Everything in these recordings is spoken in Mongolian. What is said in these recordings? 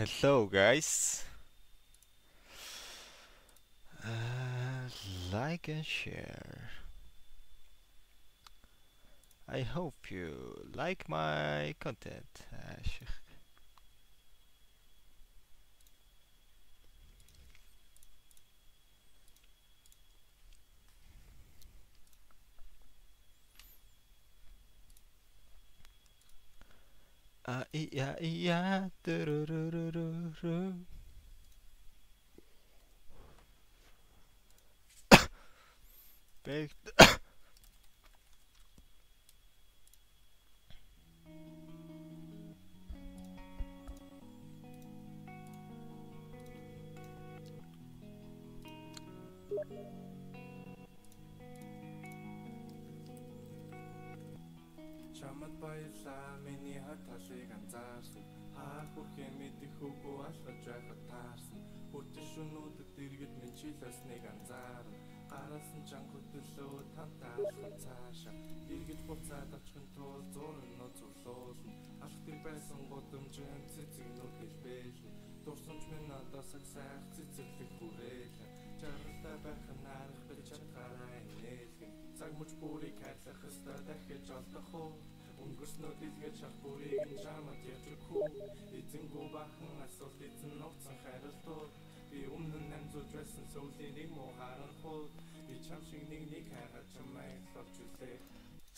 Hello guys. Uh, like and share. I hope you like my content. Ah, yeah, yeah. Baked.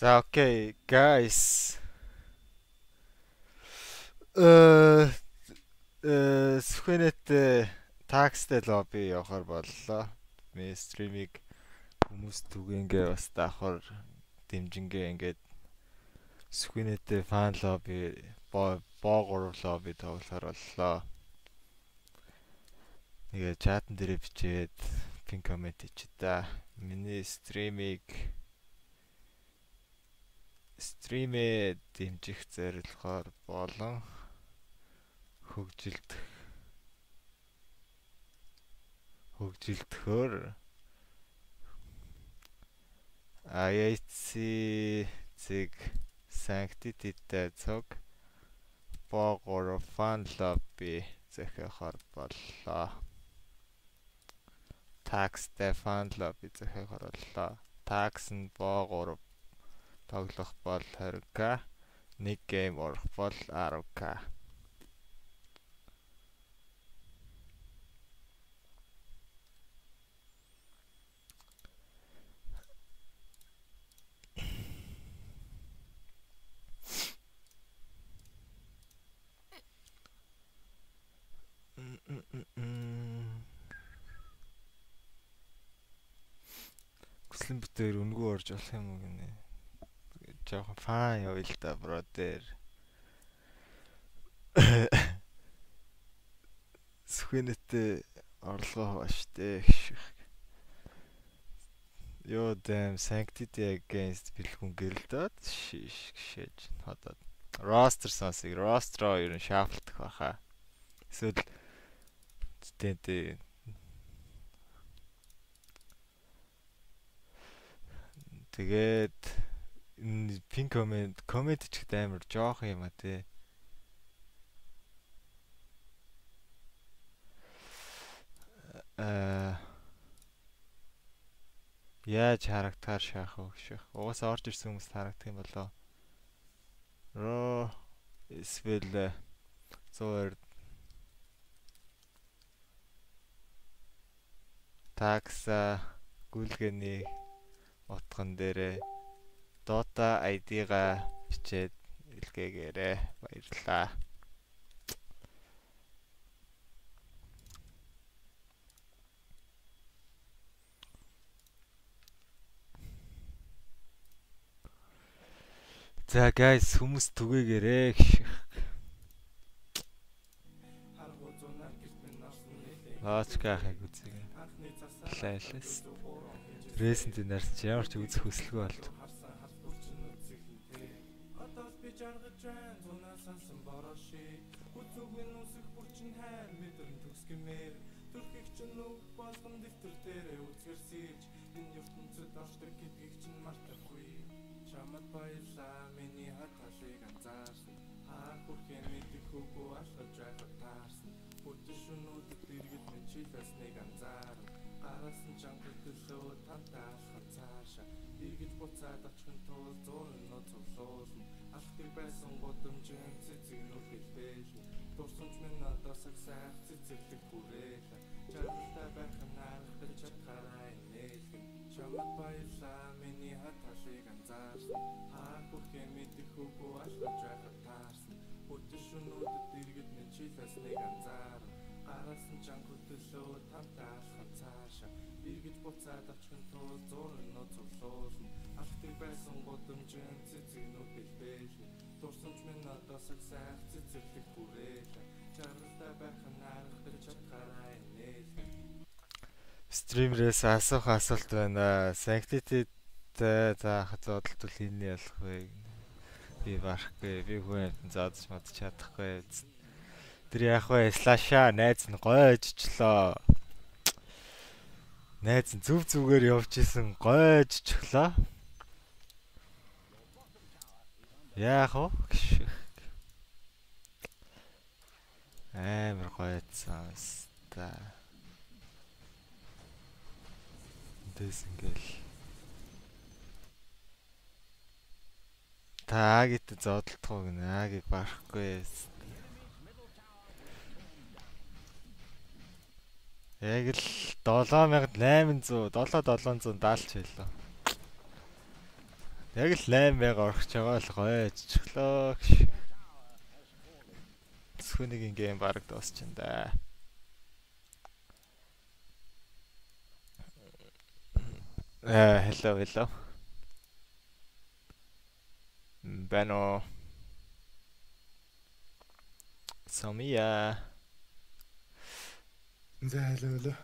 За окей, guys. Э э сүхэнэт такстэй лобби явахаар боллоо. Ми стримийг хүмүүс түгэнгээ бас давхар дэмжингээ ингээд сүхэнэт фан лобби боо гурав лобби тоглохоор боллоо. Тэгээ чатан дээр бичээд пин коммент ичээ та. Миний стримийг стримээ дэмжих зорилгоор болон хөгжилдөх хөгжилдөхөөр IAC зэг sanctity-тэй цог богор фан лобби зохиохоор боллоо. Tax-тэй фан лобби зохиохоор боллоо. Tax нь богор тоглох бол 20к, нэг гейм орох бол 10к. Хүслэн битээр өнгөө орж болох юм уу гинэ. Жохон фан явъя л да бродер. Сүхэнэтэй орлогоо хавааштай гэх. Йоо дэм sanctity against бэлгүн гэрэлдээд шиш гişээж хадаад roster сонсыг roster-оо ер нь шафлдах баха. Эсвэл тэнтэй Тэгээд пин коммент коммент ч ихтэй амар жоох юм а тий. Аа яаж харагтаар шаах вэ гэх. Угаасаа орж ирсэн хүмүүст харагдах юм болоо. Ро эсвэл 100 такса гүйлгэний утган дээрээ Dota ID-га бичээд илгээгээрэй. Баярлалаа. За guys хүмүүс түгээгээрэй гэх. Лаач гахыг үзье. Лайлас. Ресэнтийн нарс ямар ч үзэх хүсэлгүй болт. Стримерээс асуух асуулт байна. Sanctity заахад зодтол хийнэ ялах вэ? Би барахгүй. Би хүн заадч мадч чадахгүй. Тэр яах вэ? Слаша найз нь гойжчлоо. Найз нь зүв зүгээр явж исэн гойжчлоо. Яах вэ? Амар гойцсан ста. Дэс ингээл та агит зодтолтгоо гэнэ агийг барахгүй. Яг л 7800 7700 даалч байлаа. Яг л 8000 орох ч байгаа л гойжчлоо гэж. Сүүнийг гейм бараг дуусчихсан да. Э hello hello. Бано. Самия. за хэлээ хэлээ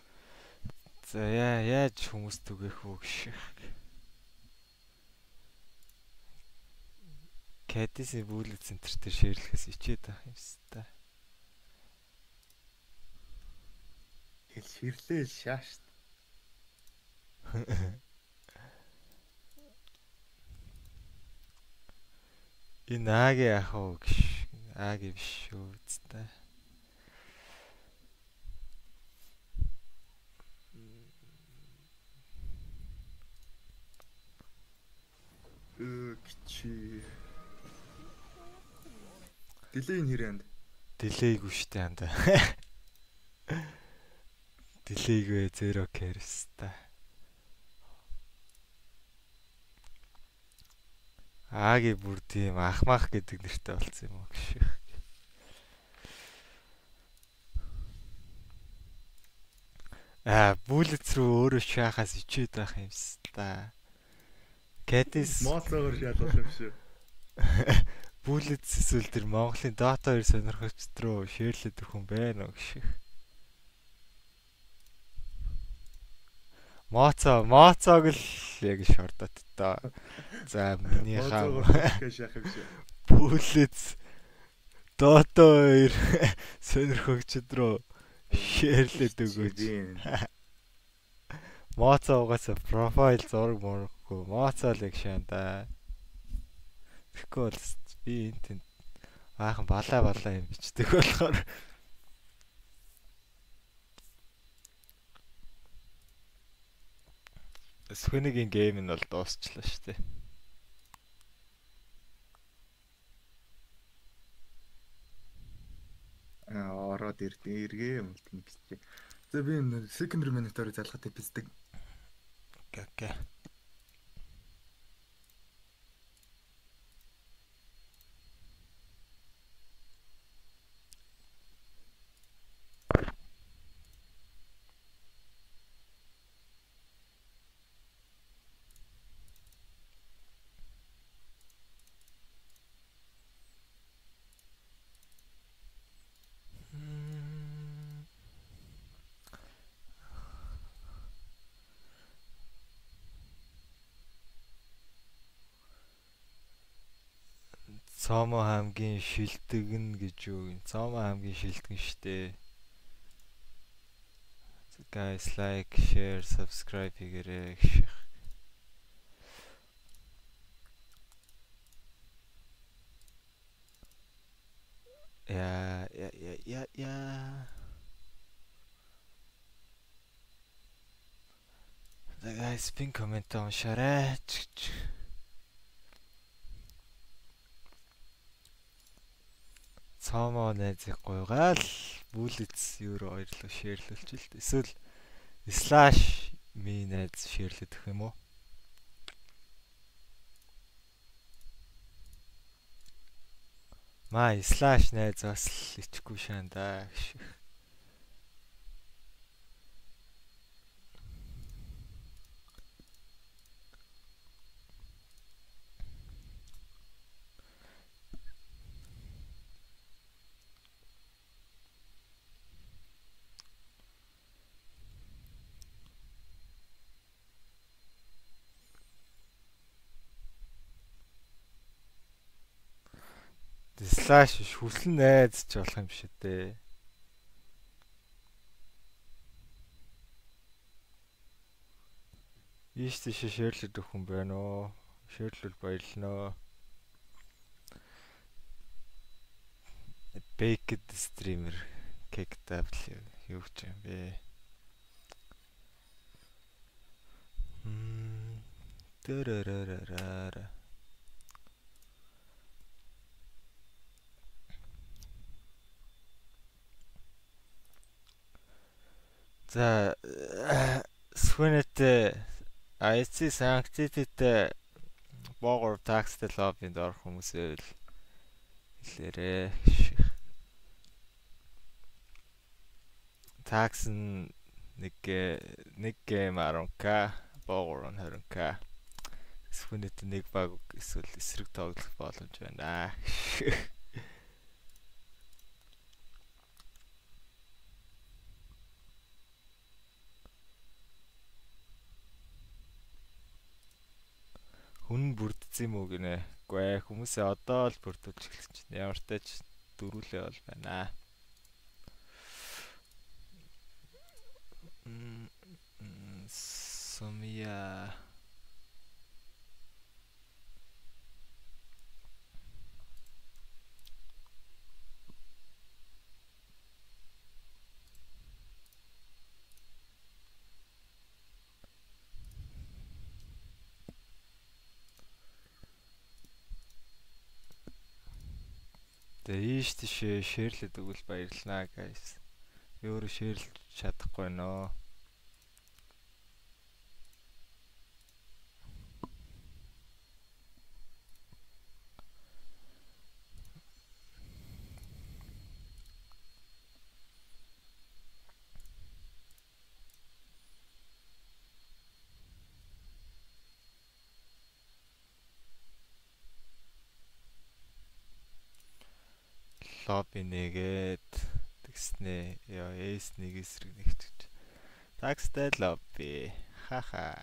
За яа яаж хүмүүс түгэх үү гэж. Кэдисийн бүлэг центртэр ширлэхээс ичээд байх юм та. хэл ширлээ шааш Энэ аагийн ах уу гэж. Аагийн биш шүү зү. Өчи. Дилей нэр янд. Дилейгүй штэ анда. Дилейгүй зеро кэрста. Ааги бүр тийм ахмах гэдэг нэртэй болсон юм уу гэж. Аа, бүлэц рүү өөрөө шахаас ичээд байх юм ста. Кэдис Моцогоор шалгах юм шүү. бүлэц эсвэл тэр Монголын Dota 2 сонирхогчд руу шеэрлээд ирэх хүн байна уу гэж. Моцо, моцог л яг шордот та. За миний хаа бүлэц Dota 2 сонирхогчд руу шеэрлээд өгөөч. Моцо угаасаа профайл зураг мөрөхгүй. Моцо л яг шаанда. Тэгэхгүй бол би энэ тэнд аахан балаа балаа юм бичдэг болохоор Сүхнийг гейм нь бол дуусчлаа шүү дээ. Аа ороод ирдэ эргээ юм л тийм гэж. За би энэ secondary monitor залгахад эпиздэг. Окей. Цомо хамгийн шилдэгэн гэж юу юм? Цомо хамгийн шилдэгэн штэ. Guys like, share, subscribe хийгээрэй. Я я я я я За guys пин комент уншаарай. Цаамаа найзыг гуйгаал бүлэц евро хоёрлоо шеэрлүүлж л эсвэл slash ми найз шеэрлэх юм уу? Маа slash найз бас ичихгүй шаан да гэж. Slash биш хүслэн найз ч болох юм шиг дээ. Ийш тийш шеэрлэд өгөх юм байна уу? Шеэрлэл баярлнаа. Baked streamer KW юу гэж юм бэ? Мм. Тэрэрэрэрэ. За Сүнэтэй IC санкцтэй боогор такстэй лоббинд орох хүмүүсээ л хэлээрээ. Такс нь нэг нэг гейм 10к, боогор нь 20к. Сүнэтэй нэг баг эсвэл эсрэг тоглох боломж байна. Хүн бүрдсэн юм уу гинэ. Үгүй ээ хүмүүсээ одоо л бүрдүүлж эхэлсэн чинь ямар ч тач дөрүлээ бол байна. Сумия Тэгээ ийш тийшээ шеэрлээд өгвөл баярлнаа guys. Би өөрөө шеэрлж чадахгүй нөө. Лобби нэгээд тэгснэ. Яа, S нэг эсрэг нэгч. Такстай лобби. Хаха.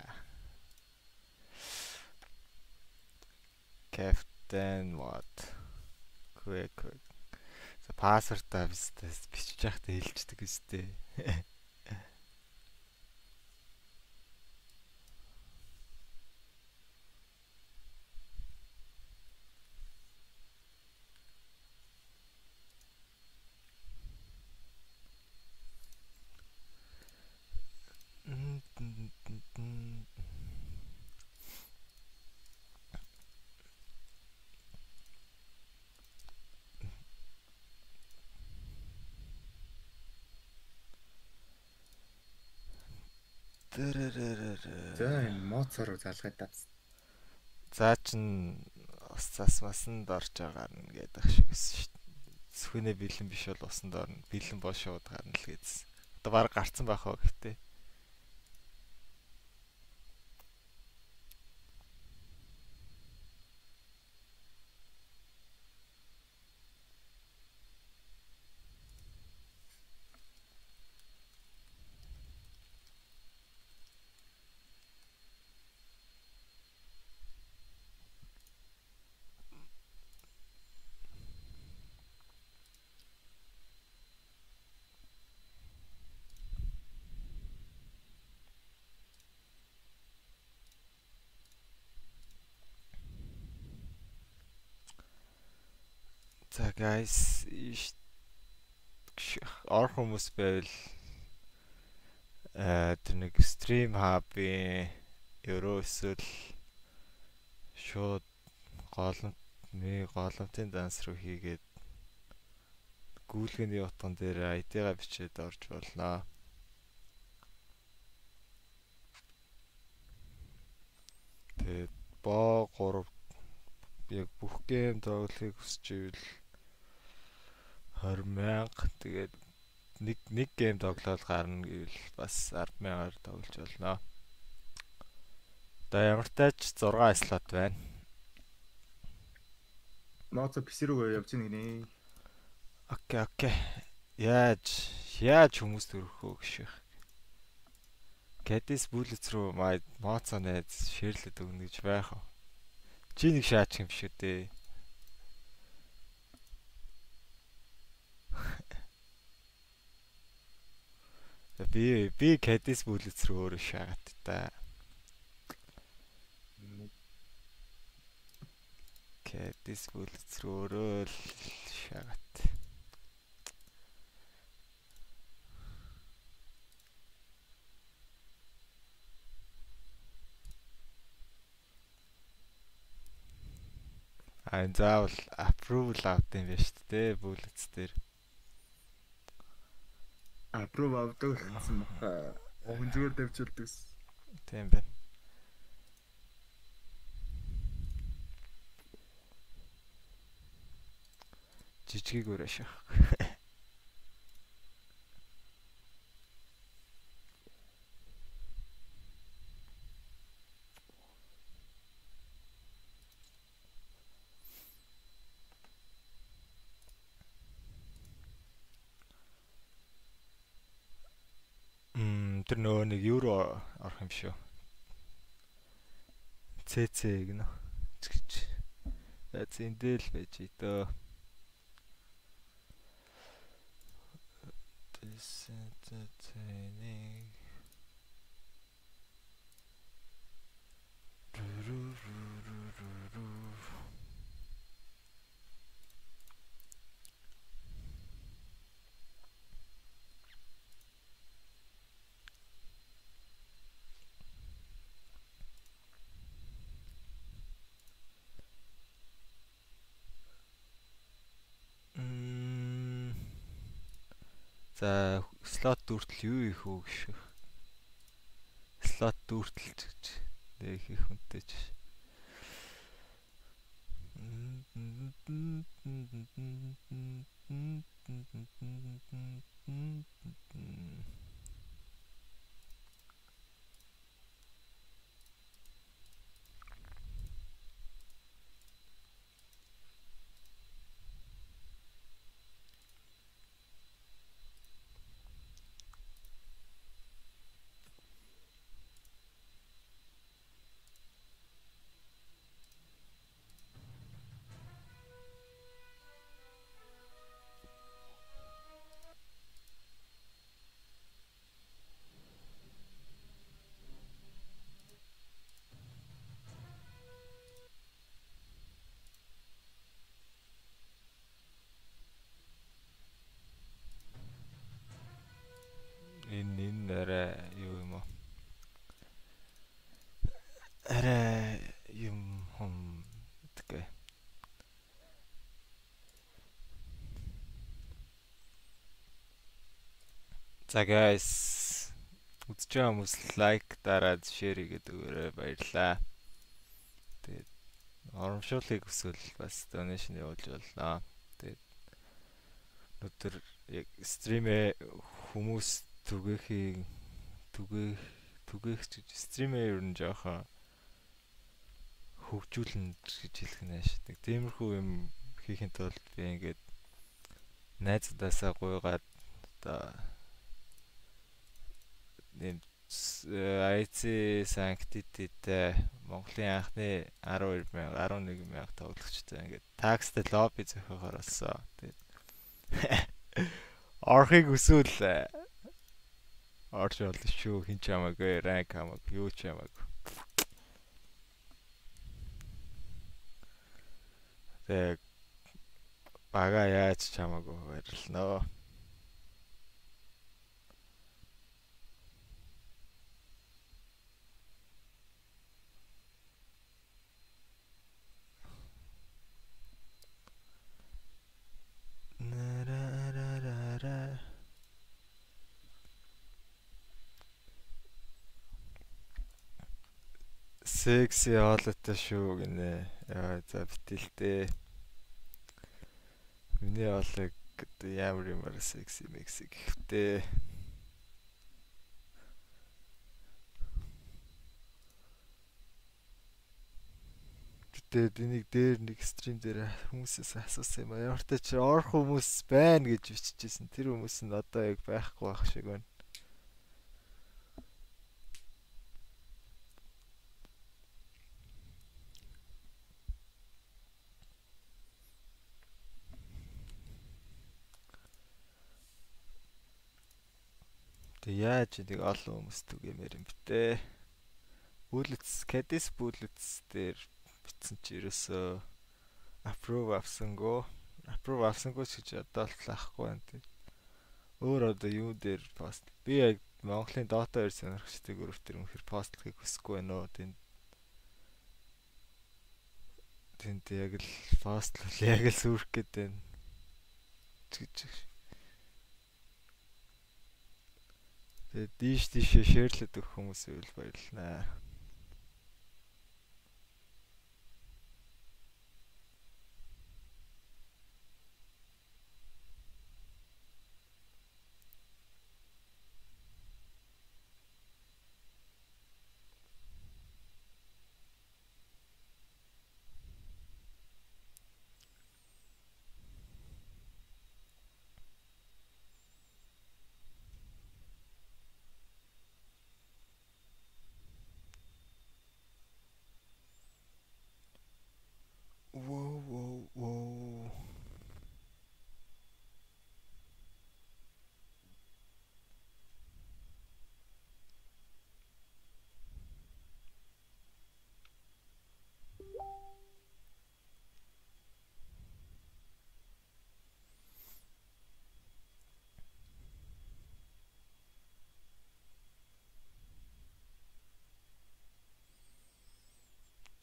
Captain what? Quick quick. За пассвортаа бичиж яхад хэлчихдэг үстэй. энэ моцор залгай давс. За чин ус цас масанд орж байгаа нь гэдэг шиг байсан шүү дээ. Сүхнээ бэлэн биш бол усанд орно. Бэлэн боо шууд гарна л гэсэн. Одоо баг гарцсан байх уу гэхдээ. Guys ор хүмүүс байвал э тэр нэг стрим хабын ерөө эсвэл шууд голомт нэг голомтын данс руу хийгээд гүйлгэний утган дээр ID-га бичээд орж болно. Тэгээд боо 3 яг бүх гейм тоглохыг хүсэж ивэл 20 мянга тэгээд нэг нэг гейм тоглоод гарна гэвэл бас 10 мянгаар тоглож болно. Одоо ямар тач 6 слот байна. Ноцо PC рүү явж ийн гинэ. Окей, окей. Яаж яаж хүмүүс төрөхөө гişх. Кэдис бүлэц рүү маа моцо найз ширлээд өгнө гэж байх? Чи нэг шаач юм шүү дээ. Би би кэдис бүлэц рүү өөрөө шаагаад та. Кэдис бүлэц рүү өөрөө л шаагаад. Аа заавал approval авт юм байна шүү дээ бүлэц дээр апрув авдаг гэсэн баха. Огн зүгээр давчилдаг. Тийм байна. Жижиг өрөөш. Тэр нөгөө нэг евро орох юм шүү. ЦЦ гэнэ. гэж. За зэндэл байж идөө. This entertaining. Слот дүүртэл юу их үү гэх. Слот дүүртэл гэж нэг их хүнтэй ч. За guys үзэж байгаа хүмүүс лайк дараад шеэр хийгээд өгөөрэй баярлаа. Тэгээд оромшуулыг өсвөл бас донешн явуулж боллоо. Тэгээд өнөөдөр яг стримээ хүмүүс түгээхийг түгээх түгээх гэж стримээ ер нь жоохон хөгжүүлнэ гэж хэлэх нь. Тэг тиймэрхүү юм хийхин тулд би ингээд найзуудаасаа гуйгаад одоо нэм IC Sanctity-тэй Монголын анхны 12 мянга 11 мянга тоглогчтой ингээд такстай лобби зохиохоор болсон. Тэгээд орхыг өсвөл э, орж болно шүү. Хин ч хамаагүй, ранк хамаагүй, юу ч хамаагүй. Тэгээ Бага яаж чамаагүй баярлнаа. Нарарарара. Секси хоолойтой шүү гинэ. Яа за битэлтэй. Миний хоолой ямар юмар секси мекси гэхтээ. Тэгээд энийг дээр нэг стрим дээр хүмүүсээс асуусан юм аа. Ямартай чи орох хүмүүс байна гэж биччихсэн. Тэр хүмүүс нь одоо яг байхгүй байх шиг байна. Тэг яаж нэг олон хүмүүс түгэмээр юм бтэ. Бүлэц, Кадис бүлэц дээр битсэн чи ерөөсөө approve авсангүй. Approve авсангүй ч гэж одоо л ахгүй байна тийм. Өөр одоо юу дээр пост. Би яг Монголын Dota 2 сонирхчдын групп дээр үнэхээр постлохыг хүсэхгүй байна уу. Тэнд тэнд яг л постлол яг л сүрх гээд байна. гэж Тэгээд дийш дийшээ шеэрлээд өгөх хүмүүсээ л баярлнаа.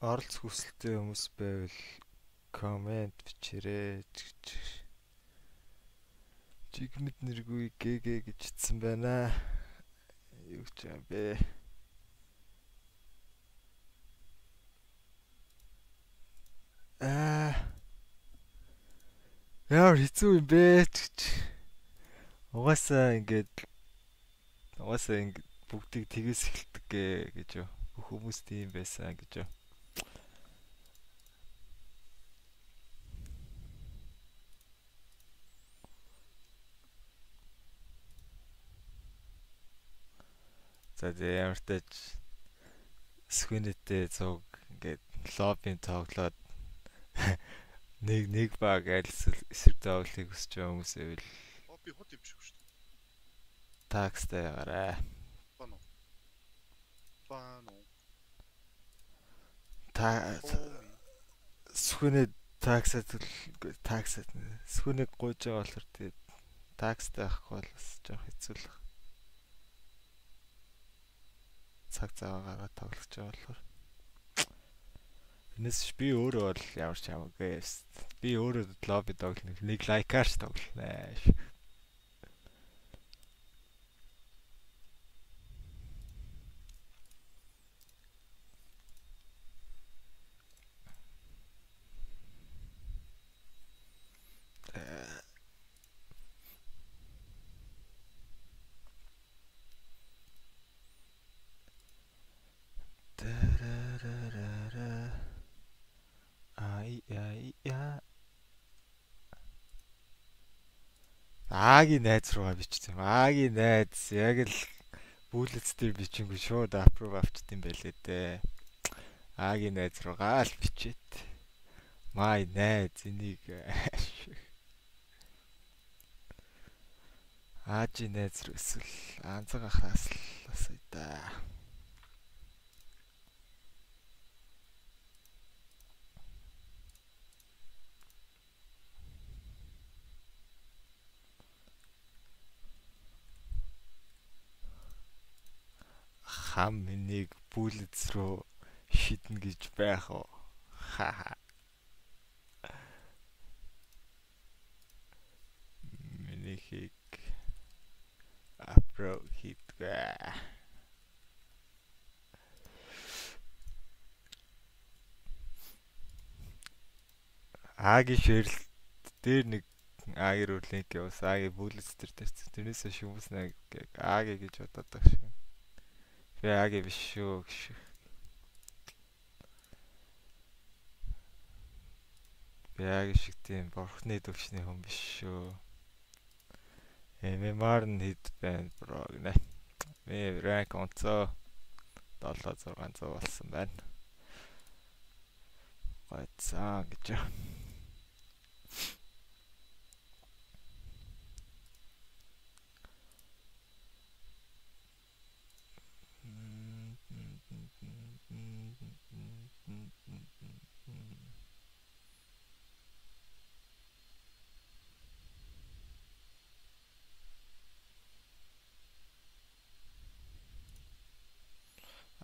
Оролц хүсэлтэй хүмүүс байвал комент бичээрэй гэж. Жигмэд нэргүй ГГ гэж ицсэн байна. Юу ч юм бэ? Аа. Яар хэцүү юм бэ гэж. Угаасаа ингээд угаасаа ингээд бүгдийг тгээс эхэлдэг гэж. Бүх хүмүүс тийм байсан гэж За тэгээ ямар ч тач сквинэттэй цуг ингээд лоббин тоглоод нэг нэг баг аль эсрэг тоглохыг хүсэж байгаа хүмүүс эвэл би хот юм шүү дээ. такстай ягараа. Бано. Бано. Та сүхнээ таксад таксад сүхнийг гуйж байгаа болохоор тэгээд такстай авахгүй бол бас жоох хэцүү л цаг цаа гаргаад тоглож байгаа болохоор Энэс би өөрөө бол ямар ч хамаагүй. Би өөрөө лобби тоглоно. Нэг лайкаарч тоглоно. Ай яй я. Агийн найз руугаа бичсэн. Агийн найз яг л бүлэц дээр бичингүй шууд аппрув авчт юм байлээ дээ. Агийн найз руугаа л бичээд. Май найз энийг Аажи найз руу эсвэл анзаг ахаас л асууя да. Хам миний бүлэц рүү шиднэ гэж байх уу? Ха. Миний хийг апро хийдгээ. Агийн ширэл дээр нэг Агийн линк явуулсан. Агийн бүлэц төр тарцсан. Тэрнээс шүүмс нэг Аги гэж бодоод байгаа Аги биш шүү гэж. Аги шиг тийм бурхны төвчний хүн биш шүү. MMR нь хэд байна бро гинэ. Би rank онцоо 7600 болсон байна. Гойцаа гэж.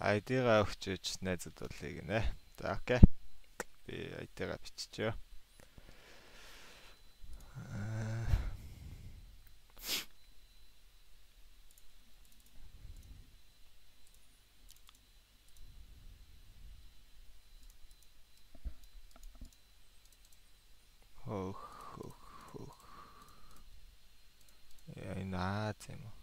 ID-га өгчөөч найзууд болъё гинэ. За окей. Би ID-га биччихё. Хөх хөх хөх. Яа наа тийм үү.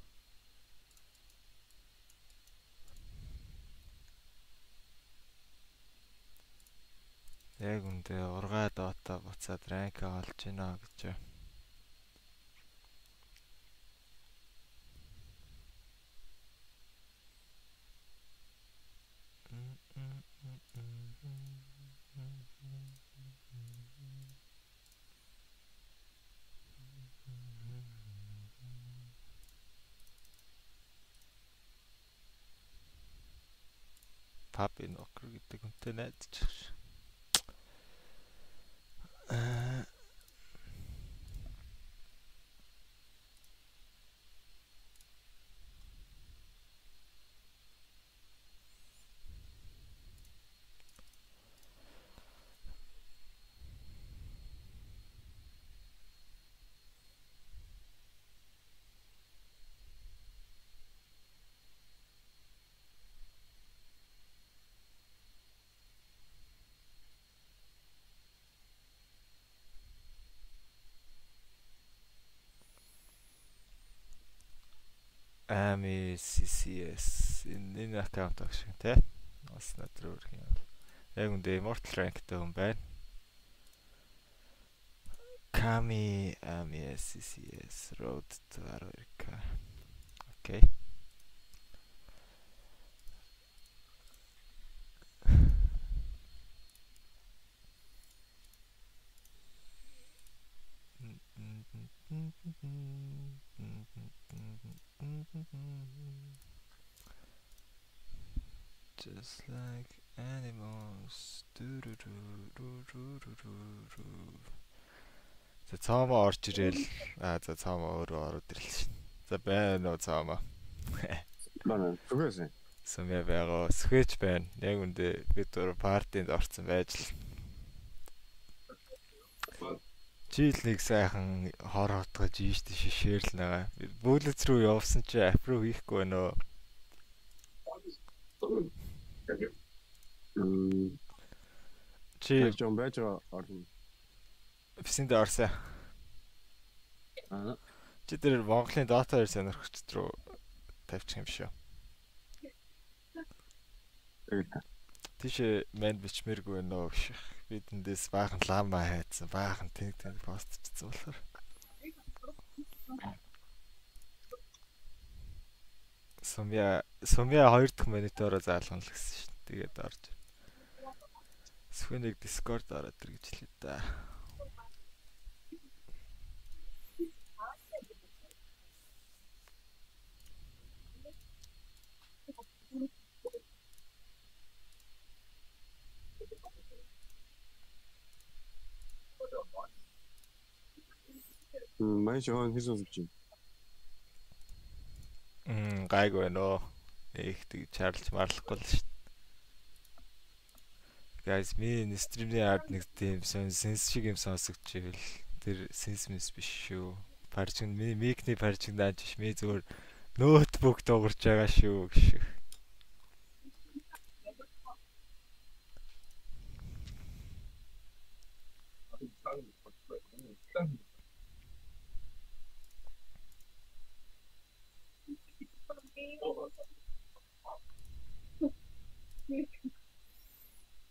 Яг үндэ ургаа дота буцаад ранк олж гинэ гэж. Папи нокер гэдэг үнтэй найдчих. Ами CCS энэ аккаунт шиг тий. Бас надруу өрх юм. Яг үндэ Immortal Rank-тэй хүн байна. Kami Ами CCS Road to America. Окей. Just like animals. За цаамаа орж ирэл. Аа за цаамаа өөрөө ороод ирэл шин. За байна уу цаамаа. Манай зүгээсэн. Сумя байгаа. Скетч байна. Яг үндэ бид өөр партинд орсон байж л. Жийл нэг сайхан хор хотгож ийш тийш шэрлэн байгаа. Бүлэц рүү явсан чи апруу хийхгүй байна уу? Чи Жон байж орно. Фисэнд орсон. Аа. Чи тэр Монголын Dota 2 сонирхогчд руу тавьчих юм шүү. Тэгээд Тийш манд бичмээргүй байна уу гэх. Би тэндээс баахан лама хайцсан, баахан тэнэг тэнэг постчихсан болохоор. Сумья Сумья хоёр дахь монитороо заалгана л гэсэн шүү. Тэгээд орж. Сүхнийг Discord ороод ир гэж хэлээ да. Манай жоо хийсэн гэж. Мм гайг байна оо. их тэг чарлж марлахгүй л шүү. Guys, миний стримний ард нэг тийм сенс шиг юм сонсогч ивэл тэр сенс мэс биш шүү. Паржин миний микний паржин дааж биш. Ми зүгээр ноутбук дуурж байгаа шүү гэх.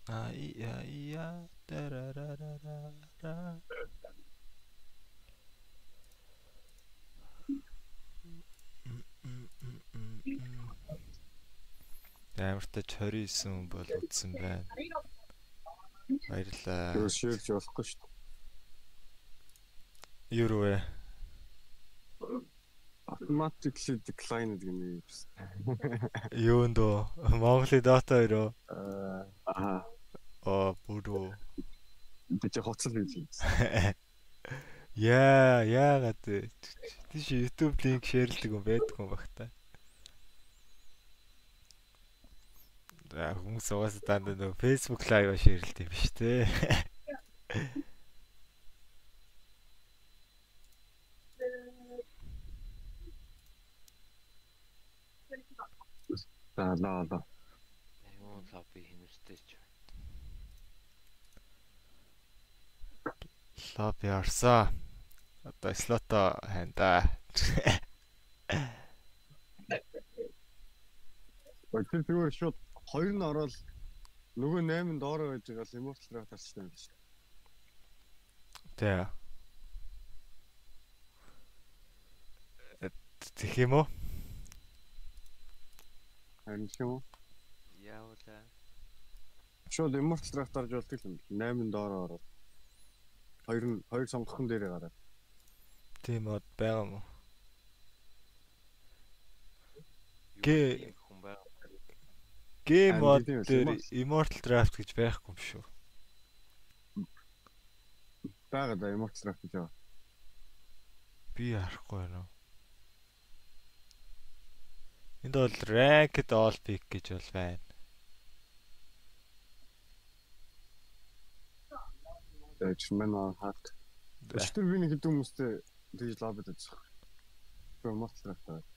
Ай я я тарарарара Амартай 29 хүн бол утсан байна. Баярлалаа. Юу ширж болохгүй шүү Юу вэ? дээ. Automatically decline гэдэг юм. Юунд оо Монголын 2 оо. Аа. Аа бүрөө. Тэ хоцол хийж юм. Яа, яагаад? Тийш YouTube линк шеэрлдэг юм байдаг юм багтаа. За хүмүүс угаасаа дандаа нөгөө Facebook live шеэрлдэг юм биш үү? За лаа лаа. Аюун лобби хинэртэй ч. Лобби орсоо. Одоо слото тэр зүгээр шууд хоёр нь ороод нөгөө 8 доороо байж байгаа л immortal руу тарчсан юм биш. Тэ. Тэгэх юм уу? Харин ч юм уу? Яавла. Шууд immortal руу тарж болдог юм биш. 8 доороо ороод хоёр нь хоёр сонгохон дээрээ гараад. Тийм од байгаа юм уу? Гэ-. Game mode дээр Immortal. Draft гэж байхгүй юм шүү. Бага да immortal руу гэж байгаа. Би харахгүй байна? Энд бол ranked all pick гэж бол байна. Тэгж мэн хат. Өчтөр би нэг хэдэн хүмүүстэй тэгж лоббид ажиллах. Immortal руу тараад.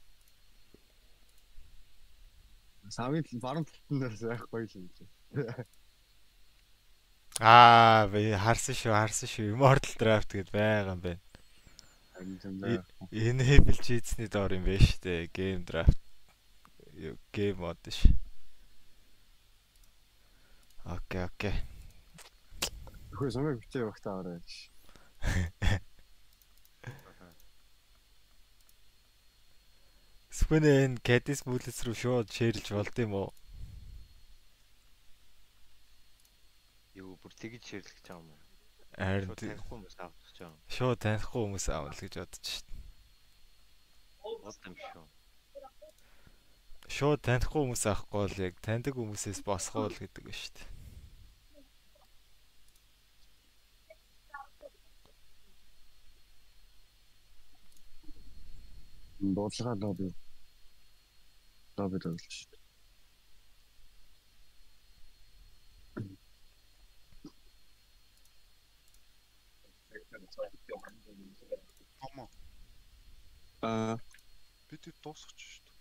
Савын баруун талын дээр яахгүй юм чи. Аа, би харсан шүү, харсан шүү. Immortal Draft гэж байгаа юм байна. Enable хийцний доор юм байна шүү дээ. Game Draft. Юу, Game mode ш. Окей, окей. Хөөе сумыг битээ багтаа аваарай. Эсвэл энэ Cadis Bullets руу шууд шеэрлж болд юм уу? Юу бүр тэгж ширлэх гэж байгаа юм уу? Харин танихгүй хүмүүс авчих гэж байгаа юм. шууд танихгүй хүмүүс аавал гэж бодож шít. Бод юм шүү. Шууд танихгүй хүмүүс авахгүй бол яг таньдаг хүмүүсээс босгоол гэдэг нь шít. Дуудлага лобби. Лобби дээр л шүү. Томо. Аа, Бид дуусгач шүү дээ.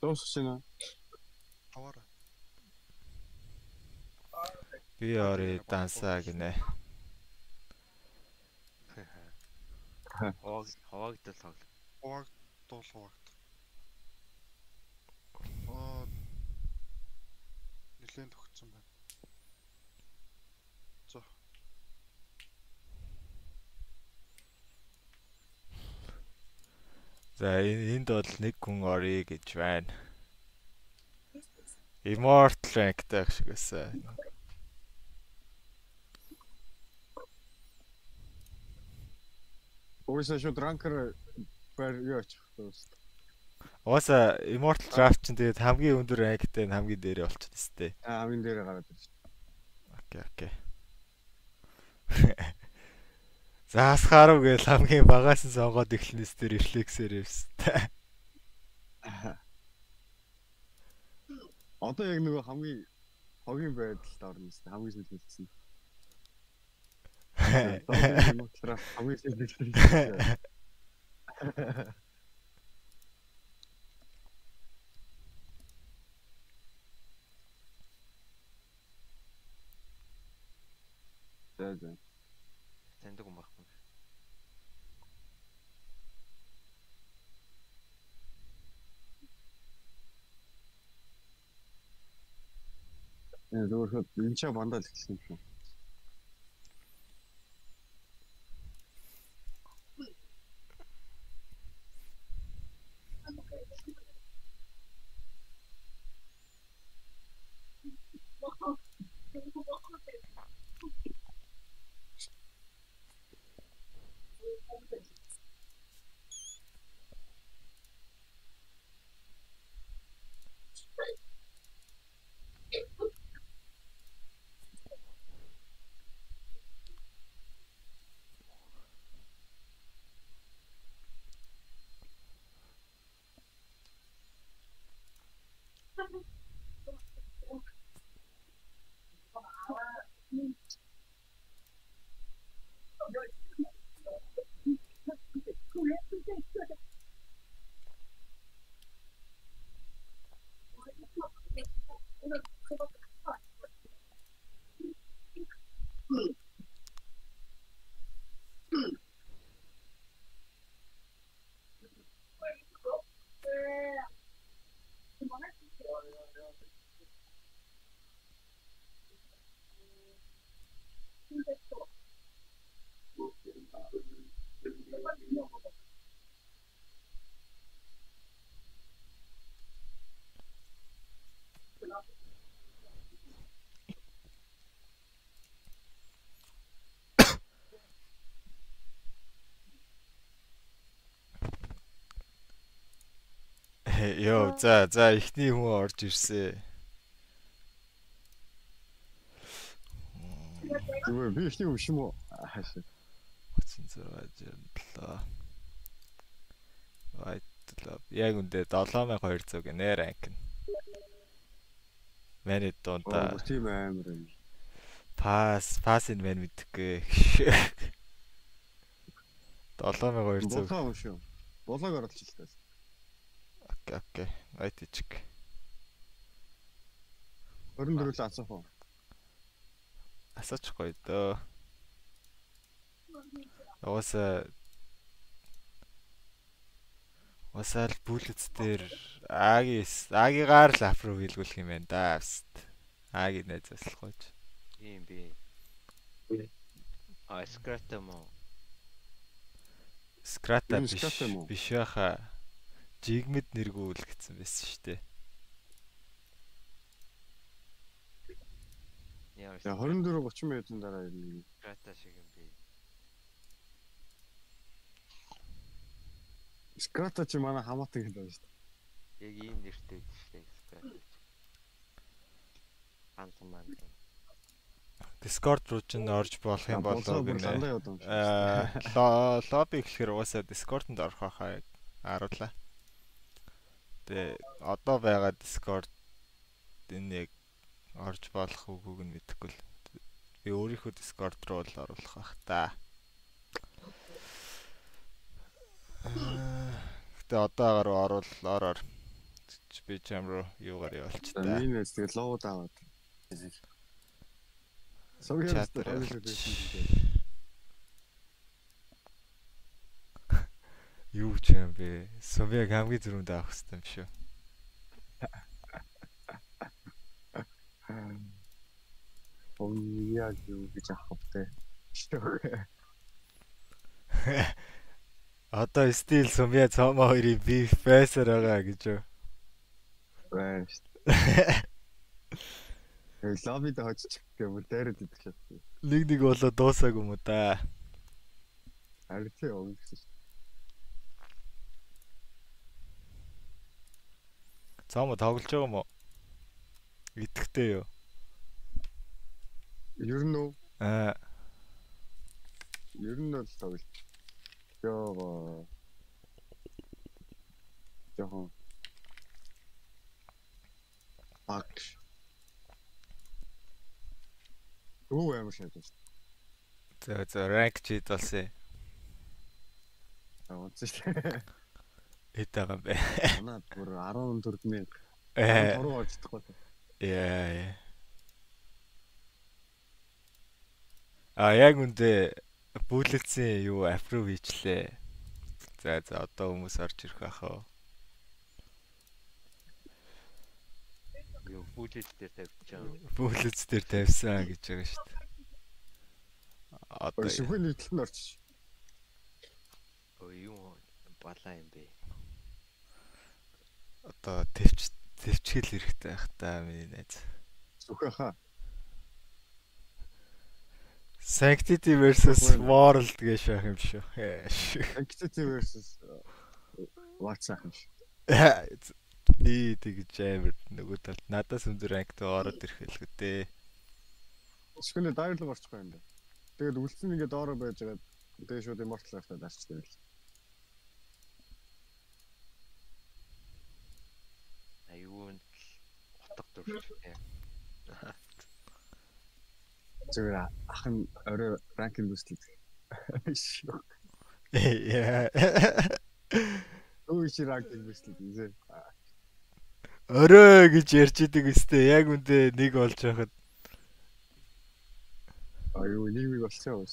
дуусах шина. Аваарай. Би орой дансаа гинэ. Хаваг хавагдал тоглох. Дуул хуваагд. Аа. Нилээн төгцсөн байна. За. За энд бол нэг хүн орё гэж байна. Immortal rank-тай шиг байсан. Уусаа шууд ранкер бэр дуус. Ууса Immortal Draft чинь тэгээд хамгийн өндөр rank-тэй нь хамгийн дээрээ болчихсон тест. Аа, амин дээр гараад ирж. Окей, окей. Заасхааруу гээл хамгийн багаас нь сонгоод эхлэнээс тэр рефлексээр явсан. Одоо яг нөгөө хамгийн хогийн байдалд орно дээ. Хамгийн нуутраа хамгийн сүүлдэлсэн. За за. Таньдаг юм байхгүй. Энэ зөвхөн энэ ч бандаа л эхэлсэн юм шүү. Йоо, за за ихний хүн орж ирсэн. Зүгээр би ихний юм шиг юм уу? Хаашаа. 3667. White Love. Яг үндэ 7200 гэнэ ранк нь. Мэнэ дундаа Аа, тийм амар юм. пас пасыг мэн мэдхгүй. 7200. Булгаа юм шүү. Л таа. Окей, окей. White чиг. 24 л асах уу? Асаачихгүй дөө. Ууса Усаал бүлэц дээр Аги Агигаар л апруу хийлгүүлэх юм байна да. Аги найзаслахгүйч. Тийм би. А скрата мо. Скрата биш биш байха. Жигмэд нэргүүл гэсэн байсан шүү дээ. Яа. За 24 30 минутын дараа ирнэ. скрата шиг юм би. Скрата чи манай хамаатан гэдэг байна шүү дээ. Яг ийм нэртэй шүү дээ скрата. Ганцхан маань. Discord руу ч н орж болох юм юм шүү. Аа лобби гэхээр уусаа Discord-д орох байхаа харууллаа. Тэгээ одоо байгаа Discord энэ яг орж болох үгүйг нь мэдэхгүй л. Би өөрийнхөө Discord руу л оруулах бах та. Гэтэ одоогоор оруул ороор би чам руу юугаар явуулч та. минь тэгэл лоуд аваад. Чатар өстө явуулчих. байсан. Юу ч юм бэ? Сувяг хамгийн зүрхэнд авах хэрэгтэй юм шүү. Ом яг юу гэж авах вэ? Одоо стил сумья цаамаа хоёрын биф байсаар байгаа гэж юу? Байна шүү. Э лоббид очиж гэмээр дайраад идэх шатсан. Нэг нэг болоо дуусаагүй юм да. Харин тий ом гэсэн шүү. Цаамаа тоглож байгаа юм уу? Итгэвтэй юу? Ер нь үү? Аа, Ер нь бол тоглож. Яага. Жохон баг. Өө амар шат байна. За за rank чид болсон. Аа үзсэн шүү. Хэд байгаа юм бэ? Манай бүр 14 мянга Ээ. Туруу орж чадахгүй. Яа. А яг үндэ бүлэгдсэн юу аппров хийчлээ. За за одоо хүмүүс орж ирэх байх аа. Юу бүлэд дээр тавьчихсан. Бүлэц дээр тавьсан гэж байгаа шүү дээ. Одоо Шүхэн нийтлэл нь орчих. Өө юу балаа юм бэ? Одоо төвч төвчгөл хэрэгтэй байх та миний найз. Зүхэ хаа. Sanctity versus World гэж байх юм шүү. Anxiety versus WhatsApp юм шиг. Би тэгж амар нөгөө талд надаас өндөр ангид ороод ирэх хэлгүй дээ. Шүхэнэ дайрлаг орчихгүй юм байна. Тэгээд үлдсэн ингээд доороо байж байгаа. Шууд immortal автаа дарчдаг л. Утга дүрчтэй. Зүгээр ах нь орой ранкинг. Шүү. Яа. Өө чи ранкинг үзээ. Орой гэж ярьж идэг өстэй яг үндэ нэг болж байхад Аюу нэг нэг болчихсон юм.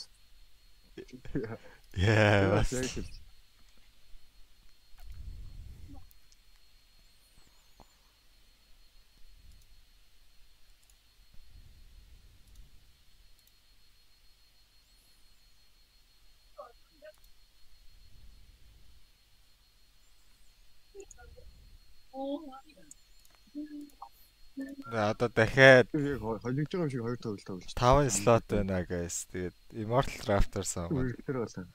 яа бас За, одоо дахиад Яг холигж байгаа юм шиг хоёр тоглолт тоглож. 5 слот байна guys. Тэгээд Immortal Raptors аа. Тэр болоо.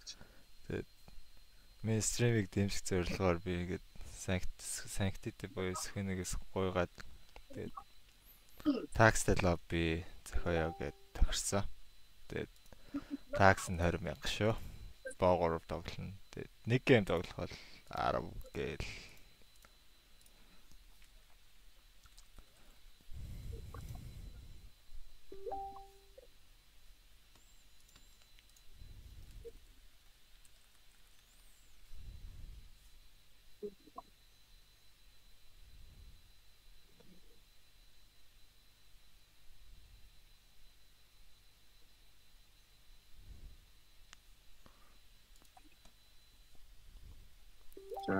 Миний стримийг дэмжих зорилгоор би ингээд Sanctity боёо сөхөнөгөөс гуйгаад тэгээд такстай лобби зохиоё гэд тохирсон. Тэгээд такс нь 20 мянга шүү. Боо 3 тоглоно. Тэгээд нэг гейм тоглох бол 10 гээл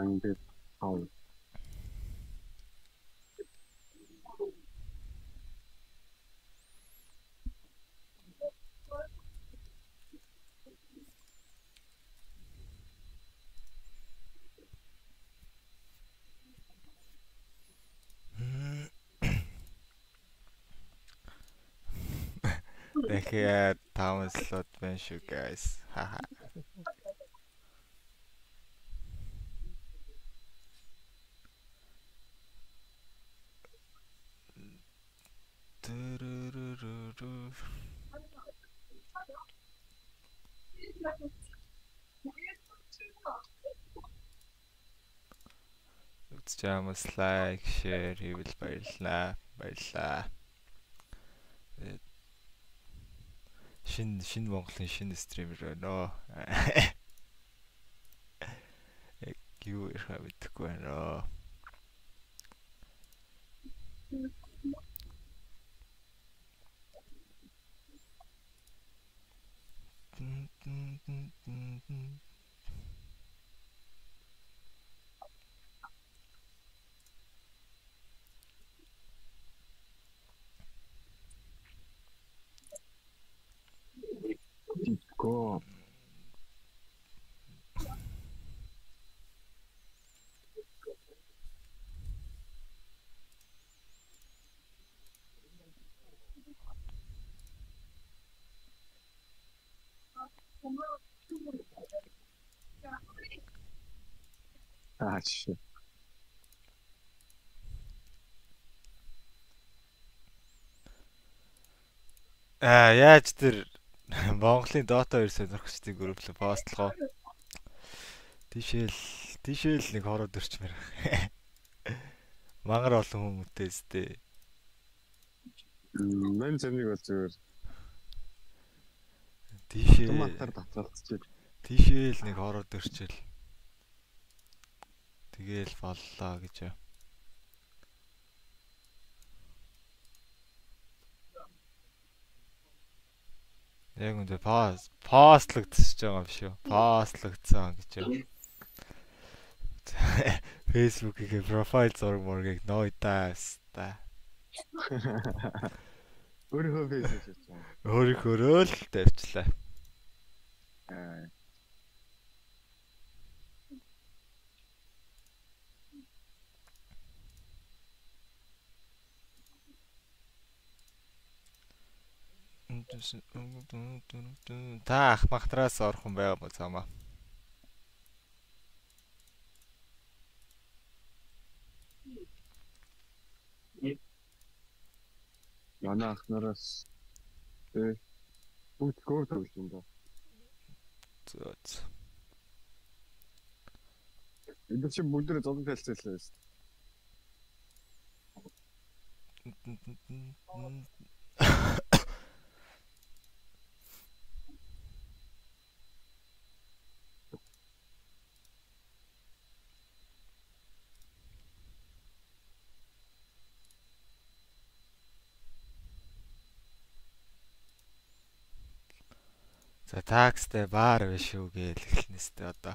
За ингээд аа дахиад 5 слот байна шүү guys. Хаха. Ямас лайк, шеэр хийвэл баярлаа. Баярлаа. Шин шин Монголын шин стример байна оо. Яг юу ярих мэдэхгүй байна оо. Го. Аа чи. Аа яаж тэр Монголын Dota 2 сонирхчдын групплээ постлогоо. Тишээл тишээл нэг хороод өрчмөр. Мангар олон хүмүүстээ Мэн зэнийг бол зүгээр Тийшээ томатар татгалцчих. тийшээ л нэг ороод ирчихэл. Тэгээл боллоо гэж. Яг үнэ пас пастлагдчихж байгаа юм шүү. Пастлагдсан гэж. юу. Facebook-ийн профайл зураг мөргийг нойтаас та. Өөрөө фейс хийж байгаа. Өөрийнхөө л тавьчлаа. Аа. Та ах махтраас орох юм байгаа мó цаамаа. Манай ахнараас э бүгд гол тоглож юм да. Зөө. Энд чинь бүгд зодон талцлаа шүү. За такстай баар биш үү гээл эхлэнэстэй одоо.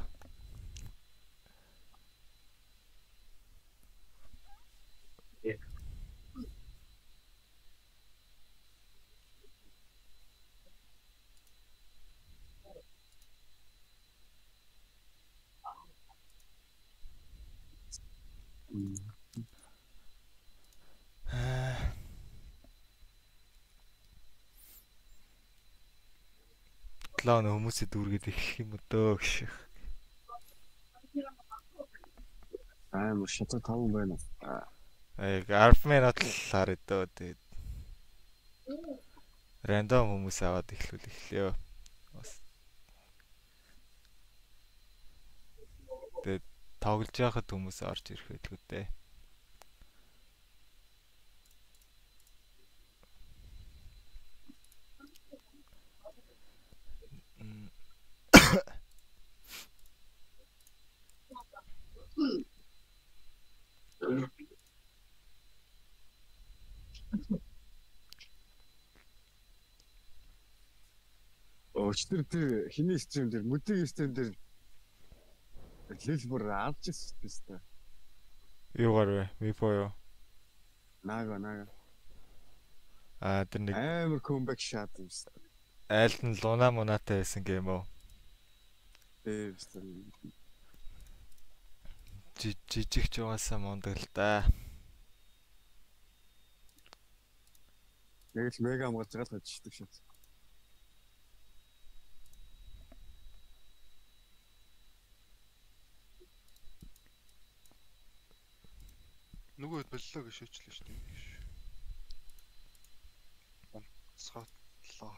Тлаа нөө хүмүүсээ дүүргээд эхлэх юм өдөө гэж. Амар шатаа таван байна. Аа. Яг арфмен бодлоор өдөө тэгээд рандом хүмүүс аваад эхлүүл эхлэё. Бас Тэгээд тоглож байхад хүмүүс орж ирэх байлгүй дээ. Өчтөр тэр хиний стрим дээр мүдийн стрим дээр лил бүр авч ирсэн. Юугаар вэ? Мипо юу? Нага нага. Аа тэр нэг Амар comeback shot юм шиг. айл нь луна мунатай байсан гэм үү? Жи- Жижигч угаасаа мундаг л да. Яг л мега амгалж байгаа л хажигддаг шат. Нөгөө боллоо гэж шийдлээ шүү дээ. Онцгойлоо.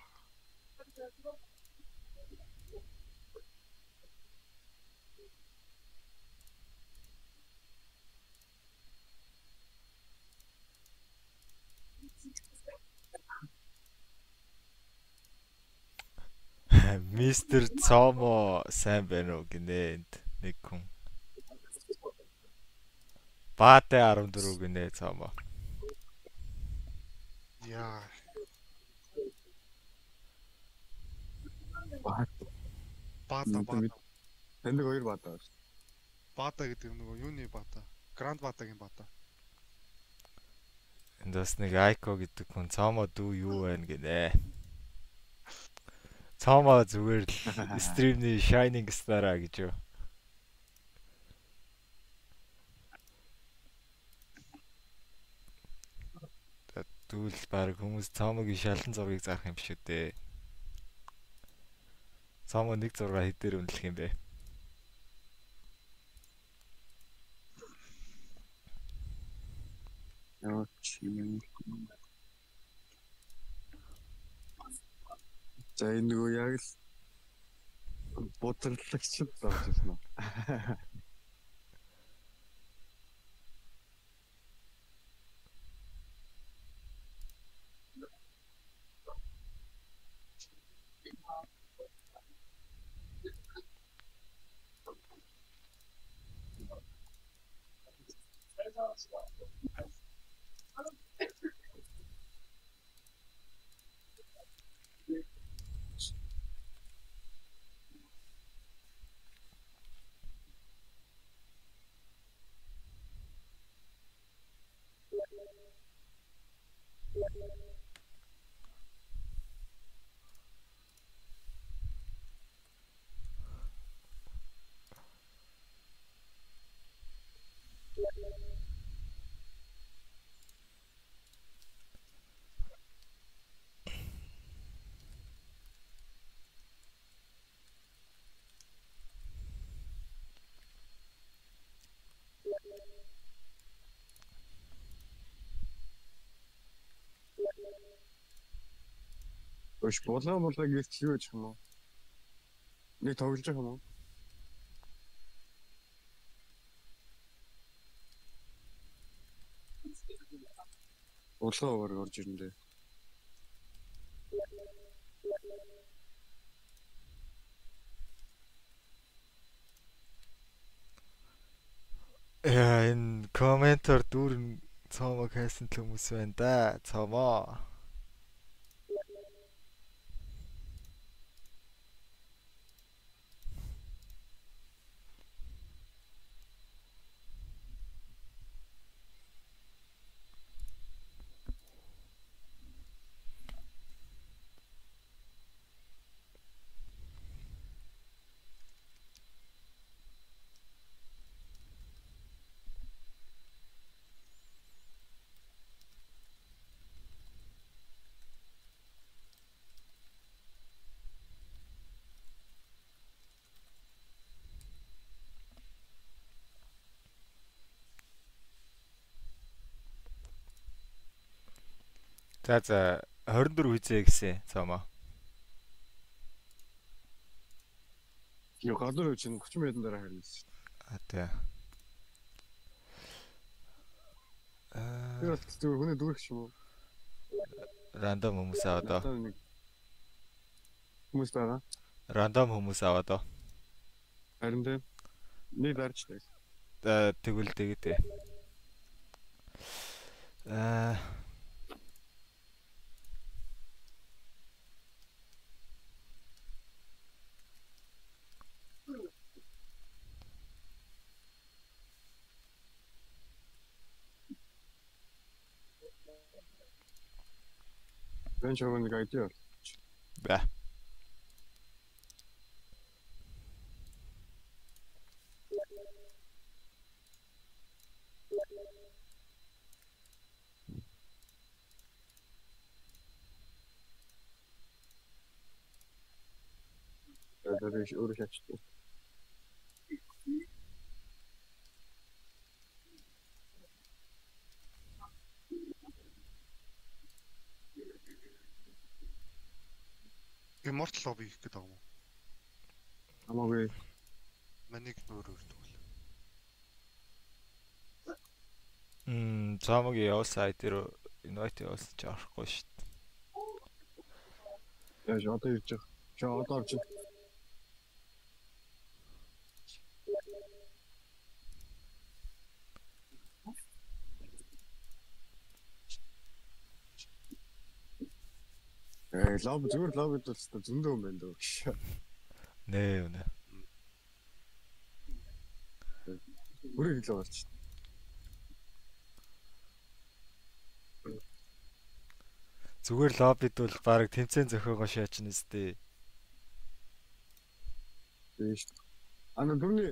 Мистер Цомо сайн байна уу гинэ энд нэг хүн. Баатэ 14 гинэ Цомо. Яа. Баа. Баата баата. Тэнд хоёр баатаа шүү. Баата гэдэг нөгөө юуны баата? Гранд баатагийн баата. Энд бас нэг Айко гэдэг хүн Цомо дүү юу байна гинэ. Цомо зүгээр л стримний Shining Star-а гэж юу. Дүүл баг хүмүүс Цомогийн шалан зургийг заах юм шүү дээ. Цомо нэг зураг хэдээр үнэлэх юм бэ? Яа чи. За энэ нөгөө яг л бодрлагч болж байна. Өш болоо болоо юу ч юм уу? Нэг тоглож байгаа юм уу? Улгаа өөр орж ирэндээ. Яа энэ комментор дүүрэн цоомог хайсан л хүмүүс байна да. Цоомоо. За за 24 хүзээ гэсэн цоомоо. Юу гадар үчин 30 минутын дараа шүү. А тий. Аа бол зүгээр хүний дүүрэх юм уу? рандом хүмүүс аваад оо. Хүмүүс байгаа. Рандом хүмүүс аваад оо. Харин тэ нэг дарж таг. Аа, Тэгвэл тэгээд. Аа Ben ч нэг ID бол. ба. Тэр Immortal lobby гэх гэдэг юм уу? Хамаагүй Манийг нөр өөр тэгвэл. Мм, цоомог явуулсан айдэр инвайт явуулсан ч орохгүй шүү дээ. яаж одоо ирж байгаа. Чи одоо авч. Э лоб зүгээр лобд бол өстой зөндөө юм байна дөө. Нээ үнэ. Бүрийг л болж. Зүгээр лоббид бол баг тэмцээн зөхөөгөө шаачна үстэй. Тийш. Ана дүрний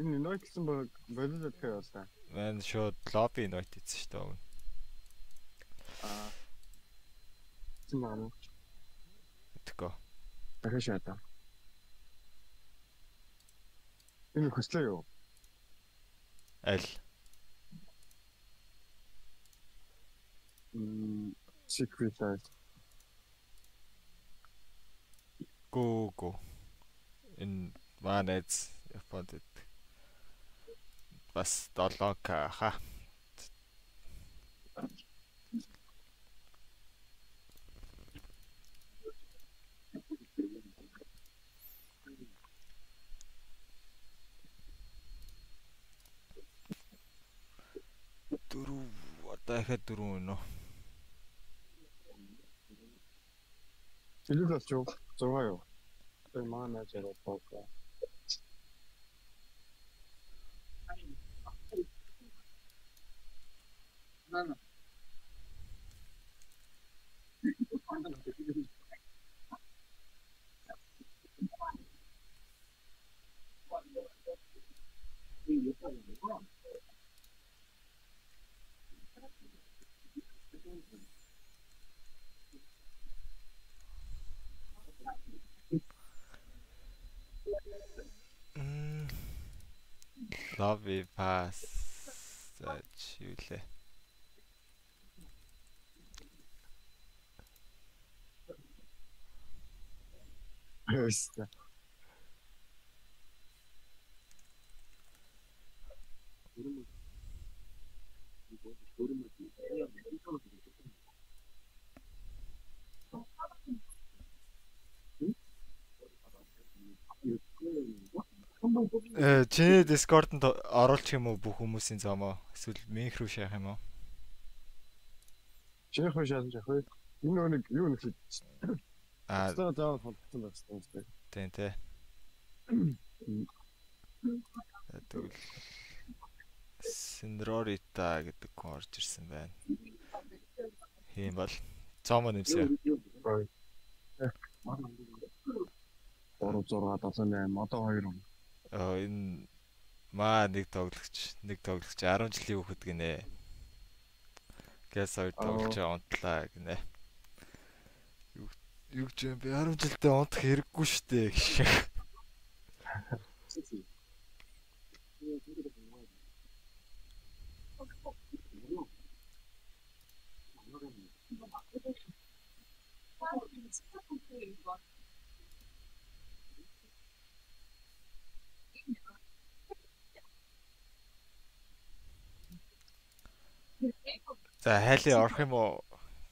энэ нойтсон баг болоод тээ бол та. Мэн шууд лобби хийсэн шүү дээ. өгнө. Аа. Тийм аа. Тэгэхгүй. Дахиж шаата. Энэ хөслөө юу? Аль Мм secret life. гоо гоо. Энэ манайз Японд бас 7к ха. дөрөв одоо дахиад дөрөв өнөө. Илүү л юу? 6 юу? Тэр манай зэрэг бока. Мм. Slavi Pasachule. Öster. Durma. Durma. Э чиний Discord-д оруулчих юм уу бүх хүмүүсийн зомоо? Эсвэл минх рүү шаах юм уу? Чих хөө шаасан чих хөө. Энэ нэг юу нэг Аа хэвээр заавал холбогдсон байсан юм шиг. тийм тий. Тэгвэл Синрорита гэдэг хүн орж ирсэн байна. Тийм бол цомо нэмсэ. 3 6 78 одоо 2 он. Аа энэ маа нэг тоглогч, нэг тоглогч 10 жилийн хүүхэд гинэ. Гэс хоёр тоглож унтлаа гинэ. Юу юу гэж юм бэ? 10 жилдээ унтах хэрэггүй штэ гэх. За хайлын орох юм уу?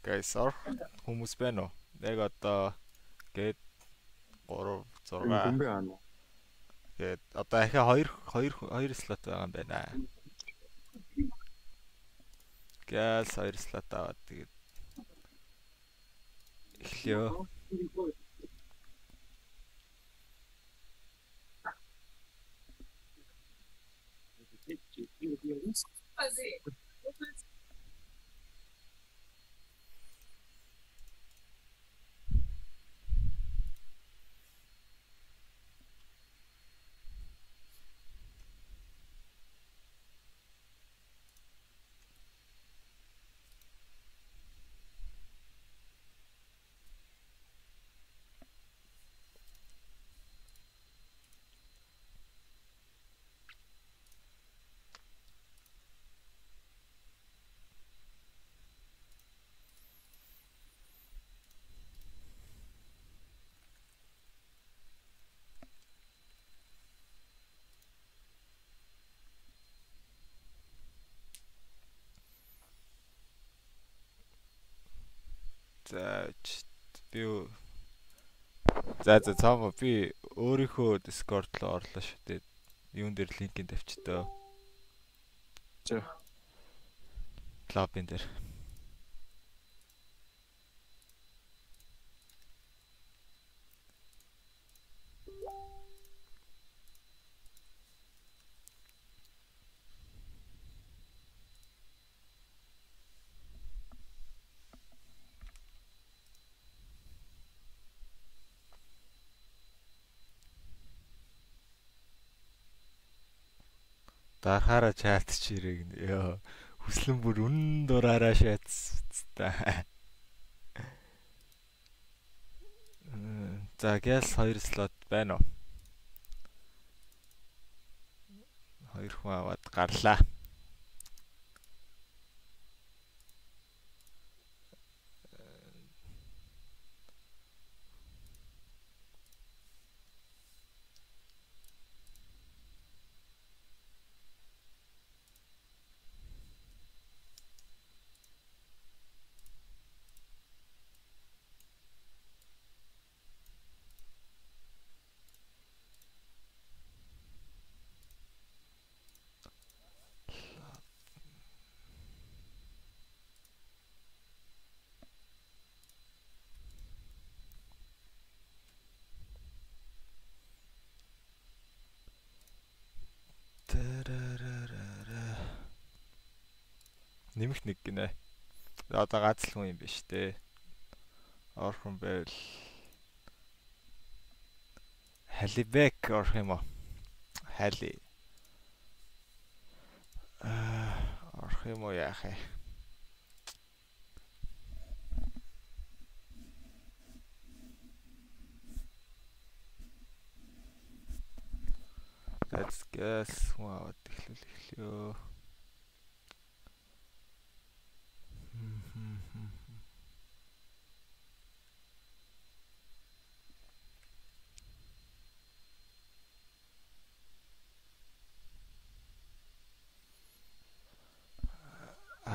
Guys орох хүмүүс байна уу? Яг одоо гээд 3 6 Хүн бэ аа. гээд одоо ахиа 2 2 2 слот байгаа юм байна. Газ 2 слот аваад тэгээд эхлэё. За ч- би юу- За за цаама би өөрийнхөө Discord руу орлоо шүү дээ. Юун дээр линкийг тавьчихтаа. За. Лоббин дээр. Дарахаараа чаатч ирэг нэ. Йоо. Хүслэн бүр үнэн дураараа шаацтай. За гяс 2 слот байна уу? Хоёр хүн аваад гарлаа. Гинэ. Одоо гац л хүн юм биш те. Орхон байвал Халибек орох юм уу? Хали. Аа, орох юм уу яах вэ? Let's guess. Аваад эхлүүл эхлэё.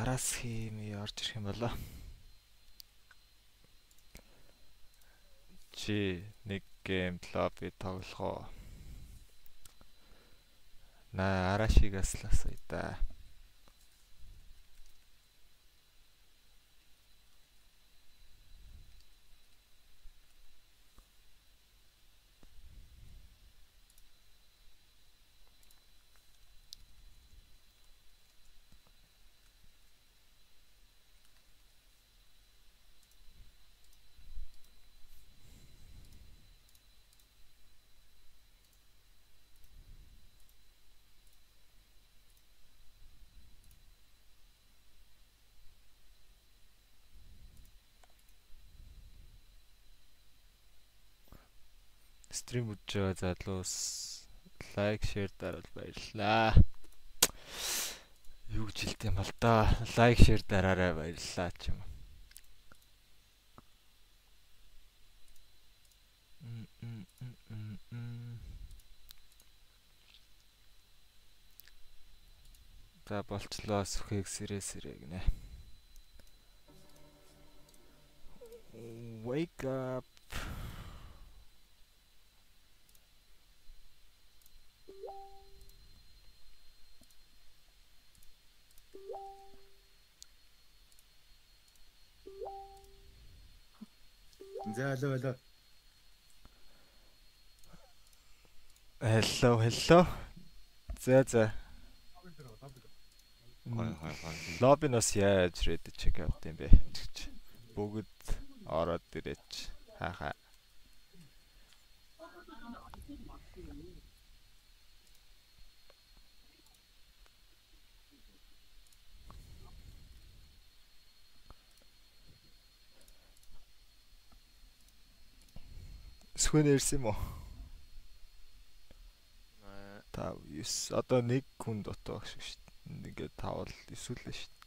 араас хиймээ орж ирэх юм болоо. Чи нэг гейм лобби тоглох уу? Наа араашигаас л асууя да. Стрим үзэж байгаа залуус лайк, шеэр дарвал баярлалаа. Юу гэж хэлт юм бол да. Лайк, шеэр дараарай баярлалаа ч юм. За болчлоо сүхийг сэрээ сэрээ гинэ. Wake up. За алуу алуу. Hello, hello. За за. Лобби нас яаж ready check out юм бэ? Бүгд ороод ирээч. Хаахаа. Сүхэн ирсэн юм уу? Аа, 5 9 одоо нэг хүн дотоо багш шүү дээ. Ингээд тавал эсвэл шүү дээ.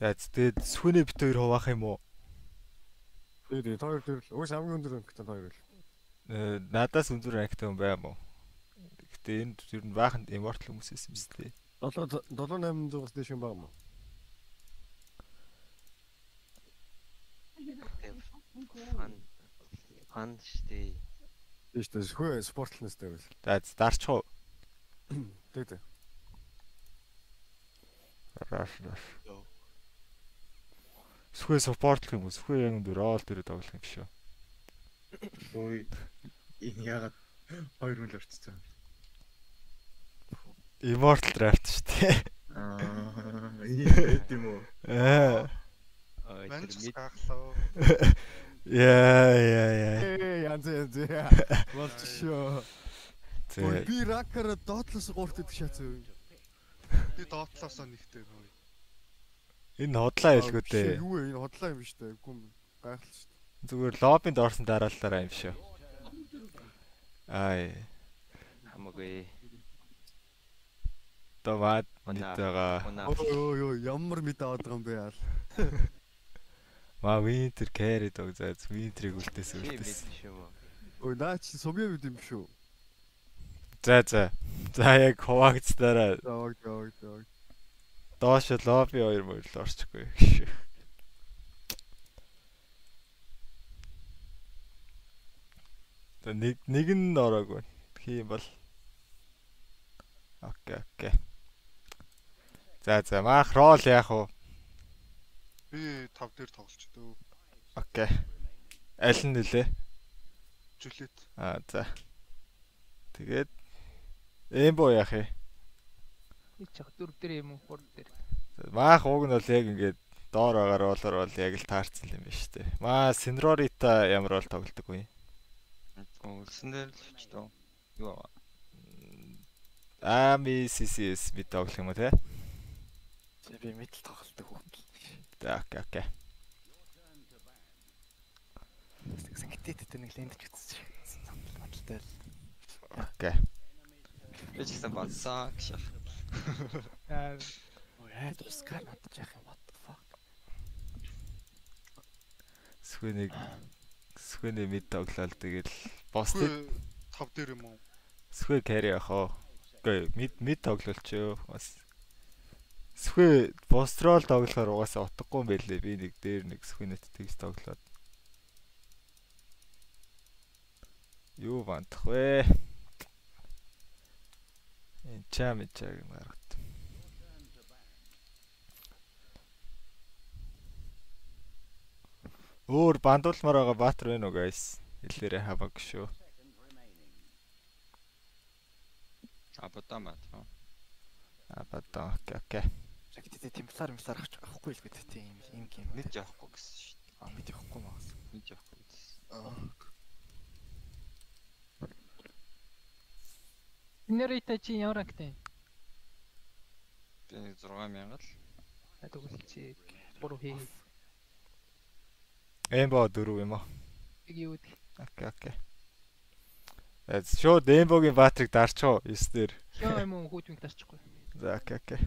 За тэгээд сүхний бит хоёр хуваах юм уу? Тэгээд тоор тэр л уус хамгийн өндөр өнгөтэй тоор л. Надаас өндөр ангитай хүн байм уу? Гэтэ энэ ер нь баахан immortal хүмүүс байсан юм зү. 7 7800-аас дэш юм байна мó. фан фан штэ. Тийш дээ хөө спортлнестэй байл. За дарч уу? Тэг тэг. Раш раш. Сүхээ спортлох юм уу? Сүхээ яг өндөр рол дээр тоглох юм шүү. Ой. Энэ ягаад хоёр хүн л орчихсон. Immortal draft шүү дээ. Аа, ийм байт юм уу? Аа. Тэр мэд гахлаа. Яа яа яа. Ээ янз янз. Болчихшоо. Зэ. Ой би ракара доотлоос гуурт идэх шатсан. Би доотлоосоо нэгтэй нөө. Энэ хотлаа хэлгүү дээ. Юу вэ? Энэ хотлаа юм биш үү? Гүм гайхал шүү дээ. Зүгээр лоббинд орсон дараалалаараа юм шүү. Ай. хамаагүй. Нэтага. Унаа. Ой ой ой ямар мэд аваад байгаа юм бэ яа. Ма винтер кэри дог за винтрийг үлдээс үлдээс. юм? Ой наа чи сумья бид юм шүү. За за. За яг хуваагдсараа За ой. Доош лобби хоёр мөр л орчихгүй шүү. За нэг нэг нь ороогүй. Хий бол. Окей, окей. За за маах рол яах вэ? Би 5 дээр тоглолч дөө. Окей. Аль нь нэлээ? Жүлет. Аа за. Тэгээд эмбо яах юм? Нэг чаг дөрв дээр юм уу? Гурав дээр. Маах уг нь бол яг ингээд доор агаар болоор бол яг л таарсан юм байна шүү дээ. Маа Синрорита ямар бол тоглодог вэ? Үлсэн дээр л ч дөө. Юу аа. Ами CCS бид тоглох юм уу те? Би мэдл тоглолдог хүн. За окей окей. Тэгсэн гэтээ тэ нэг лэнд ч үтсэж. Баталтай л. Окей. Би ч гэсэн бацаа гэж. Аа Ой Хайд ускаар надад яах юм what the fuck. Сүхнийг сүхний мэд тоглоал тэгэл босс 5 дээр юм уу? сүхэ carry яхаа. Үгүй мэд мэд тоглолчоо бас. Сүхэ бострол тоглохоор угаасаа утгагүй юм байлээ. Би нэг дээр нэг сүхнэт тэгж тоглоод. Юу бантах вэ? Энд чам чаг маргат. Өөр бандуулмаар байгаа баатар байна уу guys? Хэлээрээ хамаг шүү. Абатамат. А бата окей окей. Яг тэ темплар темплар авч авахгүй л гэдэг тийм юм юм юм. Мэд явахгүй гэсэн шүү. А мэд явахгүй маа гэсэн. Мэд явахгүй Генератор чи ямар ангитай? Би нэг 6000 л. А тэгвэл чи 3 хий. Эмбо дөрөв юм аа. Юу гэдэг. Окей окей. Эд шууд Эмбогийн баатрыг дарчоо 9 дээр. Хё юм уу хүүтвинг тарчихгүй. За окей окей.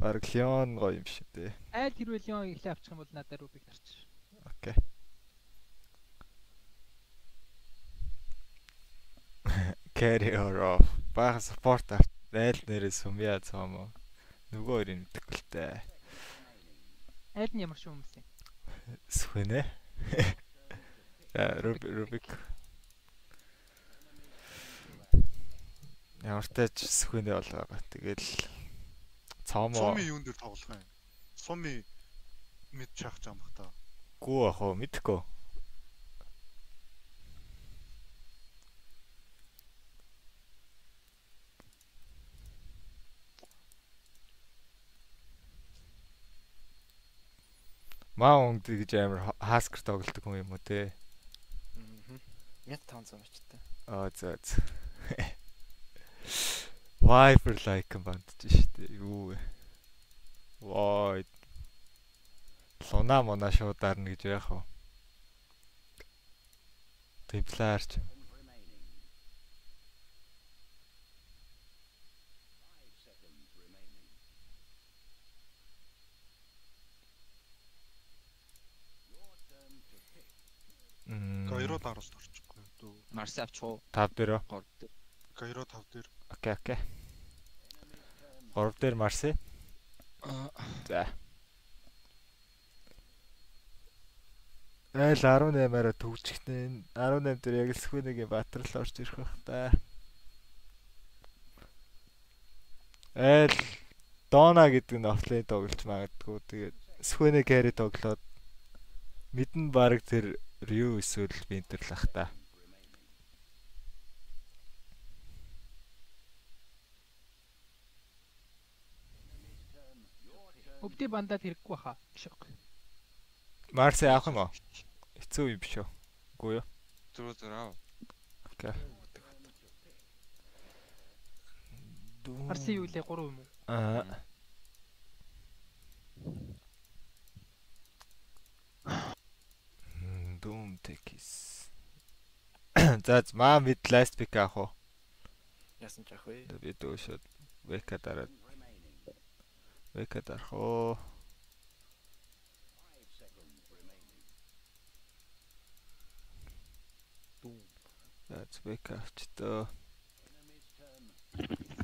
Бараг Леон гоё юм шиг дээ. Айл хэрвээ Леон ихлэ авчих юм бол надад Рубик тарчих. Окей. Carry or off. Бага support арт. Айл нэрээ сумья цаамаа. Нөгөө хоёрыг мэдэхгүй л дээ. Айл нь ямар шүү хүмүүс юм. Сүхэнэ. Рубик. Ямар ч тач сүхэнэ бол байгаа. Тэгэл цаамаа Суми юун дээр тоглох юм? Суми мэд чаах жам бах та. гүү ах уу мэдхгүй. Маа онг гэж амар хаскер тоглолдог хүн юм уу те. Аа. 1500 очтой. Аа за за. Viper like бандж штэ. Юу вэ? Вай. Луна мона шууд дарна гэж яах вэ? Темпларч. Мм. Гайро дараас орчихгүй дөө. Марс авчихуу. 5 дээр. 3 дээр. Гайро 5 дээр. Окей окей. 3 дээр марс. За. Айл 18-аараа төгжчихнэ. 18 дээр яг л Сүхүнэгийн батрал орж ирэх бах та. Айл Дона гэдэг нь офлейн тоглож магадгүй. Тэгээд Сүхүнэ carry тоглоод мэдэн баг тэр Рю эсвэл Винтерлах та. Өвдөө бандаад хэрэггүй баха. Шок. Марс авах юм уу? Хэцүү юм биш үү? Үгүй юу? Зүрх зүрх. Окей. Арси юу лээ 3 юм уу? Аа. Doom Tekis. За маа мид last pick авах уу? Яасан ч ах вэ? Би дөөшөд века дараад. Века дарах уу? За века авчтаа.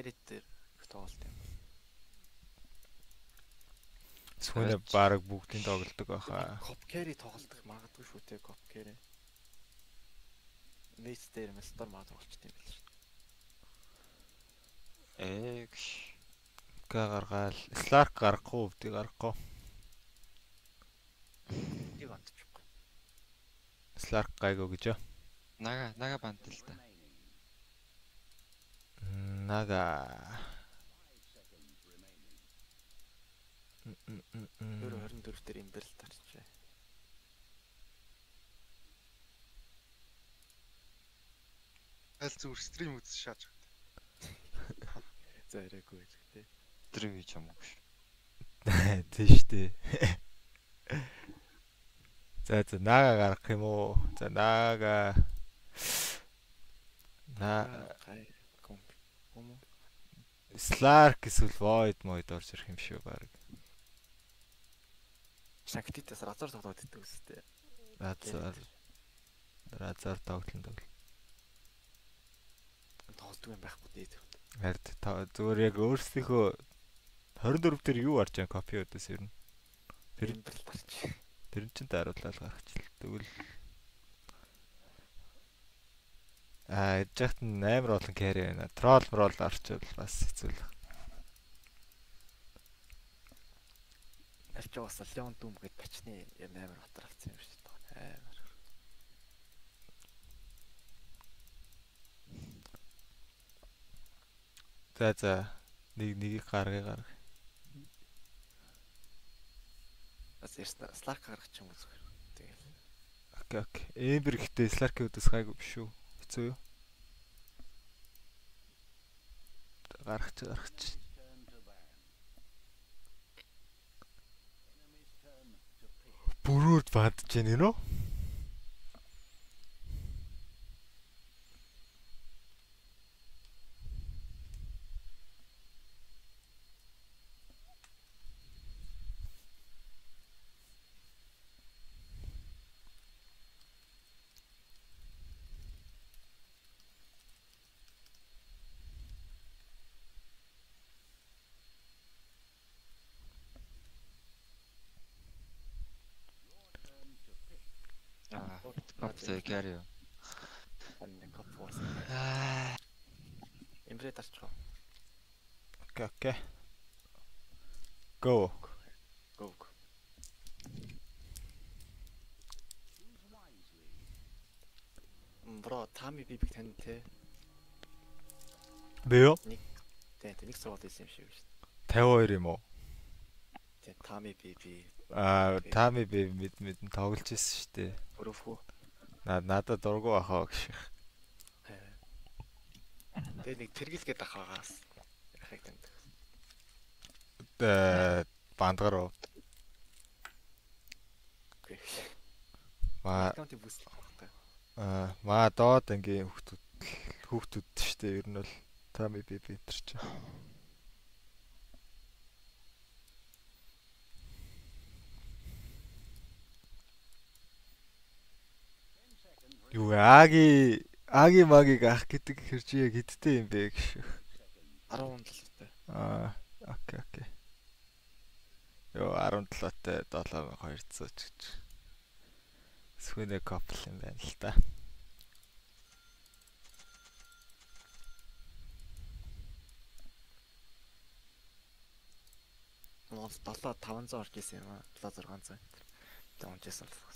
Carry дээр тоглолт юм. Сүүнэ баг бүгдийн тоглолдог байхаа. Cop carry тоглолтох магадгүй шүү те cop carry. Мэйс дээр мэлтор маа тоглолчтой юм биш. Ээ Га гаргаал. Сларк гарахгүй, өвдий гарахгүй. Нэг онцчихгүй. Сларк гайгүй гэж. нага нага банд л да. Нага. Өөр 24 дээр имберл тарчээ. Аль зүгээр стрим үзэж шааж. За яриаггүй л те. Стрим хийж хамаагүй шүү. Тийш дээ. За за нага гарах юм уу? За нага. На гай комп. Комо. Сларк эсвэл Void мод орж ирэх юм шүү баг. Шактитас разар тоглоод иддэг үстэй. Разар. Разар тоглолт тоглол. Тоглолтгүй юм байхгүй дээ. Хард зүгээр яг өөрсдийнхөө 24 дээр юу арч байгаа копи өдөөс ер нь. Тэр имберл тарч. тэр нь ч даруулаад гаргачихл. Тэгвэл Аа, яжхад нь амар олон carry байна. Troll roll орчвол бас хэцүү л. Арч бас Леон Дүм гэд бачны юм амар хатар авсан юм шүү дээ. Амар. За за нэг нэгийг гаргая гарга. Бас ярьсан Slack гаргах юм зүгээр. Тэгэл. Окей окей. Эмбер ихтэй Slark-ийн өдөөс гайгүй биш үү? Хэцүү юу? Гаргач гаргач. Бүрүүд бадж гэнэ нөө? Аа, компьютер carry. Аа, Имбрэ тарчгаа. Окей окей. Go. Go. Бро, Тами бибиг тань те. Бэ юу? Тэ, тэ нэг сургууль байсан юм шиг шүү дээ. 52 юм уу? Тэ, Тами биби. Аа, Тами би мэд мэд тоглож ирсэн шүү дээ. Өрөвхөө. Надад дургу ахаа гэж. Тэгээ нэг тэргэлгээд ахаагаас яхаг танд. Э бандгар уу? Маа аа маа доод ангийн хүүхдүүд хүүхдүүд шүү дээ. Ер нь бол Тами би би тэр чинь. Юу аги аги магиг ах гэдэг хэрж яг хэдтэй юм бэ гэж. 17 та. Аа окей окей. Йоо 17-тай 7200 ч гэж. Сүүнэ копл юм байна л та. Моос 7 500 орж исэн юм аа. 7 600. Тэгээ унжсэн л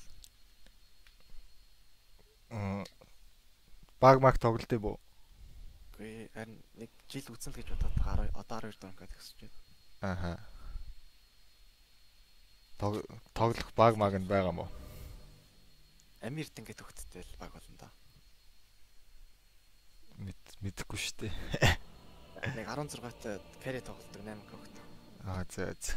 Баг маг тоглолт юм уу? Үгүй харин нэг жил үтсэн л гэж бодоод 10 одоо 12 дөрөнгө гэдэг хэсэж байна. Тог тоглох баг маг нь байгаа мó. Америкт ингээд төгттэй л баг болно да. Мэд мэдэхгүй шүү дээ. Нэг 16-тай карри тоглолдог 8 когт. Аа зөө зөө.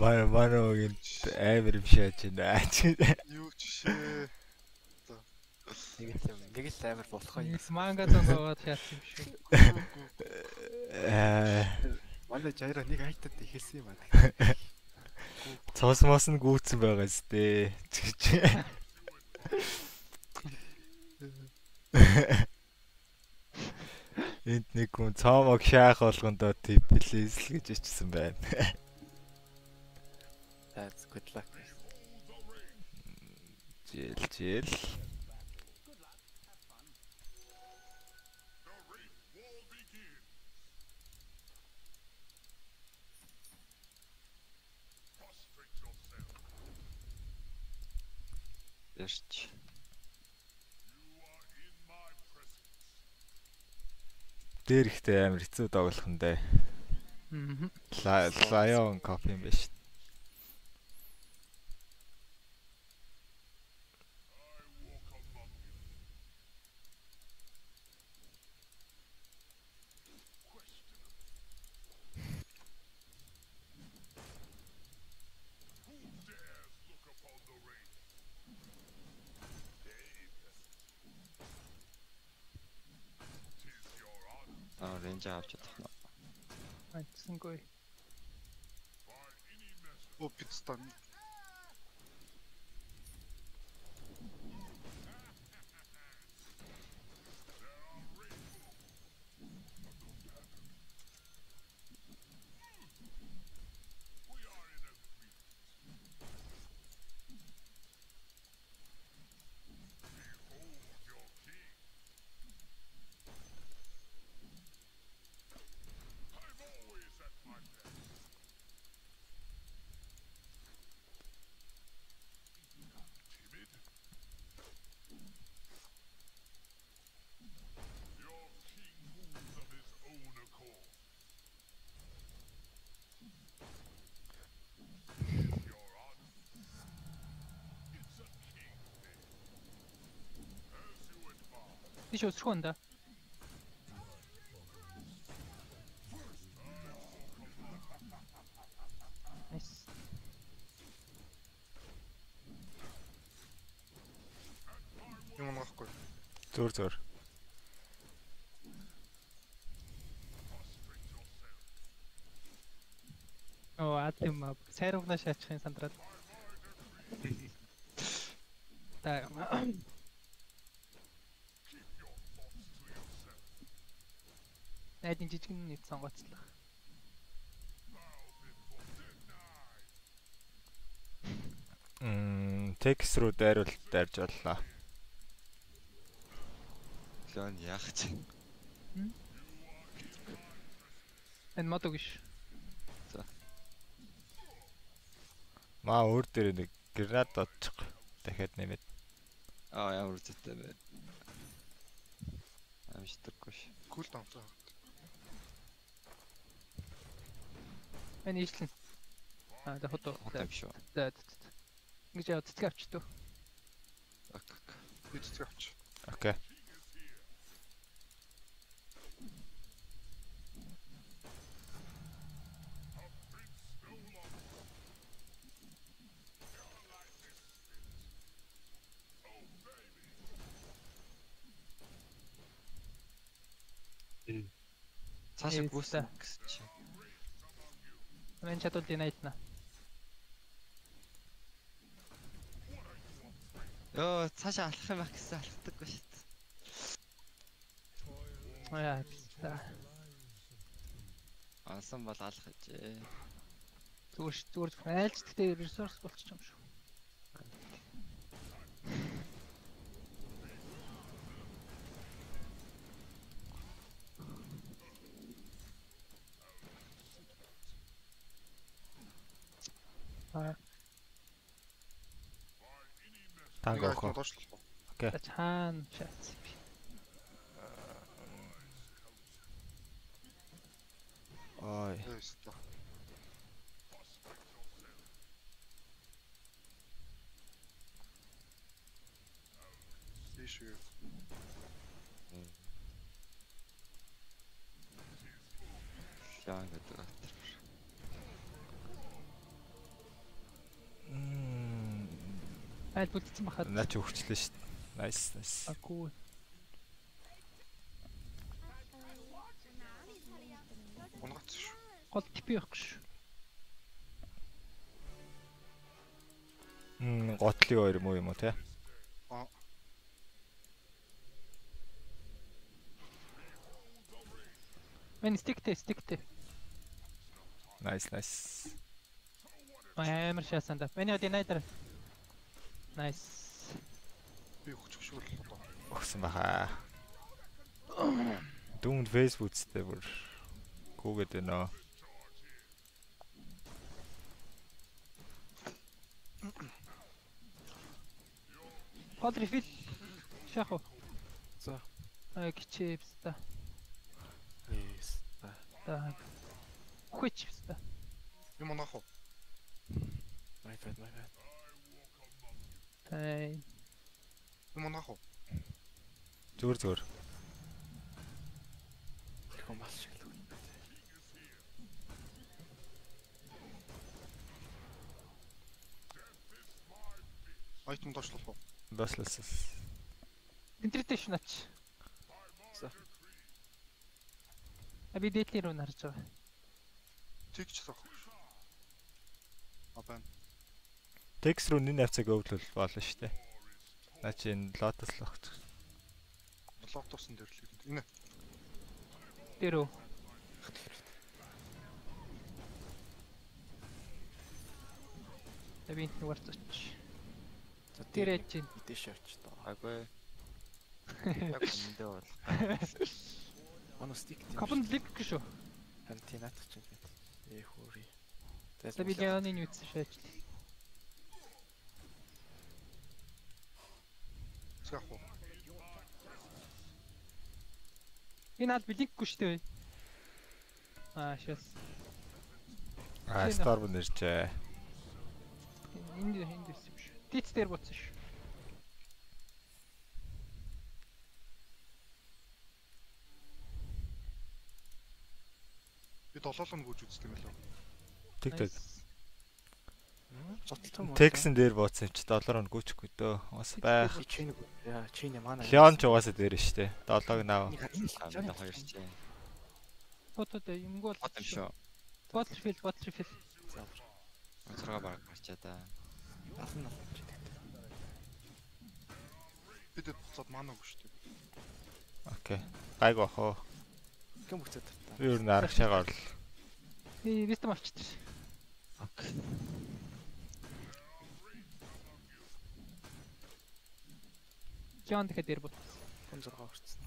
Маа манаагийн амар юм шааж байна. Юу ч шээ. Нэг л юм, нэг л амар болохоо юм. Манга зогсоод шаардсан юм шүү. Аа Манай жайра нэг айтад ихэлсэн юм аа. цус мос нь гүйтсэн байгаа зү. Чигч. Энд нэг хүн цоомог шаах болгондоо тип плиз л гэж ичсэн байна. That's good luck. Жил жил. Яшч. Дээр ихтэй амар хэцүү нь дээ. Мм. Lion copy юм биш. Аа рейнж авч чадах нь. Айтсангүй. Оо пицтан. Тийш өсрөх юм да. Nice. Юм унахгүй. Зөөр зөөр. Оо атим сайруугна шаачихын сандраад. Та Найдын жижигэн нийт сонгоцлоо. Мм текст руу дайруулалт дайрж боллоо. Лон яах чи. Энэ мод үгш. Маа өөр дээр нэг гранат одчих. Дахиад нэмээд. Аа ямар үзэтэй бэ. Амжтаггүй ш. Кул давтаа. Энэ ишлэн. Аа за хото. Шүү. За. Ингэж яа цэцэг авчтуу. Ок. ок. Би цэцэг авч. Окей. Цаашаа Ээ, гүйсэн гэсэн чи. Мен чадвал динайтна. Йоо цаашаа алах юм ах гэсэн алддаггүй шүү дээ. Аа. За. Ансан бол алах гэж. Зүгээр зүгээр айлч гэхдээ ресурс болчих юм шүү. Аа, Танго Нэг охоо. айтмаа доошлоо. за чаана шаац. Ой. Яс та. Тийш үү. Леон гэдэг Айл бүтцэн бахад. Наа чи өгчлээ шүү дээ. Nice, nice. Агүй. Унгац шүү. Гол типи байхгүй шүү. Мм, готлын хоёр юм уу юм уу те? Аа. Мен стиктэй стиктэй. Nice, nice. Амар шаасан да. Миний одоо найдар. Nice. Би өгчих шүү л одоо. Өгсөн баха. Дүүнд фейсбүүкстэй бүр гүүгээд байна. Гол рефил. Шах уу. За. Аа гिचээвс та. Yes. Та. Хүчвс та. Юм унгаах уу? My bad, my bad. Тай. Юм унгаах уу? Зүгээр зүгээр. Юм бас шиг л үгүй. Айтем доошлох уу? Баслаас. Интернеттэй шнаач. За. А би дээдлийн рүү нарж байгаа. Тэгч л авах Текст руу нэн авцаг өвлөл болно шүү дээ. Наа чи энэ лотос л багч. Локтосон дээр л. Энэ Дээр үү. Таби нүгэр цоч. За Тэр ээж чинь. Мэдээш авч тоо. Агүй. Яг өмнөдөө бол. Манай стик тийм. Капн лиг шүү. Ханти наатах чинь гэдэг. Ээ хүүри. Таби Леоны нүц шааж. згах уу? Энэ аль блинкгүй шүү дээ. Аа шээс. Аа, Storm нэрчээ. Энд энд ирсэн юм шүү. Тиц дээр буцсан шүү. Би долоолоо гүйж үзтiim байлаа. Тэг тэг. Зотлон. Тексэн дээр бууцсан чи 7 хоног гүйчихгүй дөө. Бас байх. Чин яа чин манай. Леон ч угаасаа дээр нь штэ. 7-ог нав. Хамда хоёр ч. Фотод юмгол. Бот юм шүү. Ботлфил ботлфил. Онцороо бараг гарчаа да. Алан алан. Бидэд буцаад маанаг шүү дээ. Окей. Гайг бах уу. Кем бүцээд та. Би ер нь арга шагаар л. Би вистом авчихдээ. Окей. Жон дахиад дээр бут. 16 хүрсэн.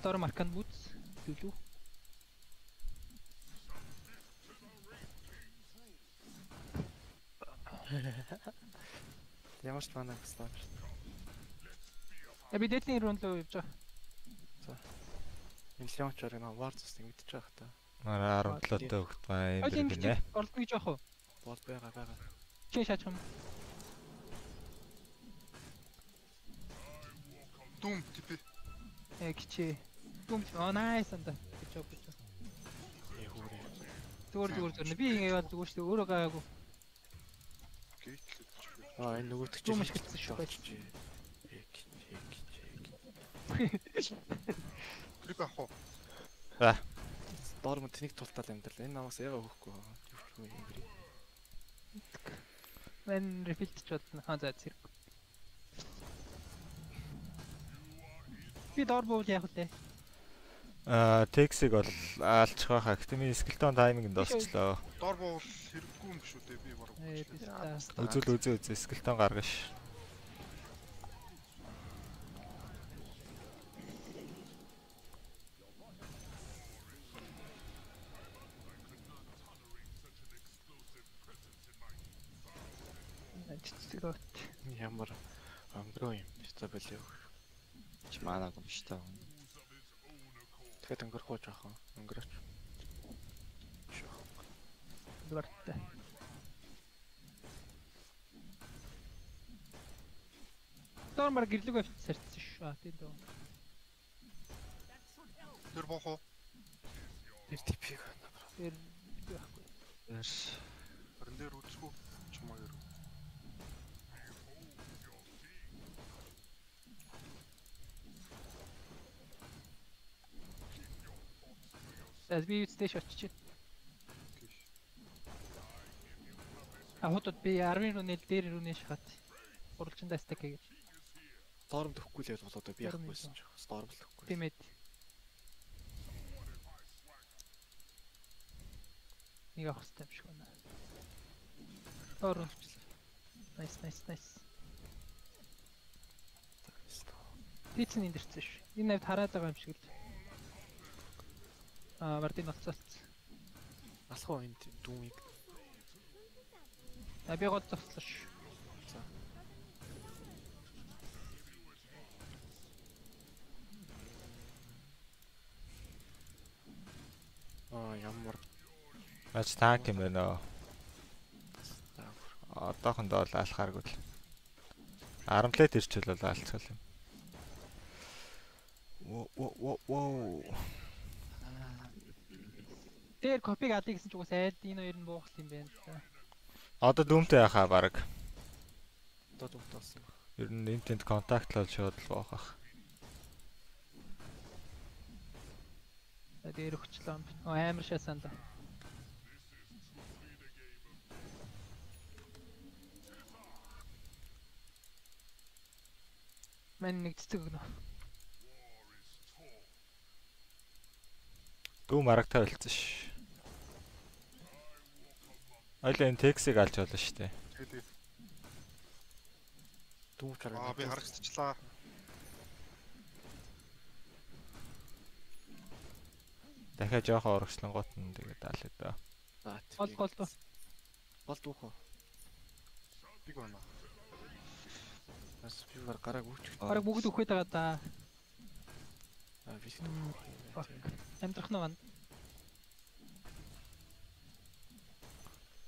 Дор маркан бүц. Зүлүү. Ямар ч манай гэсэн. Я би дээдлийн рүүн рүү явж байгаа. Энэ леончоор нөө варцс нэг мэдчих байх та. Манай 17 дэх хөлт маань Хойд энэ ингэж гинэ. орлоо гэж яах вэ? Бол байгаа байгаа. Чи шаачих юм. Дүм типи. Э гिचээ. Дүм. Oh nice анда. Good job. good job. Ээ хүүри. Зүгээр зүгээр зүгээр. Би ингэ яа зүгээр шүү дээ. Өөрөө. Гейтлээ. Аа энэ нөгөөт Дүм маш хэцүү шүү байж. Крип авах уу? Доор мөн тэнийг тултал амьдрал. Энэ намаас яга өгөхгүй. Юу юм бэ? Мен рефилч бодно. Аа за зэрэг. Би доор буул яах вэ? Аа, тексиг бол аалчих байхаа. Гэтэ миний скелтон тайминг дуусчлаа. Доор буул хэрэггүй юм шүү дээ. Би баруун. Үзүүл үзээ үзээ скелтон гаргаш. Чичгөө. Ямар өнгөрөө юм. Стабил юу. Чи манаг юм шүү дээ. Тэгэхэд өнгөрөх жоох. Өнгөрөөч. Дууртай. Стормаар гэрлэг сарцсан шүү. Аа тийм дөө. Тэр бохоо. Тэр типийг байна. Тэр байхгүй. Яаш. Харин дээр үзэхүү чамаа яруу. За би үстэйш очиж. Окей. А хотод би 10 рүүнэл дээр рүүнээ шахаад. Уралчиндаа стак гэж. Storm төгөхгүй л бол одоо би Storm яахгүйсэн ч. Storm л төгөхгүй. Тийм ээ. Нэг авах хэрэгтэй юм шиг байна. Ор. Nice nice nice. Пицэн эндэрсэн ш. Энэ навд хараад байгаа юм шиг л. Аа, Мартин олцолц. Алхуу энд дүүмийг А би гол зовслоо ш. аа ямар Мач танк юм байна оо. Одоохондоо л алхааргүй л. 10 плет ирчэл бол алцгал юм. Во во во во. Тэр копиг алъя гэсэн ч угсаа айд энэ хоёр нь буухал юм байна. За. Одоо дүмтэй яхаа баг. одоо дүүтсэн. Ер нь интент контактлол шууд л боохах. За дээр өгчлөө. Оо амар шаасан да. Мэн нэг цэцэг өгнө. Дүүм арагтай болцсон ш. Ойлоо энэ тексийг алж болно штэ. Тэгээд Дүүм чараа. аа би харагцчихлаа. Дахиад жоохон урагшлангуут нь тэгээд алаа даа. Гол гол доо. Гол дүүхөө. Биг байна. Бас би бар гарааг үүч. Бараг бүгд өгөхөд байгаа да. Аа би. Амьдрах нь байна.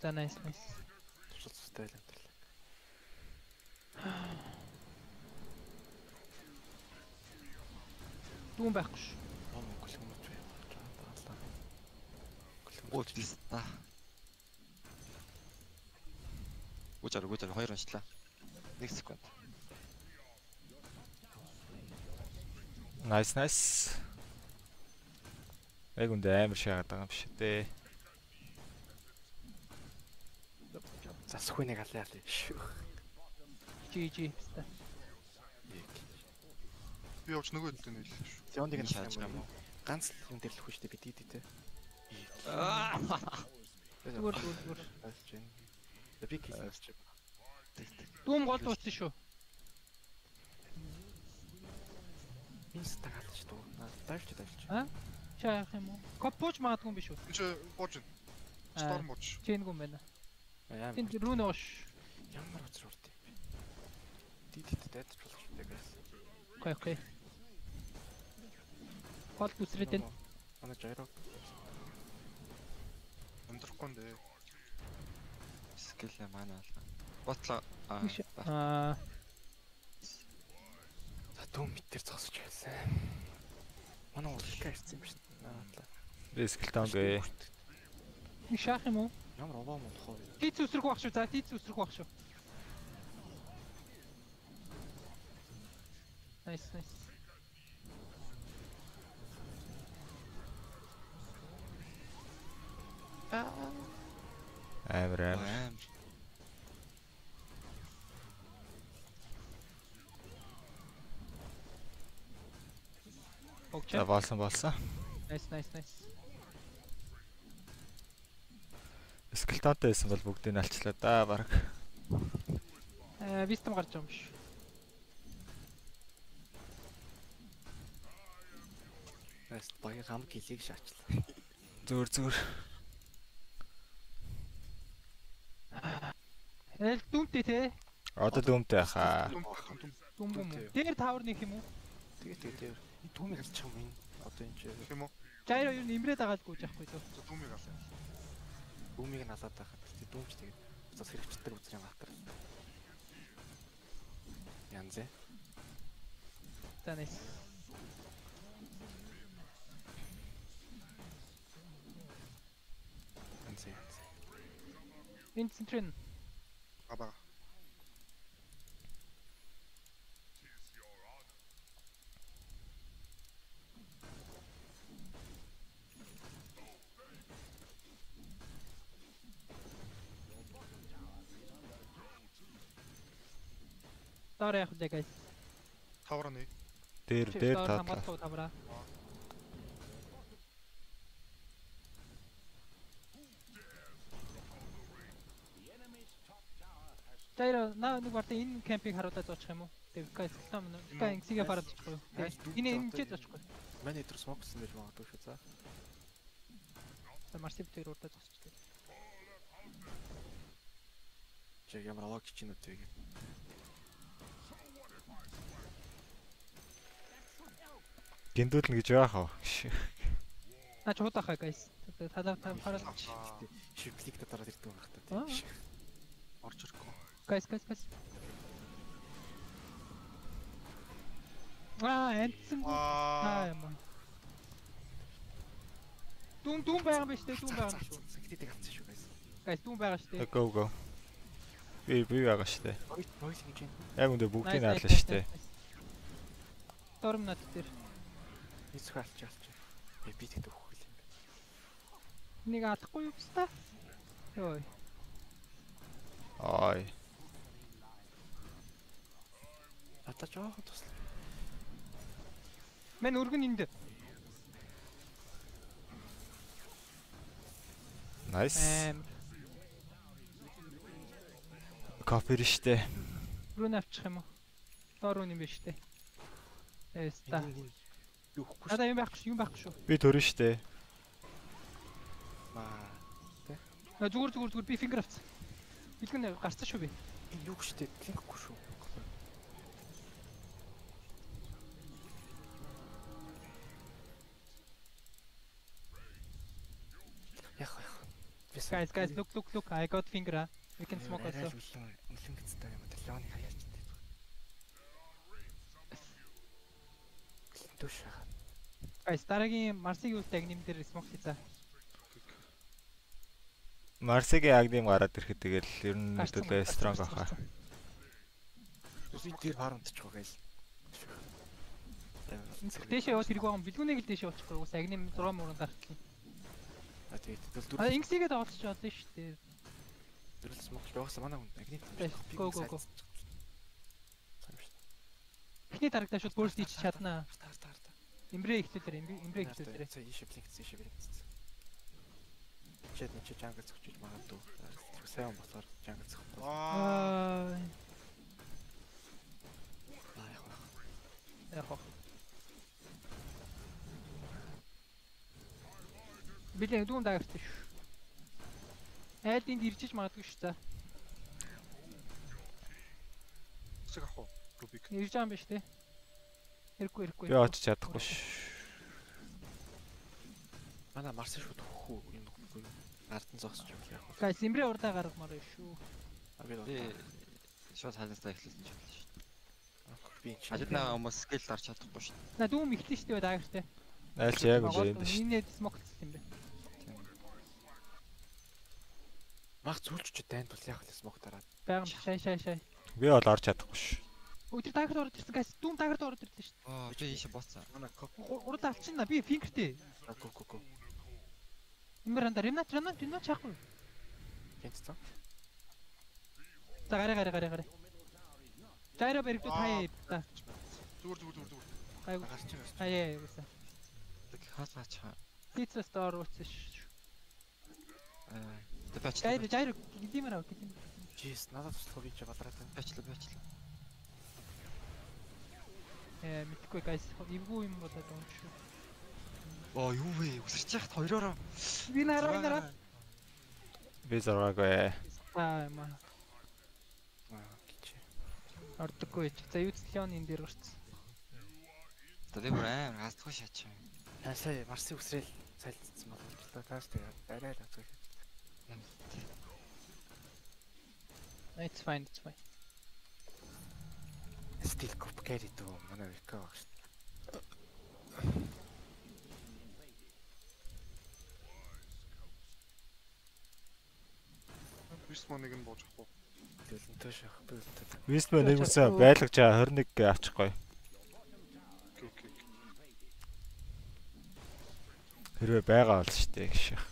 За nice nice. тусал тустай л амтал. Дүүн байхгүй ш. Аа мөнгө л хүмүүс бай. Баалаа. Уучлаа. та. Гүжэр гүжэр хоёр уншлаа. Нэг секунд. Nice nice. Яг үндэ амар шаагаад байгаа юм биш үү? Нэг алаа алаа. Шүү. GG хэвээр. Би явж нөгөө дэд нэлээ шүү. Зондыг нь Шааж шааж юм юм уу? Ганц л юм дээр л хүү штэ бид идэтэй. Зүгээр зүгээр зүгээр. Бас чинь. Би чи. Дүүм гол дууссан шүү. Инс тагаалч дуу. Дайвч дайвч. А? Чаах юм уу? Копоч магадгүй юм биш үү? Энд чи бууж. Storm бууж. Чэнгүм байна. Тэнд рүүн оош. Ямар газар урд юм бэ? Дидэт дайдч болох юм даа. Окей окей. Гол бүсрээд байна. Манай жайроо. Амьдрахгүй нэ. Скил манай алга. Ботлоо. Аа. За дүүм мэтэр зогсож байсан. Манай уралка ирсэн юм шүү дээ. Наадлаа. Би скелтон гээ. нэг шаах юм уу? Ямар овоо мөн хоо. Тийц үсрэх байх шүү. За тийц үсрэх байх шүү. Nice nice. Амар амар. Аим. За Окей. болсон болсон. Nice nice nice. Скелтонтой байсан бол бүгдийг нь алчлаа да баг. Э, wisdom гарч байгаа юм биш. Бас багийн хам гэлийг шаачлаа. Зүгээр зүгээр. Эл дүмтэй те. Одоо дүмтэй хаа. Дүм юм. Уу? Дээр тавар нэг юм уу? Тэгээд тэгээд энэ түүмийг алчих юм энэ. Одоо энэ Гэх юм уу? Жайро юу нэмрээд байгаа л гүйж яахгүй. За дүмийг алаа. Дүүмийг нь алаад байхад тэгээд дүүмч тэгээд цас хэрэгчдэг үзрийн гатар. Янз ээ. За nice. Янз доор явах үү guys. Тавраа нэг. Дээр дээр тавраа. Тэр наа нэг барт энэ кемпинг харуулаад зоочих юм уу? Тэр guys том ка инсигээ бараад зоочих? Guys, Энэ энэ ч зоочих? Манай өдөр смоксон байж магадгүй шүү за. За марсип тэр урдаа зогсчих. Чи ямар логик ч юм уу Гиндүүлнэ гэж яах вэ? А чуудах хаа guys. Талаа таа хараад Шиплик та дараад ирдэг байх та. Орж ирэхгүй. guys guys guys. Аа энтсэн. Аа юм. Дүн дүн байгаа юм биш үү? Дүн байгаа юм шүү. Сэхтэйг авчихсан шүү guys. Guys дүн байгаа шүү. Go go. Би би байгаа юм. Яг үндэ бүгдийг наалаа штэ. nice, nice. Дорм над дээр Эцэг алч алч. Би би тэгт өгөх юм. нэг алахгүй юу та? Йой. Ой. Ата жоохон туслаа. Мэн өргөн энд. Nice. Копер штэ. Рүү навчих юм уу? Доор үн юм биш үү? Шүү. Надаа юм байхгүй шүү, юм байхгүй шүү. Би төрөн штэ. Маа. А зүгээр зүгээр зүгээр би фингер авцсан. Бэлгэн гарцсан шүү би. Юу гэжтэй кликгүй шүү. Ях. Бис. Guys guys look look look I got finger. ah. We can smoke also. Үлэн гэцтэй юм да. Леоны хаяач дээ. Түш. Guys дараагийн Марсыг үлдэг нэм дээр smoke хийцаа. Марсигийн агним гараад ирэхэд тэгэл ер нь төлөө стронг гарцсан. Би тэр харамтчих гайл. Дээшээ яваад хэрэг байгаа юм. Бэлгүүнийг л дээшээ явуучих. Ус агним 6 мөрөнд гартлаа. А тэгээд дөрөв А ингэсийгээ тоглож болно шүү дээ. дөрөв смок яваасаа манай хүн. Guys, go, go, go. Эхний дарагдаа шууд burst хийж чаднаа. Таар таар. Имбрэ ихлүүлэр имбрэ ихлүүлэр. За ийшээ блинк ийшээ блинк. Чэд нэг чи жангл зогчиж магадгүй. Сайн болохоор жангл зогч. Аа. Яг яг. Билээ дүүн даагаартай шүү. Айл энд иржиж магадгүй шүү за. Цэг ах уу? Рубик. Ирж байгаа юм биш үү? Хэрэггүй хэрэггүй. Би очиж чадахгүй ш. Манай Марс шүү төхөө юм үгүй юу? Ардан зогсож юм яг. Гайс имбрэ урдаа гаргамаар байна шүү. А би Би шууд хаалнастай эхлэсэн ч болно шүү. би чи. Ажиднаа хүмүүс скил дарч чадахгүй шүү. На дүүм ихлэн штэ даагаартай. Айлч яг үл юм ш. Энэ смоклс юм бэ. Мах зүлч чи дайнд бол яг л смок дараад. Баян шай шай шай. Би бол орж чадахгүй ш. Өдөр даагаарт ороод ирсэн гайс дүүм даагаарт ороод ирлээ шүү. Аа би ийшээ бууцсан. Манай коп Урдаа алчихна би фингертэй. го го го. Имбранда ремнат ремнат ремнат чаахгүй. Гэнт цаа. За гараа гараа гараа гараа. Жайра бэрэгдүү таяа та. Зүгээр зүгээр зүгээр зүгээр. Гайг Гарч байгаа. хаяа юуса. Тэг хаас хаач хаа. Пицца стор үүсэж шүү. Аа тэг бач. Жайра жайра гидимэр ав гидимэр. Жис надад туслах чи балраад байна. бачлаа бачлаа. Э мэдгүй гайс эвгүй юм болоод байгаа юм шүү. Оо юу вэ? Үсэрч яхад хоёроо. Би нараа би нараа. Би зураагүй. Аа маа. Аа. Ордоггүй. За юу цэлэн энэ дээр гарцсан. Тэгээд бүр амар хаасдгүй шаач. Аа сая Марсын үсрээл сайлцсан болчихлоо. Таас тэгээд арай л азгүй. It's fine, it's fine. Still complicate to манай Вика багш. Вестманыг нь боож авахгүй. Төлөнтөө шахах бэлтэй. Вестман нэг үсэ байлгаж 21 авчихгүй. Хэрвээ байгаа бол шүү дээ гişх.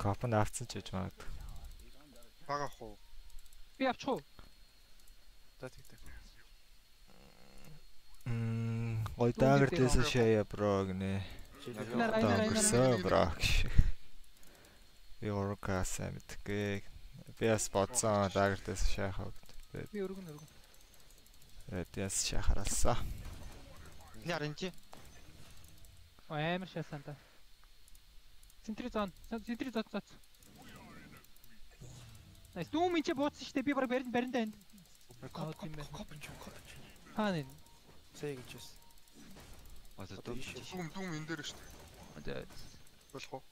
Копн авцсан ч гэж магадгүй. Бага хуу. Би авчих уу? Мм, гой дагэр дэсэн шаяа бро гинэ. Өнгөрсөн бро. Би оркас амтгэ. Би бас бодсон дагэр дэсэн шаяхаа гэдэг. Би өргөн өргөн. Дэс шахаралсаа. Ни аринчи. Амар шасан та. Центри зон. Центри зон зон. Найс дүүм энэ ч бууцсан штэ би бараг барин барин байна. коп коп коп. Хаана энэ? Сэй гэж бас. Одоо. Дүм дүм энэ дээр шүү дээ. Болох уу?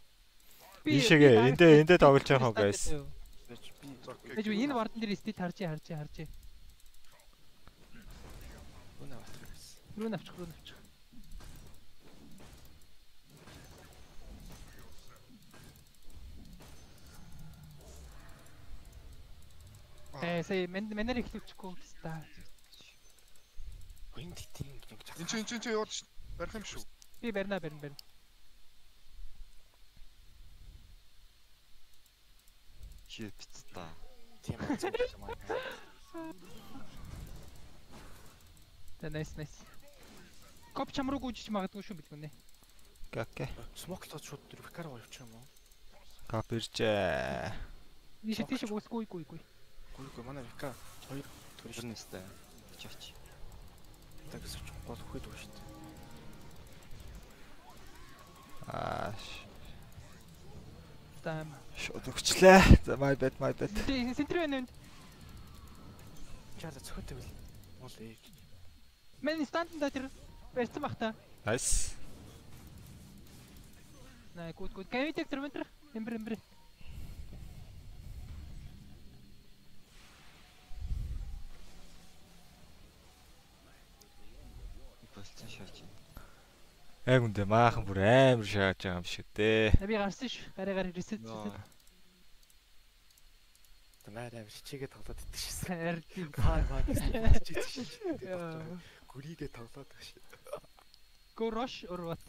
Ийшээгээ эндээ эндээ тоглож байгаа хөө guys. Байж би энэ вардан дээр стит харж харж харж. өнөө авчихсан. Рүү навчих рүү навчих. Э сая мен менэр ихлэвчихгүй та. Энд тийм ингэж Энд чи энд чи яваад шүү. Барих юм шүү. Би барина барина барина. Shit та. тийм юм аа. За nice nice. Коп чам руу гүйж магадгүй шүү билгүн нэ. Окей. Смок тоо шууд рефикар гоё явчих юм уу? Кап иржээ. Тийш тийш үсгүй үгүй үгүй. Гүй гүй манай рефика хоёр төрөж Гэрнэ сте. Та гэсэн чинь гол өгч шүү дээ. Аа Там. шууд өгчлээ. За my bad my bad. Центри байна. Чарда цохиотой бил. Мол ээ. Мен стандартаа тэр барьсан бах та. Nice. На гуд гуд. Гавитек терментр. Эмбэр эмбэр. Болсон шаач. Яг үндэ маахан бүр амар шааж байгаа юм шиг дээ. Би гарсан ш. Гараагаар ресет ресет. Тэмээр аим чигээ тоглоод фаа гэж чийдэж Яа. шээ. Гүрийгээ тоглоод байгаа rush or what?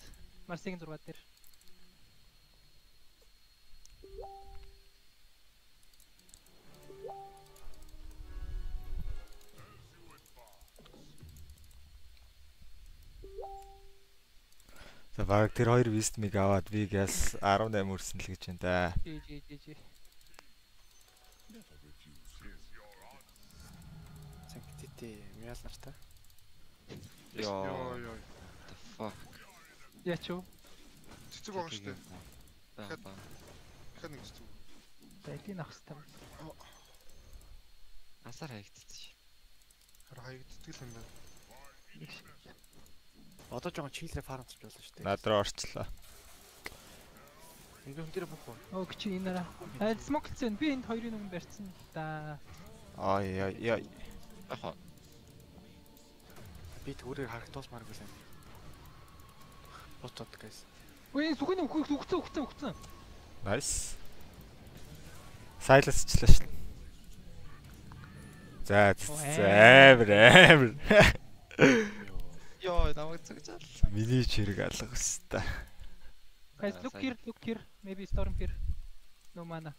Марсигийн 6 дээр. За баг тэр хоёр вистмиг аваад би газ 18 өрсөн л гэж байна да. Жи жи жи. Санктити мял нартай. Йоо. Йоо ёо. The fuck. Яач юу? Цэцэг байгаа шүү дээ. Бага бага. Дахиад нэг цэцэг. Бэлгийн авах хэрэгтэй. Асар хаягдчихсан шээ. Хар хаягддаг юм байна. Одоо жоохон чийлрээ фармч болно шүү дээ. Над руу орчлоо. энэ хүн дээр бүх уу. Оо чи энэ нара. Айл смоклцэн би энд хоёрын өмнө барьсан да. Ой яа яа. Хоо. Би төрөөр харагдуулмаар билээ. Ботод guys. Үгүй сүхний үхэх үхсэн үхсэн үхсэн. Nice. Сайласчлаа шүү. За за амар амар. Йоо, намайг зүгж ал. Миний чирэг алга өстэй. Guys look here look here maybe storm here. No mana.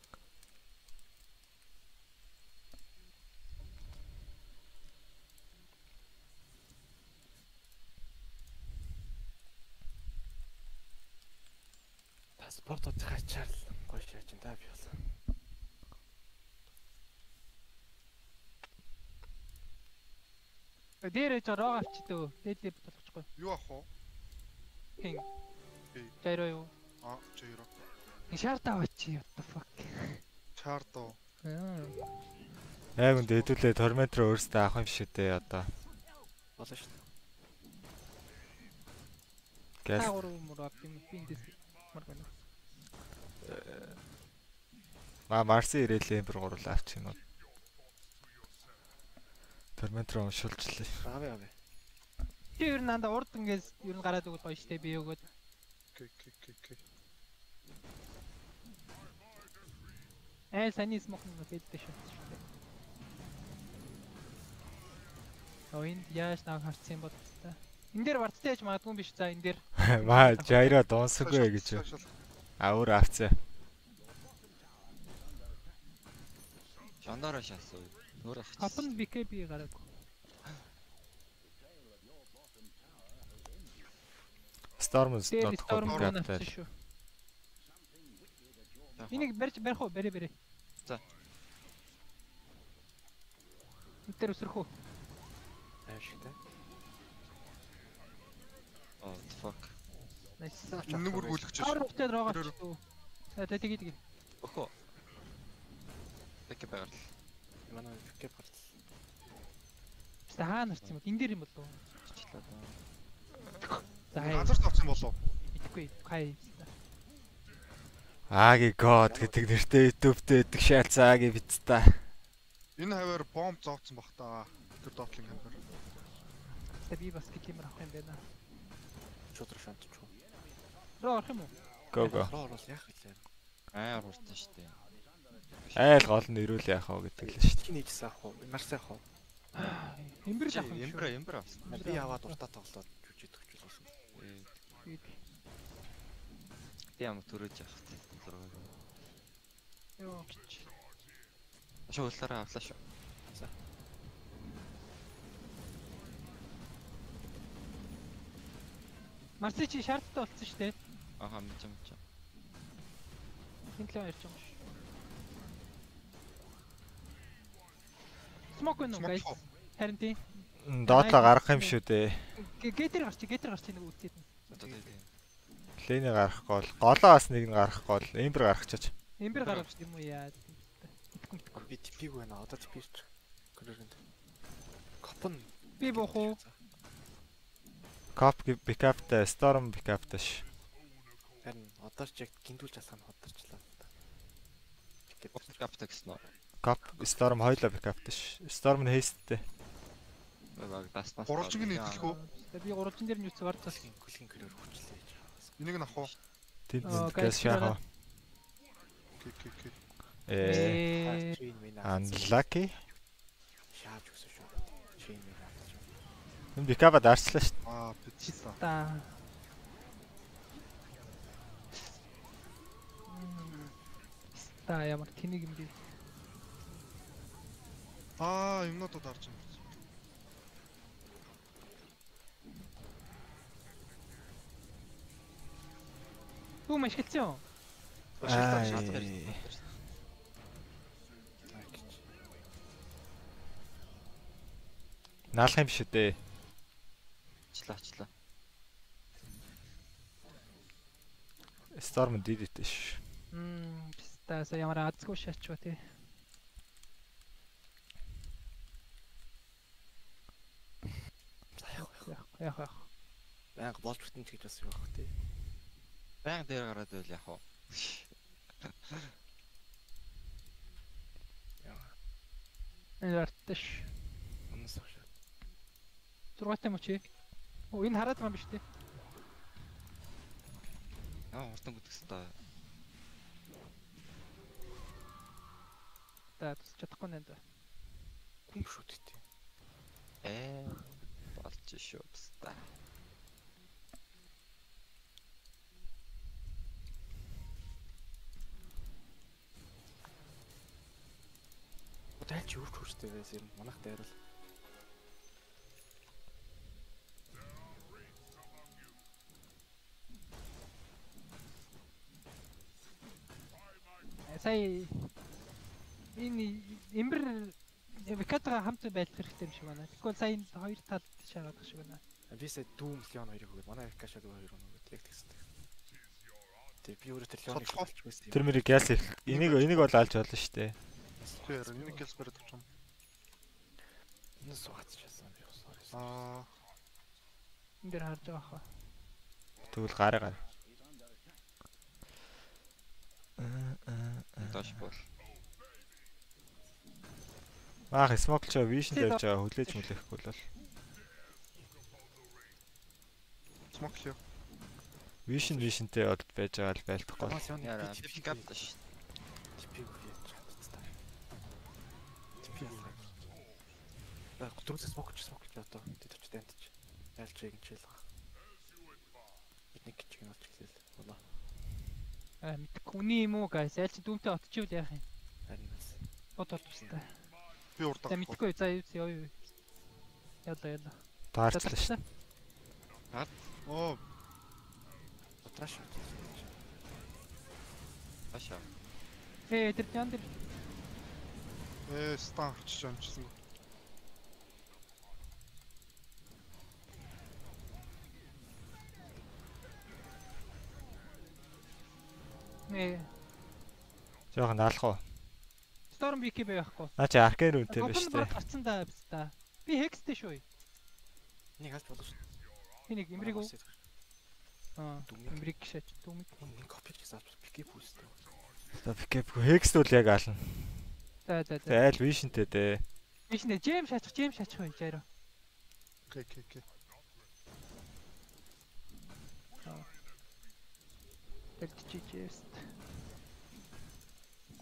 Паспортод хачаал гоё шааж энэ та би бол. Дээр ч роо авчи дөө. Дээд дээр болгочихгүй. Юу ах уу? Хин. Хин. Жайроо юу? Аа, чиро. Шаарта авчи what the fuck. Аа. Яг үндэ хэдүүлээ торментро өөрсдөө авах юм шиг дээ одоо. Болно шүү дээ. Газ Таагур мөр авдим би эндээс мар байна. маа Марси ирээлээ бүр гурлаа авчих юм уу. Торментро уншуулчлаа. Аавь аавь. Чи ер нь анда урд ингээс ер нь гараад өгөл гоё штэ би өгөөд. Окей, окей, окей. Айл саний смок нь фэдтэй шүү. Оо энд яаж нааг харцсан юм бол та. Энд дээр варттай яж магадгүй юм биш за энэ дээр. Маа жайра донсоггүй гэж. А өөр авцаа. Шандаараа шаасуу. Нөр авчих. Хапн BKB гараагүй. Storm is not copycat. навчсан шүү. Энийг барьж барих уу? Барэ барэ. За. Дээр өсрөх үү? Аашигтай. Oh fuck. Nice. Нэг үргүүлэгч рогоо Тэрээр. шүү. За тэгээ тэгээ. Өхөө. Бэкэ байгаад л. Манай пикап гарсан. За хаа нарч юм бол энэ дээр юм болов уу? Бичлээ даа. За Газар тавцсан болов. идэхгүй. Хай. Аги god гэдэг нэртэй YouTube-тэй идэг шаалцааги биз та. Энэ хавар бомб зовцсон бах та. Тэр дотлын хавар. За би бас гитэмэр авах юм байна. Чудраа шантч. Роо орох юм уу? Go go. Роо орол яах вэ? Аа хурдан штэ. Айл гол нь ирүүл яах вэ гэдэг л шүү дээ. Чи нээжсэн ах уу? Марс ах уу? Эмбэр л авах юм Эмбра шүү. эмбра авсан. Би аваад уртаа тоглоод жүжиг төгчл болсон. Би ам төрөж явах тийм зураг. Йоо. Шуулаараа авлаа шүү. Марси чи шаардтай болсон шүү дээ. Аха мэдэж мэдэж. Л ярьж байгаа шүү. Смок вэ guys? Харин тийм. Доотлоо гарах юм шүү дээ. Гетер гарч гетер гарч нэг тийм. Лений гарах гол. Голоо бас нэг нь гарах гол. Эмбер гарах чаач. Эмбэр гарах юм уу яа. Итгэм итгэм. Би типиг байна. Одоо типич. Колоринд. Копн. Би бох уу? Cop backup-тай, Storm backup-тай ш. Харин одоо ч яг гинтүүлж асах нь ходарчлаа. Пикап. Капта гэсэн үү? Cop Storm хоёлоо backup-тай ш. Storm нь haste-тэй. Баг бас бас. Гурвалжиг нь идэх үү? Би гурвалжин дээр нь юу цавар тас. Kulхийн kulхийн колор хүчлээ гэж байгаа. Энийг нь авах уу? Тэнд Аа, газ шахаа. Э unlucky. шааж өгсөн шүү. Чин минь авчих. Энэ backup-а дарслаа ш. Аа пиццаа. Та. Та ямар тэнийг юм бэ? Аа юмнуудад орж байна. Юу маш хэлсэн юм? Ай. Наалах юм шүү дээ. Ачлаа ачлаа. Storm дидтэй ш. Мм, та са ямар азгүй шаачва тий. Яах? Яах. Баян болж бүтэн ч гэж бас юу бах тий. Баян дээр гараад байл яах вэ? Энэ артш. Унаас ах шүү. Зургаатай мөч. Оо энэ хараад байгаа юм биш тий. Аа хурдан гүтгэсэн та. Та тус чадахгүй нэ. Гүм шүү тий. Ээ болж шүү та. Тайлч юу ч хүчтэй байсан юм. Манайх дайрал. Сая энэ эмбэр Викатага хамт байх хэрэгтэй юм шиг байна. Тэгвэл сая энэ хоёр тал шаагаад шиг байна. Би сая дүүм леон хоёрыг өгөөд манай кашаг хоёр өгөөд яг тэгсэн. Тэг би өөрөө тэр леоныг Содлох. олж байсан. Тэр мэрийг яс их. Энийг энийг бол алж болно шүү дээ. Тэр энийг гээс барьж авч юм. Энэ суугацчихсан би sorry. Аа Энд дээр харж байгаа хаа. Тэгвэл гараа гар. Доош бол. Аах smoke ч vision дээр жаа хүлээж мүлэхгүй л бол. смок лээ. Vision visionтэй од байж байгаа л байлдахгүй. Томас леон Яра би пикап таш. типиг өгөөд чадсан. Аа түрүүсээс смокч смокч одоо тэд очиж дантаж. Ялч яг инчээл байгаа. Бидний гिचг нь олж эхлэв. Болоо. Аа мэдгүй үний юм уу guys? Аль чи дүүнтэй отчихвол яах юм? Харин бас. Бод болчихсон. Би урд За мэдгүй за юу юу. Яла яла. Таарчлаа шүү. Оо, Утраш. Ашаа. Ээ тэр ян тэр э стан авчиж амжсан. нэ Жохон наалах уу? Storm BK байхгүй. Наа чи аркен үнтэй биш үү? гарцсан да биз та. Би хекстэй шүү. Нэг алт болоо шүү. Би нэг имриг үү? Аа, имриг шаач дүмиг. Нэг копиг гэсэн авч пикап үстэй. За пикап хекст бол яг аална. За за за. Тэгээ айл вишнтэй дээ. Шинэ жем шаачих, жем шаачих бай жаараа. Окей, окей, окей. Дэлчижээс.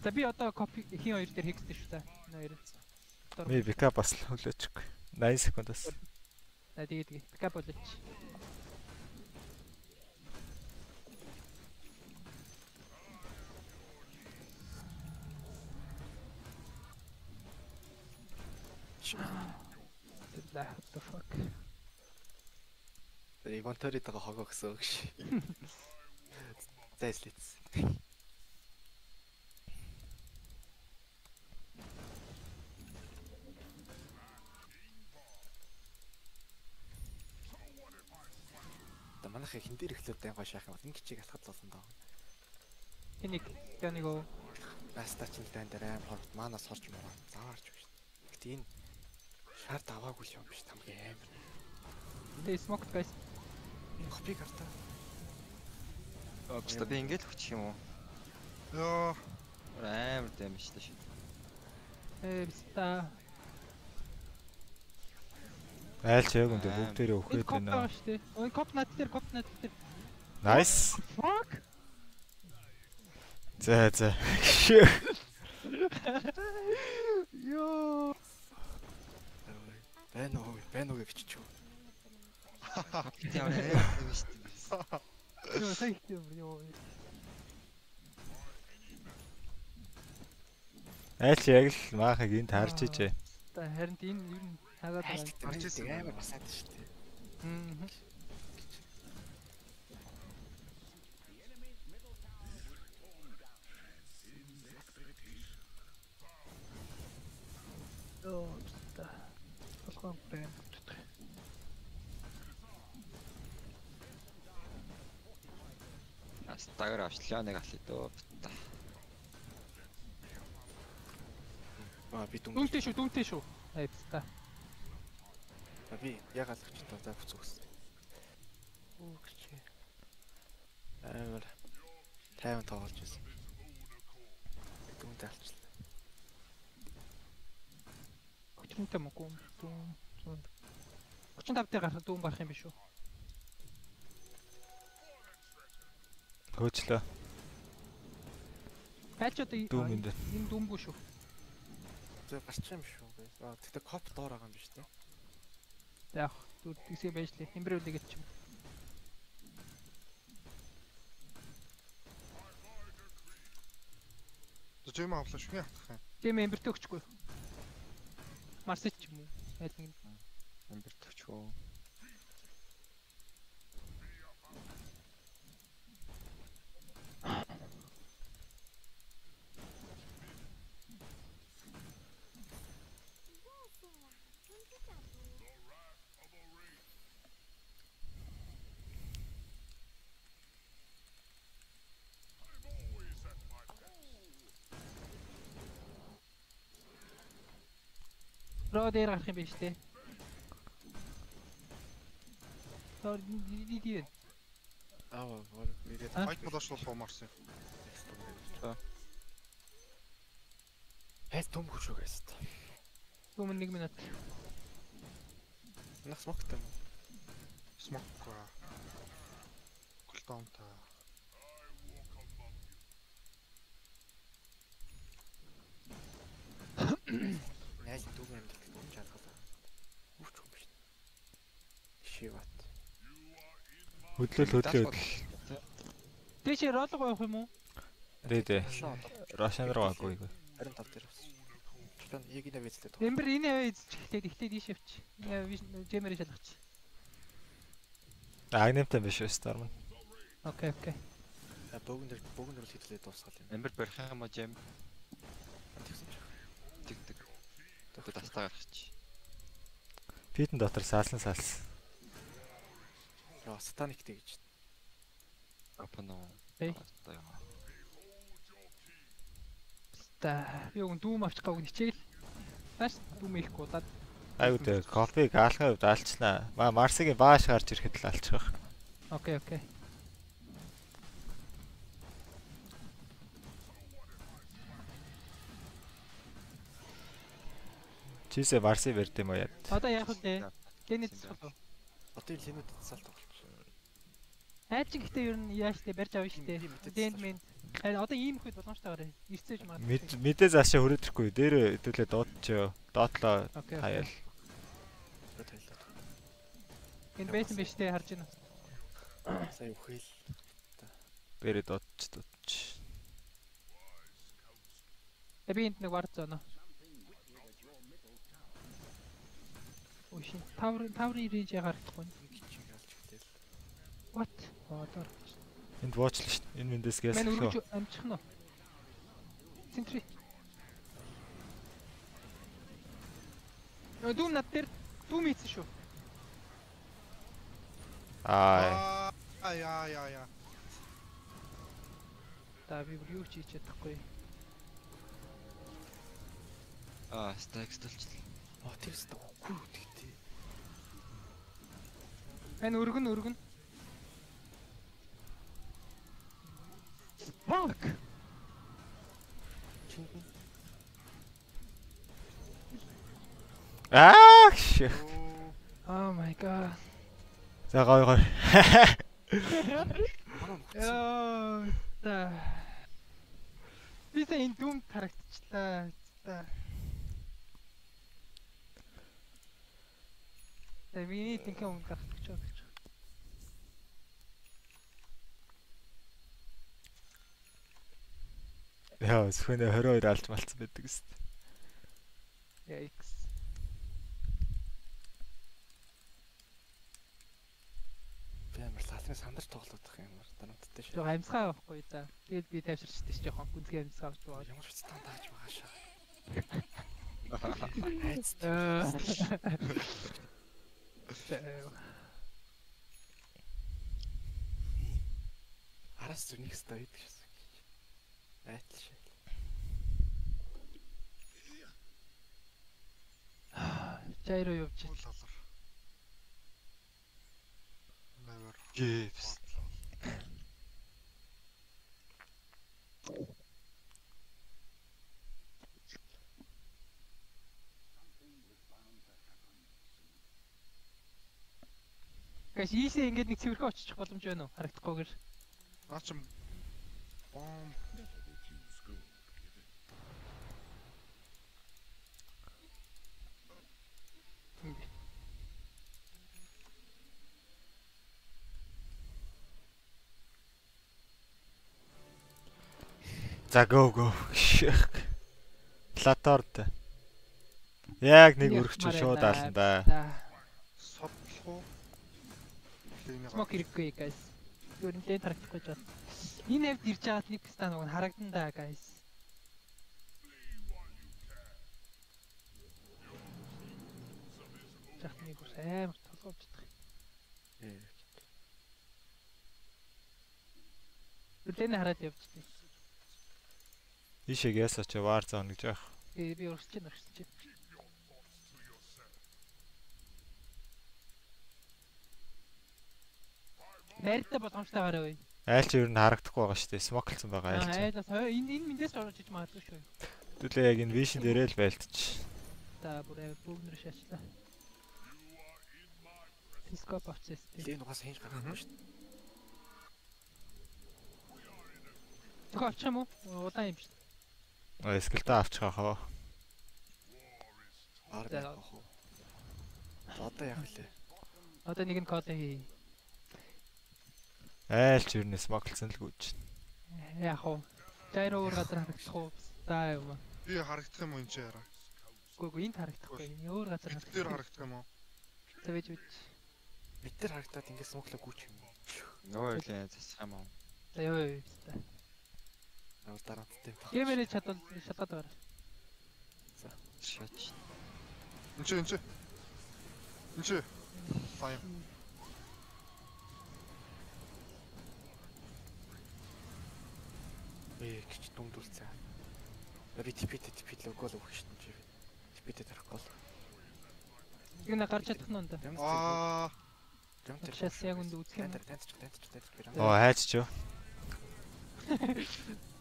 За би одоо копи хин хоёр дээр хекстэй шүү та. Энэ хоёр. Би пикап бас л хүлээчихгүй. 80 секундаас. За тэгээ тэгээ. Пикап болооч. What the fuck. Тэр инвентаритайгаа хогоо гэсэн үг ши. Зайслиц. Та манайх хин дээр ихлээр дайгаа шаах юм. Энэ кичиг алхад болсон даа. Энийг яг нэг Наста ч дан дээр аим хорт манаас хорч муу заваарч биш. Гэтэ энэ шаар даваагүй юм биш хамгийн амар. Тэ guys. Энэ копиг артаа. Обста би ингээд л хүчих юм уу? Яа, Амар дэмжтэй шүү. Э биста. Айл чи яг үнтэй бүгдээрээ Энэ өгөхөд коп байна. Ой коп над дээр коп над дээр. Nice. Fuck. За за. Йоо. Байна уу? Байна уу гэж биччихв. Тийм амар дэмжтэй. Йоо сайн хийв ёо. Айл яг л маахыг энд харж ижээ. Та харин энэ юу н хагаад гарч ирсэн амар басаад шүү дээ. Мм. Оо та. Болгон байна. Бас тагаар авчлаа нэг аль дөө. Аа би дүн. Дүнтэй шүү, дүнтэй шүү. Ай биста. А би яг алгач та за бүц өгс. Оо гэж. Амар 50 тоглож байсан. Дүнтэй алчлаа. Хүчнэтэй мөкөө. Дүн. 35 дээр гарах дүүн гарах юм биш үү? Хөөчлөө. Бач одоо энэ. энэ дүнгүй шүү. За гарч юм шүү. Аа тэгтээ коп доор байгаа юм биш үү? Яг зүр тийсээ байж лээ. Хэмбэрүүлээ гэж юм. Жим авлаа шүү яах юм. Тийм эмбэртэ өгчгүй. Марсч юм уу? Айл нэг нь. Амбер Роо дээр гарах юм биш үү? Тор ди ди. Аа бол ирээд А? Файт модош болох умарсан. Хайс том хүчөө гэсэн. Түмэн 1 минут. Нах смоктай. Смок. Кулдаун та. Пиват. Хөдлөл хөдлөө хөдлөл. Тэ чи ролго явах юм уу? Дэ дэ. Рошан руу гаггүй. харин тав дээр бас. Рошан яг энэ вэзтэй тоо. Эмбер энэ аваа эзчихлээ ихтэй дийш явчих. Энэ жемэр шалгач. Агнемтай биш үү Storm. Окей, окей. Богн дээр богн дээр л хитлээ дуусгал юм. Амбер барих юм Тэгсэн чинь. тэг тэг. Тэгтээ тастаа гаргач. Питэн дотор салсан салсан. Яа, сатаниктэй гэж. Апано. Эй. Та би уг дүүм авчих гавг хичээл. Тааш дүүм ихгүй удаад. Айгуу тэ кофег аалхын хувьд алчнаа. Ма Марсигийн бааш гарч ирэхэд л алчих. Окей, окей. Чисээ Марси юм уу яа. Одоо яах вэ? Тэний цэцэл. Одоо энэ тоглож байна. Айчин гэхдээ ер нь яаж тэ барьж авна штэ. Тийм, мэдээд Дэнд мен. Харин одоо ийм ихэд боломжтойгоор ирцээж маа. Мэд мэдээ заашаа хүрээдрэхгүй. Дээрээ хэдүүлээ дуудчихё. Доотлоо хаяал. Энэ бэсэн биш тэ харж байна. Сая үхэл. Дээрээ дуудчих дуудчих. Тэ би энд нэг вард зоно. Ой шин тавр таврын рейж гарахгүй. What? Одоо Энд вуучлаа шүү дээ. Энэ мэндээс Мэн гээсэлөө. өргөж амжих нь. Центри. Э дүүм над дээр дүүм ийцэн шүү. Аа. Аа яа яа яа. Та би бүр юу ч хийж чадахгүй. Аа, стакс толчлаа. Аа, тэрс та үгүй тэгтээ. Мэн өргөн өргөн. Fuck. Аа. шээ. Oh my god. За гой гой. Яа. Би тэ энэ дүүм тарагдчихлаа. Та. Тэ миний тэнхэн хүн гарах гэж байна. Яа, зөвхөн 22 алж малцсан байдаг шүү дээ. Yikes. би амар лалны сандарч тоглоод байх юм дарамттай шүү. Жог амьсгаа авахгүй за. Тэгээд би тайвширчтэй ч жоохон гүнзгий амьсгаа авч байгаа. Ямар ч стан тааж байгаа шаа. Араас зүнийг ста байдаг шээ. Айтл шээ. Жайро явж Уул алар. Never. Гейвс. Гэвч ийсээ ингээд нэг цэвэрхэн очих боломж байна уу? Харагдахгүйгээр. Наа чим бом За go go. Платорд. Яг нэг өргөч шууд аална да. Содлох Смок хэрэггүй guys. Юу нэлээд харагдахгүй ч байна. Энэ хэвд ирж байгаад нэг стан уг нь харагдан да guys. Жахт нэг ус амар толгойж идэх. Ээ. Үлдэнэ хараад явчихсан. Ишэг ясаа чи вар зон гэж байх. Би би урсч чинь урсч чинь. Найртай боломжтойгоор бай. Айл чи ер нь харагдахгүй байгаа шүү дээ. Смоклсон байгаа айл чи. Айлаас энэ энэ мэндээс орж иж магадгүй шүү. Түлээ яг энэ вишн дээрээ л байлтчих. Та бүр амар бүгнэр шаачлаа. Тископ авчихсан. Лин угаас хинж гаргахгүй шүү. Тохоо авчих юм уу? Удаан юм шүү. Аа скелта авчих аа. Одоо яг лээ. Одоо нэг нь код хий. Айлч ер нь смоглцсон л гүйж. Яг уу. Жайро өөр газар харагдах уу? За юм. Би харагдах юм уу энэ ч яараа. Үгүй энд харагдахгүй. Өөр газар Бид дээр харагдах юм уу? Тэвэж бич. Бид нар харагдаад ингээд смоглоо гүйч юм. Нөө лээ засах юм уу? За ёо ёо. Авал дараалттай юм. Гэмэрэ чадвал шатаад байгаа. Шаач. Энд чи энд чи. Энд чи. Сайн. Ээ гэж дүндүүлсэн. Би типит типит л гол өгөх шин чи. Типит тарах гол. Энэ гарч чадах нь унда. Аа. Шас яг үнд үзэх юм. Танд танд танд танд Оо хайч ч юу.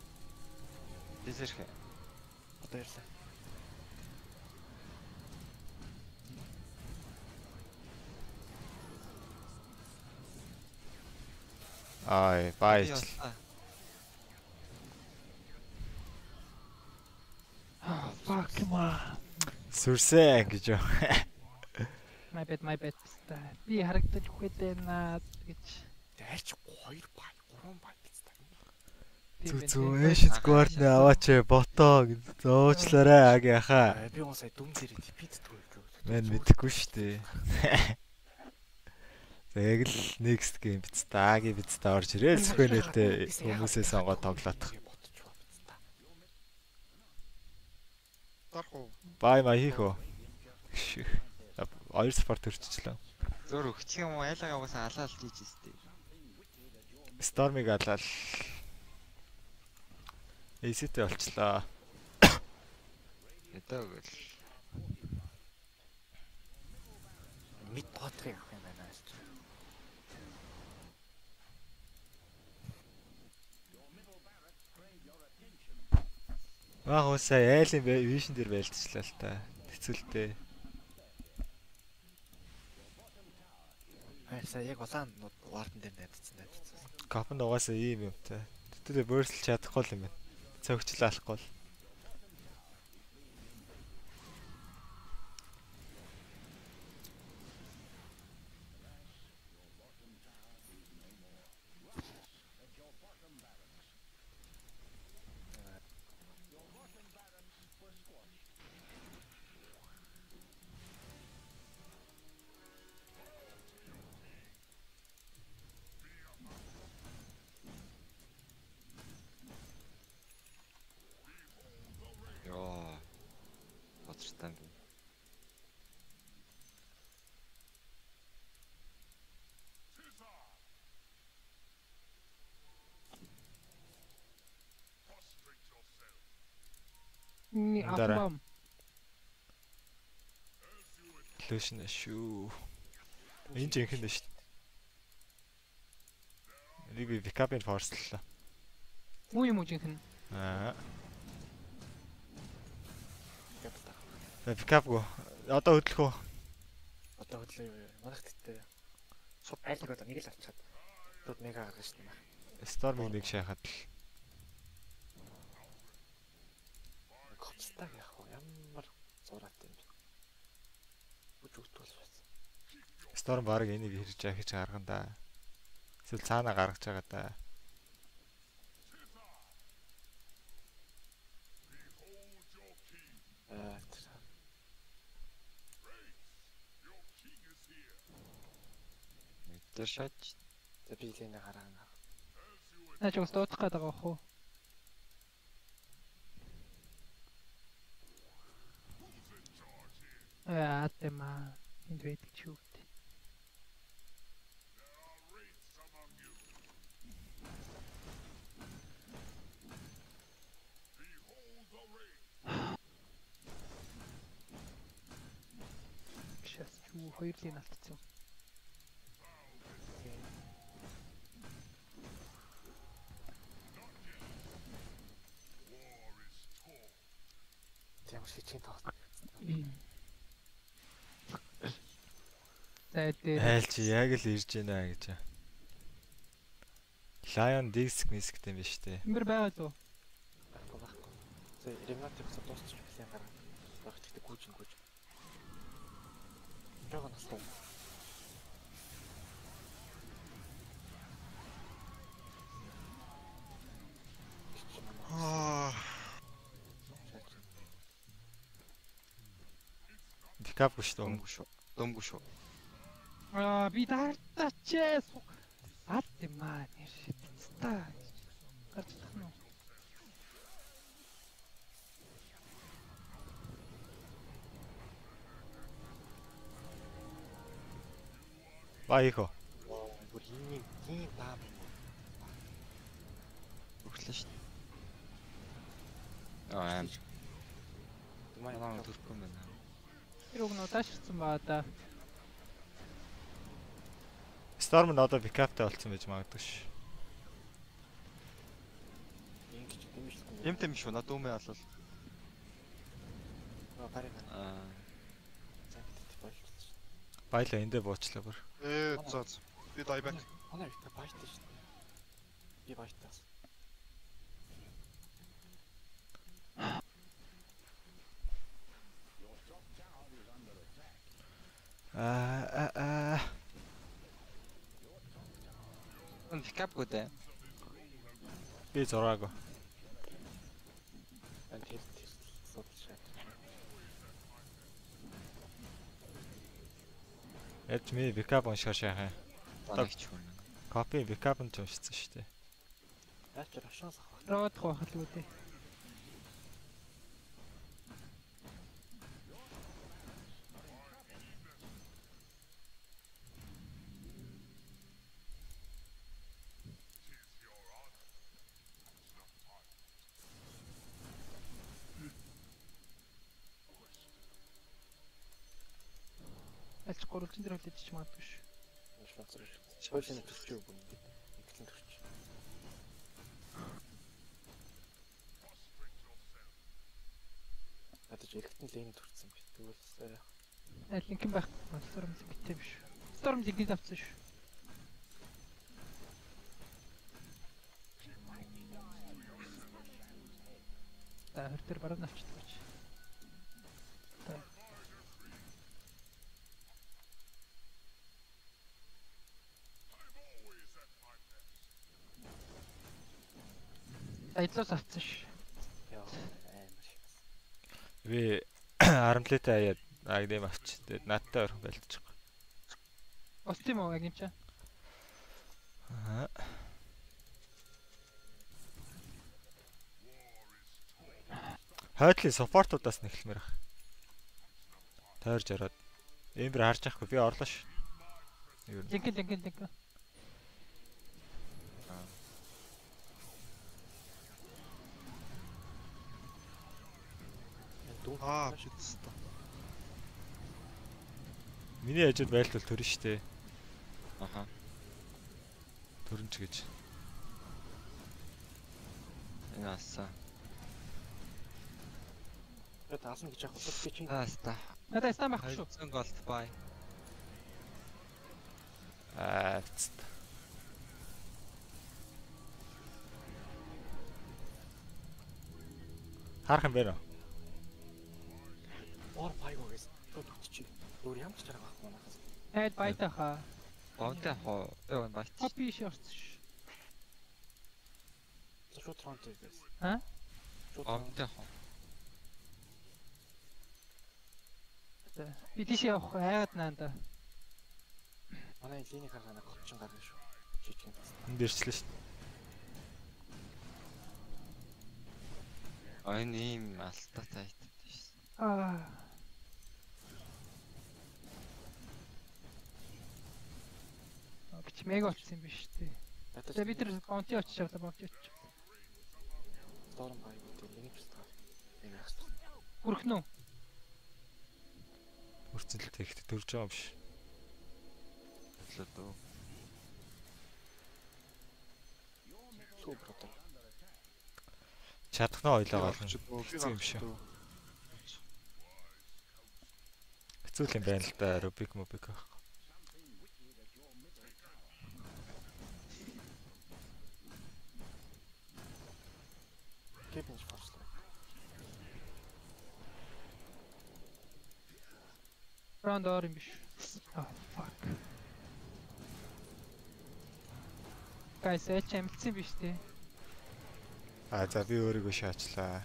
Дизэрх. Одоо ярьлаа. Ай, баяж. Fuck ма. Сүрсэн гэж юу. My bad, my bad. Би харагдаж үхээд байна гэж. Дайч 2 бай, 3 бай биз та. Зү зү эшэд гвард нэ аваач бото гэж зөөчлөөрэй аг яхаа. Би гоо сая дүм дээр типит дүү. Мэн мэдэхгүй штэ. Яг л next game биз та аги биз та орж ирээ зөвхөнөтэй хүмүүсээ сонгоод тоглоох. Дарах уу? Бай май хийх үү? Хоёр спорт төрчихлөө. Зөөр өгчих юм уу? Айлгаа угаасаа алаал хийж өстэй. Стормиг алаал. Эсэтэй болчлоо. Ятаг л. Мид ботрыг авах юм байна гэж. Аа уусаа айлын вишн дээр байлтчлаа л та. Хэцүүлтэй. Хайсаа яг улаан варден дээр найдсан найдсан. Капанд угаасаа ийм юм та. Тэтэл бөөрсөл чадахгүй юм байна. Цогчлаа алахгүй л. Лошн шүү. Энэ ч ихэнх нь шүү. Энийг би пикапын форслоо. Уу юм уу жинхэнэ. Аа. Пикап гоо. Одоо хөдлөх үү? Одоо хөдлөө юу? Манайх тэттэй. Суд айлг одоо нэг л авчаад. Тут мега гаргаж шин байна. Стормыг нэг шахаад л. Копстаг яах вэ? Ямар зураатай юм бэ? Үж өгдөг бол байсан. Сторм баг энийг хэрж ахиж гаргана да. Эсвэл цаана гаргаж байгаа да. Тэр шаач. За би лэнэ гараа. Наач уус дуудах гээд байгаа бохоо. Аа тэма энд байдаг ч юу гэдэг. Сейчас юу хоёр лин алдсан. Тийм шичийн тоос. За дээр Айлч яг л ирж байна гэж. Lion disc misk гэм биш үү? Имбэр байгаа лу. Баггүй баггүй. За ремонт явах дуусчих гэсэн гараа. Баг тэгтээ гүйж гүйж. 드라곤 스톰 Ficar puxou. Vamos puxou. Vamos puxou. А, видар, да, че, сука. А ты манишь, ты ставишь. Нь. Баяхо. Бүр хийний хийн баам. Өглөө шүү. Аа аим. Маа Манай төрхгүй юм байна. Тэр үг нь удаашрсан баа да. Storm нь одоо пикаптай болсон байж магадгүй ш. Юм тэм шүү. Надад өмнө алвал. Аа пари Аа цагт болчихсон. Баяла эндээ буучлаа бүр. Ээ за за. Би дайбак. Манай ихтэй бааштай шүү дээ. Би бааштай. Аа аа аа. энэ пикап гүдэ. Би зураагүй. Ан тэр тэр судалж шат. Ми пикап уншаар шахаа. Банагч хүн. Копи пикап нь ч уншсан шүү дээ. Яаж ч рашаас авах. Роод байх л үү дээ. Гурвалжин дээр үлээж магадгүй шүү. Бацраш. Шойлын төсч юу юм бэ? Ихэлийн төсч. Надад ч эрэхтэн лейн төрсэн биш. Тэгвэл арай Аль линк байх. Storm линктэй биш. Storm линкийг авсан шүү. За хөр төр бараг навчдаг гэж. За. Айдлаас авсан шүү. яа амар шиг. Би 10 литр аяад агдэм авч. Тэгээд надтай орхон байлтчихгүй. Ос тийм үү яг юм чаа. Аа. Хойдлын саппортуудаас нэхлэмээр ах. Тойрж ороод. Эмбэр харж яахгүй би орлоо ш. Линк линк линк. Дүн Аа та. Миний хажууд байлтвал төрн штэ. Аха. Төрнч гэж. Энэ асаа. тэр таасан гэж яах вэ? Чинь Ааста. Надаа стан байх шүү. 200 голд бай. Аа. Харах юм бэ нөө? Ор. Шууд үтчих. Өөр ямар ч чарга авах манахаас. Айл байтаха. Онтой хоо. Өө байт. Копи шорт. Шууд тронт гэсэн. Аа? Шууд Онтой хоо. Би тийш явах айгаад наанда. манай линий гаргана говчин гарна шүү. Жижиг юм. Энд дэрчлээ шүү. А энэ ийм алтаатай айттай шээ. Аа. Бич мега болсон юм биш үү? За бид нар бонти очиж авлаа бонти очиж. Storm пайгоо тэр линий пистол. Яг яах вэ? Хүрхэн үү? Л тэгэхт төрж байгаа юм биш. Өглөө дөө. Супер дөө би Хэцүү юм шиг. Хэцүү л юм байна л да. Рубик мобик ах. Раунд ор юм биш. Аа fuck. Guys, эч амтсан биш тий. Аа за би өөрийгөө шаачлаа.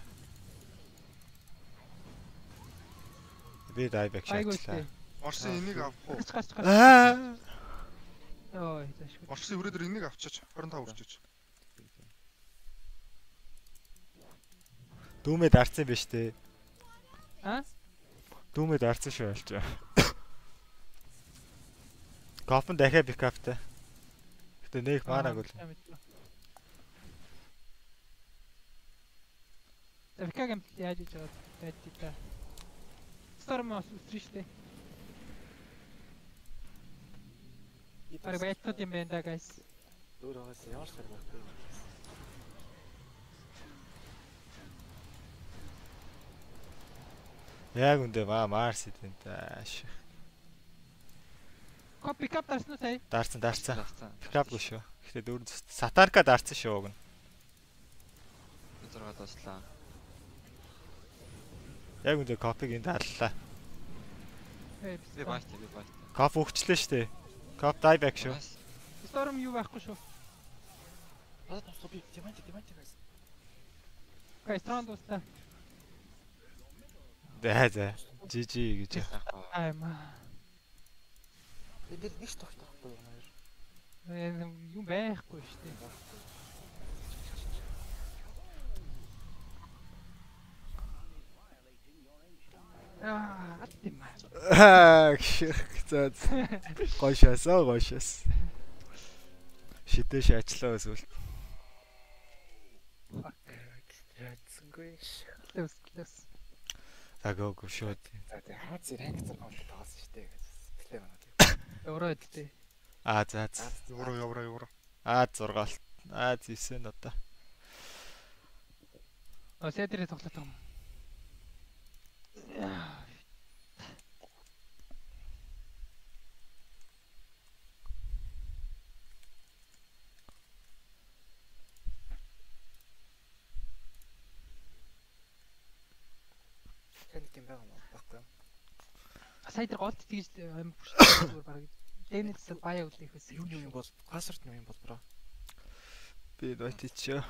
Би дайбек шаачлаа. тий. Орсын энийг авах уу? Гарч гарч гарч. Аа. Ой, зашгүй. Орсын өрөөдөр энийг авчаач. 25 үрчээч. Дүүмээ дарцсан биз дээ. Аа? Дүүмээ дарцсан шүү байгаа. Кофн дахиад пикаптай. Гэтэ нэг манаг үл. Тавикаг юм яаж хийж байгаа байдгийг та. Storm ус үсрэн штэ. Бараг байтууд юм байна да guys. Байгаас ямар сар байхгүй. Яг үндэ маа Марс идэв тааш. Ко пикап дарсан уу сая? Дарцсан дарцсан. Дарцсан. Пикапгүй шүү. Гэтэ дөрөв Сатарка дарцсан шүү уг нь. 6 таслаа. Яг үндэ копиг энд аллаа. Би бааштай, би бааштай. Коп өгчлээ штэ. Коп дайбек шүү. Storm юу байхгүй шүү. Надад тусах би диманти диманти гэсэн. Guys, round устаа. Заа заа. Жижи гэж. Ахгүй. Аймаа. Энд нэг ч тогтох байхгүй юм аа. Юм байхгүй штэ. Аа, аттимаа. Аа заа. Гошаасаа гошаас. Шидэ шаачлаа эсвэл. Яатсангүй. Close, close. За гоо шууд. За тэг хаац ранг зэрэг онл тоглосон шүү дээ гэж. Плей манад. Өөрөө өдтэй. Аа за за. Евро евро евро. Аа 6 алт. Аа 9 одоо. Оо, сэдрээ тоглоод байгаа юм. Байгаа юм байхгүй юу? Сая дээр голд тэгж амин бүр баг. Дэнэс баяа үлээх байсан. Юу юм бол пассворд нь юм бол бро. Би нотичоо.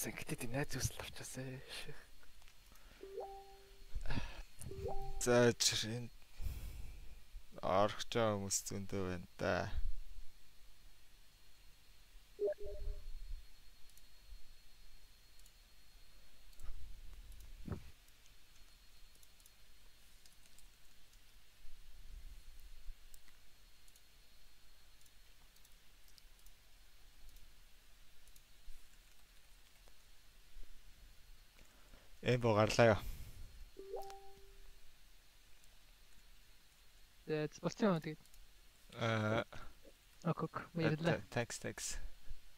Сэнгтэд найз үсэл авчаасаа. За чинь орох жаа хүмүүс зөндөө байна да. Эмбо гарлаа ёо. Тэгээд болчихсон юм тэгээд. Аа Ок ок. Баярлалаа. Thanks thanks.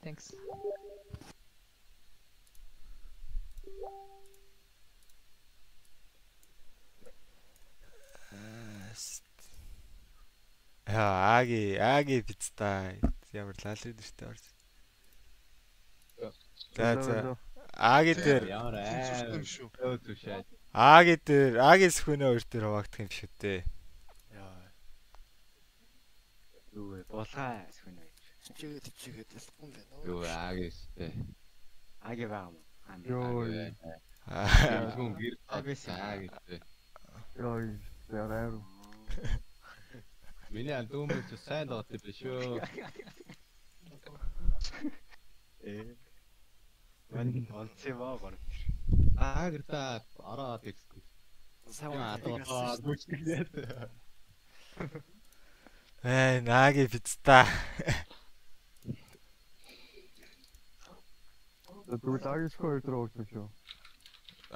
Thanks. Яа, аги, аги пицтай. Ямар лалрын нэртэй орж. За за. Аги дээр, Ямар өө түшээд. аги дээр, аги сөхөнөө өөр дээр хуваагдах юм шүү дээ. Яа. Юу вэ? Булгаа эсвэл үү? Чигээд чигээд ялахгүй юм байна. Юу аагистэй. Аги байгаа юм. Йоо. Аа, Гүн гэр Агис. аагистэй. Йоо. Яраа. Миний альбомыг ч сайн доотой биш шүү. Э. Мань онцгой баа гоо. Аагерта ороо текст. Сайн Яа, уу. доо бүчтэйгээд. Э, наги пицта. Тэгвэл агисгүй өдөр өгч шүү.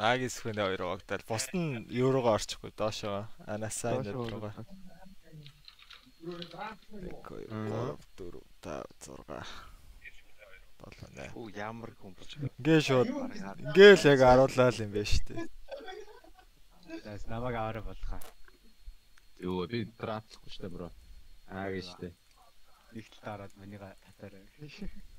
Аги сөхөнөө хоёр хуваагдал. Бус нь еврогоо орчихгүй доошоо. Анасаа нэррогоо. 1 2 3 4 5 6 7 8 Оо ямар хүн болж Ингээ шууд ингээл яг аруулаа л юм байна шүү дээ. Тэс намайг аваарай болохаа. Юу би трафихгүй штэ бро. Аагиштэй. Нэг талаараа манийга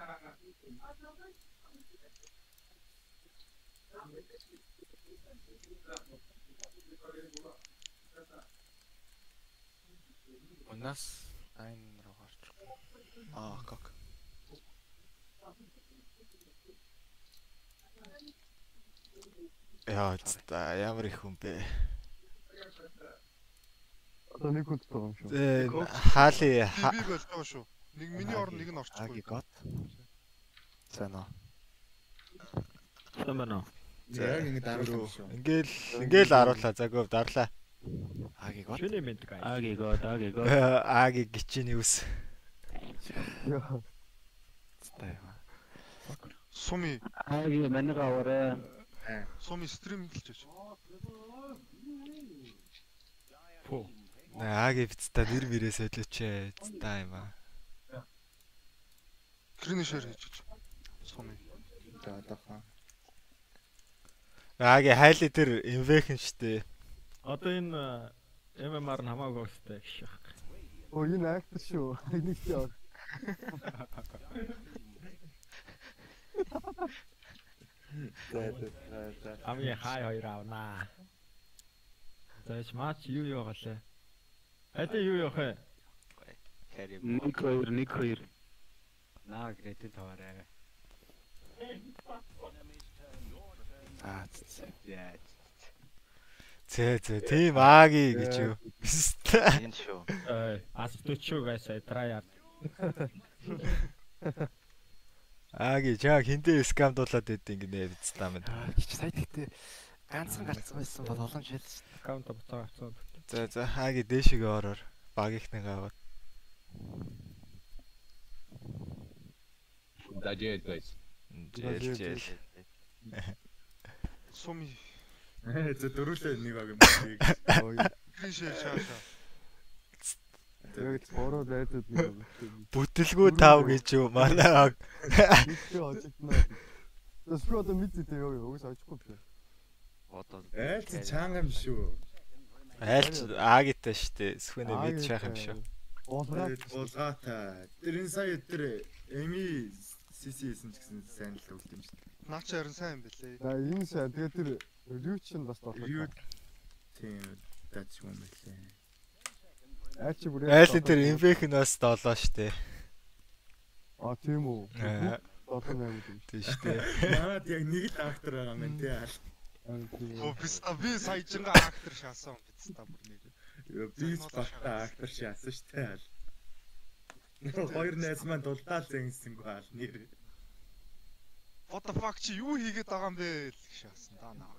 татаарай. Унаас айн руу гарч. Аа, кок. Яа, та ямар их хүн бэ? Одоо нэг байгаа юм шүү. Э, хаали Би болж байгаа шүү. Нэг миний орн нэг нь орчихгүй. Гот. Сайн уу? Сайн байна уу? Яг ингэ шүү. ингээл ингээл аруулаа загов дарлаа. Аги гот. Шүний мэд гай. Аги гот, аги гот. Аги гिचний ус. Юм. Суми, Аги манайга аваарай. суми стрим хэлж байж. Фу. Аги бицта нэр мэрээ солиоч ээ. Цтай юм аа. Скрин шэр хийж байж. Суми. За одоохон. Аги хайли тэр инвехэн штэ. Одоо энэ MMR нь хамаагүй өстэй гэх шиг. Оо энэ актер шүү. Энийг за. Хамгийн хай хоёр авнаа. Зайч матч юу юу галээ. Хэдэ юу юу хэ? Кари. 1 2 1 2. Наа грэдэн таваарай. Аа, за. Яа. Зэ зэ тийм аги гэж юу. Энэ шүү. Ас төчөө гайсаа траяар. Аги чаа хинтээ скам дуулаад байдیں۔ гинэ бицтаа мэд. Аа, чи сая тэгтээ ганцхан гарцсан байсан бол олон жил. Аккаунт буцаа авцсан. За за аги дээшгээ ороор баг ихнэг аваад. Дажээ guys. Жээл жээл. Суми. Э, За дөрүүлээ нэг баг юм байна. Скрин шэр шаашаа. Яг бороо дайдад нэг юм. Бүтэлгүй тав гэж юу манай би одоо мэдээ яа юу уус очихгүй би. Одоо Айл чи чаангам шүү. Айлч агитай штэ. Сүхэнэ мэд шах юм шүү. Болгоо. Булгаатай. Тэр энэ сая тэр эми CC хийсэн ч гэсэн сайн л үлд юм шүү. Наа чи харин сайн юм бэлээ. За энэ сайн. Тэгээ тэр рүүч нь бас тоглох. Рүү тийм даач юм байлээ. Айлч бүр Айлын тэр инвехэн бас доолоо штэ. А тийм үү. Аа. Одоо нэмээд юм. Тийм штэ. Манад яг нэг л актер байгаа юм тий. Оо биста би саяжинга актер шаасан биста бүр нэр. Би багтаа актер шаасан штэ. Хоёр найз маань дулдаал зэнсэнгүү хаал нэр. What the fuck чи юу хийгээд байгаа юм бэ л шаасан да наа.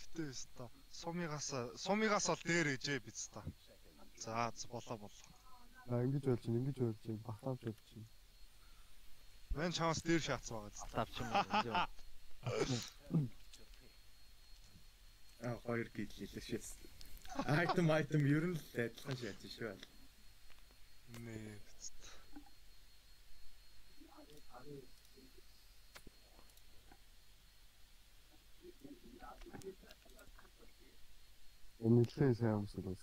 Гэтэ биста сумигаас сумигаас бол дээр ээжээ биста. За болоо болоо. А ингэж болж чинь, ингэж болж чинь, багтаамж болж чинь. Мэн чамаас дээр шаацсан байгаа биста. тавч юм. А хоёр гийлээ шээс. Айтем айтем ер нь л адилхан шааж шүү. Нэ Энэ нэлээд сайн юмсэл бас.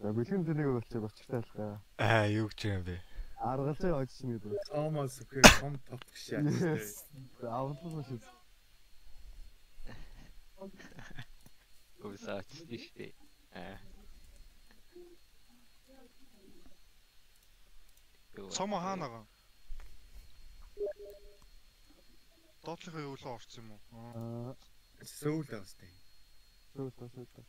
За бэлэн дэнийг болчих болчихтай алхаа. Аа юу гэж юм бэ? Аргалж байгаа очиж нэг дөө. Томас үхээ том топ шааж. Авлаа шээ. Усаач тийштэй. Аа. Сомо хаанаага. Доотлохын өвлөө орсон юм уу? Аа, Сөүл байгаастай. сүүл сүүл.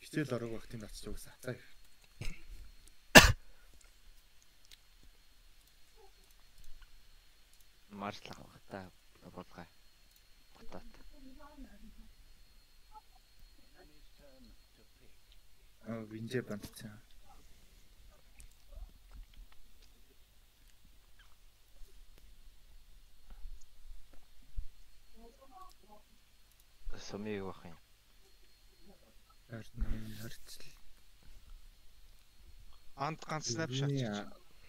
Хичээл орог байх тийм очиж угсаа. За. Марслах бахта болгоо. Бутат. Аа винжэ бандцаа. Сумиг бах юм. Харцл. Анд ганц снапшот хийж.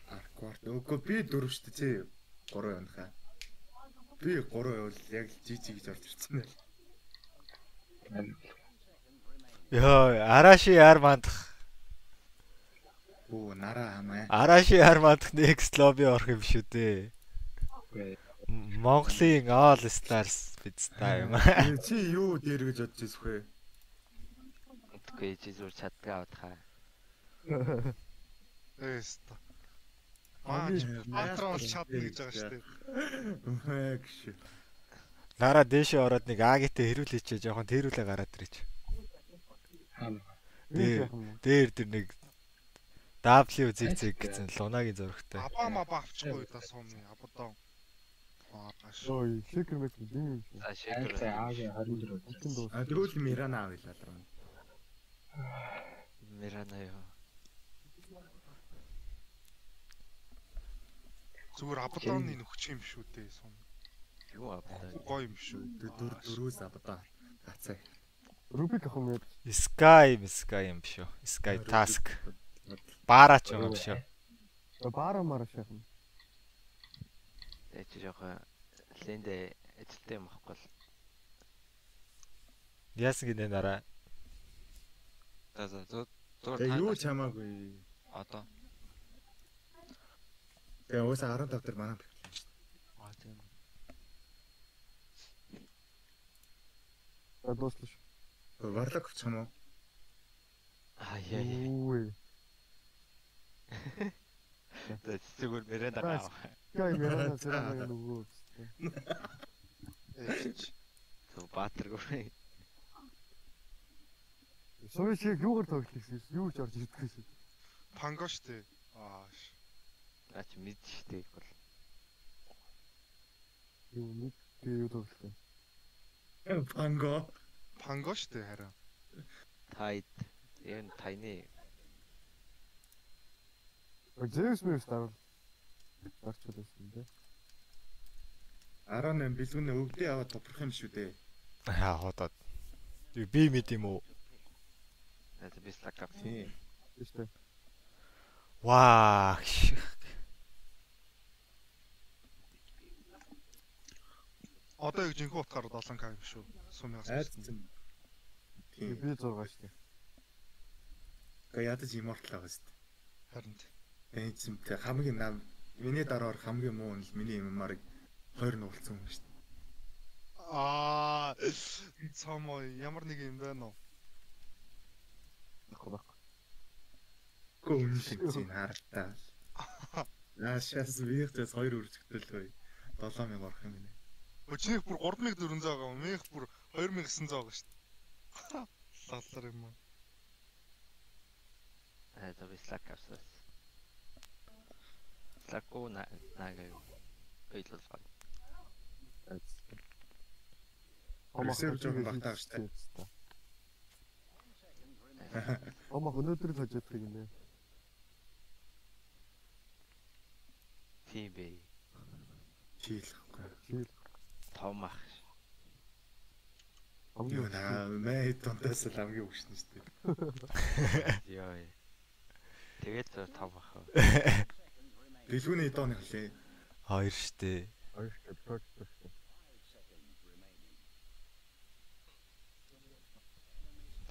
Арквард. Үгүй би дөрөв штэ тий. 3 явнахаа. Би 3 явал яг жижиг гэж орж ирсэн байл. Йоо, Араши яар мандах. Оо нараа хамаа. Араши яар мандах next lobby орох юм шүү дээ. Монголын All Stars биз та юм. Э, Чи юу дээр гэж бодож ирэх вэ? Үгүй чи зүр чадгаа авдахаа. Эста. Маач патрон чадна гэж байгаа шүү дээ. Мэг шүү. Нараа дээшээ ороод нэг агитэй хэрүүлээч жоохон тэрүүлээ гараад ирээч. Дээр дээр тэр нэг W зэг зэг гэсэн лунагийн зурагтай. Абама бавчихгүй да сумны абадон. Ой, шикэр мэт юм. За шекер. А дөрөв Мирана авъя л руу. Мирана ёо. Зүгээр абадонны нөхч юм шүү дээ сум. Юу авдаа. Гоё юм шүү. Дөрөв дөрөвс авдаа. Гацаа. Рубик ах юм яа. Sky, Sky юм шүү. Sky Task. Баарач байгаа юм шүү. Бара мара шах. Тэ чи жоохон лэндэ ажилттай юм ахгүй л. Яасан гинэ нараа. За за зөө зөө Тэгээ юу ч хамаагүй. одоо Тэгээ уусаа 15 дээр манай бэхлээ шүү аа тийм За дээ. Варлаг авчих юм уу? Аа яа яа. За зүгээр Миранда Бас. Яа яа зэрэг нөгөө. Ээч. Зөв баатаргүй. Сууй шиг юугаар тоглох гэсэн юу ч орж ирдэг гэсэн. Панго штэ. Ааш. Наач мэд штэ бол. Юу нэг би юу тоглох. Панго. Панго штэ хараа. Тайд. Энэ тайны Зэвс мэвс тав. Гарчлаасан дээ. 18 бэлгүүнээ өвдөө аваад топрох юм шүү дээ. Аа ходоод. Би мэд юм уу? Это без лакап. Тийм. Тийштэй. Ваа. Одоо яг жинхэнэ утгаар 7k юм шүү. Сумын Айцсан. Тийм. Би 6 штэ. Гэ ядаж immortal байгаа шүү. Харин Эйцэн тэг хамгийн нам миний дараа хамгийн муу нь л миний MMR-ыг 20 нуулсан юм шүү дээ. Аа цамо ямар нэг юм байна уу? Гүн шинцэн хартаа. Наашаас вигтэс 2 үржигтэл бай. 7000 орох юм байна. Өчнийх бүр 3400 байгаа юм. Минийх бүр 2900 байгаа шүү дээ. Лаллар юм аа. Это без лакапсас. Слаку на нага юу. Ойлол гоо. Ресерв жоохон багтаа штэ. Омох өнөөдөр л хожиж чадах юм нэ. Тийм бэ. Чийлэхгүй. Чийл. Томах. Юу наа мэй тонтас л хамгийн өгшнө шүү дээ. Яа. Тэгээд томах. Бэлгүүний дооны хөлөө. Хоёр штэ. Хоёр штэ. Штэ.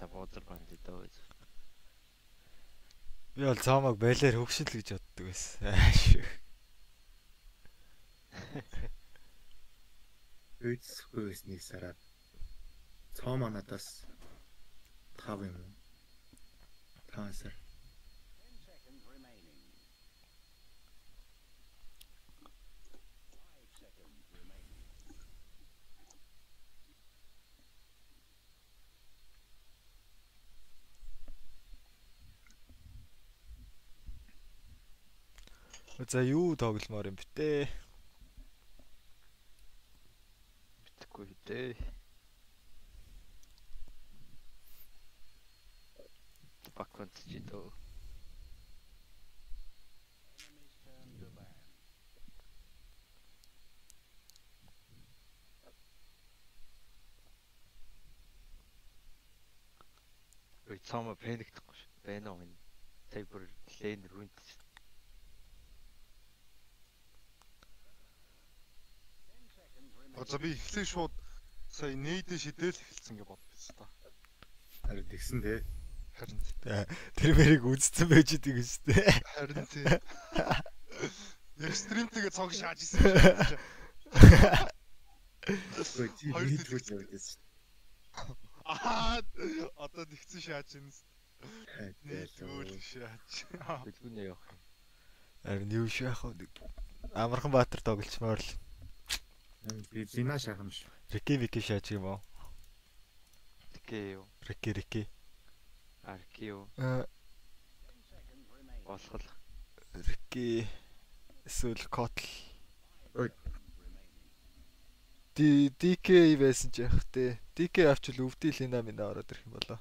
Та бодор банд дөө. Би бол цаамаг байлаар хөгшил гэж боддог байсан. Ааш. Үйцэхгүй байсныг сараад цоомоо надаас 5 юм уу? За юу тогломоор юм бтэ? Битгэхгүй дээ. Баконт чи дөө. Ой цаама паниктахгүй. Байна уу энэ. Тэг бүр лейн рүнт. За би эхлээ шууд сая нээдэ шидэл эхэлсэн гэж бодсон та. Харин тэгсэн те. Харин Тэр мэрийг үзсэн байж идэг гэж тээ. харин тий. Яг стримтэйгээ цог шааж исэн шүү. Хоёр дэлгэц. яваад байсан. Аа одоо нэгцэн шааж шүү. Нийлгүүл шааж. Бэлгүүнээ явах юм. Харин юу шаах вэ? Амархан Баатар тоглолчмоор л Би Лина шахам шүү. Рики Вики шааж юм уу? Тикээ юу? Рики Рики. Аркио. Аа Болох л. Рики эсвэл Котл. Ой. Ди ДК байсан ч яах те. ДК авчвал өвдөл Лина минь ороод ирэх юм болоо.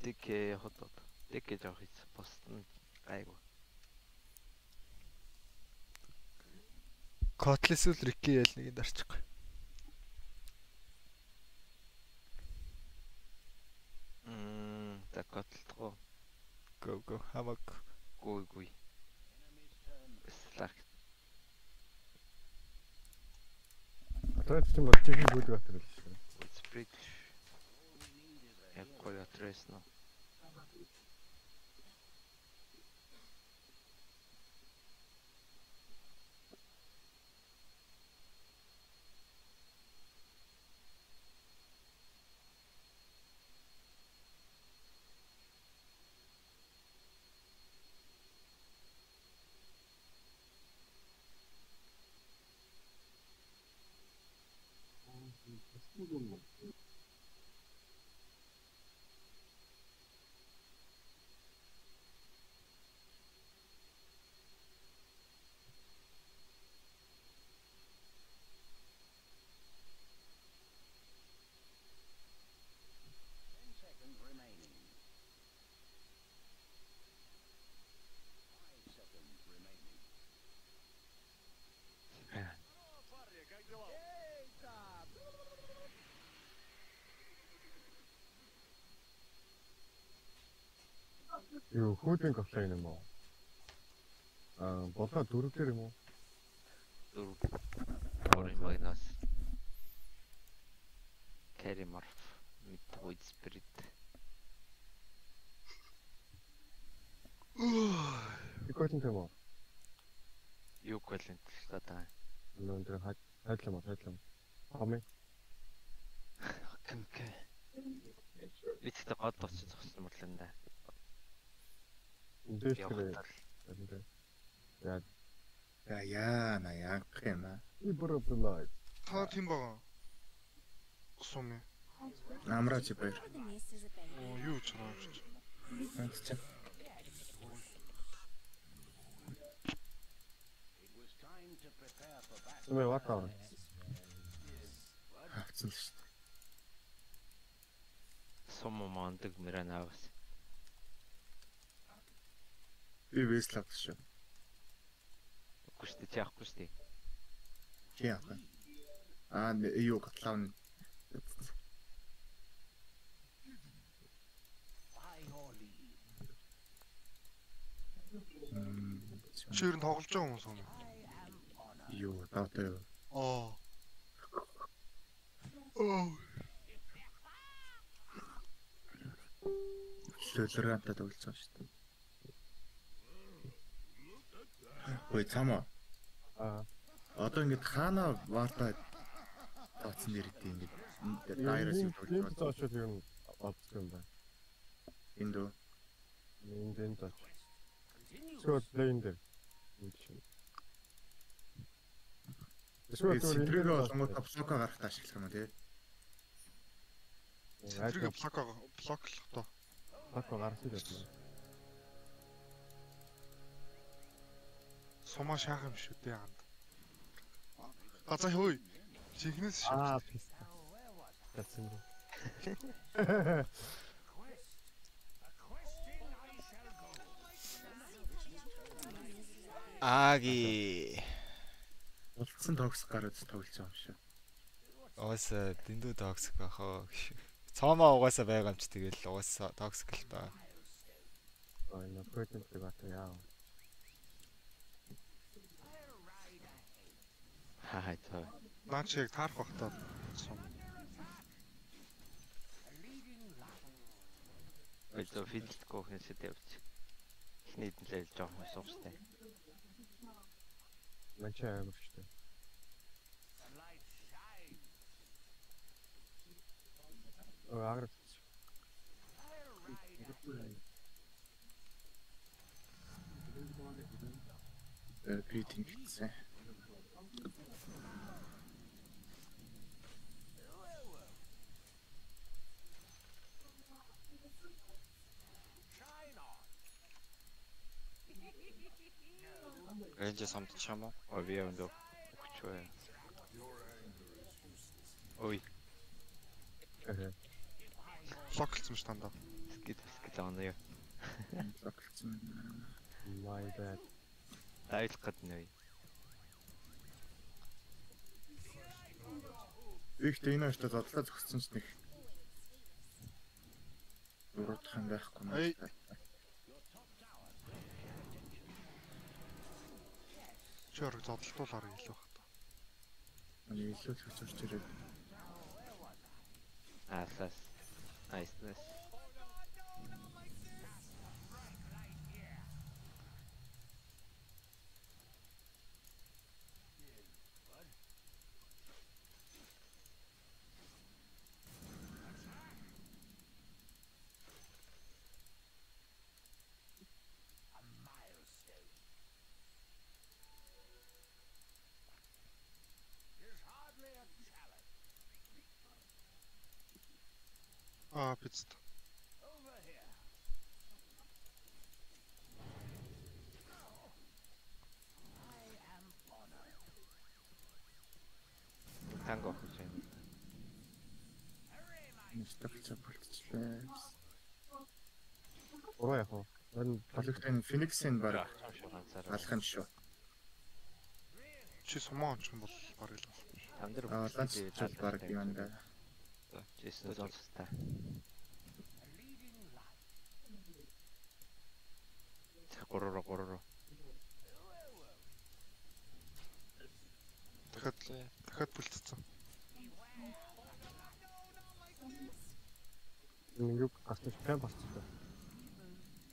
Тикээ хотод. Тикээ жоох их босдон гайгүй. Котл эсвэл Рики ял нэгэнд арчихгүй. Мм, такотлоо. Го го хамаг. Гуй гуй. Сларк. Атрал ч юм бол чихэн бүдэг атрал шүү. Сприт. Яг гоё атрес но. Юу хүүдэн офлайн юм уу? Аа, болоо дөрөв дээр юм уу? Дөрв. Орын магнас. Кэриморф. Мит гуйд спирит. Икотэн юм уу? Юу квалент л та та. Нүүн дээр хай хайдлаа хайдлаа. Хами. Кэмкэ. Эцэгтэй год очиж зогсон мөрлөн да. Дээш Явах дээр. тал. Яа, Я яа на яах юм аа. и проблемай. Та тийм байгаа. Сум. Амраач баяр. Оо юу ч хараач. Анц чам. Сумэ ватаа. Хавцсан л шүү дээ. Сомо мондөг миранавас. Би веслав шүү. Үгүй шүү дээ чи яахгүй шүү дээ. Чи яах вэ? Аа нэ- юу гатлаавн. Мм, Чи ер нь тоглож байгаа хүмүүс юм. Юу даатай юу? Аа. Оо. Лөлрэнтэ тоглож байгаа шүү дээ. Ой цаама. Аа. Одоо ингээд хаана варта тооцсон нэр идэв ингээд дайрас юу Тийм тоглож зооч юу юм олдсон юм байна. энд дөө. Энд энэ зооч. Шууд лейн дээр. Энд шиг. Шууд Синтрэг болгонгод блока гарах та ашиглах юм уу тий? Синтриг блок блоклох тоо. Тако гарсан л байна. Сумаа шаах юм шүү дээ яанд. А за хөөе. Чихнээс шүү. Аа руу. Ааги. Улцсан токс гараад тоглож байгаа юм шүү. Угаасаа дэндүү токсик бахаа. Цоомоо угаасаа байгаа юм чи тэгэл угаасаа токсик л ба. Ой, на против гата яа. Хаа хай цаа. Ланч яг таарах багтаа сум. Өлтөө фидэлт гохэнсэд явж. Эхнийд нь л жоохон суустай. Манча амар штэ. аград. Э, би тэнхсэн. Рэнжэ самдчих юм уу? Ой би явна. Өгчөө. Ой. Ахаа. Локлцсон ш тандаа. Скид скид авна яа. Локлцсон. My bad. Айлах гэд нэ. Ихтэй энэ хоёртой зодлоо зогссон ч нэг уруудах юм байхгүй Эй. Наа. Чөр зодтолтуулаар илүү бах та. Ани илүү л хөцөрч ирээд Асас. Nice биз дээ. Танго хийж байна. Мистагч болчихлоо. Ураа яах вэ? Энэ Поликтын Фениксийн баг алах юм шүү. Чи сумаа онч юм бол баг л байна. Тандэр баг баг юм да. За, чи зөв зөв та. 3-оо 3-оо. Дахиад дахиад бүлтцсэн. Ингээд гацчих тайм болчихсон.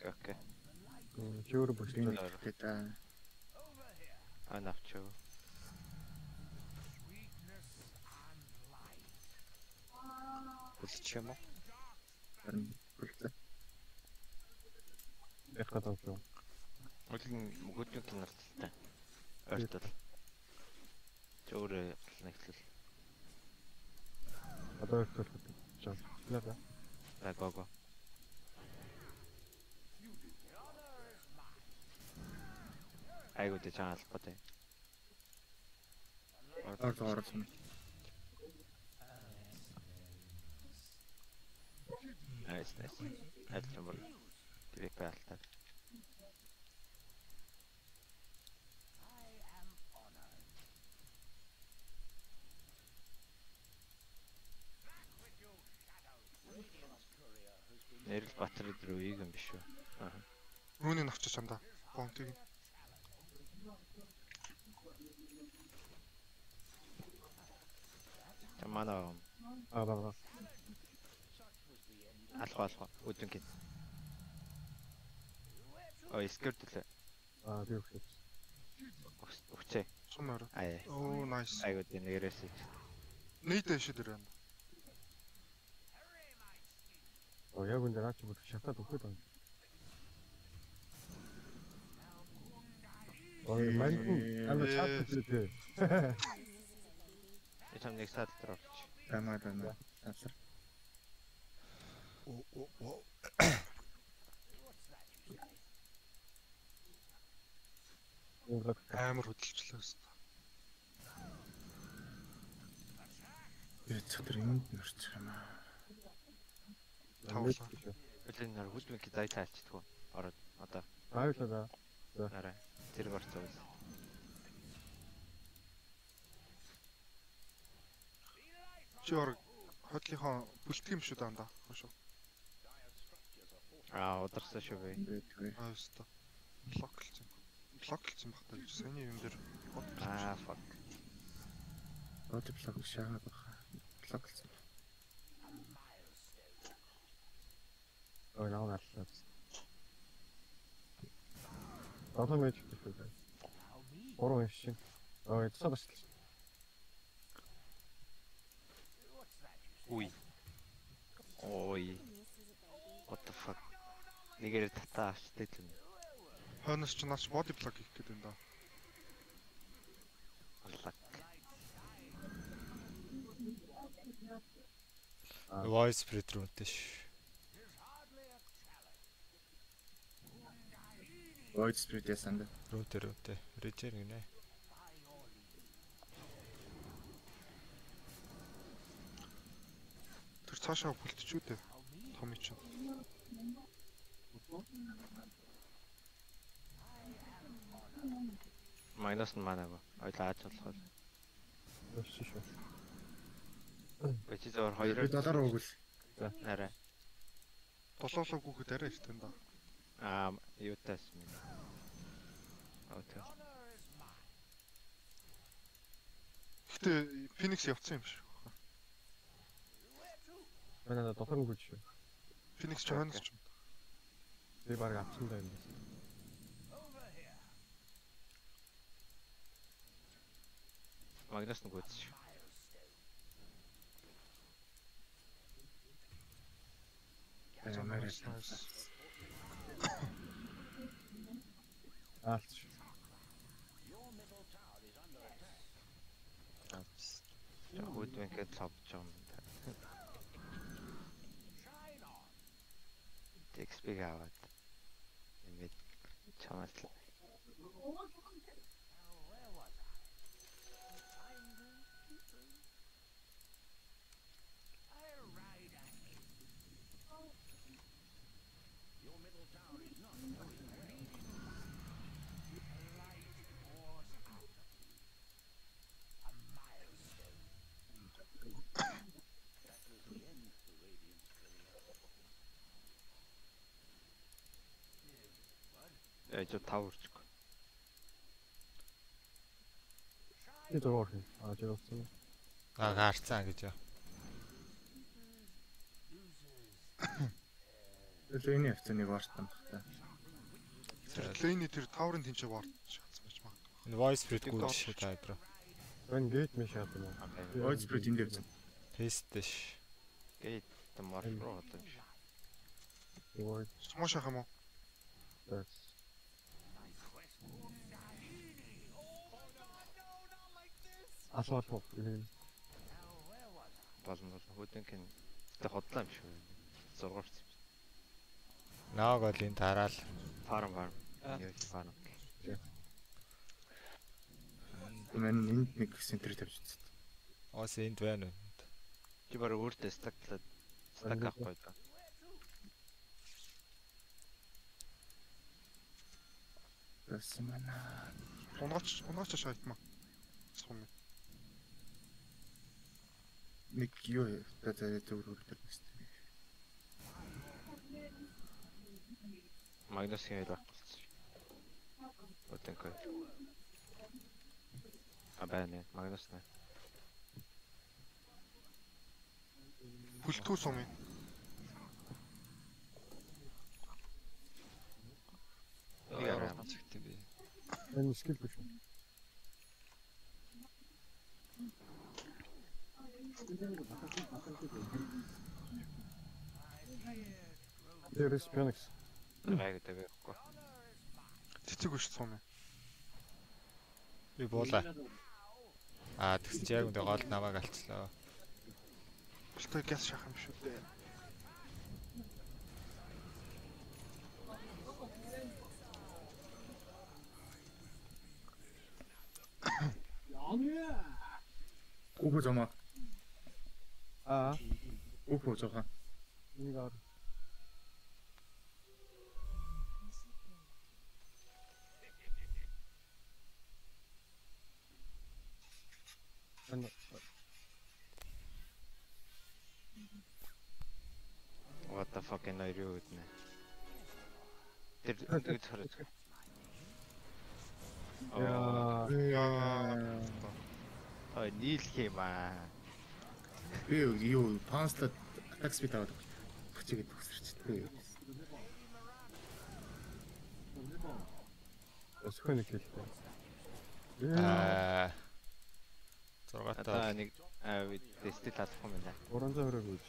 Окей. Юур бүсний хэрэгтэй. Аа навчаа. Бүлчих юм уу? Бүлтэ. Яг гадаа шүү. Үлэн мөгөдний кинарталтай. Ойртол. Чөөрэ нэгтлэл. Одоо их төлөв. Жаа. Лава. Рагого. Айгуу тэ чаал ботой. Орд орсон. Nice nice. Адилхан бол. Тэрийг байлтаа. Нэрэл Батар руу ийг юм биш үү? Аа. Рүүнийг авчиж чандаа. Бонтыг. Тамана Аа бага. алхаа алхаа өдөн гин. Ой скерт лээ. Аа би өгч. Өгчээ. Сумаар. Аа. Оо nice. Айгуу нэрээс. Нийтээ шид ирэн. Оо яг энэ наач бүр шатаад өгөх юм. Ой мань амар чат хэлээ. Ичам нэг саад дээр орч. Тамаа тамаа. Асар. Оо оо оо. Амар хөдөлчлээ гэсэн. Би цэвэр энд нэрчих юм аа. Тавлаа. Үлэн нар хүлмэг зай таалчдаг. Ороод одоо Баярлалаа. арай зэрэг орцоо. Чи ор хотлынхоо бүлтгэм шүү дандаа. Хошоо. Аа ударсан шүү. Бэтгүй. Аа ёстой. Локлцсон. Локлцсон бах таа гэж саний юм дээр. Аа fuck. Блок шаагаад баха. Блоклцсон. Ой наа галлаа. Одоо мэж хэлээ. Гурван шин. Ой цаа баслаа. Уй. Ой. What the fuck. Нэгээр татаа авчтай юм. Хойноос ч наач боди блок хийх гэдэг юм да. Аллаа. Voice spread рүүтэй Void Spirit ясанд. Рүүтэй рүүтэй. Режер гинэ. Тэр цаашаа бүлтчүү дээ. Томи чинь. Майнас нь манаагүй. Ойлаа болохоор. Өсч шүү. Бачи зөөр Би хоёроор доллар өгвөл. арай. Долоолоо гүхэд арай ихтэй юм да. Аа, юутаас минь. Окей. Гэтэ Phoenix явцсан юм шиг. Манай дотор нь гүж шүү. Phoenix ч хойноос ч. Би баг авсан даа юм байна. Магнас нь гүйц шүү. Амар Аалт шүү. За хүүдвэнхэд лавж байгаа юм да. XP аваад. Ингээд чамаас ч тав үрчих. Би дөрөөр хин. Аа жирсэн. Аа гаарцсан гэж яа. Лэний авцаныг вартсан баг та. Тэр лейний тэр таврын тэнцээ вард шатсан байж магадгүй. Энэ voice spread гүйж шүү та өдрөө. Эн гейт ми шат юм. Void Spirit энд явцсан. Тестэш. Гейт тамар руу одоо биш. Void Сумо шах юм уу? that's Асуул хоо. Болно болно. Хүүдвэнхэн тэ хотлоо юм шүү. 6 орц. Нааг бол энэ тараал. Фарм фарм. Юу фарм. Мэн энд нэг центр тавьж үзсэн. Ос энд байна уу? Чи бараг өөртөө стаклаад стак авахгүй да. Бас мана. Унгаач унгаач шаайтмаа. Сум. Нэг юу та зарэ зөв үрдэл гэсэн. Магнус хэл байхгүй. Хүүдвэнхэ. А байна. Магнус нэ. Бүлтгүү сум юм. Яа. Энэ скил биш. Тэр Phoenix. Гайг тавихгүй. Цэцэг биш юм. Би буула. Аа тэгсэн чи яг үндэ гол намайг алцлаа. Бүлтгүү гяс шах юм шүү дээ. Үгүй зомоо. Аа. Үгүй зохоо. Нэг ар. Эн What the fuck энэ юу гэднэ. Тэр тэр тэр. яа. Яа. Ой нийлх юм аа. Би юу панслад атакс би таваад бүчигэд төгсөрчтэй. Өсөхөнийг хэлдэг. Аа. Зургатаа нэг тестэл алах юм байна. 320 хөөж.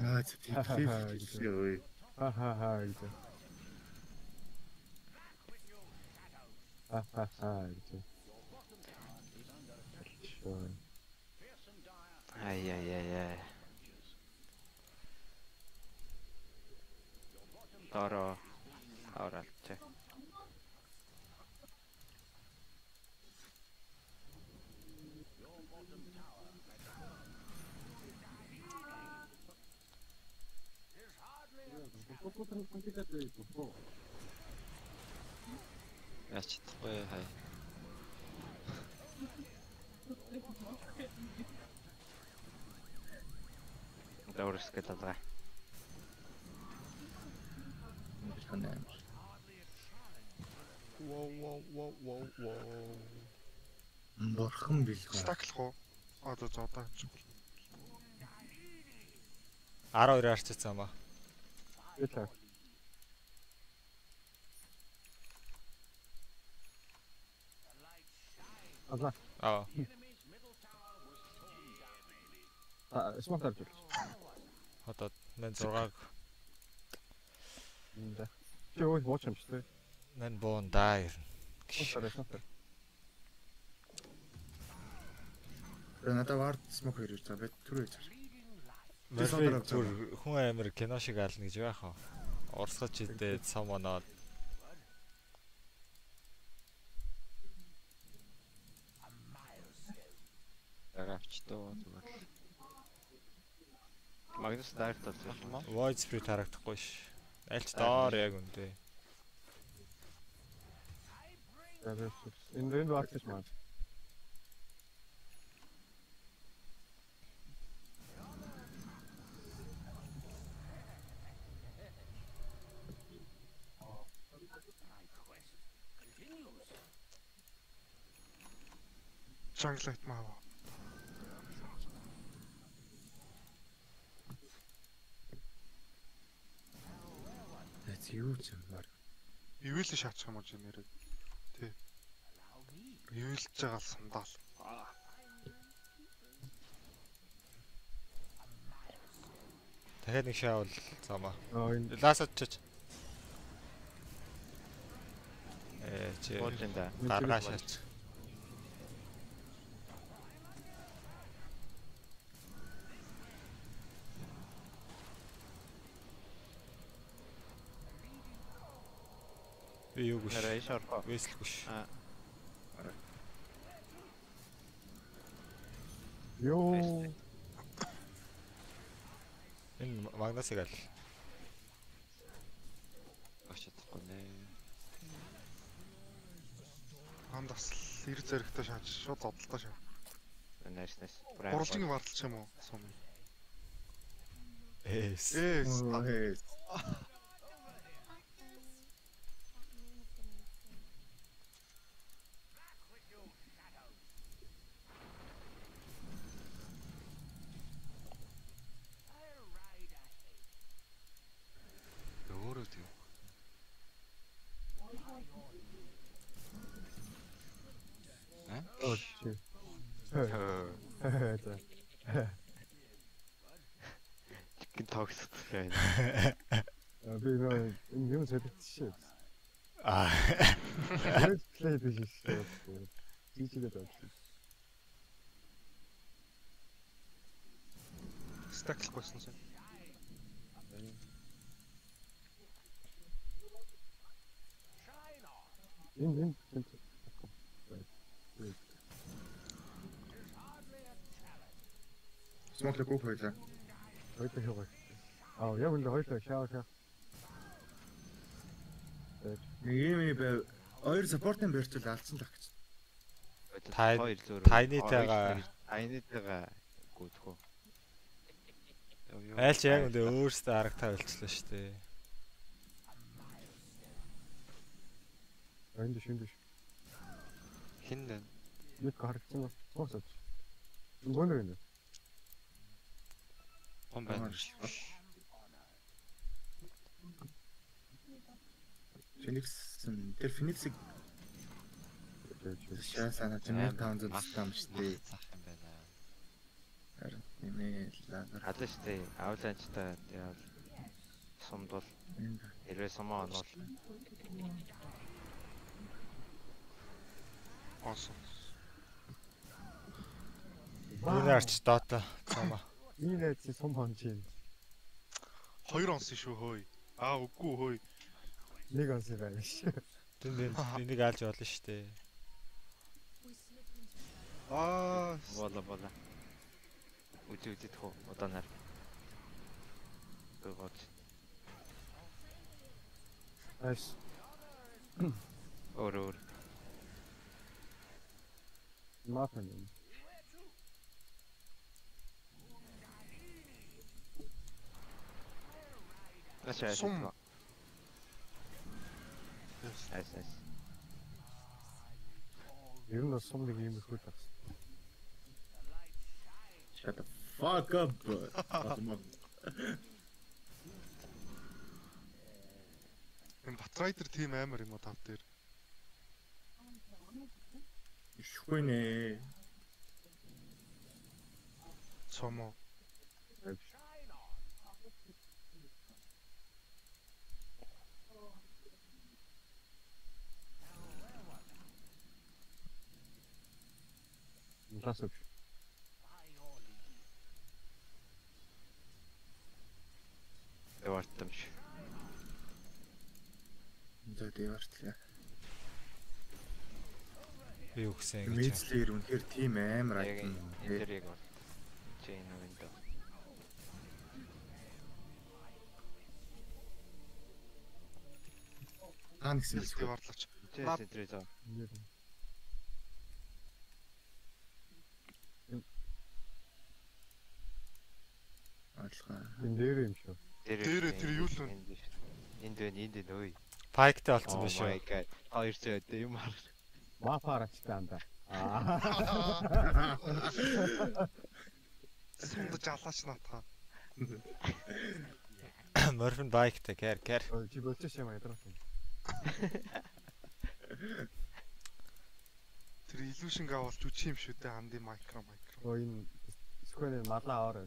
Аа, тийм. Аа, хаа хаа. Ой. Ха ха ха гэж. Ха ха ха гэж. Шой. Ай ай ай ай. Торо авралч. Яач чадахгүй хай. Даурс гэдэг. Воу воу воу воу воу. Борхон бэлгүй. Стаклах уу? Одоо юм шиг. 12 арчсан юм аа. Ага. Аа. А, смок тарж байна. Одоо 6-г Инда. Чи ой бооч юм шүү дээ. мен буун даа ер. Тэгээ надад вард смок хоёр ирж байгаа. Бэт түр хийж. Содороо зүр хүн амир кино шиг аална гэж байх аа. Урсгаж идээд сам доо зүгээр. Магнус дайрт уу? Void Spirit харагдахгүй ш. Альч доор яг үндэ. Энэ рэнд вартч маа. Jungle маа. That's юу ч юм баар. Ивэл шаачих юм уу нэрээ. Тий. Ивэлж байгаа л сундаал. Дахиад нэг шаавал замаа. Аа Ласад чич. Э чи гаргаа шаач. Би юу гэж Нэрээ шорхоо. вэслэхгүй ш. Аа. ёо. Энэ магнасыг аль. Очиж чадахгүй нэ. Ханд бас л эр зэрэгтэй шаач шууд зодолтой шаа. Найс найс. Гурлагийн варлч юм уу? Сум. Эс. Эс. Ээ. Өөрөө тийм. Оо чи. За. Чин тогсох байна. А би нөө энэ юм солигдчихшээ. Аа. Let's play this shit. Жижигээ даа. Стаклахгүйсэн сайн. Энэ энэ энэ Смок лэг хоёлаа. хоёул хийгээ. Аа яг үнэ хоёул шаа шаа. Нэг юм байв. Хоёр саппортын барьцуул алдсан л гэж. Тай- хоёр зөөр. тайнытайгаа- Тайнытайгаа гүйтгүү. Айлч яг үндэ өөрөөсөө арга тавилчлаа шүү дээ. Энд шиндэж. Хин нэ. Нэг харагдсан уу? Моосож. Гонор энэ. Алхам байна. Феникс тэр Фениксийг шаа санаа чимээ 500 тустай юм шүү дээ. Зах юм байна. Харин нэмээ лагер. Хадаа штэ. Авланчтай яавал сумд бол хэрвээ сумаа онвол Awesome. Юу арч дота цамаа. Ийм найз сум хонч юм. 2 онс шүү хөөе. Аа үгүй хөөе. Нэг онс байна шүү. Тэнд энийг алж болно шүү дээ. Аа бола бола. Үгүй үгүй тхөө удаанаар. Гогоч. Айс. Өөр өөр. Мафэн. Ачаа. Сум. Айс айс. Ер нь сум нэг юм их үл бас. Shut the fuck up. Атмаг. Энэ Батрайдер тим амар юм уу тав дээр? Ишгүй нэ. Цомо. Лас үг. Явартамш. За дэвэртлээ. Би юу гэсэн ингэж. Мэдслэр үнэхээр тим амар Яг айтан. энэ дээр яг бол. Чейн window. Таа нэгсэн Хэлтэй бисгүй. барлаач. Чейн сэтрээ зав. Ойлгоо. Энэ дээр юм шүү. Дээрээ тэр юу л вэ? Энд байна, энд байна ой. Пайктай болсон биш үү? Хоёр зөө өдөө юм аа. Мафарачтай анда. Аа. Сундаж алаач наатаа. Морфин байктай кэр кэр. Чи болчих юм ядрах юм. Тэр illusion гавалч үчи юм шүү дээ андын микро микро. Ой энэ сквер малаа ороо.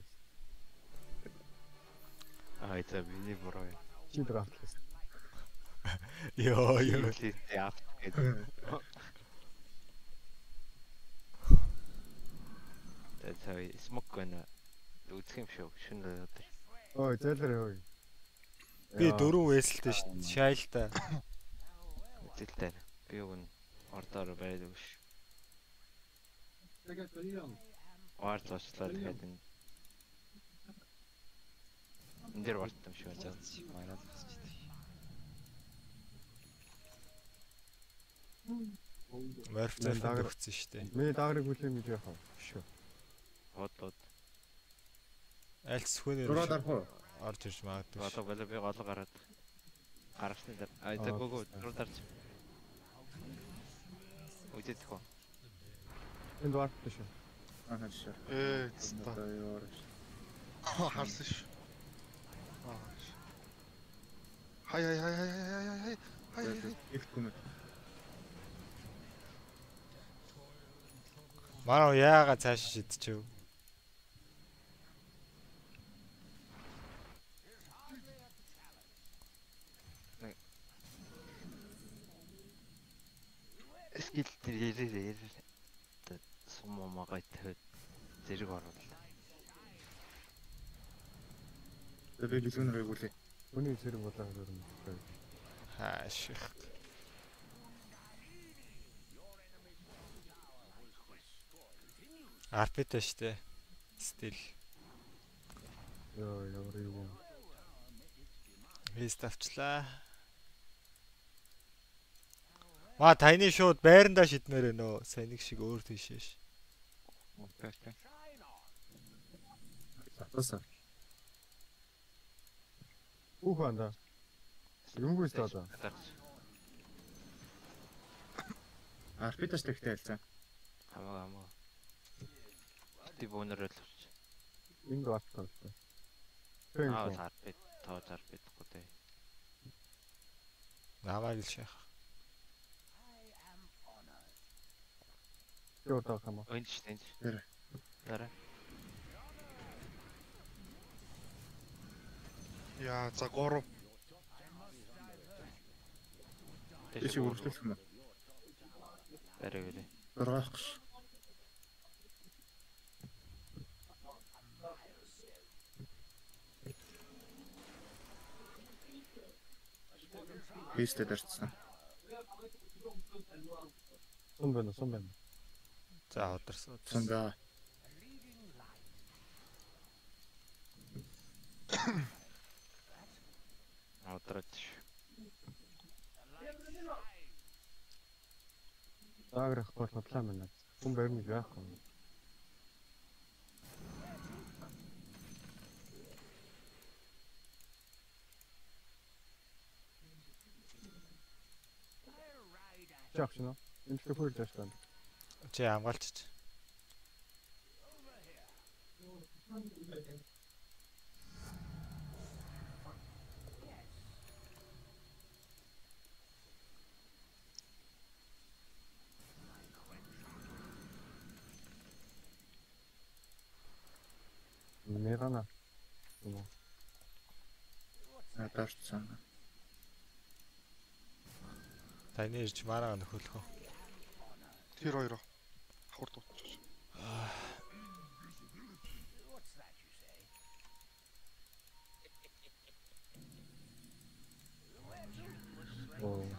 Аа это миний буруу юм. Чи драфтлээс. Йоо ёо. Please яа гэдэг. That's how smoke гэнэ. Үзэх юм шүү. Шүн өдөр. Ой зэлэр ой. Би дөрөв вэсэлтэй шүү. Шайлтай. Үзэлтэй. Би өгн ордоор байдаг ш. Орд лочлаа тэгээд энэ энэ дэр болтом шүү жаа. Мараад басчих. Морфин Мен дагар- өгсөн шүү дээ. Миний даагрыг хүлээн гэж яах вэ? Шүү. Хот хот. Альц хүнээр Дураад арах уу? орж ирж магадгүй. Болоо болоо би гол гараад гаргасны дээр. Аа тэ гого руу дарж. Үдээд хөө. Энд драфтлаа шүү. Аа шаа. Ээ цэста. Одоо ёо. Харсан ш. Аа. Хай хай хай хай хай хай хай. Хай хай. Их түмэ. Манай яага цааш шидчихв. Скил тэр ярээр ярээр. Сум мамагай тавиад зэрэг оруулаа. Тэгээ би лүнэр байгуулъя. Хүний зэрэг болоо хөрөм. Хааш. Арпитай штэ. Стил. Йоо ямар юм. Вест авчлаа. Ма таны шууд байрандаа шидмээр нөө. Сайн нэг шиг өөр тийшээш. Окей Үх анда. Юмгүй стаа. Арпиташ тэгтэй хэлсэн. Хамаа хамаа. Ти бонор л авч. Энд драфтлаа. Аа зар бит тоо зар бидгүй дээ. Намайг л шах. Юу таа хама. Энд ч тэнд. Тэр. Дараа. Яа за 3. Тэши үргэлжлүүлэх юм уу? Барай гэлээ. Дургаах гэж. Хийстэй дарцсан. Сум байна, сум байна. За ударсан. Санда. Аудраад ш. Ааграх бол бодлоо байна. Сум баримж яах вэ? Жаах шнэ. Энд л хөл дэш тань. Чи хамгаалчих. Мегана. Юм. Надаарчсан. Таны ирж мараа нөхөлөх үү? Тэр хоёроо. Хавар дуучиж. Оо.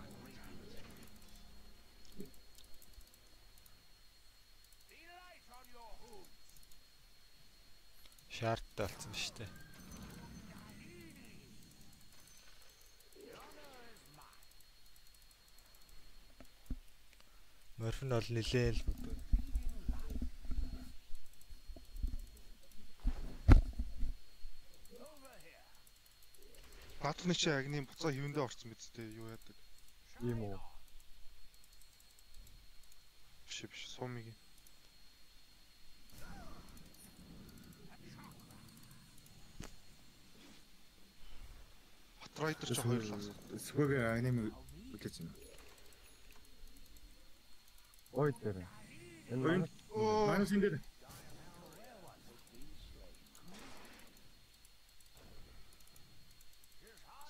Шаардтай болсон шүү дээ. Морфин бол нилээн л Баатны чи агны буцаа хивэндээ орсон биз дээ юу яадаг. Ийм үү. Биш биш сумыг. Хатрайдер ч хоёрлаа. Сүхэг аним үлээж байна. Ой тэр. Энэ Ой. Манас энэ дээр.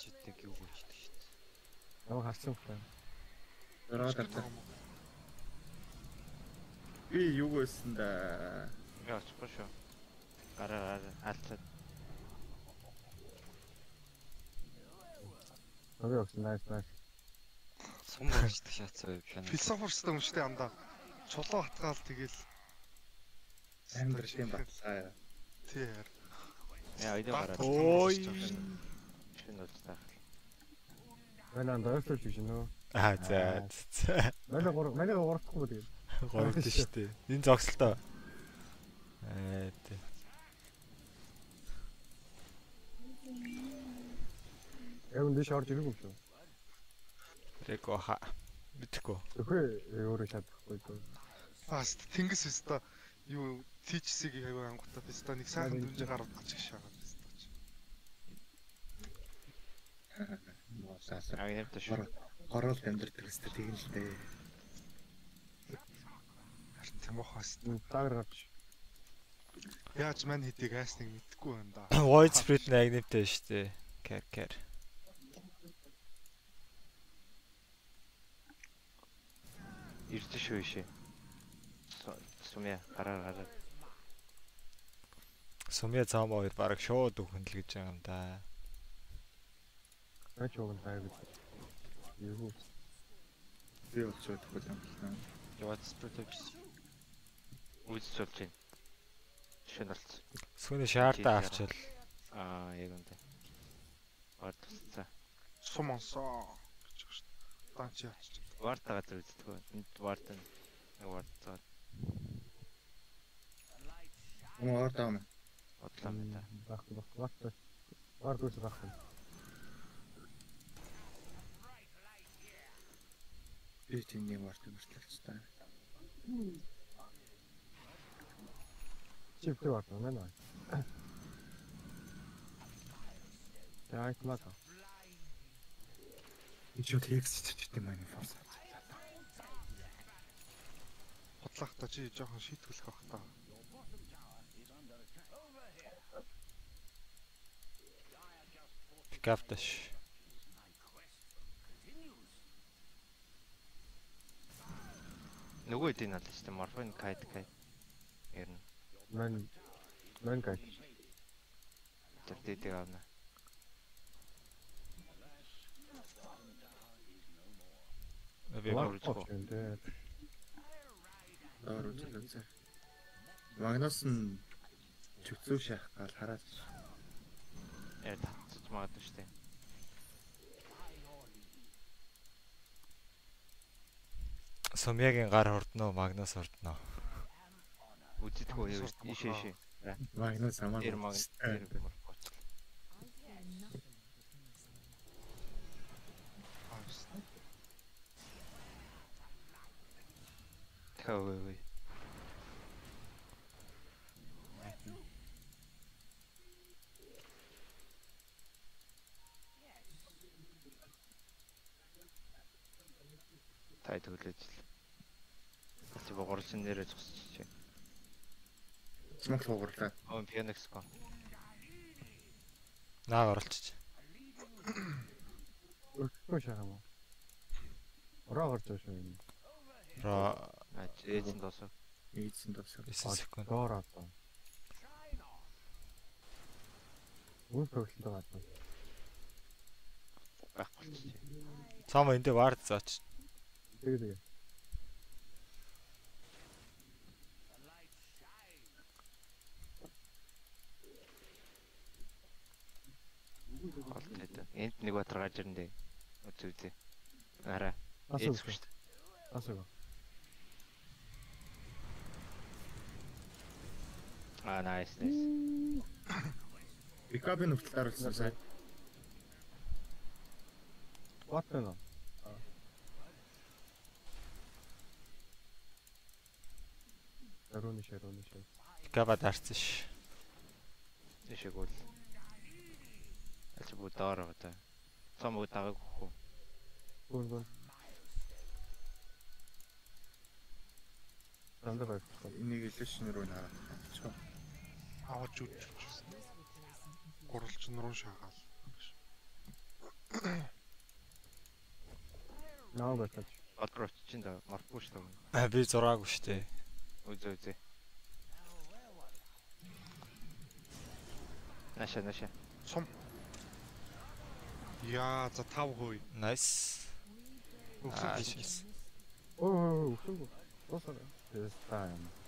Читэг юу болчихдог шүү дээ. Намайг харсан байна. Ороод тартаа. Би юу гэсэн да. Яа ч шүү. Гараа алцаад. Окей, окей, nice, nice. Сум болчихдог шатс байв байна. Философорстой юм штэ андаа. Чулуу хатгаал тэгэл Амдэр тийм батлаа. тий яар. Яа идэ гараад. Ой. Шинэ удаа. Манай дөрөвлөж биш нөө. Аа за. Манай гур манай гурахгүй тэгээд. Гоёд шүү дээ. Энэ зогсолтоо. Аа тий. Яг энэ шорж ирэх юм шүү. Рэко ха. Битгэв. Өхөө өөрөө шатахгүй дөө. Аас тэнгис өстө юу TCC-ийг аягүй ангуудаа өстө нэг сайхан дүнжи гач их шагаад өстө. Моосаас. Аа нэмтэ шүү. Гороол амьдэрдэг өстө тэгэн л дээ. Харин тийм бохоос. Таар гарч. Яаж мань хэдийг айсныг мэдэхгүй байна да. Void spread нэг нэмтэй шүү дээ. Кэр кэр. Ирдэ шүү ишээ. Сумя гараа гараа. Сумья цаам хоёр бараг шууд өгөн л гэж байгаа юм да. Ач уг нь хайр гэж. Юу. Би болж чадахгүй юм байна. Яваад протекс. Үз суулж байна. Шинэ болц. Сүүний шаардаа авчвал Аа яг үнтэй. Вард тусцаа. Сумонсоо гэж байна шүү. Даан Вард газар үздэг. Энд вард нэг цаа. Муу ордоо юм. Бодлоо мэт. Бах бах бах. Вард үс бах. Би тийм нэг орд өмөртлөгч та. Чиптэй вард мэн аа. Яг маа. энэ ч текст чичтэй маань форс. Бодлах та чи жоохон шийтгүүлэх бах та. Пикапташ. Нөгөө эдийн аль. Morphine kite kite. Ер нь Мэн мэн гайд. тэр дэдэг авна. Би Уралцгүй. Доор үзэл үзээ. Магнус нь чөцөө шахах гал хараад. Яа татчих магадгүй шүү дээ. Сумягийн гар хордноо, Магнус хордноо. Үзэдгүй юу ийшээ ийшээ. Магнус хамаагүй. Тэр Тэхээ Тай төглөөж л. Чи богорлын нэрээ зогсчих. Смок луугарлаа. Он Phoenix гоо. Нааг оролцож. Өрөхгүй шахаа мó. Ороо гарч байгаа шүү юм. А ээжэн доосоо. Ийдсэн досоо. 9 секунд. Доор авсан. Үн төгсөлтөд гадна. Байх болчих. Цаама эндээ вард заач. Тэгээ тэгээ. Гол тэт. Энд нэг батар гарч ирэндээ. Үзээ үзээ. Араа. Асуу. Ээжгүй шүү дээ. Асуу. Аа nice nice. Пикапын нөхцөл харуулсан сайн. What вэ? Аруны шаруны шар. Пикапа дарцсан ш. Тэшэг үл. Ачаа буу доор одоо. Цом уу дагааг хөө. Гүн гүн. Тандаа байх. Энийг илэшн рүү нарах. Чоо. Аваач үуч. Гуралчин руу шаагаал. Наа байх. Одроо чинь да мархгүй шүү дээ. А би зураагүй штэ. Үзээ үзээ. Наша наша. Сум. Яа за 5%. Nice. Аа, шис. Оо, үгүй. Осоо. This time.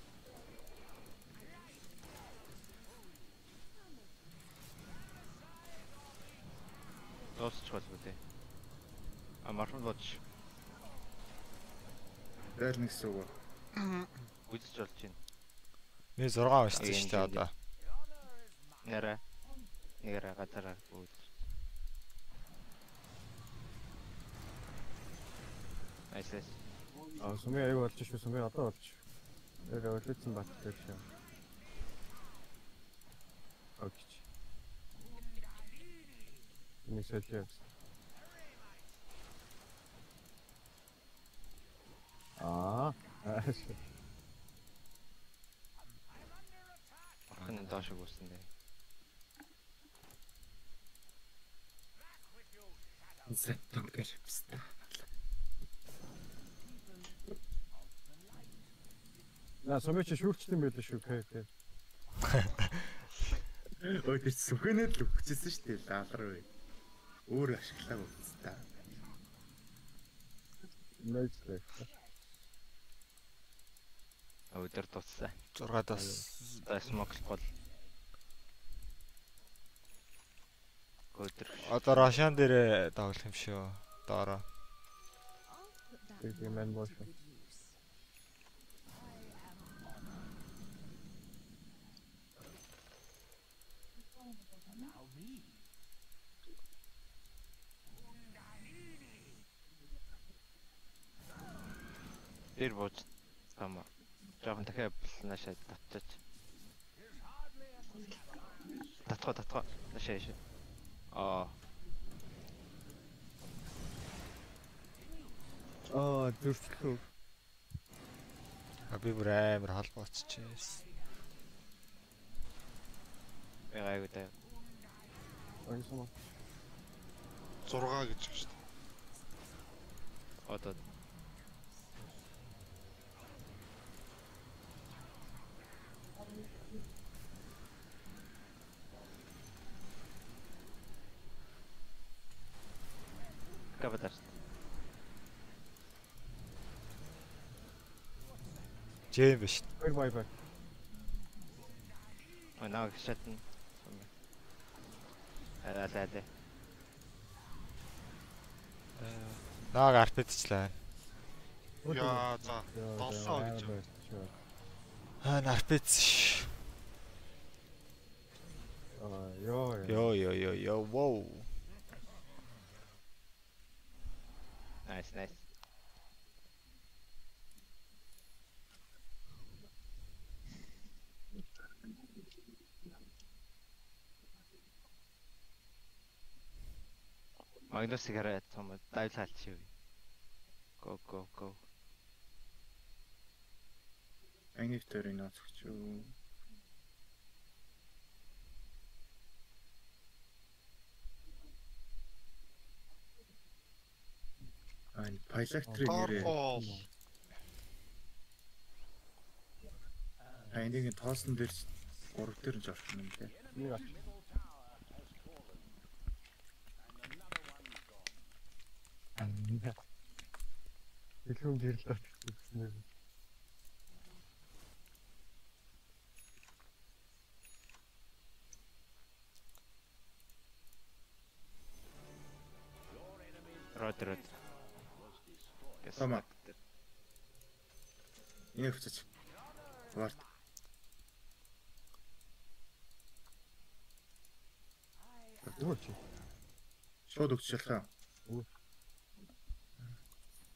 Дуусч болов үү? А маршрут бодож Дээр нэгс үг. үзэж болж байна. Би 6 уншсан штэ одоо. Нэрэ. Нэрэ гадараа үз. Айсэс. Аа, сумын аяг болж шүү, сумын одоо болж. Яг өлөцсөн бат гэж шээ. Окей. Нэг сэлхээ. Аа. Орхон доош өгсөн дээ. Зэттэн гэж хэвста. На сумын чи шүүрчтэй байлаа шүү, КК. Ой тэр сүхэнээ л өгчээсэн шүү дээ лаалар бай. Өөр ашиглаагүй үстэ. Нэжтэй. Өдөр туссан. 6 дас. Смок гол. Өдөр. Одоо Рошан дээр тоглох юм шүү. Доороо. Тэг юм байна боош. Тэр бууж тама. Жохон дахиад наашаа татчих. Татгаа татгаа. Наашаа яшаа. Аа. Аа зүрхлөө. А би бүр амар холбооцчихээс. Би гайгүй таа. Аюусаа. 6 гэж байна шүү дээ. Одоо Капитар. Джейм биш. Бай бай бай. Онаа шатн. Аа лаа. Нааг арпэдчлээ. Яа за 7 гэж. Аа нарпэц ш. Аа ёо йо йо йо воу. Nice, nice. Магнус сигарет том дайвлалчих. Go go go. Ангиг төрийн ноцгч юу. Ань пайлактрийн нэрээ. Darfall. Ангигийн тоосон дээр 3 дээр нь жорч юм лээ. Нэг ач. Хэлхэм гэрлээ гэсэн. Род род. Тома. Энэ хүчиж. Варт. Юу чи? Шууд өгч шалхаа.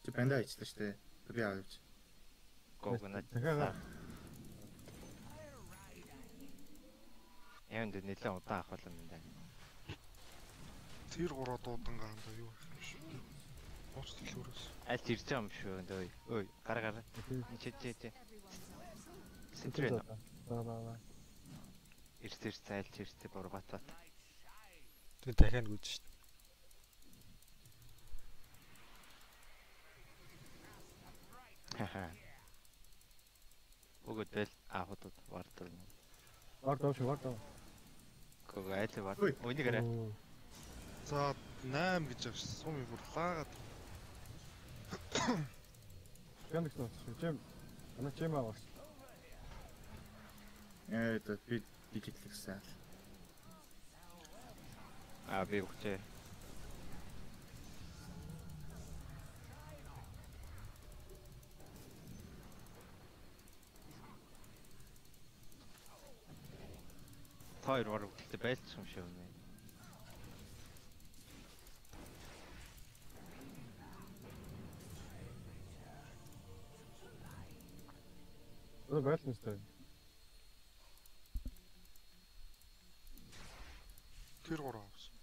Чи банда ичлээ штэ. Би аавч. Дахиад Янд нэлээд удаан авах юм байна. Тэр 3 дуудан гаанда юу юм шүү. Ууч дэлгүүрээс. Аль ирж байгаа юм шүү ой. Ой, гар гар. Чи чи чи. Сэнтрэн. Баа баа баа. Ирс ирс зайлч ирс бүр бат бат. Тэг дахиад гүйж шít. Хаха. Угдэл аахудад вартал. Вард авч вард ав. Гог айл вард. Ой. Өнийг арай. За 8 гэж авч сум бүр лаагаад Яндекс ноц. Чим. Ана чим авах. Ээ тэ би диджитлэгсэн. Аа би өгчээ. Хоёр вар өгдөлтөй байлцсан юм шиг үнэ. Одоо байлсан өстэй. тэр 3 авсан.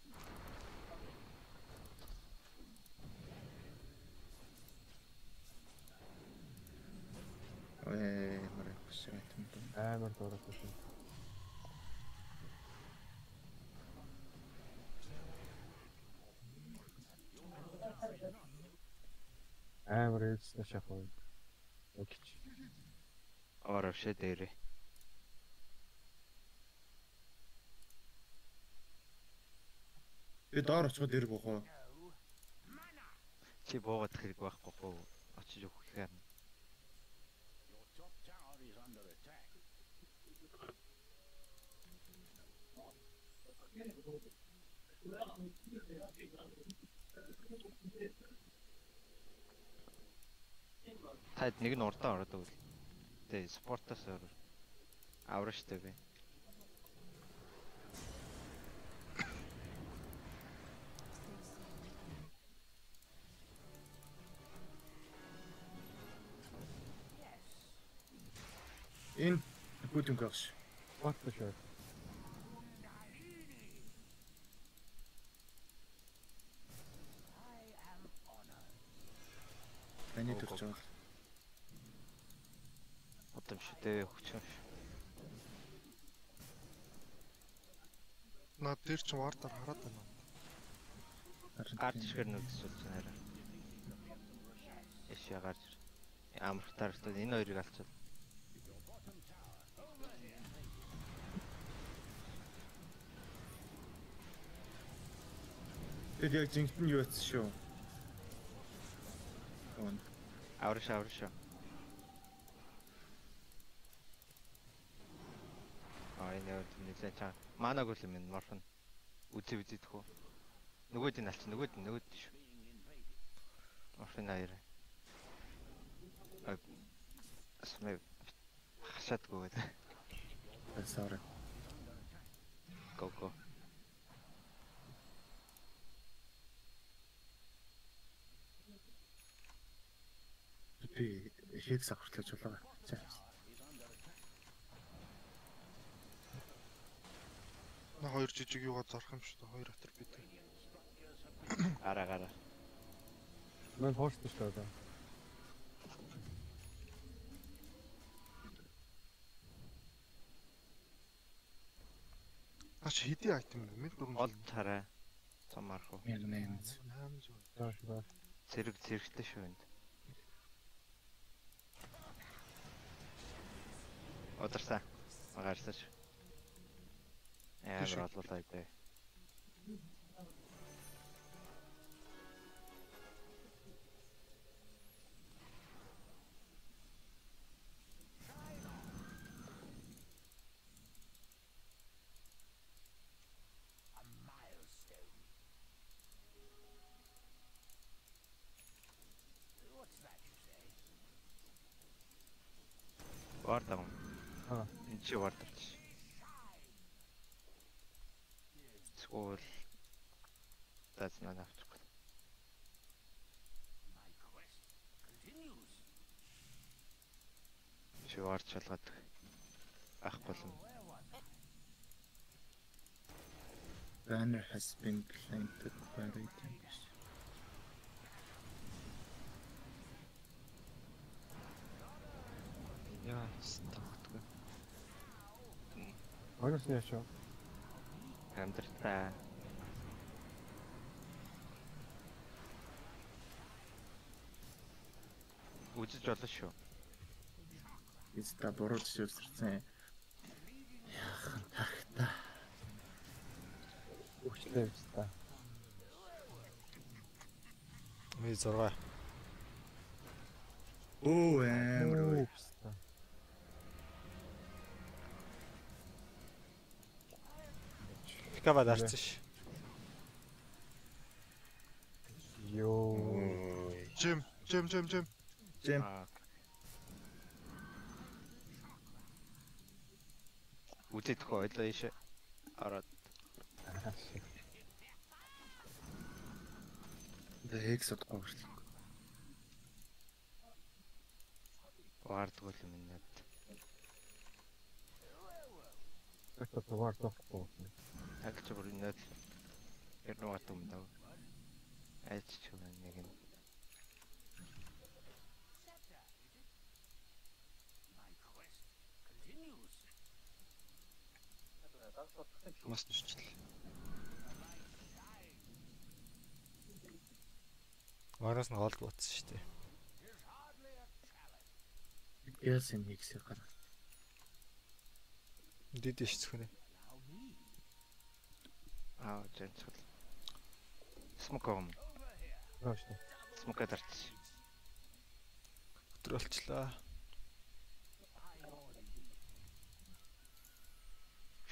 Ээ мараа хүссэн юм даа. Амар дуурайсан. Амар ээлжсэн шахав. Окей. Орвшээ дээрээ. Би доор очиход ирэх бохоо. Чи буугаад хэрэг байхгүй хөө. Очиж өгөх гэхээр. Тад нэг нь урдаа ороод өгөл штэ спортоос өөр аврах штэ би. Энэ бүтэн гавш what the shit Миний төрж байгаа. Удам шүү дээ хүч юм шүү. Наад дээр чи вардаар хараад байна. Гарч ирэхээр нүдсүүлж байна. Эшээ гарч ир. Амрахтаар та энэ хоёрыг алчаад. Тэгэл яг жинхэнэ нь юу байсан шүү. Авраш авраш. Аа энэ яг нэлээд чаа. Манаг үл юм морфон. Үзээ үзэдэх үү. Нөгөөд нь алч нөгөөд нь нөгөөд шүү. Морфин аяр. А асмэ хашаадгүй гэдэг. Sorry. Го го. Би хекс авахлаж болоо. За. На хоёр жижиг юугаа зарах юм шүү дээ. Хоёр атар бид. Ара гара. Мэн хооштой шүү дээ. Аач хэдий айтем бэ? 1400. Ол царай. Цам марах уу? 1800. 800. Зааш баа. Зэрэг зэрэгтэй шүү энд. Ударсаа. Магаарсаач. Тийш. Яа боллоо дээ. Вардам. Аа. Энд чи вардамч. Скол. That's not after. Чи варч шалгаад ах болон. Banner has been planted by ratings. Яа, стагтгүй. Агаас нь яашаа. Амдэртаа. Үзэж болно шүү. Иста буруу жишээлсэрсэн. Яахан тахта. Өчлөө өстө. Ми 6. Оо амар ой. Пикава дарсан ш. Йоо. Жим, жим, жим, жим. Жим. Үзээд хөө ойлоо ийшээ. Ороод. The Hex одохгүй хүртэл. Вардгүй юм нэ. Это товар тохгүй. Нэ. Ярнаа том даа. Айч ч юм нэг юм. Мас нэрчл. Мараас нь голд буутсан шүү дээ. Яасан Hex гараа. Дэд ш зөвхөн. Аа, жэнцэл. Смоком. Ааш. Смока дарч. Өтөр болчлаа.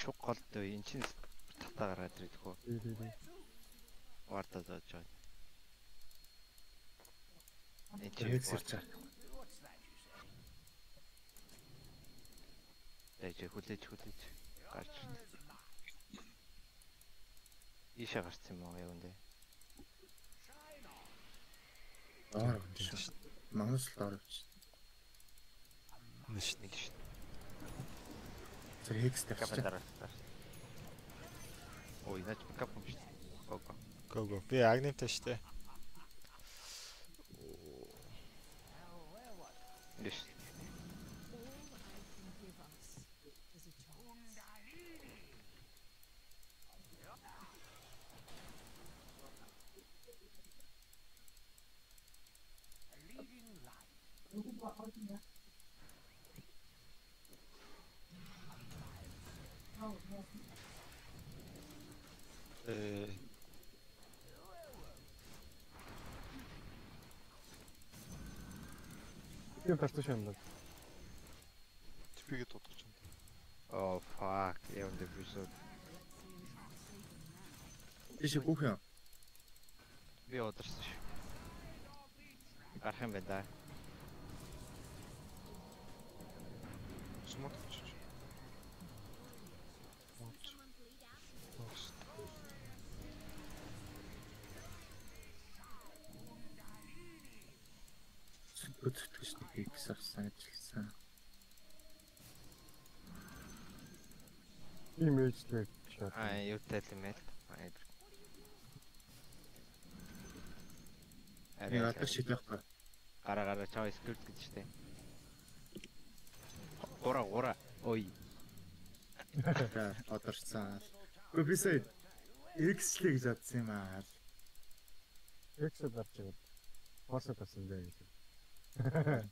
Шуг голд энэ чинь татаа гараад ирэх үү? Байгаа. Энэ The Hex ирж байгаа. Дэж хүлээж хүлээж гарч. Ийшээ гарсан юм аа яг үндэ. Доор авчих. Манус л авчих. Нэш нэг шин. Тэр Hex тавьчих. Капитараа. Ой, наач кап юм шүү. Гого. Го го. Би агнемтай штэ. Биш. Э Тартай шаналаа. Типигээ дуудаж байна. Oh fuck. Энэ эпизод. Тийш гүөх юм. Би удирсан шүү. Гарах юм байна да. Сумат авсан гэж хэлсэн. Имэжтэй шат. Аа, юутай л юм яа. Нэг алдар шид байхгүй. Гараа гараа чав скрипт гэж штэ. Гура гура. Ой. Одорцсан. Гэхдээ би сая X л гэж бодсон юм аа. X дарч байгаа. Форсо тасан дээ гэж.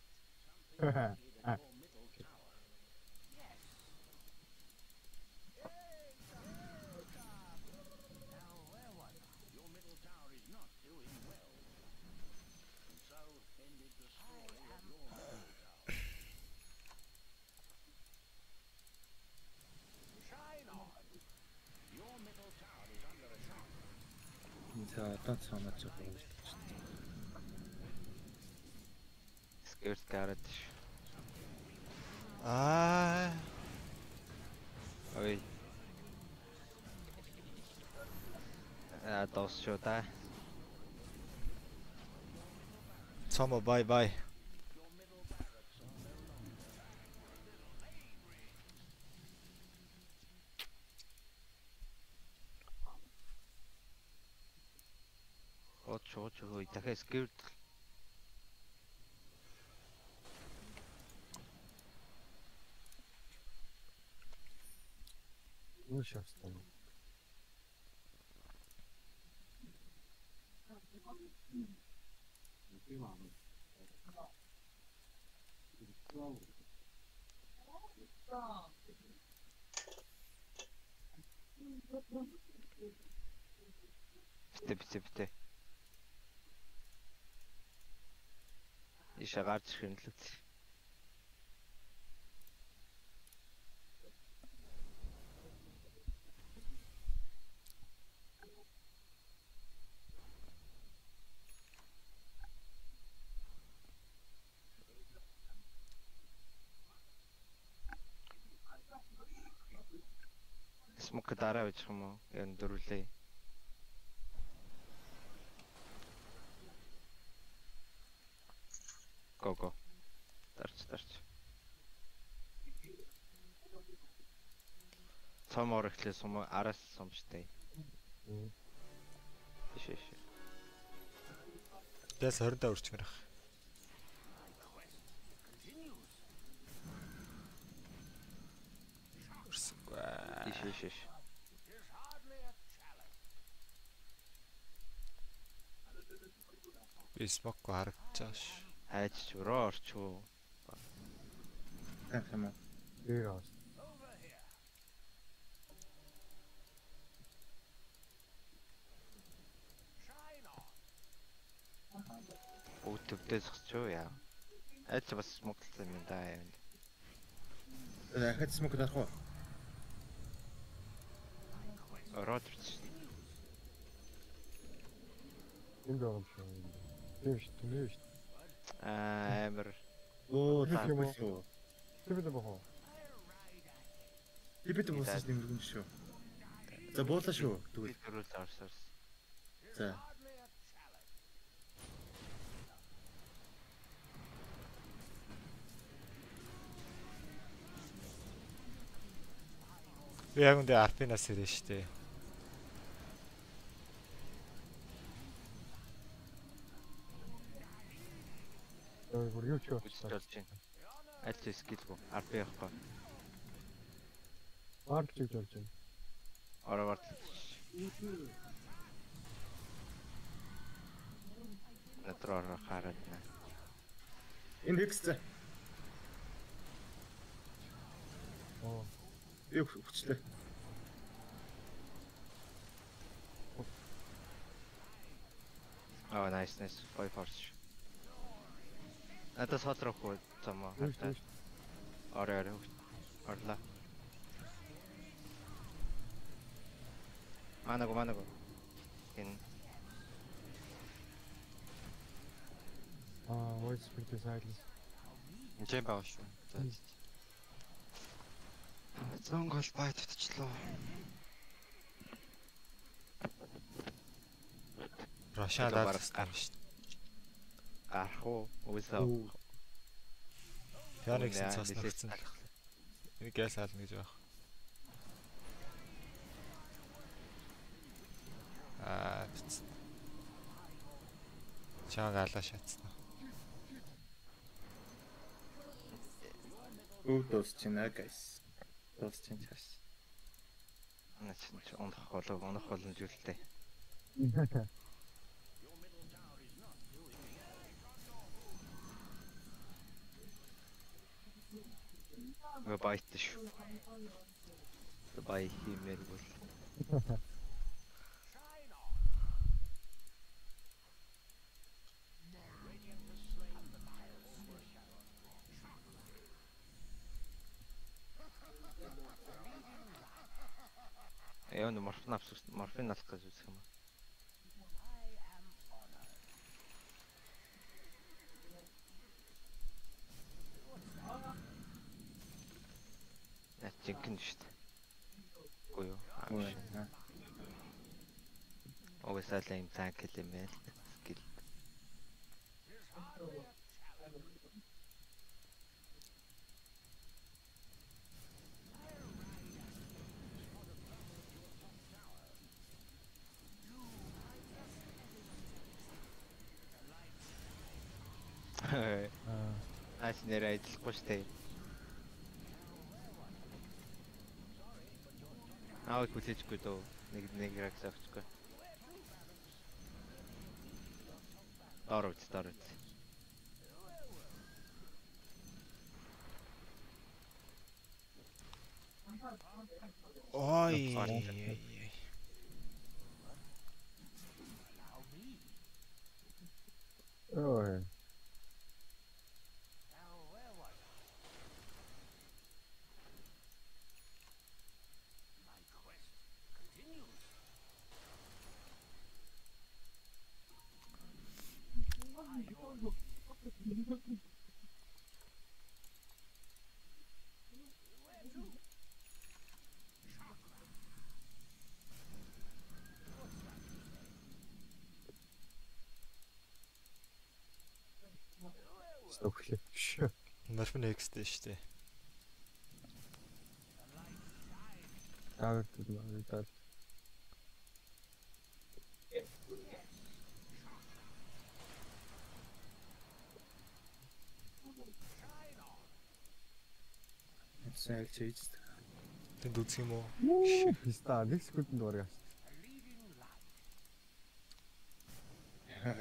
За одоо цаанаа жоо. Скрипт гараад ш. Аа. Ой. А дос шүү та. Цомо бай бай. Оо чоо чоо дахиад скрипт Юу шавсан. Битэ битэ битэ. Ишэ гарч ирэх юм л үү. Смок дараа байж юм уу? Яг дөрвлээ. Го го. Дарч дарч. Цом орохлээ сум араас сум штэ. Иш иш. Яс 20 даа үрчмээр ах. Үрсэхгүй. Иш иш иш. Би смокко харагдчихаш. Хайч өрөө орчуу. Так юм уу? Дээр аас. Бүгд төвдөө зогсчоо яа. Айц бас смоклсан юм да яа. Дахиад смок дарах уу? Ороод ирсэн. Энд байгаа юм шиг. Тийм шүү, түнээ шүү. Аа амир. Оо таахгүй бид бохоо. Би бид босч нэмэргүй шүү. За буулаа шүү. Тэгвэл Тэрүүл орсорс. за. Би яг үндэ Арпинас ирэн штэ. Ой. Бүр юу ч Үсэж болж байна. Аль ч скиллгүй. RP явахгүй. Вард чиг болж байна. Ороо вард. Натроор хараад байна. Энэ хекс. Оо. Юу хүчлээ. Аа nice nice. Five horse. Надад сол руу хөө ч. Ороо ороо. Орлаа. Манаго манаго. Ин Аа, voice to silence. Энд байгаа шүү. Утчлаа. Рошаа Ito, даад бараг стан шүү. Гарах уу? Феникс Яа, цаас нэлээд нөхцөн. Энийг гээс хаална гэж байх. Аа, биц. Чааг алаа шатсан. Өө дуусчихна guys. Дуусчихна чааш. Наач унах болов унах болно зүйлтэй. байт шүү. Бай хиймээр бол. Нэ морфин авсах морфин авах гэж үзэх юм аа. Яа жинхэнэ шүү дээ. Үгүй юу? Угсаал юм цаан килэмэл скил. Аа, Аач нэр ажиллахгүй штэ. Аавд хүлээжгүй дөө. Нэг нэг ракс авчихгүй. Доор үз, доор үз. Ой. Фарт. ой. Өглөө. Шөө. Морфин X-тэй шүү дээ. Аваад аваад. Сайн чийж. Тэнд үзэх юм уу? Писта нэг секундэд дуурай.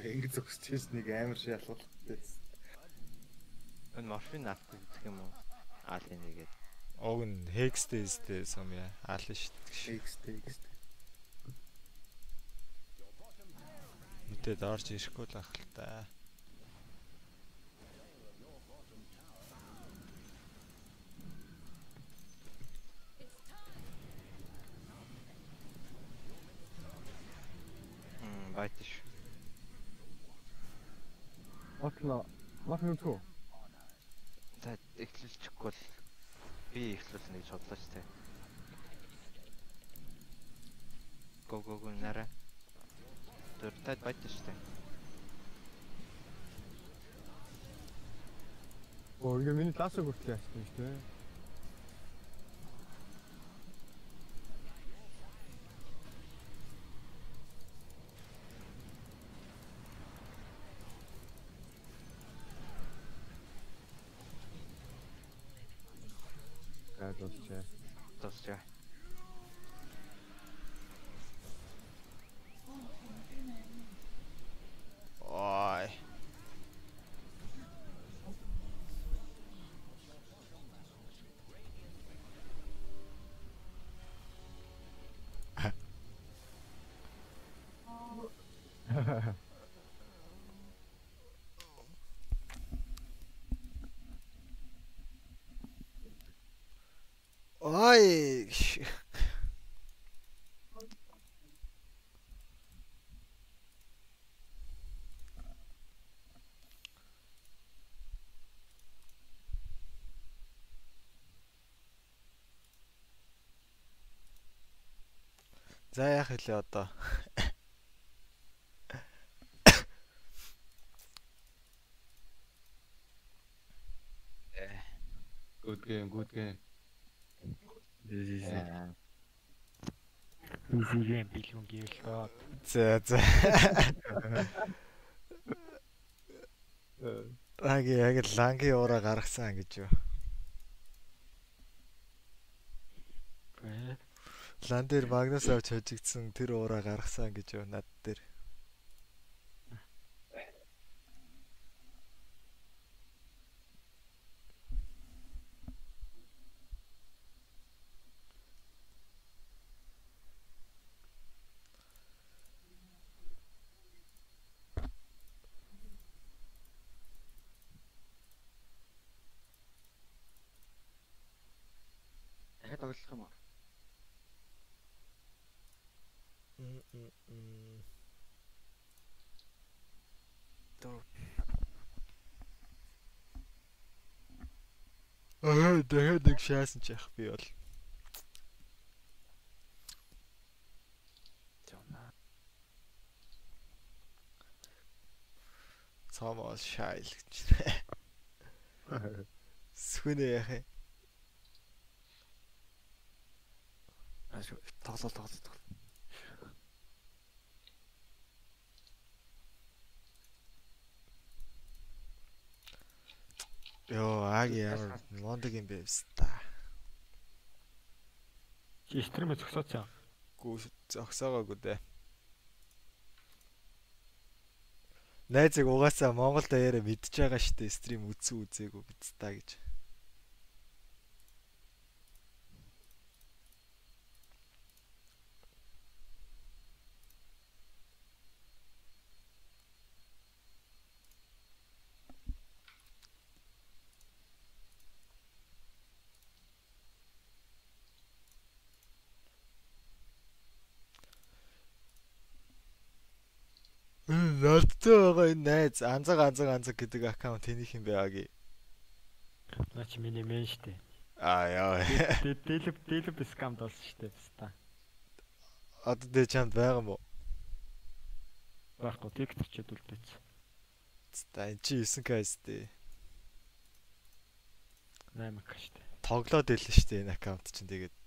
Ингэ зогсчихс нэг амар шалгал. Энэ морфин авах гэх юм уу? Аалын нэгээд. Ог нь Hex-тэй өстэй сум яа. Аална шүү дээ. X X. Мэдээд орж ирэхгүй л ах шүү. Отлоо. Мафин үгүй. За эхлүүлчихгүй л би эхлүүлнэ гэж бодлоо ч тээ. Го го го нара. Байт шүү дээ. Оо, ингэ миний ласаг хүртэл яасан шүү дээ. дуусчаа. Дуусчаа. Ой. Ой. За яах вэ одоо? Good game, good game. Easy game бэлгүн гэвэл тоо. За за. Аги яг ланги ураа гаргасан гэж юу? Лан дээр магнус авч хожигдсан тэр ураа гаргасан гэж юу над дээр. Дахиад тоглох юм уу? Дөрөв. Аа дахиад нэг шаасан ч яах би бол. Жона. Цаамаас шайл гэж. Сүнэ яах юм? Аш тоглол тоглол тоглол. Йоо, аги ямар мондөг юм бэ ста. Чи стрим зөксөөцөө. Гүү зогсоогоогүй дээ. Найзыг угаасаа Монгол даяараа мэдж байгаа штэ стрим үзсэн үзээгүй биз та гэж. Надтай байгаа энэ найз анзаг анзаг анзаг гэдэг аккаунт тэнийх юм бэ аги. Наа чи миний мен штэ. Аа яа. Дэлб дэлб скам болсон штэ баста. Одоо дэ чамд байгаа мó? Багтуу тектчэд үлдээц. Ста энэ чи 9k штэ. 8k штэ. Тоглоод ийлээ штэ энэ аккаунт чинь тэгээд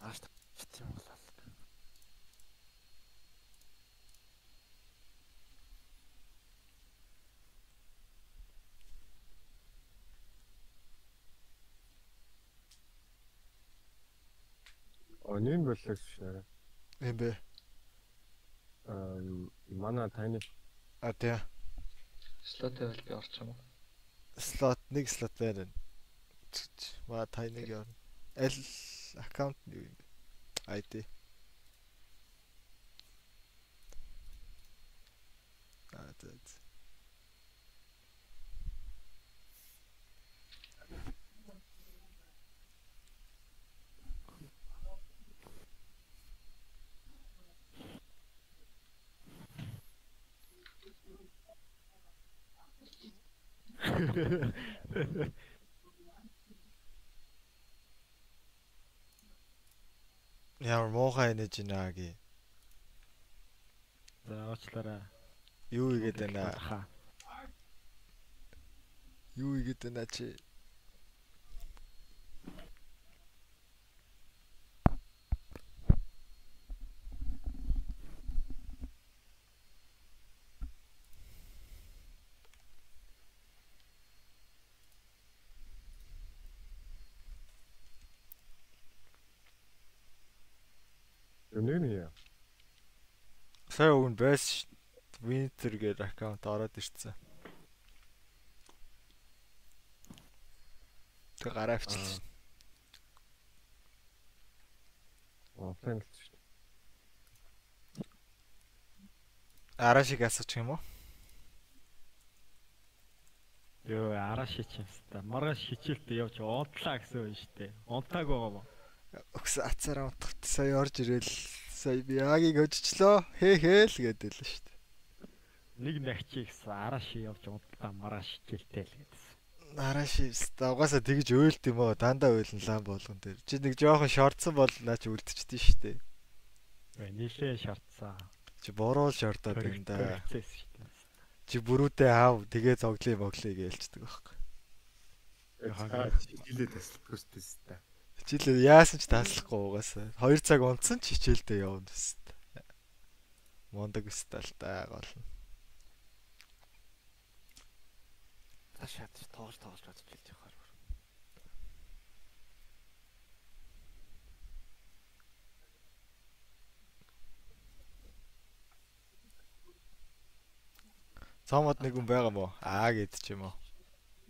Ааш тийм болоо. Онын болоо шээ. юм бэ. Аа манай таны А тий. Слот байвал би орч юм уу? Слот нэг слот байна. Маа тай нэг явна. Аль аккаунт юу юм бэ? ID. Аа тий. Ямар муухай нэж байна гээ. За уучлаарай. Юу игээд байна? Хаа. Юу игээд байна чи? Юу нэг яа. Сая өгн байс Winter гэдэг аккаунт ороод ирсэн. Тэг гараа авчихсан. Аа, фэнэлт шүү дээ. Араа шиг асуучих юм уу? Йоо араа шичимстай. Маргааш хичээлтэй явж унтлаа гэсэн үг шүү дээ. Унтааг байгаа мó. Өгс ацаараа утгавт сая орж ирэл сая би яагийг өжчлөө. Хээ хээл гэдэл л шүү дээ. Нэг нахчи гэсэн араа ши явж унтлаа маргааш хичээлтэй л гэдсэн. Араа шивста угаасаа тэгж өөлт юм уу? Дандаа өөлн лам болгон дээр. Чи нэг жоохон шортсон бол наач үлдчихдээ шүү дээ. Гэ нийлээ шартсан. Чи буруу шортоод байна да. Процесс шүү дээ. Чи бүрүүдээ аав тэгээ зоглие моглие гэлчдэг байхгүй. Хилээ таслах хүстэйс та. Хичээлээ яасан ч таслахгүй угаасаа. 2 цаг унтсан ч хичээлдээ явна өстэй. Мондог өстэй л да гол. Ташаад тоож тоож бодож хэлж явахаар. Цаамад нэг хүн байгаа мó? Аа гэд ч юм уу.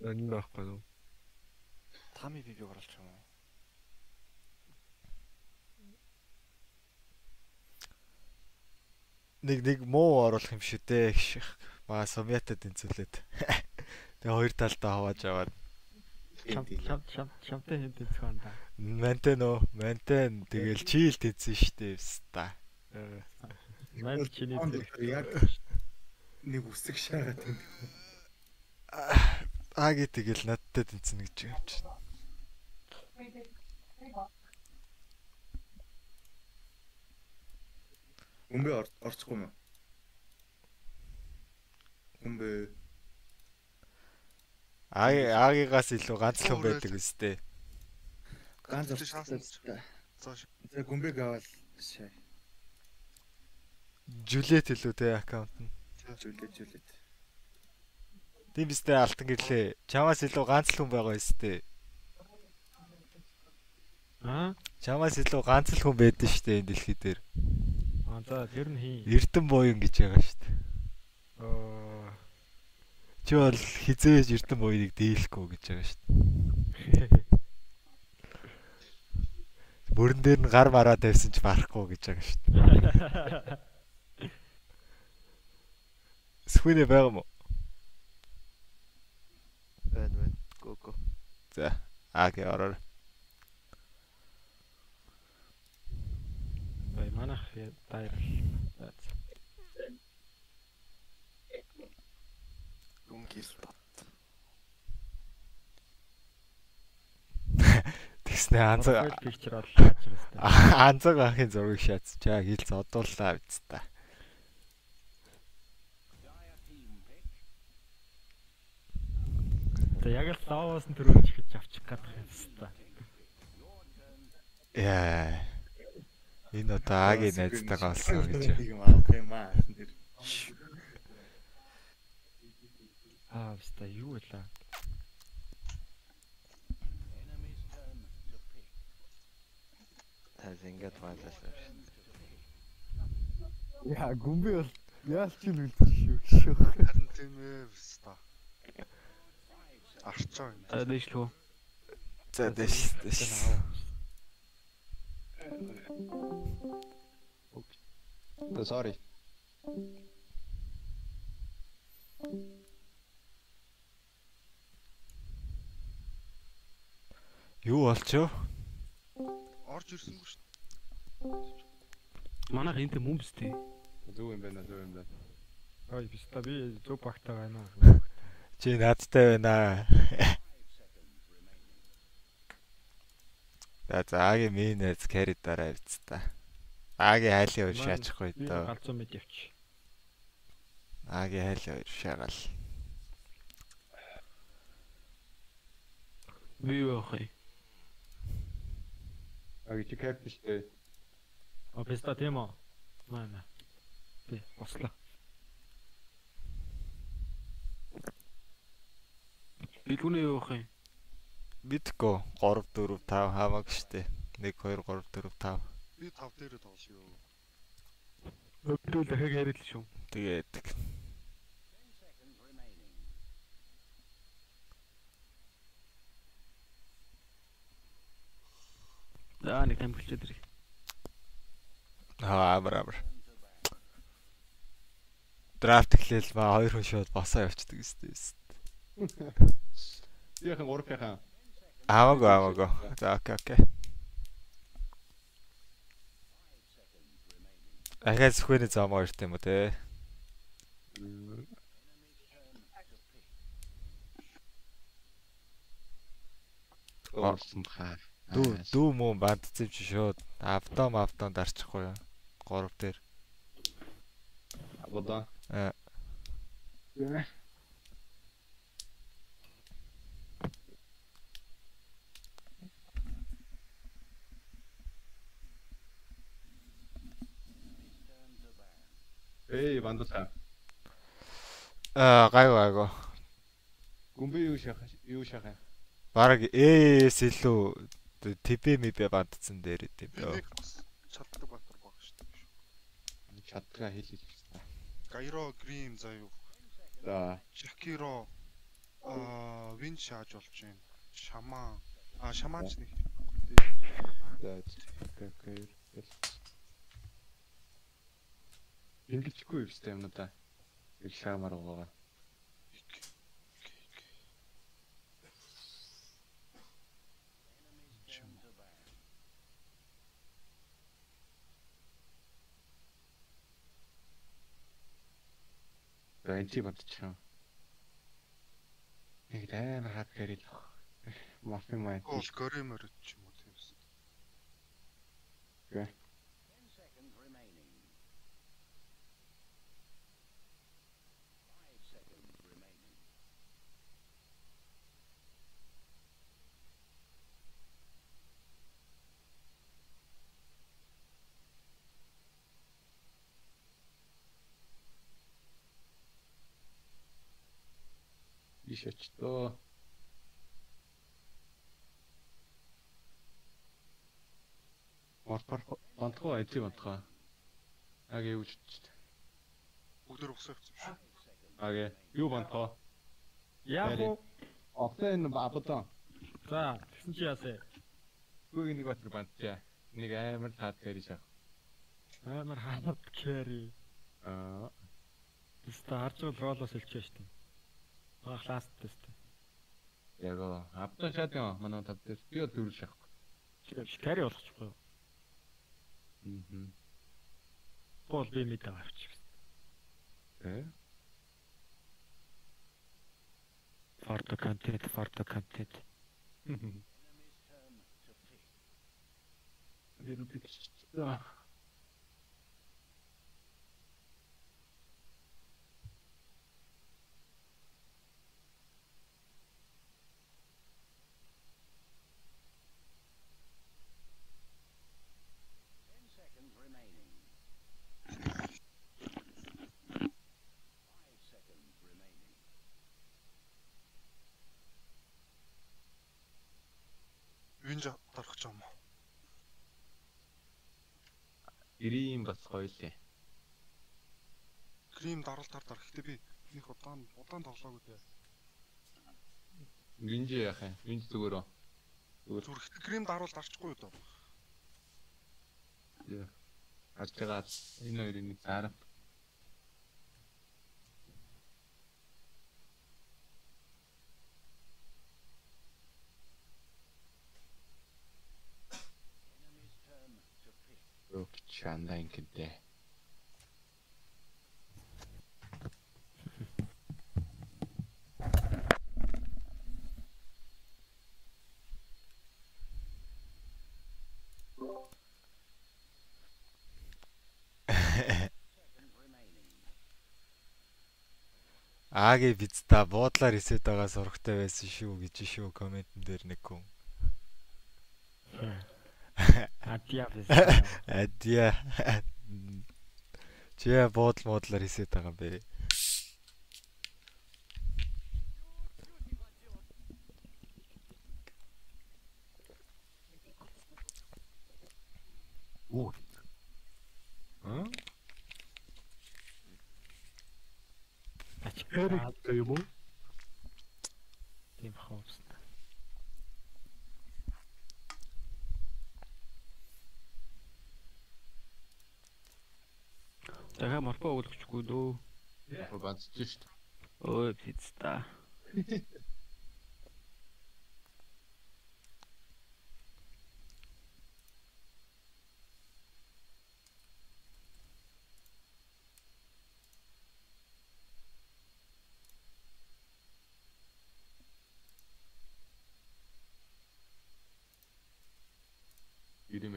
Энэ байхгүй юу? Тами би би оруулах юм Нэг нэг муу оруулах юм шүү дээ гэх. Маа сумьятад энцүүлээд. Тэгээ хоёр талдаа хавааж аваад Шам шам шам шамтай хэн тэнцэх юм да. Мантен оо, мантен тэгэл чийл тэнцсэн штэ ста. Ман чиний яг нэг үсэг шаагаад юм. Аа гээ тэгэл надтай тэнцэнэ гэж юм чинь. Хүмбэ орцохгүй юм. Хүмбэ Аги агигаас илүү ганц л хүн байдаг үстэй. ганц. Зоош. За гүмбэг аваад шаа. Жүлет илүү те аккаунт нь. Жүлээ жүлээ. Тийм бистэй алтан гэрлээ. Чамаас илүү ганц л хүн байгаа үстэй. Аа? Чамаас илүү ганц л хүн байдаг штэ энэ дэлхий дээр. Аа за тэр нь хий. Эрдэн буян гэж байгаа штэ. Оо. Чи бол хизээж эрдэн буяныг дийлэхгүй гэж байгаа штэ. Мөрөн дээр нь гар мараа тавьсан ч барахгүй гэж байгаа штэ. Сүнэ байгаа мó? Байна байна. Го го. За, ааги ороор. Бай манах дайр. Гүнгил тат. Тэгснэ анзаг анзаг ахын зургийг шаацчаа хилц одууллаа биз та. Тэ яг л лаваас нь төрөөж ихэж авчих гэдэг юм хэвээр. Яа. Энэ одоо аагийн найзтайгаа олсон гэж. аа. Аа, биста юу вэ? Таз ингээд байлаа. Яа, гүмбэ бол яалч л үлдчих шүү шүү. Харин тийм ээ ста. Арчаа юм. А дэшлүү. За дэш дэш. Sorry. Юу болчоо? Орж ирсэнгүй шүү. Манайх энэ юм бистэ. Зөв юм байна, зөв юм байна. Ой, биста би зөв багтаа байна. Чи наадтай байна. За заагийн минэс carry дараа авц та. Агийн хайлын хоёр шаачихгүй дөө. галзуу мэд явчих. Агийн хайлын хоёр шаагаал. Би юу яах вэ? А чи капт штэ. А песта тийм үү? Маа маа. Би бослоо. Би түүний юу яах вэ? Мэдгүй 3 4 5 хамаагүй штэ. 1 2 3 4 5. Би 5 дээрээ тоглоё. Өглөө дахиад яриад л шүү. Тэгээд За нэг амжилт ирэх. аа амар амар. Драфт эхлээл ба хоёр хүн шууд босоо явчихдаг юм шүү дээ. Яхан 3 яхан. Аваагүй аваагүй. За окей окей. Ахаа зөвхөн зам хоёр тийм үү те. Орсон бахаа. Дүү дүү мөн бандцсан чи шууд автом автом дарчихгүй юу? 3 дээр. Абода. Аа. Эй, бандута. Аа гайгүй гайгүй. Гүмбэ юу шахах? Юу шахах? Бараг ээс илүү тэбэ мэбэ бандцсан дээр нэг бас чаддаг баатар баг шүү дээ. Чаддгаа хэл хэлчихсэн. Гайро Грим заяа. За. Шакиро аа вин шааж болж байна. Шамаа. А шамаач нэг. За. Окей. Ингэлжихгүй юм шүү юмнуудаа. Их шаамаар байгаа. Бэнти батчихсан. Нэг амар хат гэрэл. Мафи май. Ол горемор ч юм уу тиймс. Окей. Биш очтоо. Орпор бантгаа эти бантгаа. Агээ юу ч Бүгдээр угсаа явсан шүү. Агээ юу бантгаа. Яах вэ? Офен бабата. За, тэгсэн чи яасэ? Гүг нэг батар бантчаа. Нэг амар таад гэрий шах. Амар ханад carry. Аа. Тэстэ харж байгаа ролоос хэлчихэж штэ. Аа класс тест. Яг оо. Апта шат юм манай тав дээр. Би бол дөрөв шах. Carry болгочихгүй юу? Мм. Бол би мэд авчих. Э? Форто контент, форто контент. Би рүү биччихлээ. Винж дарах ч юм уу. Ирийн бас гоё лээ. Крим даралтаар дарах. Гэтэ би их удаан удаан тоглоогүй дээ. Винж яах юм? Винж зүгээрөө. Зүгээр Зүр ихтэй крим даруул дарчихгүй юу. Яа. Харж байгаа энэ хоёрын нэг зарав. Ök чанда ингэдэ. Биз та буудлаар ресет байгаа сурагтай байсан шүү гэж шүү комментэн дээр нэг хүн. Адья биз. Адья. Чи буудал муудлаар ресет байгаа юм бэ? Оо. Аа? Ачхэрэг юм уу? Тийм хоос. Дахиад морпо өгөхгүй дөө. Яг ганцж шүү дээ. Ой пицца.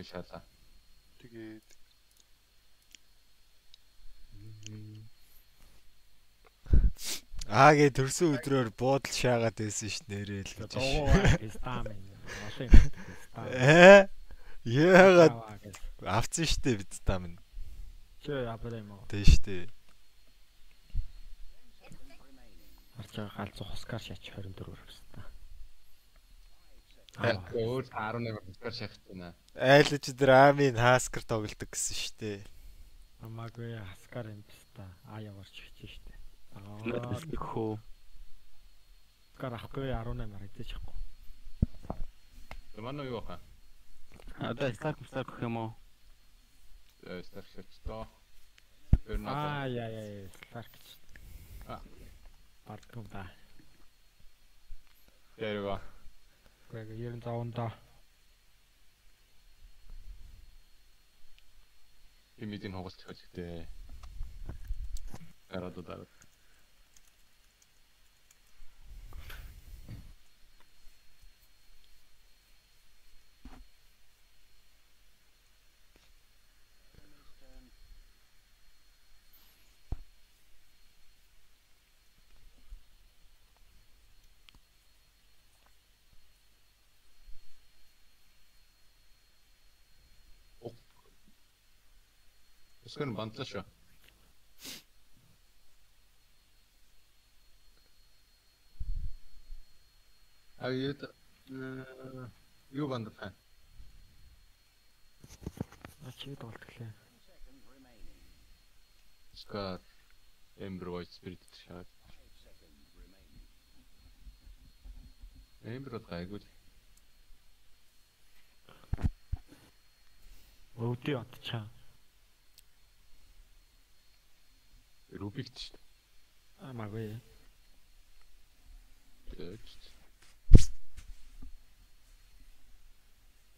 Ирэмэ шалаа. Тэгээд Аагээ төрсөн өдрөөр буудал шаагаад байсан ш нэрэл гэж. Доо стам юм. Олон стам. Э? Яагаад авцсан штэ бид стам нь. Чи авах юм уу? Тэ штэ. Харж байгаа галзуу хускаар шаач 24 гэсэн та. Өөр 18 хэсгээр шахах байна. Айлч өдөр аамын хаскер тоглодог гэсэн штэ. Амаагүй хаскаар юм та. Аа яварч хичээ штэ. Нэсгэх хөө. Гар ахгүй 18 харагдаж байхгүй. Манай юу хаа? Одоо стак стак гэх юм уу? Э стак шач тоо. Аа яа яа яа Старк. А. Бардгам да. Тэрва. Гэхдээ ер нь заванда. Химидийн хугалт хэлэхтэй. Араад удаа. Нь бандлаа шүү. А яд юу бандлаа? Ачид болтглээ. Скар Ember Void Spirit шаад. Ember гайгүй. Өвдөө отчаа. Рубикт шүү дээ.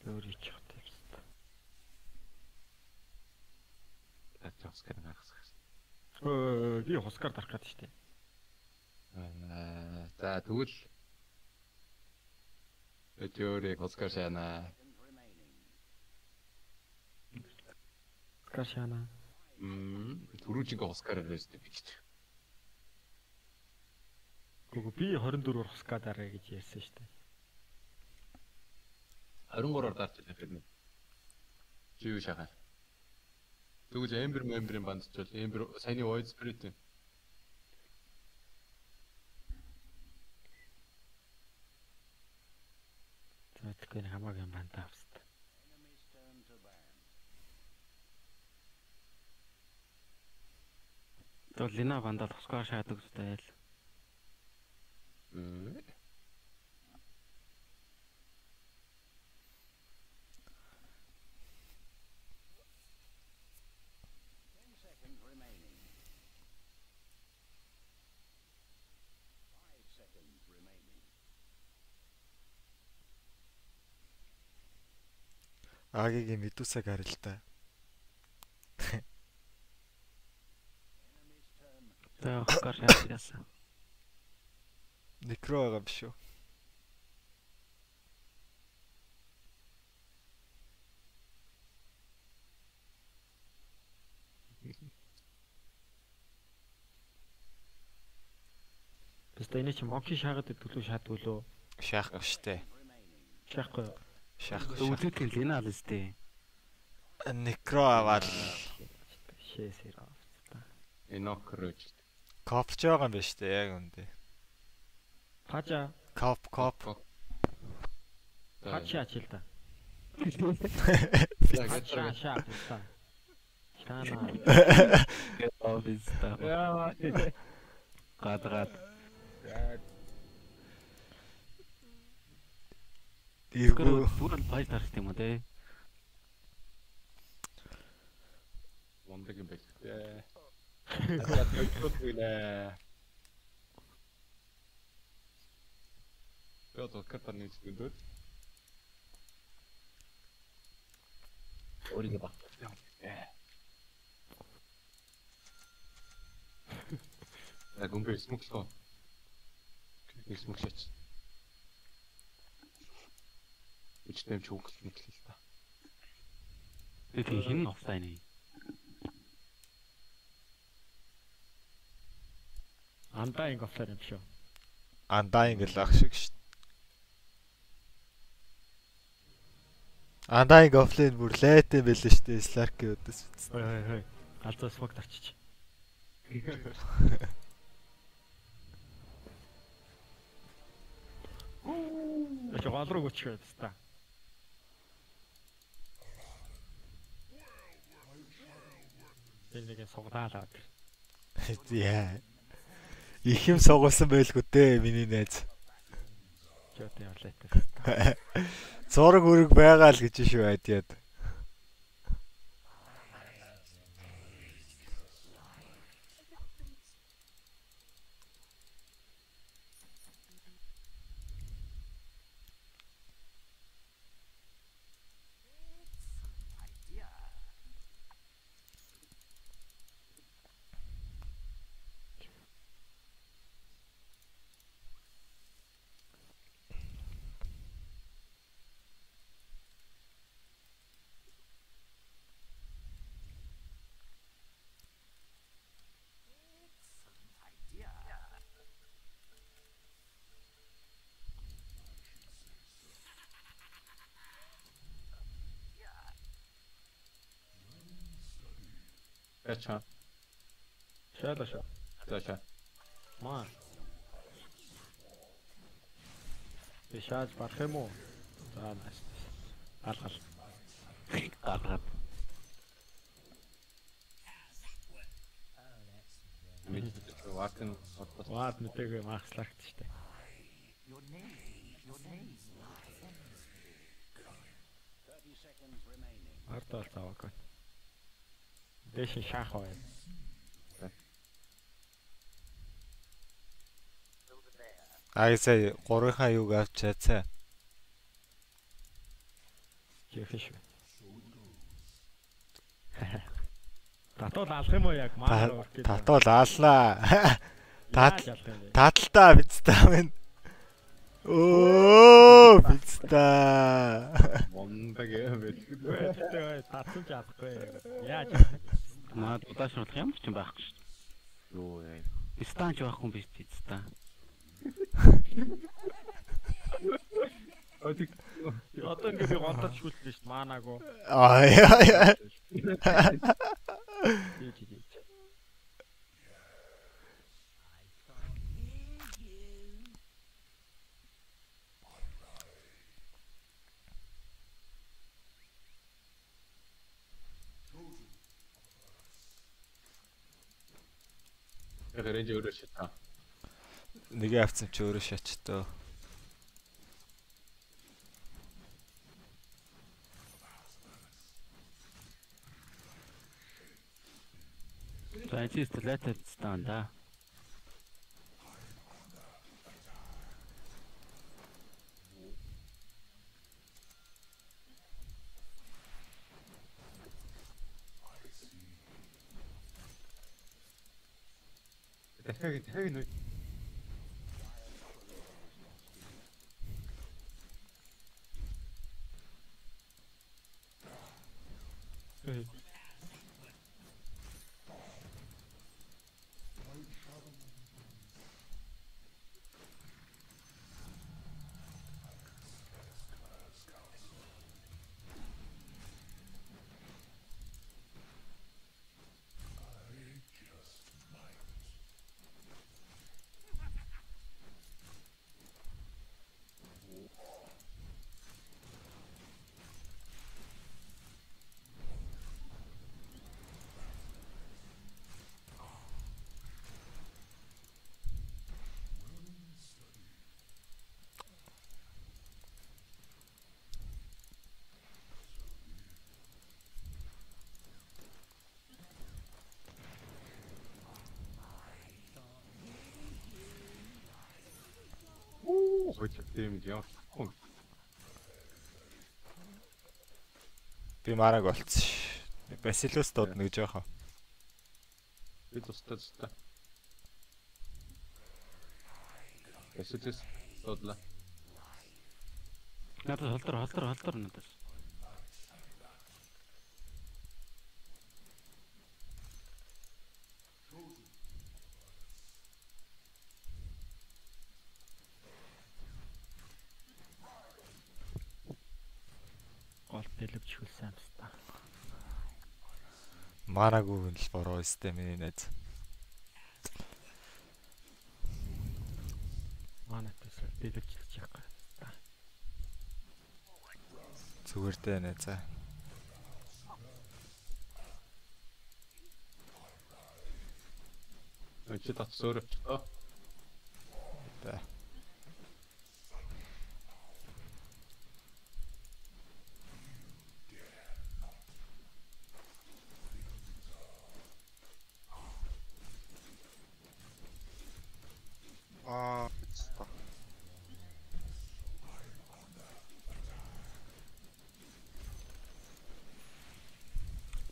Өөрий ч хот юм. Тацаас гэн гахсах. Өө би хускаар дарах гэдэг штеп. Аа за тэгвэл Өтөөрийг Оскар шана. Хускаар шана. Мм түрүүжинг Оскар рестэй бигч. Гүг би 24 хускаа дараа гэж ярьсан штеп. 23-оор дарж ирэх юм. Чи юу шахаа? Тэгвэл Ember member-ийн бандчвал Ember саяны Void Spirit юм. Зөөхгүй нэг хамаагүй юм байна авст. Тэгвэл Лина бандал хускаар шаадаг үстэй ял. Мм. Агигийн медусаг харилтаа. За Оскар яасан. Некро байгаа биш үү? Бистэ энэ чи Monkey шахаад төлөө шатгүй лөө? Шаахгүй штэ. Шаахгүй. Шаахгүй. Үүдэх нь Лена л үстэй. Некро аваад шээсэр авцгаа. Энокроч Копч байгаа юм байна штэ яг үндэ. Пажа. Коп коп. Пача ачил та. Пача шаа та. Шана. Офиста. Яа. Гад гад. Иргүү. Зүгээр л баяр тарах юм уу те. Мондаг юм байх те. Адаа төлөвлөлт үнэ. Яа то картар нэг зүйл. Өөрийгөө баг. Яг гомбе смоклоо. Нэг смок шаач. Үчтэм ч үгэл мэтлээ л та. Тэг хин офлайн ээ. Андаа ингэ офлайн юм шүү. Андаа ингээл ах шиг шүү. Ингээл офлайн бүр лайтэ байлээ шүү дээ Сларки өдөөс. Хой хой хой. Галзуу смог тарчиж. Яч гол руу гүчгээд та. Энийг сугаалаад. Яа. Их юм сугуулсан байлгүй дээ миний найз. Чот явлаа. Зураг үрэг байгаа л гэж шүү адиад. Шаада шаа. Яча. Маа. Бишааж барах юм уу? За нааш. Алгал. Алгал. Мэд ватен хот. Ват мэтээг махслагт штэ. Артал таваа. Дэшин шаах бай. Айсаа гурынхаа юуг авч чацаа. Яхиш. Татвал алах юм уу яг маа орох гэдэг. Татвал аалнаа. Тат таталтаа бицтэй минь. Оо бицтэй. Мондаг юм. Татсан ч авахгүй. Яаж? Маа удаашруулах юм ч байхгүй шүү. Юу яа. Станч байхгүй биш тийм Оdik одоо ингэ би гонтод шүүлсэн шүү маанаагүй. Аа яа яа. Жиж жиж. Яг рэнж өөрөө шатаа. Нэгэ авцсан чи өөрөө шачтаа. За эцэст лайтад стан да. Дахиад дахиад нүү. Yeah. Дэмэд ямар тахгүй. Би мараг болцсон. Басилус дууд нэг жоохон. Би тустай тустай. Эсэлс дуудлаа. Надад холдор холдор холдор надад. Гол бэлэвч хөлсөн юм ста. Мараагүй л бороо өстэй миний найз. Манайд төсөл бэлэвчлэж яах вэ? Зүгээр дээ найзаа. Өөрөө ч тоо. Тэ. Аа, хэвчээ.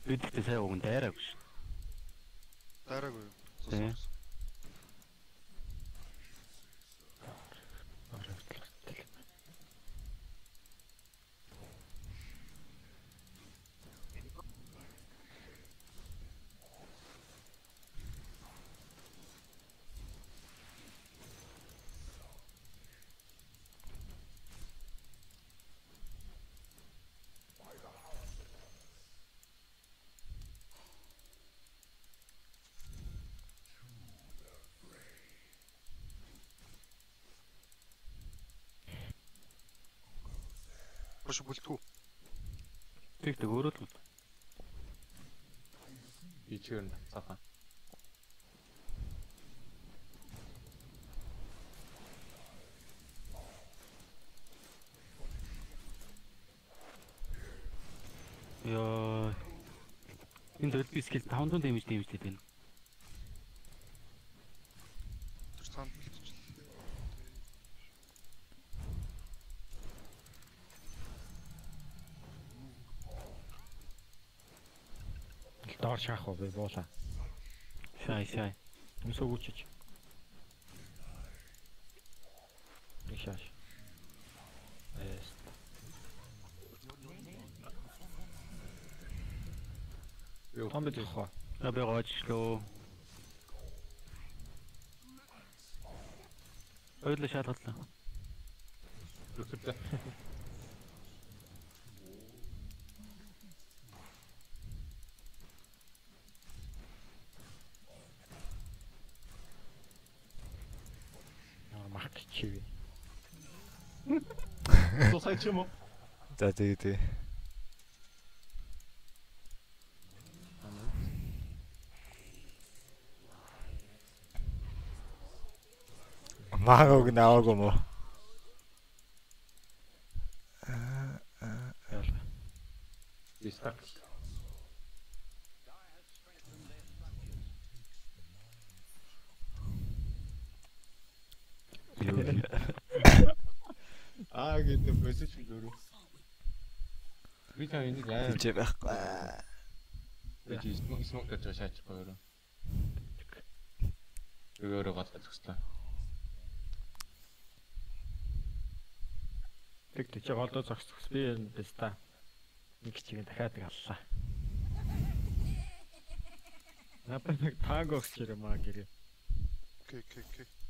Би тэгтээ сайн уг нь дайраагүй ш. Дайраагүй юу? Тийм. Маш бүлтгүү. Тэгтээ өөрөө л Би ч ер нь цаахаа. Яа. Энэ төрөл би скил 500 damage damage гэдэг байна. Уу би буула. Шай шай. Юмсоо гүчиж. Ишаш. Эс. Юу Том бид би гоочлоо. Ойлоо шалгаллаа. Зүгтээ. Яа мах чив. Тусай ч юм уу? За тэгээ тэгээ. Магог наваагүй мó. Би стак. Аа гэдэг мессеж дөрөв. Та энийг аа. Тийч байхгүй. Чи смок гэж шаачихгүй юу? Өөрөө гал төгслөө. Тэг чи голдоо зогсчихс би энэ биста. Нэг чигээр дахиад нэг аллаа. Надад нэг танго өгч юм аа гэрээ. Окей, окей, окей.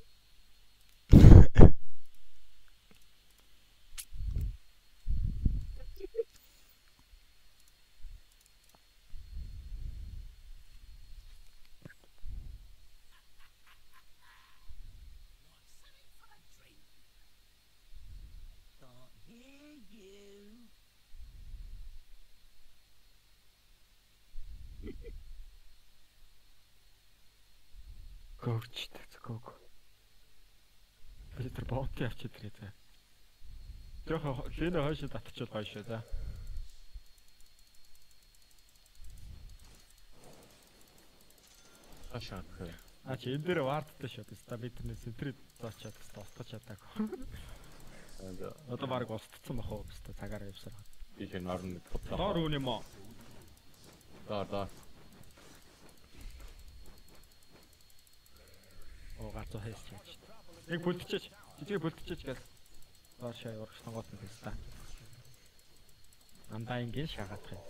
Гоуч гог. Би тэр боот явчих тэрээ за. Жохо лэнэ хойш татчихвал гоё шүү за. Ашаа. А чи энэ дээр вардтай дээ. Ста бид тэрнээ сентрид зоочаад устгах чадаагүй. Одоо баг устцсан бах уу өстө цагаараа явсаар. Би тэр орно. Доор үн юм уу? Доор доор. Оо гарцоо хайс чаач. Нэг бүлтчихэж. Жижиг бүлтчихэж гэл. Доор шаа урагш тонгоот нь хэлсэн та. Андаа ингийн шагаадах юм.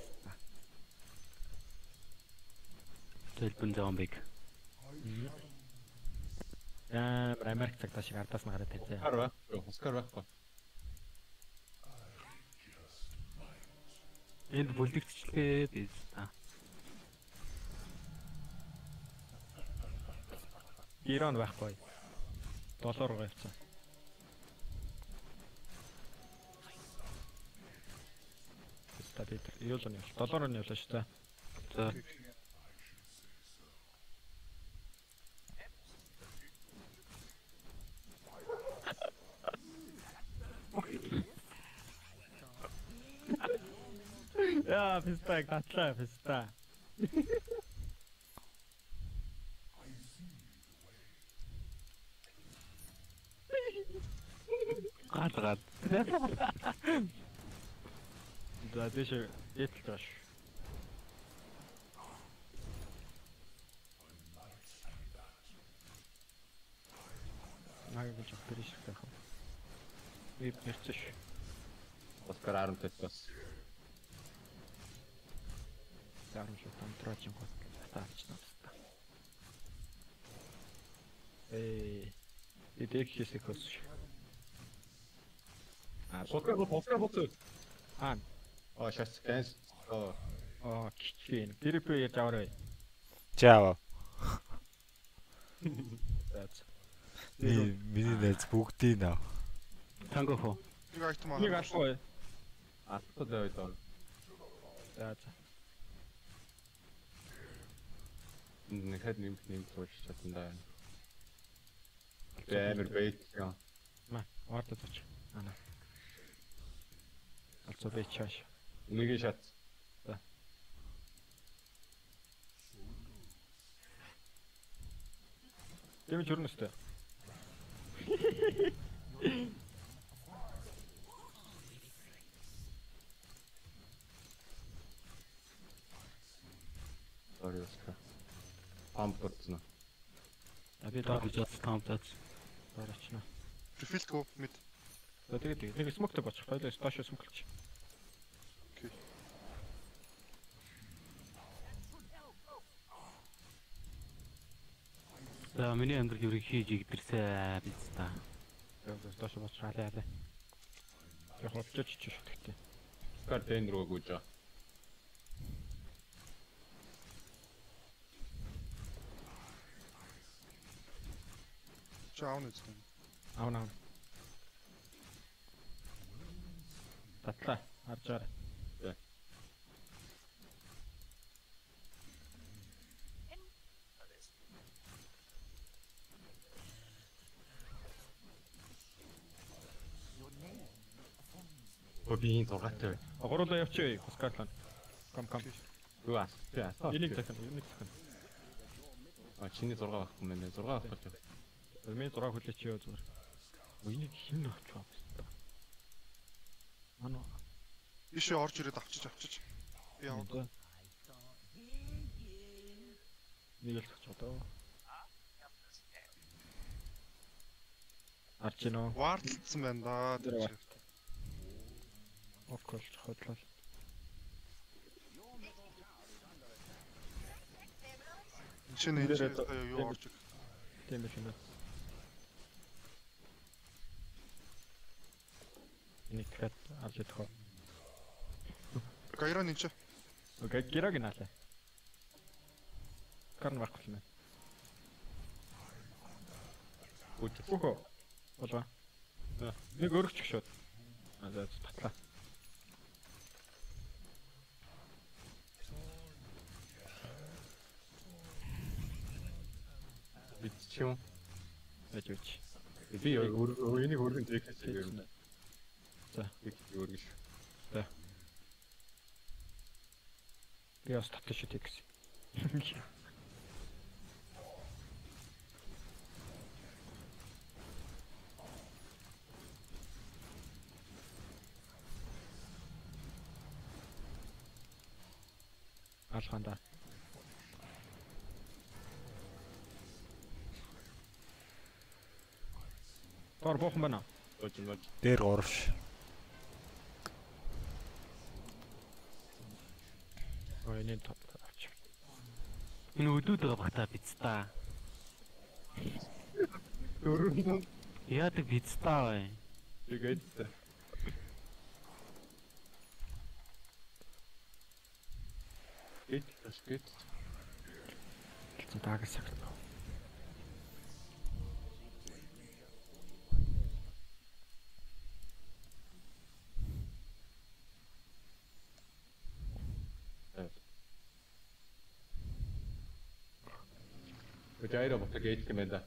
Төлбөн зомбиг. Аа, Америк цагтаа шиг ардаас нь гараад тавьцаа. Оскар байхгүй. Оскар байхгүй. Энд бүлдэгчлээ биз та. Иран байхгүй. Доллар руу явцсан. Та бид юу л нь доллараар нь явлаа шүү дээ. За. Яа, писта гатлаа, писта. Гад гад. За тийш ятл жоо периш гэх юм. Вип нэрчш. Оскар 15 бас. Зарим шиг контрол юм гот таач надтай. Эй, эдэг хийсэх хөс. А, Оскар Оскар Оскар. Аа. Оо гэнс. Оо. Аа, кичвэн. Перепэ яаж аваарай. Чаава. Заац. Миний миний найз бүгдийг нав. Танго хоо. Нэг айтем аа. Нэг алгүй. Алтад байд он. За за. Нэг хэд нэмэх нэм сууж чадсан даа. Бэмэр бейт. Ма, ордод оч. Ана. Also бейт чааш. Нэг шат. За. Дэмж хүрнэ өстэй. Sorry Оскар. Памп болцсон. А би Доор доор гэж таамтаач. доор За тэгээд нэг смоктой бочих. Хоёлоо доош смоклч. За миний амьдрал ерөнхий хийж игдэрсэн биз та. Тэгээд доош бочих алей алей. Яг олчооч ч шүү гэхдээ. Оскар тэн рүү гүйж байгаа. Чи аав нэз. Аав аав. Татлаа харж. За. Бобийн 6-тай. Гурлаа явчих. Оскарлаа. Ком ком. Юу аа? Энийг дахин энийг дахин. А чиний 6 байхгүй мэн 6 байхгүй ч. Миний 6 хүлээч ёо зүгээр. Энийг хин авч Мано. Ишээ орж ирээд авчиж авчиж. Би яав. Нэг л тач одоо. Арчино. Ваарлцсан байна да. Тэр тэр вар. Околч хотлол. чи. Шинэ энэ юу орж ир. Тийм биш юм. Энийг дахиад авч идэх үү? Гайрон энэ чи. Окей, гэрэг наалаа. Карн байхгүй юм байна. Үгүй. Үхөө. Болоо. За, нэг өргөч гшүүд. А за татлаа. Бид ч юм. Үуч. Би энийг өргөн зэхэж юм. За. Өөргөл. За. Би бас татлаа шүү тэгс. Алхандаа. Тор буухан байна. Доор орвш. Энэ топ авч. Энэ өдөөд байгаа багтаа биз та. Дөрөв. Яадаг биз та бай. Тэгээд Гэт бас гэт. Хэлцэн таагас Гайра бот гэт юм да.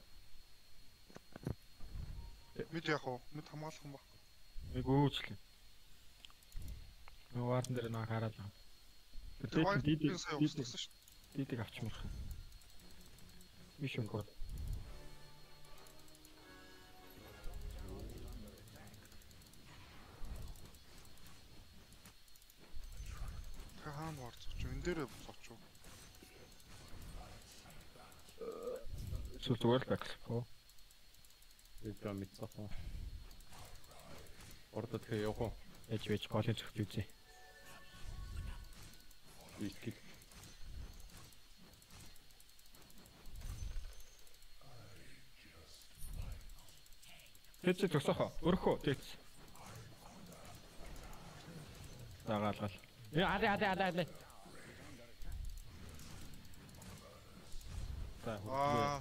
Мэд яг уу? Мэд хамгаалах юм ба. Нэг үүчлээ. Нөгөө вардан дээр нэг хараад байна. Тэр Дид дид хоёр сая дид уусан шүү. дидийг авчмарх. Биш юм гоо. Тэр хаана орцооч юу? Энэ дээрээ босооч Сул зүгээр л. Оо. Тэгээд мэдсэн. Ордод хэ явах уу? Ээж вэж голын зөвхт үзье. Искил. Тэц төгсөхө. Өрхөө тэц. Дагаалгал. Яа ади ади ади ади. За. Аа.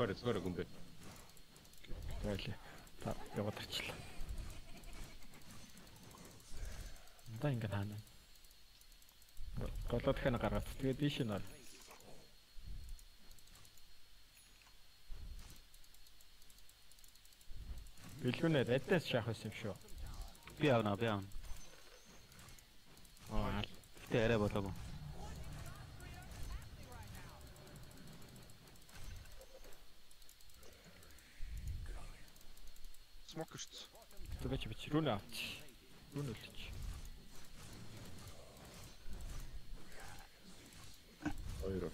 Тохор зөвөр гүмбэ. Баярлаа. Та яваад арчлаа. Та ингэ хаана. Голоод хана гаргаад тэгээд дийш нь ор. Билгүнэ дэдэс шахах юм шүү. Би авна би авна. Аа. Гэтэ арай болоогүй. Смок шүү. Тэгээд чи бич рүүнэ авч. Рүүнэ үлч. Хоёр.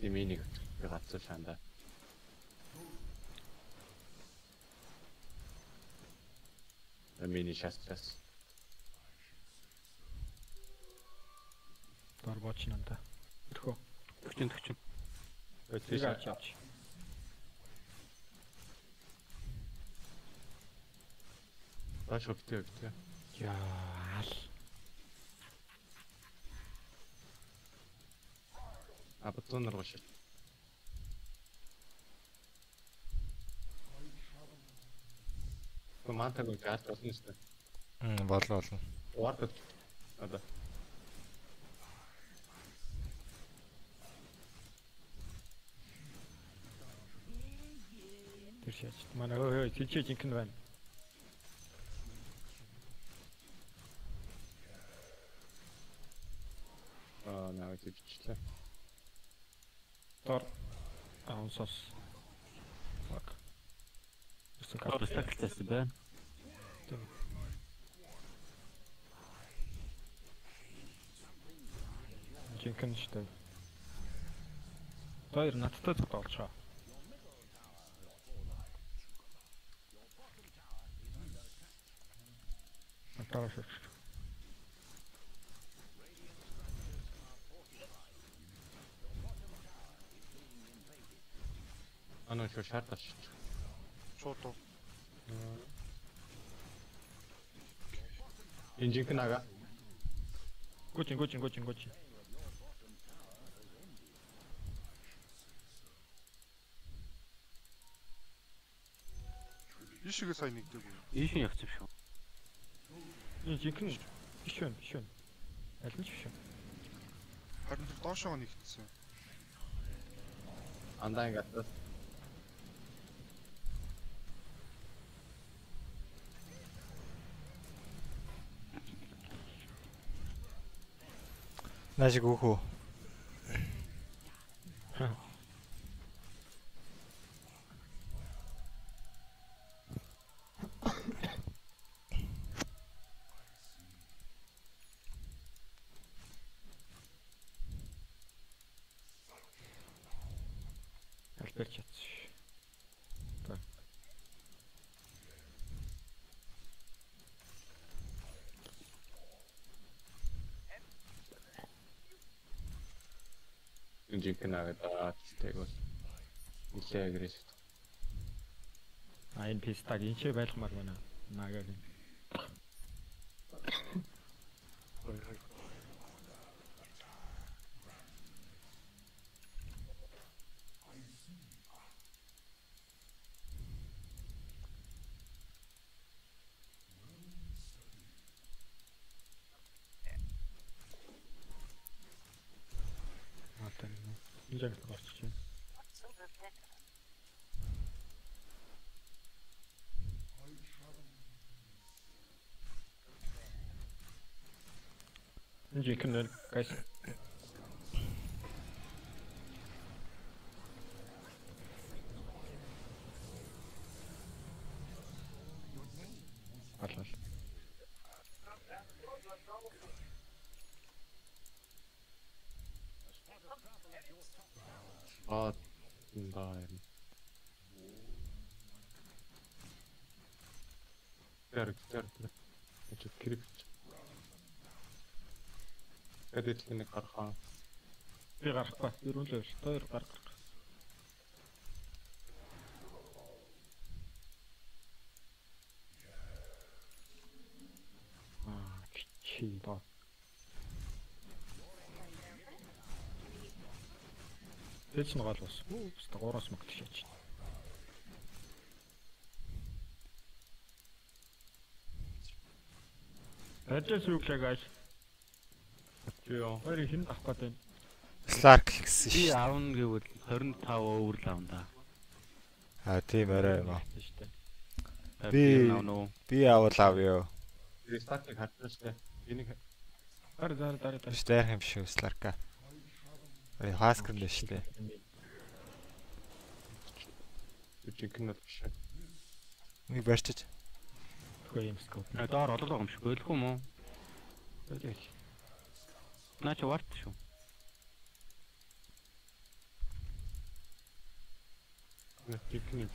Симиник би гацсан шанда. Амини шас шас. Дор боч 40 40. Өчиг авч авч. Даш хөвтэй хөвтэй. Яал. А бутон нар гошил. Комантаг гад болно шүү дээ. Мм болно болно. Уурд. Одоо Тэр шаач. Манай өө өө чи чи жинхэнэ байна. Аа наваа төвчлээ. Дор. Аунсос. Фак. Өсөх Тор стаклтаас байна. Жинхэнэ штэ. Хоёр надтай зогтолцоо. Атаа шиш. Ана шо шаардаж. Шууд уу. Инжинк нага. Гучин гучин гучин гучин. Ишигээ сайн нэгдэг. Ийш нь явчих шүү. Энэ жинхэнэ биш байна биш байна. Аль нь ч биш байна. Харин тэр доошоо нэгдсэн. Андаа ингээд. Наашиг өөхөө. Жинхэнэ агаад тэг бол нилээ агрессив. А энэ пистаг инчээ байлгамаар байна. Нагааг. Одоо энэ жагт гарчих чинь. Энэ жинхэнэ гайс. Алал. Аа баар. Тэр тэр тэр. Эцэг крип. Эдит нэг гарахаа. Би гарахгүй. Ерөн л хоёр гар гарах. Аа, чи доо. Тэц нь гол бас. Үст гураас мөгт шаач. Ажил сүглээ гайс. Йоо, хоёр хин авах гэдэг. Сларк гэсэн Би шүү. аавн гэвэл 25 өөр л аавн да. А тийм арай юм аа. Би Би нөө би авал авъё. Би статик хатчихсан. Энийг Дар дар дар дар. Штайр юм шүү Сларка. Ай хаскэр нэ штэ. жинхэнэ бол биш. Нэг барьчих. Тэгвэл юм скоп. А доор олоо байгаа юм шиг байлгүй юм уу? Байлээ. Наа чи варт шүү. Жинхэнэ.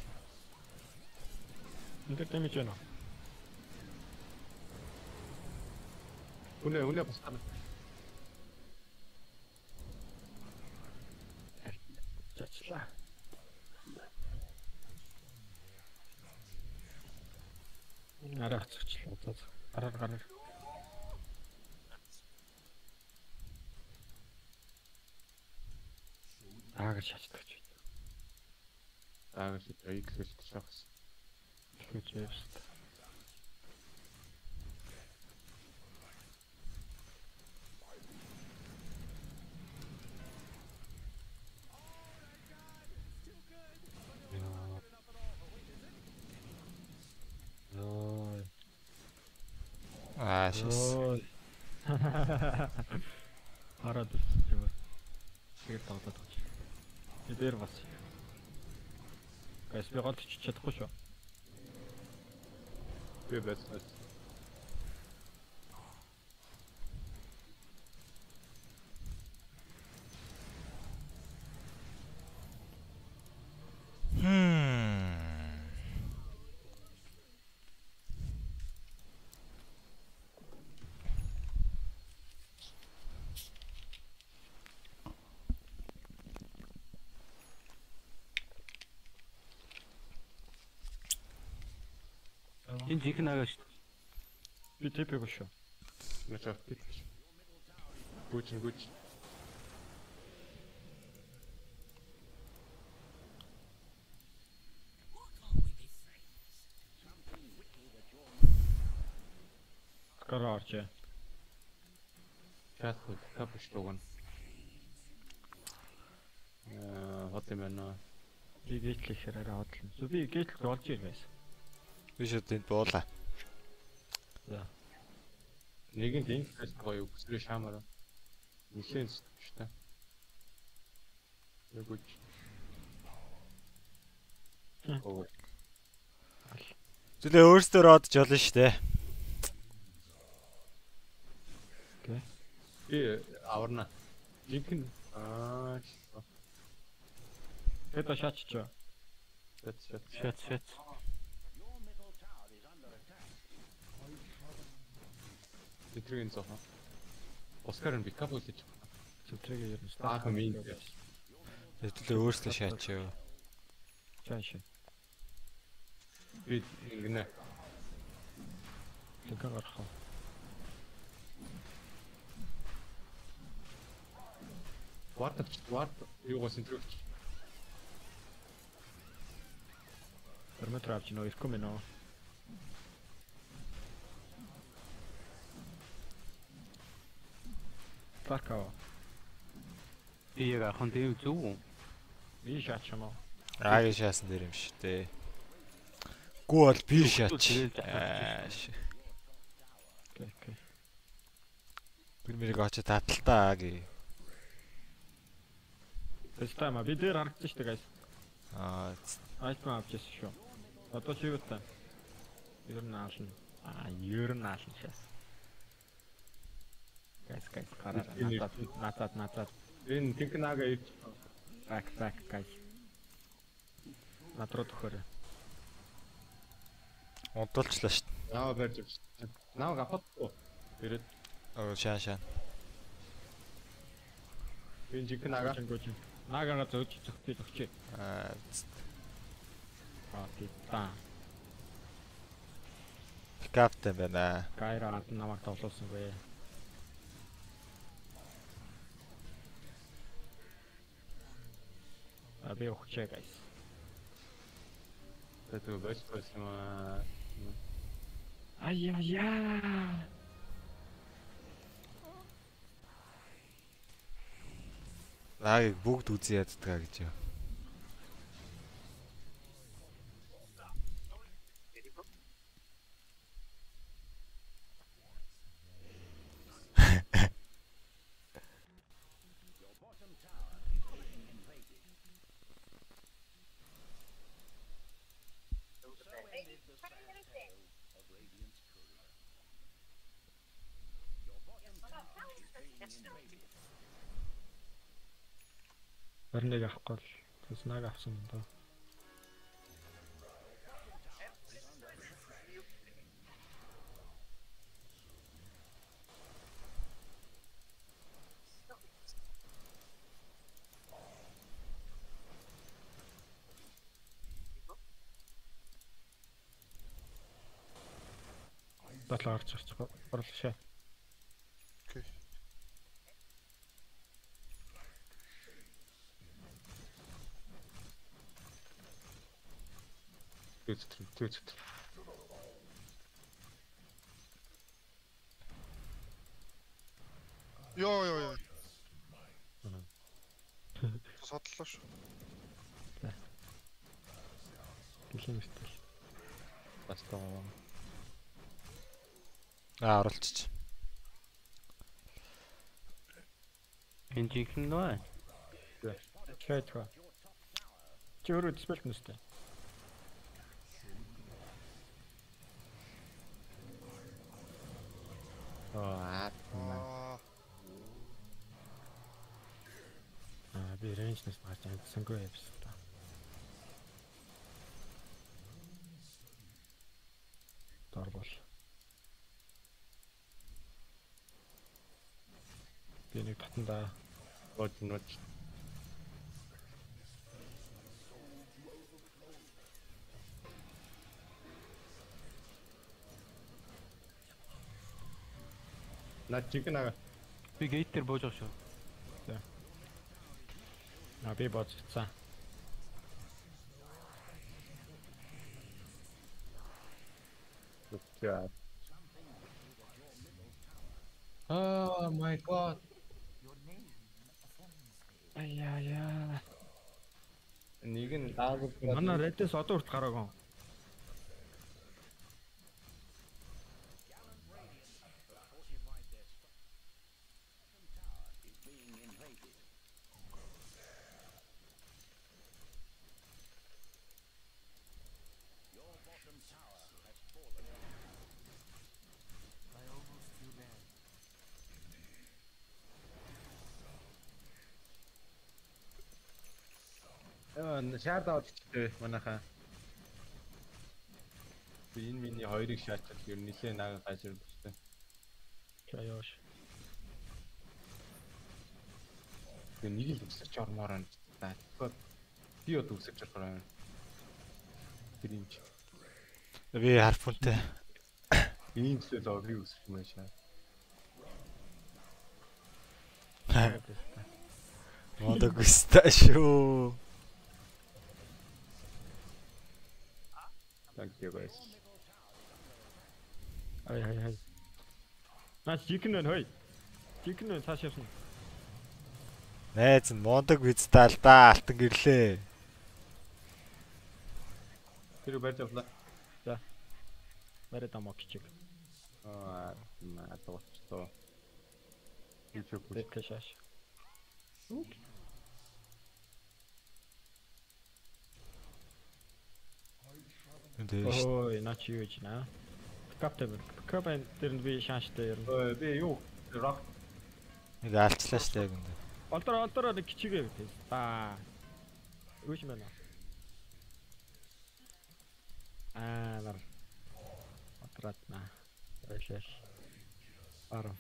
Ингээд дэмэж байна. Үнэ үнэ бас тань. Чачлаа. За за. Араар гараар. Аагаар шаачдаг ч. Шахс. Тэгэж явст. Ой. Аа шис. Ой. Хараад үзчих юм. Тэгээд тоглоод байгаа. Эдэр бас. Гайс би гол чиж чадахгүй шүү. Би бэс Энэ жинхэнэ агаа шүү. Би тэпэг шүү. Начаа. Гүч гүч. Гараарч. Чат хөл капш дуган. Аа, хот юм байна. Би гээтлэхээр арай хотлон. Зү би гээтлэх болж ир байсан. Би шууд энд буулаа. За. Нэг нь тийм хэс гоё өсрөө шаамаар. Нилээн шүү дээ. Гүч. Оо. Зүлээ өөрсдөө родж болно шүү дээ. Окей. Би аварна. Жинхэнэ аа Это шатчо. шат шат. Шат шат. Тэтрийн зохоо. Оскар нь бикап үлдэж байна. Цэтрэг ер нь Аа хэмээн. Тэгэлээ өөрсдөө шаачаа. Чааш. Би ингэнэ. Тэг гарах. Варт варт юугаас энэ төрөч. Периметр авч нөө ирэх юм нөө. Такава. Би яг ахын дээр зүг үү? Би шаачмаа. Агийн шаасан дээр юм шүү дээ. Гүү бол би шаач. Окей, окей. Би мэрийг очиж таталтаа гээ. Тэстама би дээр харагдсан шүү дээ guys. Аа Айтмаа авчихсан шүү. Одоо чи юу та? Ер нь аална. Аа, ер нь аална шээс. Guys, guys, гараа. Натад, натад, натад. Энэ тинкнага ич. Back, back, guys. Натруу төхөөрэй. Унтуулчлаа шүү дээ. Наа барьж авч. Наа гапат. Ирээд Аа шаа шаа. энэ жинхэнага. Наагаараа зөөж зөгтөж өгчээ. Аа Аа, таа. Капитан байна. Гайра ад намайг тоглоосонгүй. А би өгчээ guys. Это бэс бэс ма. Ай-яй-яй. Аагийг бүгд үзэн яддгаа гэж яа. Барныг авахгүй л тэс наг авсан даа. Батлаа гарч гарч орлоо. Окей. Төвчтөр, төвчтөр. Йоо ёо ёо. Содлоо шүү. Гэлэн мэтэл. Бас тоо. Аа оролцож. Энэ жинхэнэ нөө. Чайтва. Чи өөрөө диспелт нүстэй. Аа. Аа. Рейнжнес гарч амтсангүй явж та. Дор бол. Би нэг татанда Бод нууч. На жинхэнага. Би гейт дээр бууж байгаа шүү. А би боцсон. За. Oh my god. Аяа. Нэг нь даагуул. Манай редээс одоо урт гараагүй. Шаар даваад чтэй манайхаа. Би энэ миний хоёрыг шаачаад ер нь нилээ нага гажир биштэй. Чаяаш. Би нэг л өсөж ормоор байна. Тэгэхээр би одоо өсөж орохоор байна. Тэр юм чи. Би харфунтай. Ийм зүйл огрыг өсөх юм шаа. Модог өстэй шүү. Thank you guys. Хай хай хай. Наач чикен байна хой. Чикен байна цааш явсан. Найз нь модог визтэй л да алтан гэрлээ. Тэр барьж авлаа. За. Барай дамок чиг. Аа, маа тоочтоо. YouTube Тэкшаш. Тэш. Ой, наач юу гэж наа. Каптен. Каптен дээр нь би шааштай ер нь. Ой, би юу? Рок. Нэг алчлаа штэ яг энэ. Олдор олдороо нэг кичигээ битээ. Та. Үгүй юм байна. Аа, нар. Отрат на. Ойлш. Пара.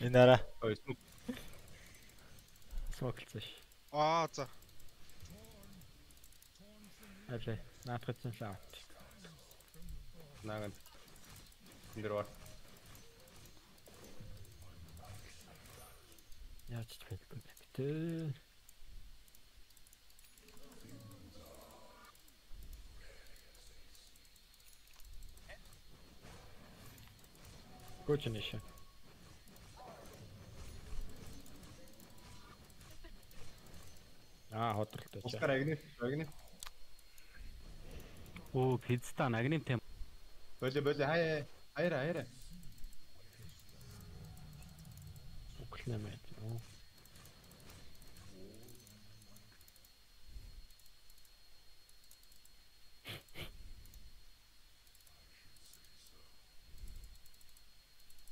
Энэ ара. Ой, смок. Смоклцш. Аа за. Алей, наатгацсан лаат. Нааган. Эндэр Яаж ч байдгүй битээ. Гочниш. Аа, ходролтой ч. Оскар агни, агни. Оо, пизда нагним тем. Боле боле хай хайра хайра. Уклнэмэт. Оо.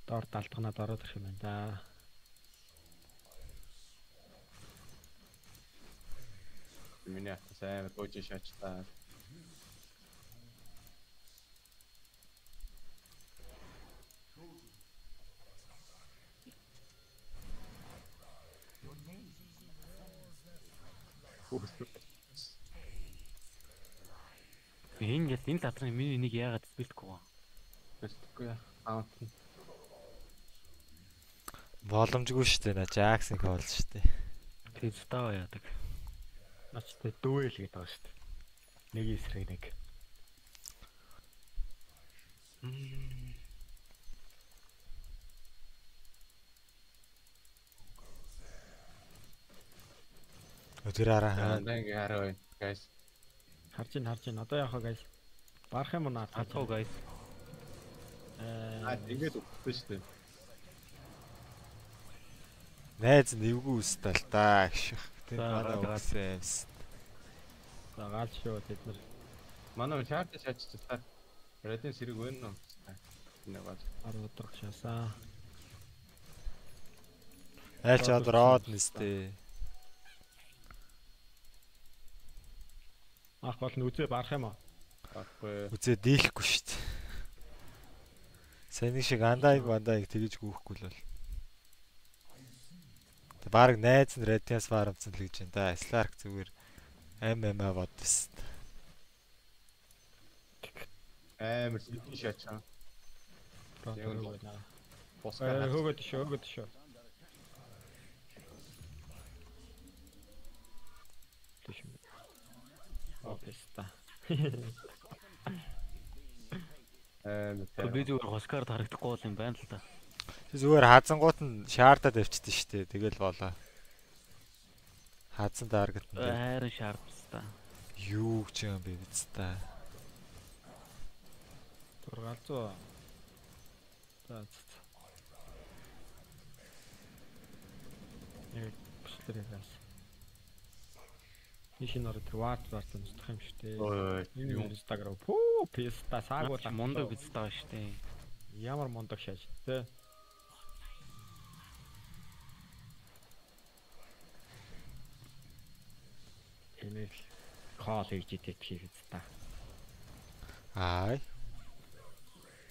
Доор далтгнаад ороод ирэх юм байна да. Миний хатас амар гойж шаач та. Би энэ латрын миний нэг яагаад бэлдэхгүй ба. Бэлдэхгүй яа. Аут. Боломжгүй штэ на Жаксон хоол штэ. Пизда яадаг. Нацтай дүүэл гэдэг байгаа шүү дээ. Нэг эсрэг нэг. Өдөр араа. Аа, ингээ хараа guys. Харж ин харж ин одоо яах вэ guys? Барах юм уу наад Хатуу guys. Аа, Э ингээд өгсөн шүү дээ. Найз нэвгүй үстэй л да гэх. Тэнд Манай гараад. юмс. за гаал шүү тэд нар. Манай чарт шааччих та. Радийн сэрэг байна уу? Энэ бат. Ар удрах шасаа. Айлч адраад нэстэ. Ах бол нүзээ барах юм аа. Баггүй. Үзээ дийлэхгүй штт. Саний шиг андааг бандааг тэгэж гүйхгүй л бол. Баг найз нь радиас фармцсан л гэж байна да. Сларк зүгээр ММА бодсон. Амар сэтгий шаачаа. Яг л босгаа. хөөгд шүү, хөөгд шүү. Тэш юм. Опеста. Амар Би зүгээр хоскаар харагдахгүй юм байна л да. Зүгээр хазангууд нь шаардаад авчихдээ штэ. Тэгэл болоо. Хазан даргат нь. Хайрын шаардсан та. Юу гэж юм бэ биз та. 600. За. Яг бистрээс. Ишин орой тэр вард вард устдах юм шүү дээ. Ой, Энэ юм. инстаграм. Пүү, писта саагуул Мундаг пизда штэ. Ямар мундаг шааж тэ. Тэгэл кол хийж идэх хийхэд та. Ай.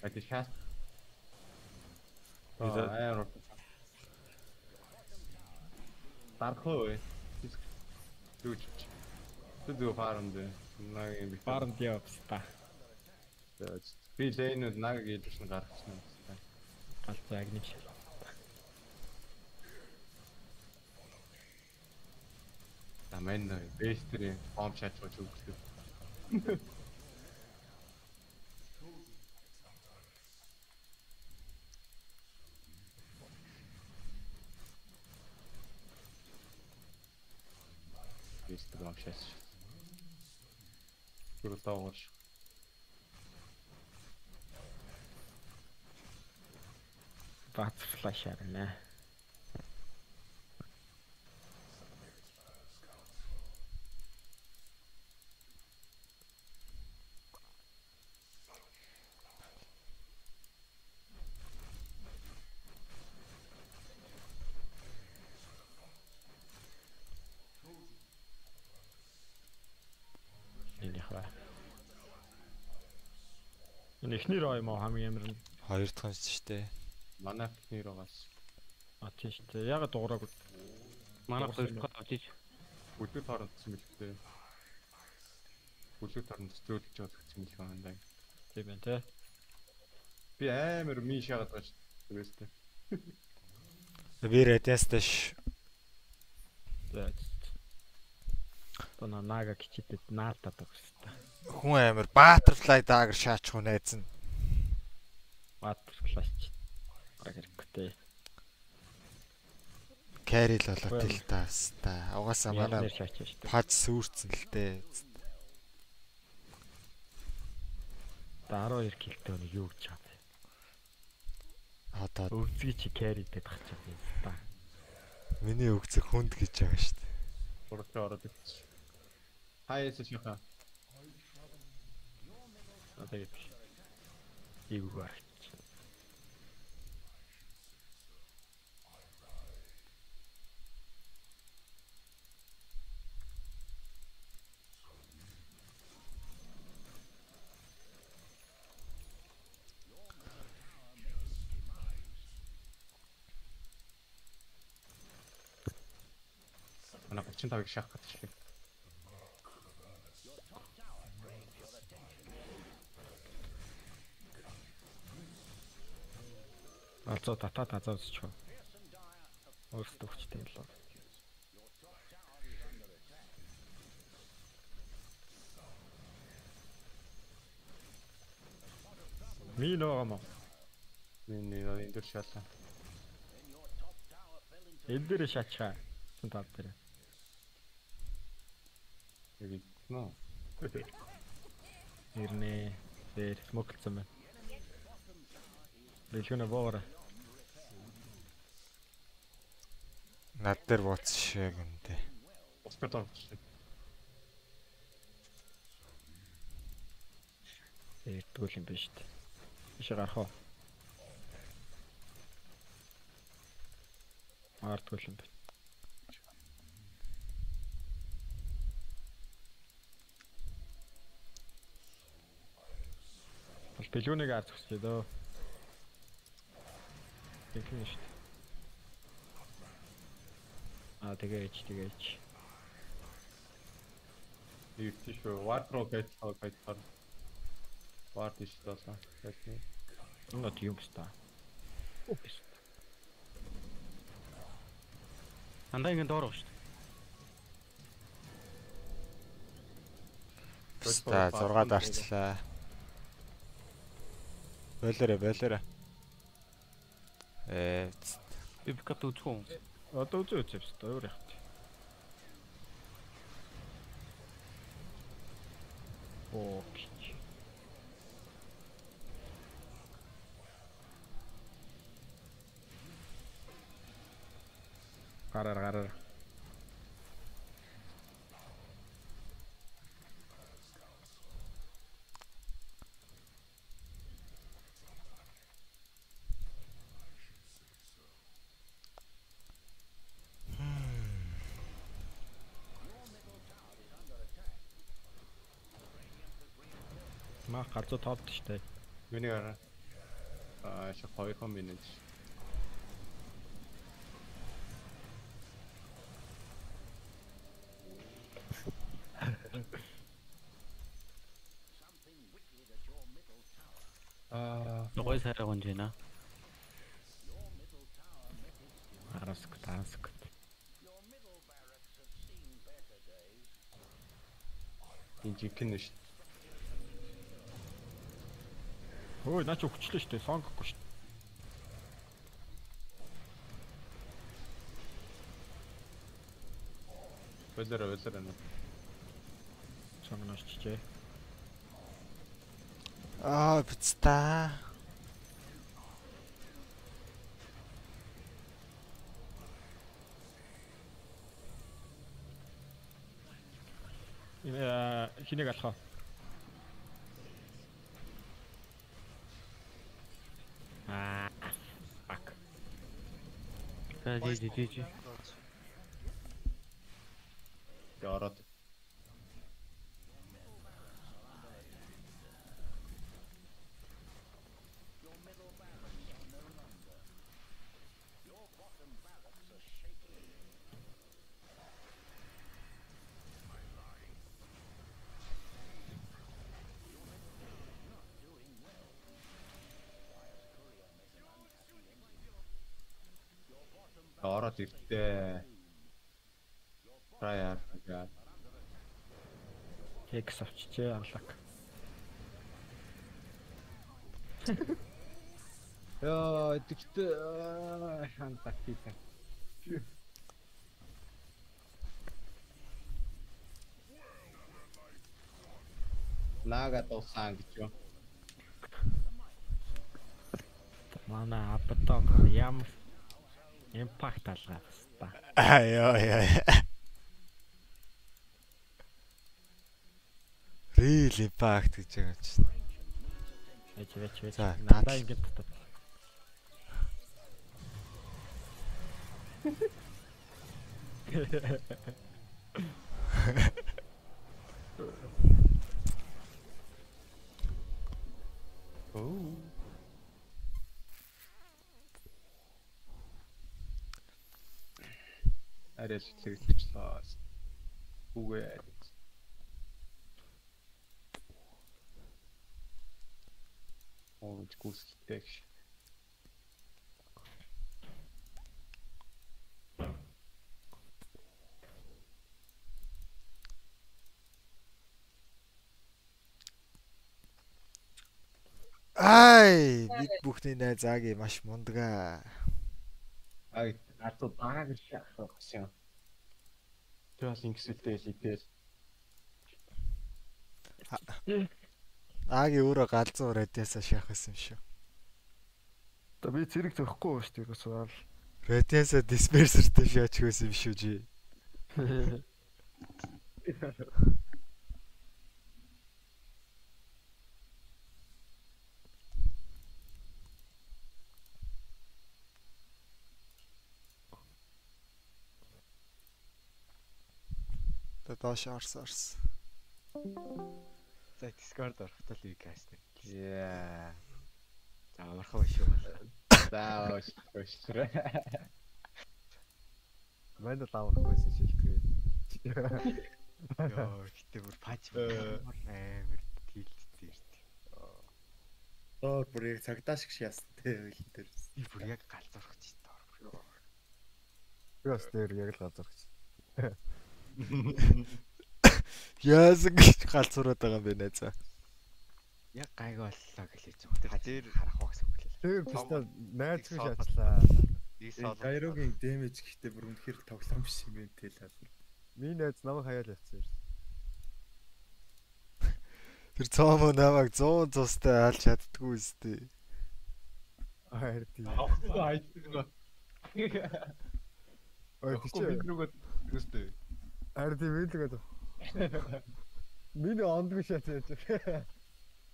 А тий хас. Ида- Аа. Тархоо. Түч. Түдүү фармд. Нагийн би. Фармд явс та. Би лейнүүд наг гэлж нь гаргасан юм байна. Галзуу агнив шиг. Тамэн бэстрийн бомб шатгууч өгдөг. Бэстр бомб шатж. Тааваш. Бат флаш арна. Энэ хаа. Энэ ихнэр ой мó хамгийн амар нь. Хоёр дахь нь шүү дээ. Манай ихнэр байгаас. А тийм шүү дээ. Ягаад дуураагүй. Манайх хоёр дахь авчиж Бүлэг торонцсон мэлхтэй. Бүлэг зөөлж байгаа юм шиг байна. Тийм байна те. Би амар ми шагаад байгаа шүү дээ. Үстэй. Би радиасташ За. Тона нага кичитэд наалтаад байгаа шүү дээ. хүн амир butterfly dagger шаачих уу найз нь. Мат флач. Хэрэгтэй. Carry л болоо тэл таас та. Угаасаа манай паж сүрцэн л дээ. Та 12 килтэй нэг юу гэж чад. Одоо өвзгий чи carry дээр тахчих юм та. Миний өвзөг хүнд гэж байгаа шүү дээ. Урд ороод ирчих. Хаяас чихэ. Одоо ийг үгүй. 45-ыг шахах гэдэг шиг. Алзуу татаад азаа өсчихөө. Өөрсдөө хүчтэй лөө. Мин байгаа мó. Миний энэ дээр шалаа. Эндэр шачаа. Тэнт авдэрэ. Яг нөө. Ирнэ. Дээр смоклцсан байна. Бэлгүнэ боора. Над дээр бууц шиг үнтэй. Оскар тавч. Эрдгүүл юм биш үү? Биш гарах уу? Ардгүүл юм байна. Бол бэлгүүнийг ард хүсчээ дөө. Тэгэх нь шүү дээ. Аа тэгээж тэгээж. Юу тийш руу гэж хар. Вард иш даа. Тэгэх. Нот юм ста. Упс. Андаа ингэ доор байгаа шүү дээ. Ста 6 дарчлаа. Болоорой болоорой. Э Би бикат үзэх үү? Одоо үзөө үзээ бис өөр яах вэ? Окей. Гараар гараар. Газуу тоолд штэ. Миний гараа. Аа ши 2 комбинэд. Аа, Ногой сайраа гонж байна. Араск тааск. энэ жинхэнэ шүү. Өө наа чи хүчлээ штэ. Сонгохгүй штэ. Болоор болоор байна. Сонгоноч чичээ. Аа бицта. Э хинэг алхаа. Аа. Fuck. За жи ороод. ороод иртээ. Праяар яа. Хекс авчижээ анлак. Яа, тэгтээ хантак хийсэн. Нага тоосан гэж юу? Манай апатон ямар импакт алгаа баста. Аяа яа. Real impact гэж байгаа. Эж вэч вэч. За, Надаа ингэж татав. Оо. Арай л хэрэглэжлээ. Үгүй. Оо, гүсэлтэй гэж. Ай, бид бүхний найз Аги маш мундгаа. Ай, ату дагаа гэж шахах гэсэн. Тэгэл ингэсэлтэй литэл. Аги өөрөө галзуу радиасаа шахасан юм шүү. Та би зэрэг зөхгүй шүү дээ суул. Радиасаа дисперсертэй шаач хөөс юм шүү жи. Тэ доош орс орс. За Discord орохтой л кастинг. Яа. За амархан биш үү? За оош оош. Манд л авахгүйсэн шилдэг. Йоо, гэтээ бүр пач амар тэлцтэй ирт. Доор бүр яг цагдаа шиг шаасан те хөлн дээр. Би бүр яг галзуурах чи доор. Бас дээр яг л газарч. Яасан гэж галзуураад байгаа юм бэ найзаа. Яг гайг боллоо гэж хэлж байгаа. Тэр дээр харах уу гэсэн үг лээ. Тэр бистэ найзгүй шаатлаа. Гайрогийн дэмэж гэхдээ бүр үнэхээр тоглоом биш юм байна тэл хаална. Миний найз намайг хаяал явцсан юм. Тэр цоомо намайг 100 цустай алж чаддгүй үстэй. Хайр тий. Хайдаг. Ой тийч. бид нүгөө үстэй. Хайр тий мэдлэг одоо. Миний ондгүй шат яаж.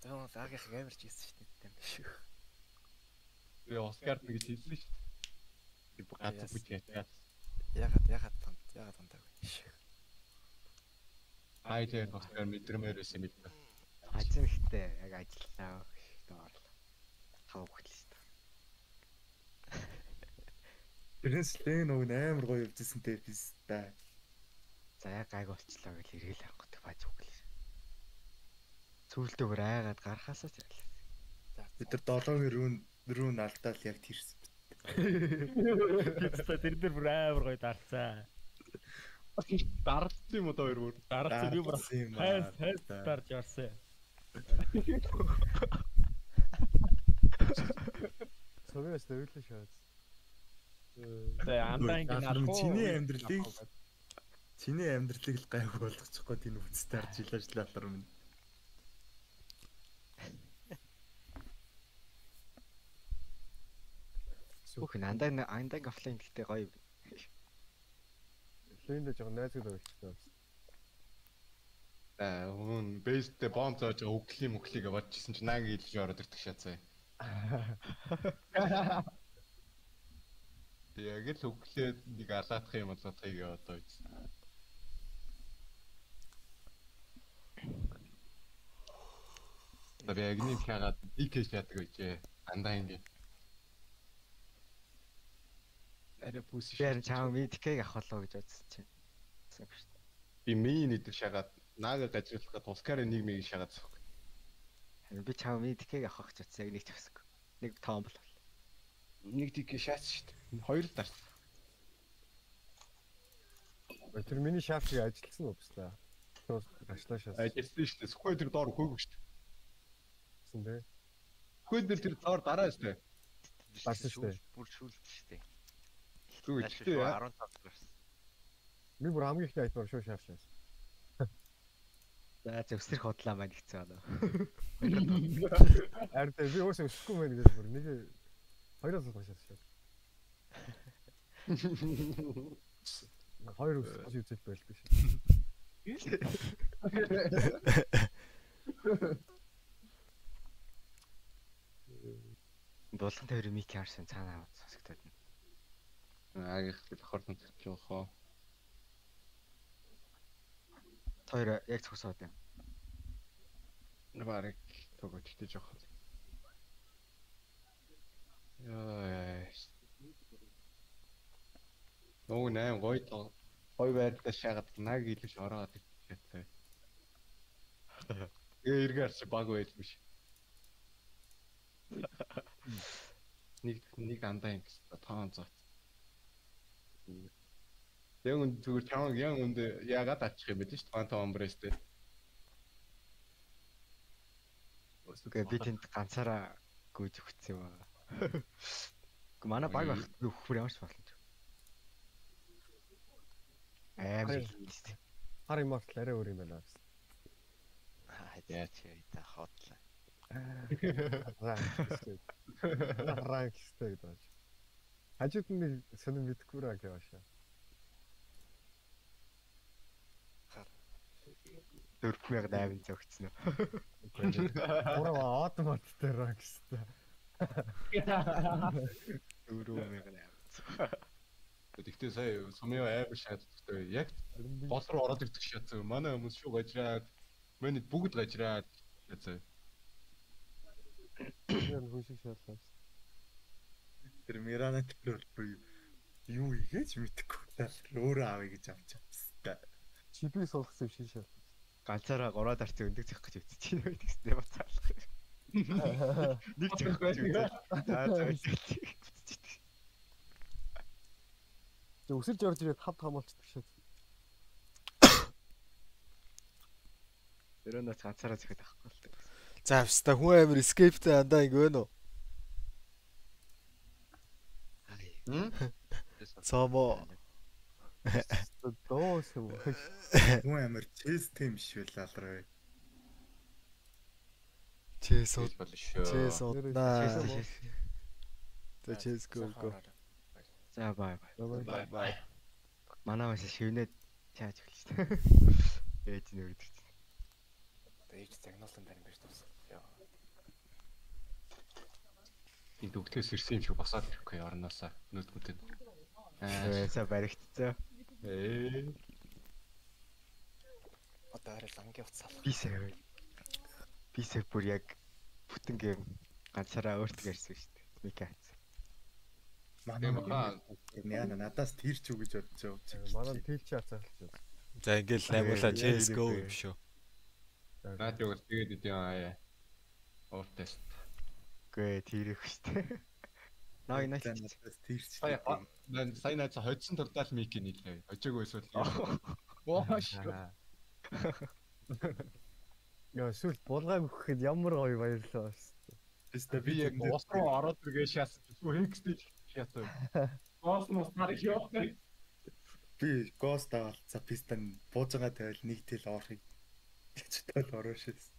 Тэгвэл лагийнх амар ч ийсэн шүү дээ. Шүү. Би Оскар гэж хэллээ шүү дээ. Би гацаа бүж ятаа. Ягаад ягаад танд ягаад тантаг. Шүү. Ай тэр Оскар мэдрэмээр байсан мэд. Ажин ихтэй яг ажиллаа гэхдээ орлоо. Хав хөтлөө шүү дээ. Тэрнээс л энэ нөгөө амар гоё явжсэн те писта. За яг гайг болчлоо гэж эргэл авах бааж өглөө. Сүүлдээ өөр айгаад гарахаасаа ч яллаа. Бид нар 7 рүү рүү алдаал яг тэрсэн. Тэр дээр бүр амар гоё дарцаа. Дарцсан юм уу хоёр бүр? Дарцсан би бүр Дарцсан хайс хайс дарж явсан. Согоос дэвлээ шаац. За андаа ингэ нарах уу? Чиний амьдралыг чиний амьдралыг л гайг болгочихгоо тийм үстэй харж илааж лалар минь. Бүх андаа андаа офлайн гэлтэй гоё. Лэндэ жоо найзууд болчихсон. Аа, хүн бейстэй бом зааж өглөлийн мөглийг аваадчихсан чи наг илж ороод ирдэг шаацаа. Яг л өглөө нэг алаадах юм алаадахыг одоо ийсэн. Тэр яг нэг хагаад икэж яадаг байжээ. Андаа ингэ. Арай пүүс Би харин чаав медикийг авах болоо гэж бодсон чинь. Би мин идэх шагаад наага гажруулахад тускарын нэг мийг шагаад зовх. Харин би чаав медикийг авах гэж бодсон яг нэг төвсөг. Нэг том бол. Нэг тийг шаац дээ. Хоёр л дарс. Тэр миний шафыг ажилласан уу баста. Тус ашлаа шаас. Ажилласан шүү дээ. Сүхбай тэр доор хөөг шүү дээ. Гэсэн дээ. Сүхбай тэр тэр доор дараа шүү дээ. Дарсан шүү дээ. Бүр шүүлт шүү дээ. Шүү дээ. 15 гарсан. Би бүр хамгийн их айтмаар шүү шаф шаас. За зөвсөрөх хотлаа маань гэсэн байна. Ард би өөсөө өсөхгүй мэн гэж бүр нэг хоёроос л шаас шаа. Хоёр өсөж үзэл байлгүй шүү. Дулхан тавир мик харсан цаанаа сонсогдоод байна. Аа их давхар тэнцэж байгаа хоо. Хоёр яг цогсоод байна. Бараг төгөжтэй жоох. Яа. Нөө нэ гоё тоо. Гоё байдлаа шагаад наг илж ороод ирчихээ. Ээ эргээр чи баг байл биш. Нэг нэг андаа юм гэсэн тоон зот. Яг үн зүгээр чамаг яг үнд яагаад ачих юм бэ тийм тоон тоон брэстэй. Үгүй би тэнд ганцаараа гүйж өгсөн юм аа. Гэхдээ манай баг байх би өгөхөр ямарч болно. Амар. Хар имортл арай өөр юм байна гэсэн. Яа чи та хотлаа. Ранк стэй байна. Хажууд нь сонир мэдхгүй раа гэж баашаа. 4800 өгсөн үү? Ураа автоматтай ранк стэй. 4800. Тэгтээ сая сумын амар шаардлагатай. Яг гол руу ороод ирдэг шатсан. Манай хүмүүс шүү гажраад, манай бүгд гажраад шатсан. Яг хүн шиг шаарлаа. Тэр Мирана тэр юу хийгээч мэдэхгүй та өөрөө авъя гэж авч авсан. Чипийг суулгасан юм шиг шаарлаа. Ганцаараа 3 дарц өндөг зөх гэж чинь байх гэсэн юм цаалах. Нэг зөх гэж үзээ. Аа зөв. Тэг өсөрж орж ирээд хав хамаалцдаг шээ. Тэрөөс ганцаараа зөөхөд авахгүй л дээ. За авста хүн амир escape-тэй андаа ингэ байна уу? Сомо. Доос юм. Хүн чэс тим биш байлаа л раа. Чэс уу. бол шүү. Чэс уу. За чэс го го. За бай бай. Бай бай. Манай бас шивнээд чааж эхэлж та. Ээж нь өрдөж. Ээж загнуулсан байна биш тус. Яа. Энэ дүгтээс ирсэн юм шиг босоод ирэхгүй орноосаа нүдгүүдэд. Аа са баригдцаа. Ээ. Одоо арай лангийн утас алах. Би сая. Би Би сая бүр яг бүтэн гэм ганцаараа өөртөө ярьсан шүү дээ. Микац. Манай. Яна надаас тэрч үү гэж бодож байгаа. Манай тэл чи хацаалж байна. За ингээл наймуулаа chess go юм шүү. Юу гэж тэгээд идэв аа. Уур тест. Гээ тэрэх шүү дээ. Наа наа надаас тэрч. Сая наа сая наа хоцсон турдаал мик нийлээ. Хожоогүй эсвэл. Воош. Яа сүл булгааг өгөхэд ямар гоё баярлаа. Тэстэ Би яг уус руу ороод иргээ. Тэгвэл хекстэй шаасан. Космос нарыг явах. Би гост авал за пистан бууж байгаа тавил нэг тэл орохыг читэл ороошээс.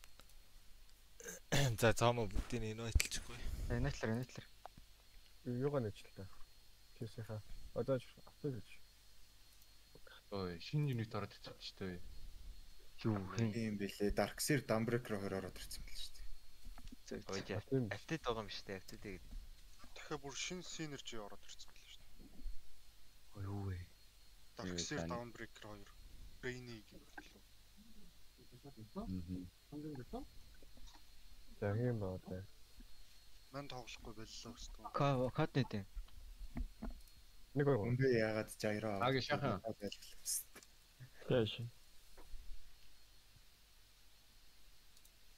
За цаамаа бүгдийг энэ айталчихгүй. Энэтлэр энэтлэр. Юугаа нэжлээ. Чисэха. Одоо ч автыг гэж. Ой, шинэ юнит ороод ирсэн ч дээ. Юу юм бэлээ. Darkseer Dawnbreaker 2 ороод ирсэн байл шүү дээ. Ой, автид байгаа юм шүү дээ. Автидыг. Дахиад бүр шинэ синержи ороод ирсэн байл шүү дээ. Ой юу вэ? Darkseer Dawnbreaker 2. Rainy гэдэг лөө. За юм баа таа. Ман тоглохгүй боллоо өстөө. Ка код нэт юм. Нэг гоо. Үндэ яагаад жайраа. Аги шахан. Тэш.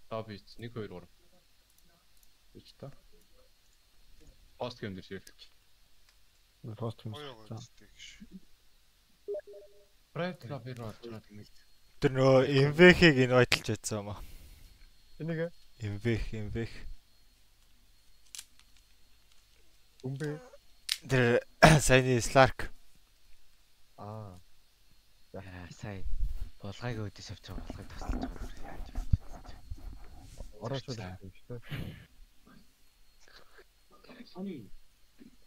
Табиц 1 2 3. Үч та. Пост гейм дээр ширхэж. Пост юм. Прайд лабер болж байгаа юм. Тэр нөө инвэхийг энэ айталж ядсан юм аа. Энийг Инвэх, инвэх. Умбэ. Тэр саяны Slark. Аа. Аа сая булгайг өөдөс авч байгаа булгайг тасалж байгаа. Яаж вэ? Орооч удаа юм шүү дээ.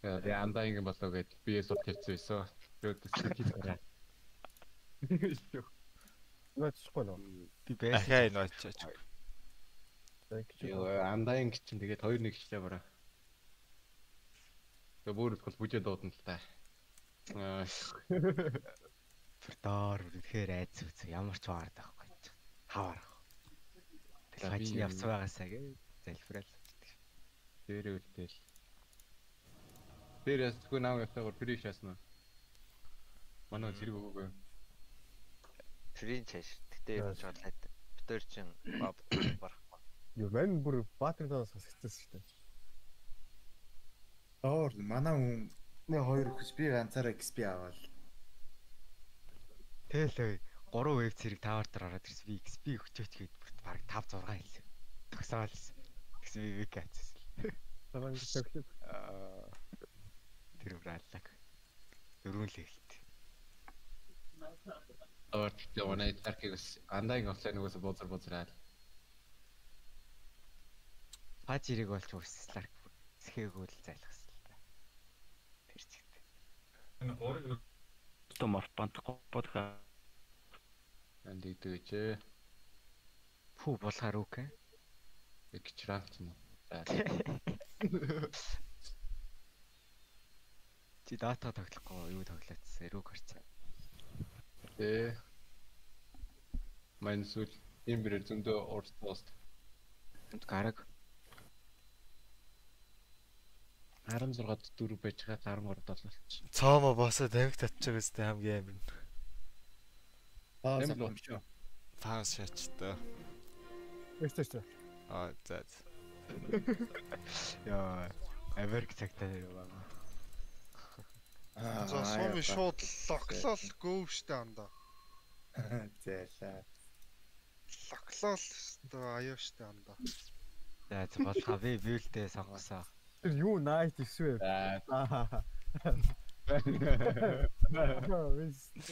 Тэгээ андаа ингэ болоо гэж бие сууд хэлсэн байсан. Өөдөөс хийлээ. Наачихгүй нөө. Би байсан. Ахаа энэ очиж. Йоо андаа ингэ чинь тэгээд 2 1 гэлээ бараа. Тэгээ бүр их бүжээ дуудана л та. Аа. Доор үнэхээр айц үз ямар ч баард байхгүй. Хавар. Тэгэл хажны явц байгаасаа гэ залбирал. Дээрээ үлдээл. Дээрээс хөө нааг явтаагаар фри шаасна. Манай зэрэг өгөөгүй. Фрин чаш. Гэтэ ч бодлоо. Битэр чин баб барахгүй. Юу мэн бүр баатридаас хасчихсан шүү дээ. Доор манай хүн нэ хоёр өгч би ганцаараа XP аваад. Тэгэл 3 веб зэрэг тавар дээр ороод ирсэн. Би XP өгчөөч гээд бүрт баг 5 6 хэлсэн. Төгсөөлсөн. Тэгсэн би вик атсан. Таван гэж төгсөв. Аа. Тэр брааллаг. Дөрвөн левелт. Аа явна таркигс андааг офлайн нөгөөсө бозар бозраал. Пажирыг олж уурслаар сэхээгүүл зайлгсан л да. Тэр чигт. Энэ гурыг то мартахгүй бодха. Анд идэж. Фу болохоор үг ээ. Игч ранч нь. Чи дата тоглохгүй юу тоглоцсон? Эрүүг харцаа. Э. Майн сүл юм бэрэр зөндөө урт пост. Энд гараг 16-д 4 байж байгаа 13-д болчих. Цоомоо босоо тамхи татчих үстэй хамгийн. Аа Эм сам лөө. шүү. Фаас шаачтай. Өстөж та. Аа за. Яа, Америк цагтаа яваа. За сууми шууд локлол гөв штэ андаа. Зээлээ. Локлол штэ аяа штэ андаа. За за болохоо би биулдээ сонгосоо. Тэр юу найт исвэ. Аа.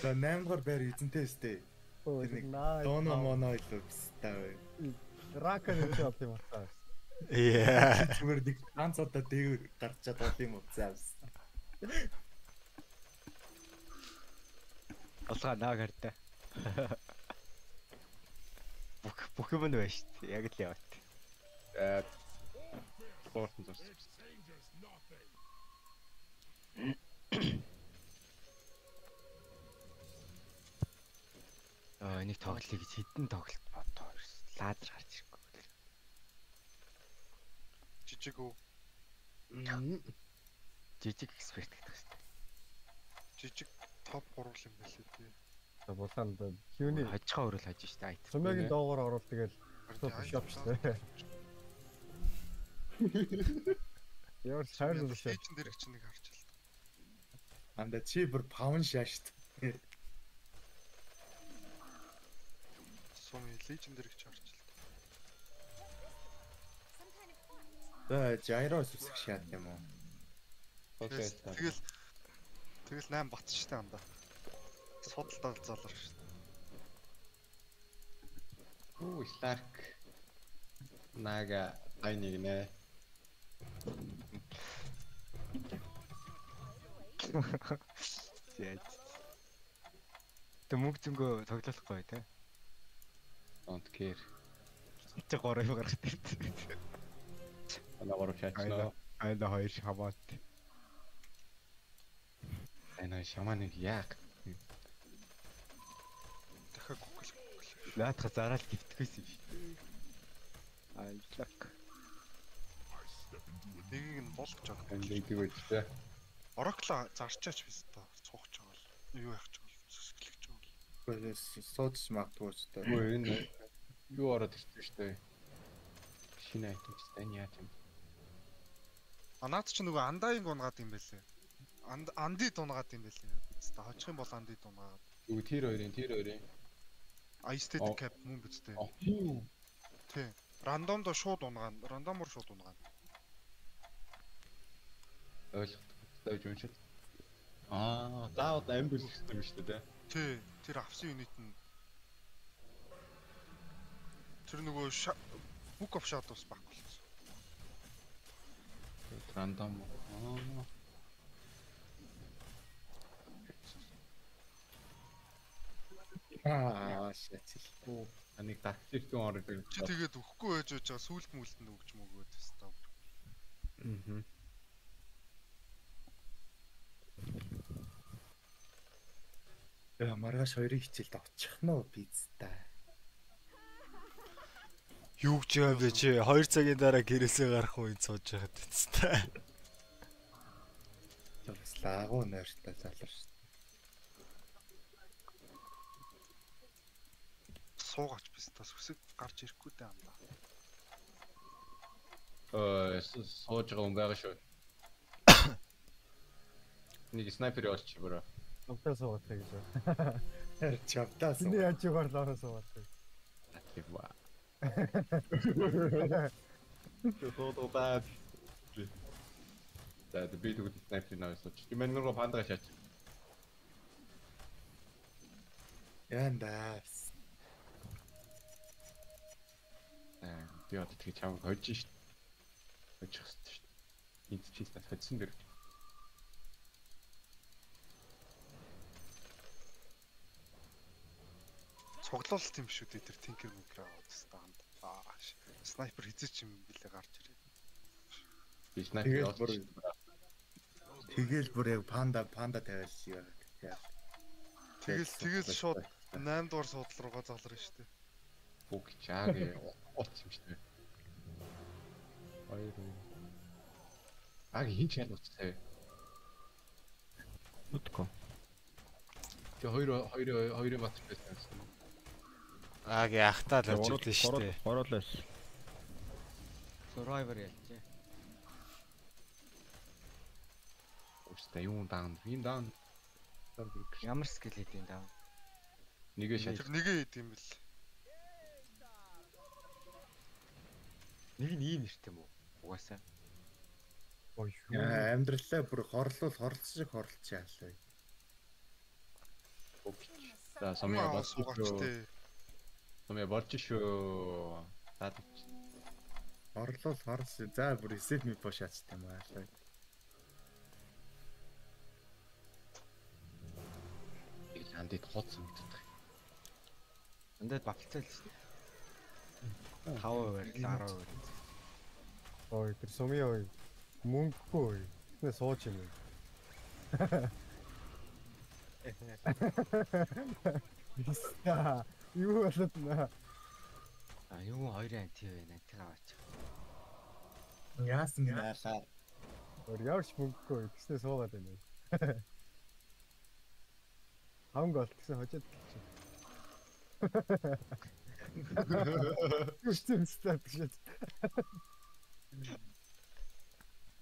За 8 дугаар байр эзэнтэй өстэй. Тэр нэг дооно моно илүү өстэй. Рака гэж явт юм аа. Яа. Зүгээр нэг ганц удаа дээгүүр гарч чад бол юм уу заавс. Олгаа наа гартаа. Бүх бүх юм нь байж шүү дээ. Яг л яваад. Э спортын зурс. Аа энийг тоглоё гэж хідэн тоглолт бодоо. Лазер гарч ирэхгүй. жижиг үү? Жижиг эксперт гэдэг шүү дээ. Жижиг топ 3 юм байлээ тий. За булгаан да юуны хажихаа өрөөл хаж штэ айт. Сумягийн доогоор оруул тэгэл топ шоп штэ. Яар сайр л шээ. Леженд дэрэг чинь нэг харж л. Анда чи бүр паун шаашт. Сум леженд дэрэг чи харж л. За жайрос үсэх шат юм уу? Тэгэл тэгэл тэгэл 8 бат штэ анда. Судалтай залар штэ. Оо, Сларк. Нага айныг нэ. Яа. Тэмүүг зөнгөө тоглохгүй те. Don't care. Чи гороо гаргах тийм. Ана гороо шаачлаа. Айда хоёр шаваат. Ана шаманыг яах? Дахиад гүгэл. Наадха зараал юм шүү. Айлак. Нэгийг нь болж байгаа. Энийг дивэж тэ. Орокла зарчаач биз та цугч байгаа л. Юу яах ч бол сүсгэлэж байгаа л. Суудч магадгүй ч тэ. Өө энэ юу ороод ирсэн шүү дээ. Шинэ айтем ч тань яа тийм. А наад чи нөгөө андагийн гунгаад юм байлээ. Анд анди дунгаад юм байлээ. Биз та хочих юм бол анди дунгаад. Юу тэр хоёрын тэр хоёрын. Aesthetic cap мөн биз дээ. Тий. Рандомдо шууд унгаана. Рандомор шууд унгаана. Ойлгох тавьж уншаад. Аа, заавал амбул гэсэн юм шүү дээ. Тий. Тэр авсан юнит нь Тэр нөгөө Book of Shadows байхгүй л. Рандом. Аа. Аа, шатил. Оо, аник тактик тун ордог. Чи тэгээд өхгүй байж байгаа сүулт мүлтэнд өгч мөгөөд теста. Аа. Яа, маргааш хоёрын хичээлд очих нь уу пиццтай. Юу гэж байгаа юм бэ чи 2 цагийн дараа гэрээсээ гарах үед сууж байгаад үсттэй. Бас лагуу нойртой залар шүү. Суугач биз тас үсэг гарч ирэхгүй дээ амлаа. Э сууж байгаа байгаа шүү. Нэг снайпер явуулчих бүрээ. Амтаа суугаад гэж. Чавтаас. Эний хажуугаар л ороо суугаад. Атива. Тото бад. За тэ би тэгвэл снайпер наваа сууч. Имэн нөгөө пандага шаач. Яндаас. Би одоо тэгээ чам хойж шít. Хойчих хэвчээ шít. Энд чи стат хоцсон дэр. Цуглуулт юм шүү дээ тэр тинкер мөнгөр аваад станд. Аа снайпер хизээч юм бэлээ гарч ирээ. Би снайпер Тэгэл бүр Тэгэл бүр яг панда панда тавиал яа. Тэгэл тэгэл шууд 8 дугаар суудлал руугаа залрна шүү дээ. Бүг чааг ууц юм шүү дээ. Хоёр. Аг хин ч яд уцтай. Утко. Тэ хоёр хоёр хоёрын бат байсан. Аа гээ ахтаа л авч ирлээ шүү дээ. Ороолоос. Survivor ялчээ. Устаа юу даан, вин даан. Ямар скил хийдэм даа. Нэгэ шат. Нэгэ хийд юм бэл. Нэг нь ийм нэрт юм уу? Угаасаа. Ой Яа, амьдралаа бүр хорлол хорлц шиг хорлч яалаа. За сумья суугаач шүү. Сумья болж шүү. Саад Хорлол хорлц. За бүр эсэт ми бошаачтай юм аа. андид хооцсон мэддэг. Андад багцаа л шүү дээ. 5% 10%. Ой тэр сумын ой. Мөнгөгүй. Нэ сууж юм. Биста. Юу болоод наа. А юу хоёрын анти вэ? Анти аваач. Яасан яалаа. Өөр яарч мөнгөгүй гэснээр суугаад байна. Ханг болт гэсэн хожоод Юусэн стат гэж.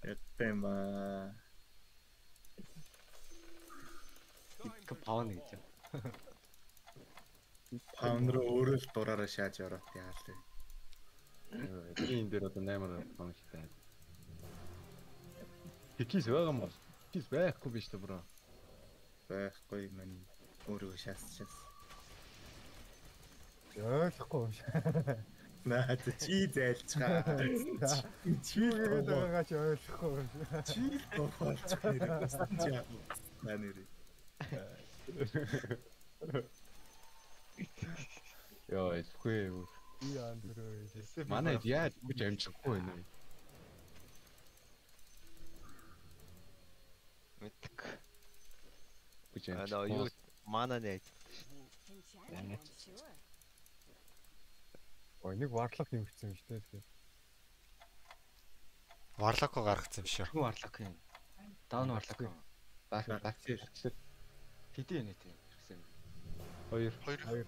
Яттайма. Их паун гэж. Паунд руу өөрөө л дураараа шааж ороод яалаа. Тийм дээр одоо 8 паун шигтэй. Хикис байгаа мó. Хикис байхгүй биш л бро. Байхгүй мань өөрөө шаас шаас. Ойлгохгүй юм шиг. Наа чи зайлцгаа. Чи гэдэг байгаач ойлгохгүй юм шиг. Чи тоолч нэр басан чи. Наа нэр. Яа, эсвэ. Яа нэр. Манай яаж гэж амжихгүй байна вэ? Мэддэг. Гэж Аа юу мана нэж. Ой нэг варлок нэмэгдсэн юм шүү дээ тэгэхээр. Варлоко гаргацсан юм шүү. Хүү варлок юм. Даун варлок юм. Баак баак зэрэг. Хэдийн нэ тийм гэсэн юм. Хоёр. Хоёр.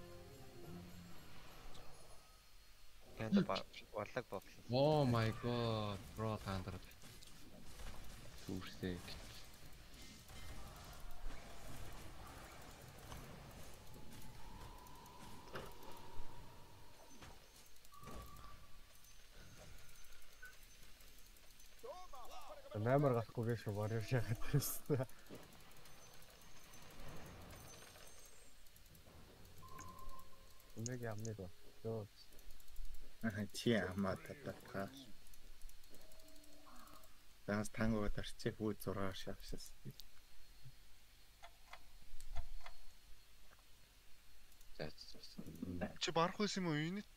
Хэнтэ варлок бодлоо. Oh my god. Bro тандра. Сүрсэг. 8-аар гарахгүй гэж warrior шахаад байсан. Нэг ямныг бол. Йоо. Аа чи амаа татгаа. Танаас тангуур дарчих хүү 6-аар шавшаас. За за. Чи барах байсан юм уу? Юунит?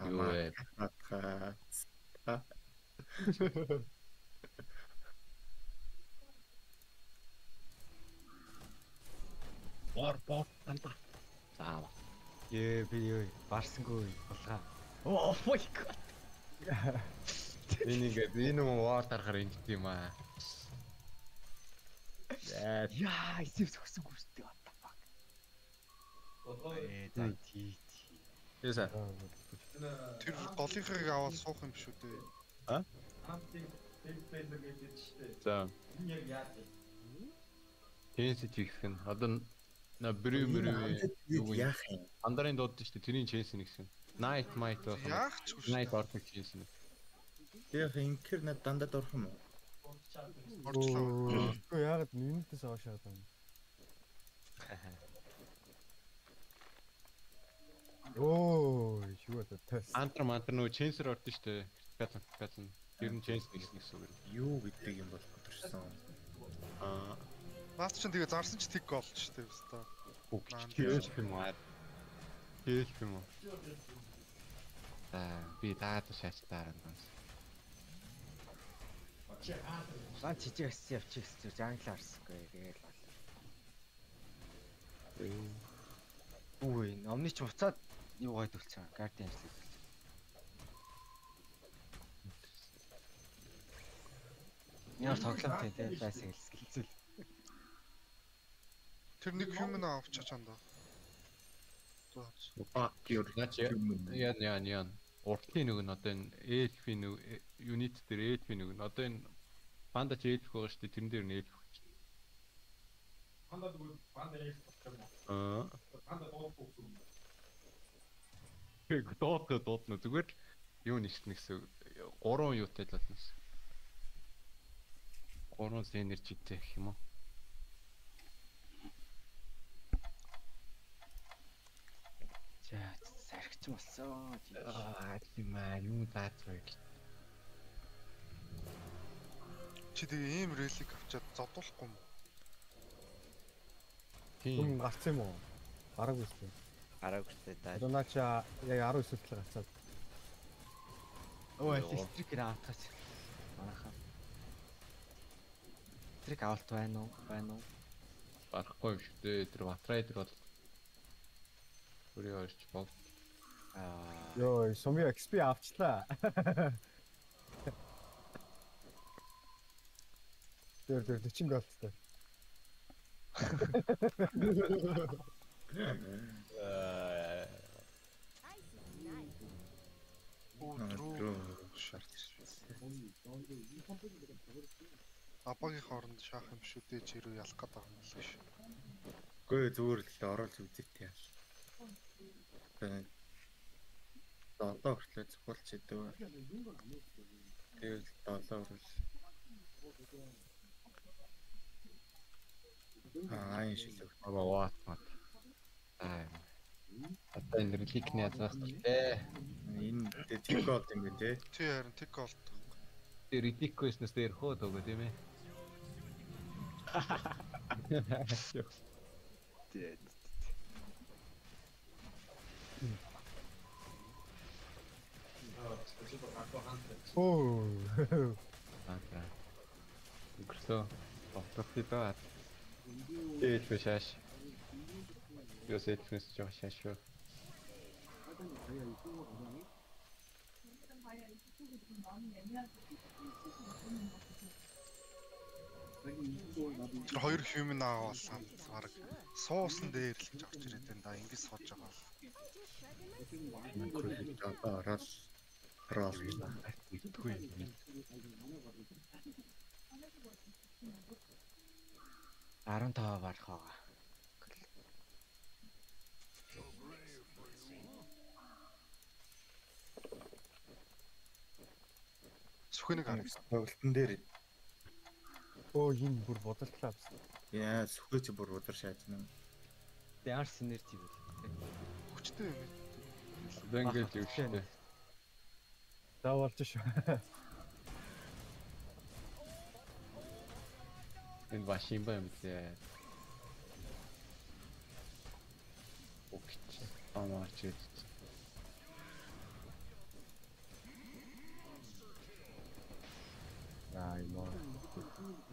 Юу вэ? Татгаа. Бор бор тандр. Заава. Ээ би юу барсангүй булгаа. Oh my god. Энэ ингээд энэ юм вар дарахаар ингэдэг юм аа. Яа, эсэв зөксөн гүрстэй what the fuck. Ээ за тий. Яса. Тэр голынхыг аваад суух юм биш үү дээ. А? За. Ченси гэх нь одоо на брю мөрөө юу вэ? Яах юм? Андарын дууд дээ. Тэрийн ченси нэгсэн. Night might байх. Яах ч үгүй. Night ордог нэг. Яг инкер над дандаа дурах юм уу? Орчлоо. Үгүй яагаад минутаас аваад юм. Оо, дээ тест. Антар мантар нөгөө ченсер ордог шүү дээ. Пятан пятан. Тэр нь ченс нэгсэн гэсэн үг. Юу гэдэг юм бол бодчихсон. Аа. Наас чинь тэгээ зарсан ч тэг голч штэ өстой. Хэлэх юм аа. Хэлэх юм уу? За би даад шаачтаар юм. Лан чижиг асч явчих гэсэн жангл арсахгүй гээл бол. Үгүй, номны ч уцаад юу гойд үлцэн. Guardian л. Яа тоглоом тий тий байсан хэлсгэлцэл. Тэр нэг human авч чачаанда. Fuck your Наач яа яа яа. Уртлын нэг нь одоо энэ ELF нэг unit дээр ELF нэг нь одоо энэ панда ч ELF байгаа шүү дээ. Тэрэн дээр нь ELF. Панда дгүй панда яг юм уу? Аа. Панда доохгүй юм. Тэг доодно доодно зүгээр л юу нэгт нэгсэн гурван юутай л болно. Гурван энержитэй гэх юм уу? За сархич болсон. Аа тийм аа юу заац вэ? Чи тэгээ ийм релик авчаад зодуулахгүй юм. Хүн гарсан юм уу? Гараагүй шүү. Гараагүйтэй даа. Одоо наа чи яг 19 хүртэл гацаад. Оо электрик авахтаач. Манайхаа. Электрик авалт байна уу? Байна уу? Барахгүй шүү дээ. Тэр батрайдер бол Бүрий орч бол. Аа. Йоо, сумын XP авчлаа. Тэр тэр 40 голтой. Өдрөө шарт. Абагийн хооронд шаах юм шүү дээ чирүү ялах гээд байгаа юм л гэж. Гүй зүгээр л оруулж үзээд яа. Одоо хүртлээ зөвхөлч идэв. Тэгэл долоо орвол Аа энэ шилэг. Аа ват мат. Аа. Одоо энэ реликний язгаас тээ. Энэ тэг гол юм бэ те. Тий харин тэг голд. Тэр ridiculousness дээр хөө дөгөө тийм ээ. Тэгээд Оо. Аа. Өнгөрсөө. Бодлоо даа. Ээж биш шаш. Юус ээжнээс жоо шаш шүү. Тэр хоёр human аа болсон баг суусан дээр л гэж орж ирээд байна да ингэж сууж байгаа бол. Одоо ороод ороод Идгүй юм. Аран тав барах байгаа. Сүхнийг харах. тоглолтын дээр Оо энэ бүр бодолтлаа бас. яа сүхэж бүр удар шааж байна. Яар синерти бил. Хүчтэй юм. Одоо ингэж юу шээ. Заавалж шүү. Энэ машин ба юм тий. Окч. Амарч ээ. Аа юм аа.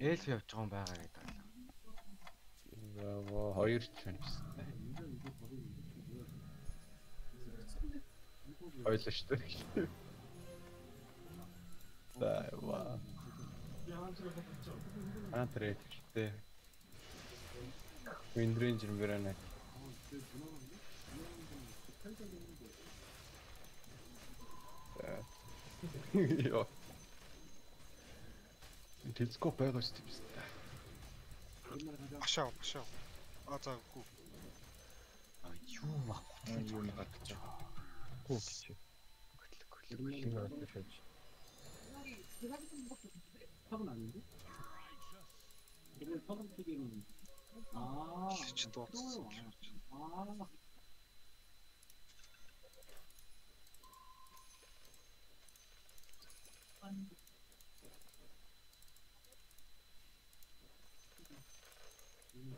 Эльф явж байгаа юм байгаа гэдэг. Яа, хоёр ч юм шиг. Ойлоо шүү дээ. Тайва. Антрет дээ. Wind Ranger мөрөнэ. Йоо. Телескоп байгаа шүү дээ. Башаа башаа. А заагүй. А юу ба. Юу нэг гадаж. Гүү гэж. Хөтлөг хөтлөг шааж. Чи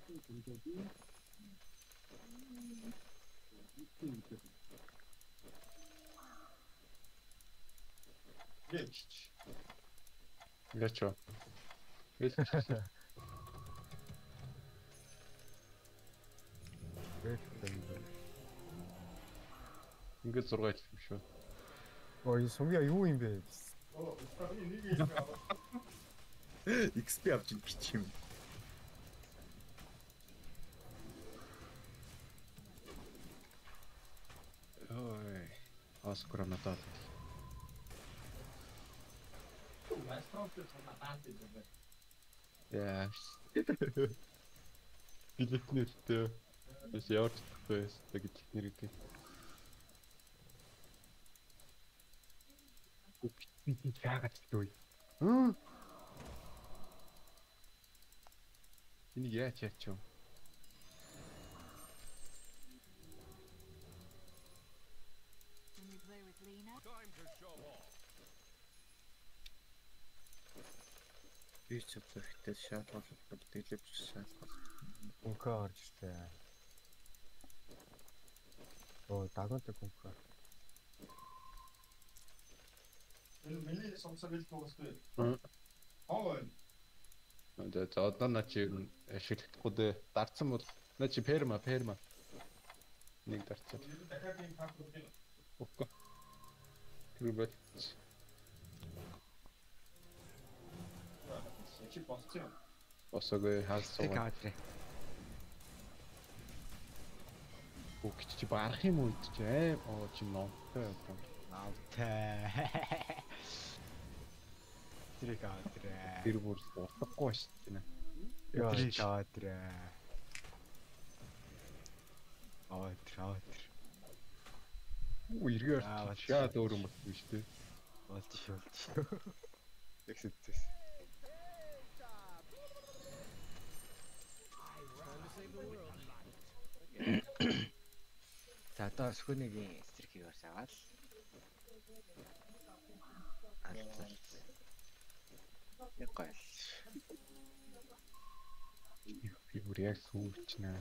дууцсан. Яч вэ? Ингээд 6 хэлэх юм шүү. Оо энэ сумья юу юм бэ? XP авч ин бич юм. Ой. Оскара надад. Яа. Билет нэртэй. Бас явж чадахгүй байсан гэж нэрээ. Би яагаад ч үү? Энийг яаж яач юм? Би ч одоо ихтэй шаардлагатай дэлгэвч шаардлагатай. Гүнхэ орж иртээ. Оо дагонтой гүнхэ. Энэ миний сонсог л дуусгүй. Аа. За за одоо на чи ашиглахгүй дээ. Дарцсан бол на чи перма перма. Нэг дарцсан. Дахиад юм тав бүгд. Окей. Тэр бол Чи босчих. босоогүй хаалцсан. Тэг кадр. Үгч чи барах юм уу чи аим оо чи ноонтой одоо. Навтай. Тэр кадр. Тэр бүр утгагүй шүү дээ. Тэр кадр. Аа тэр. Уу эргээр шаад өөр юм болчих шүү дээ. Болд шүү болд За одоо скүнигийн стрикийг орсаагаад алцал. Яг гол. Би бүр яг сүүч наа.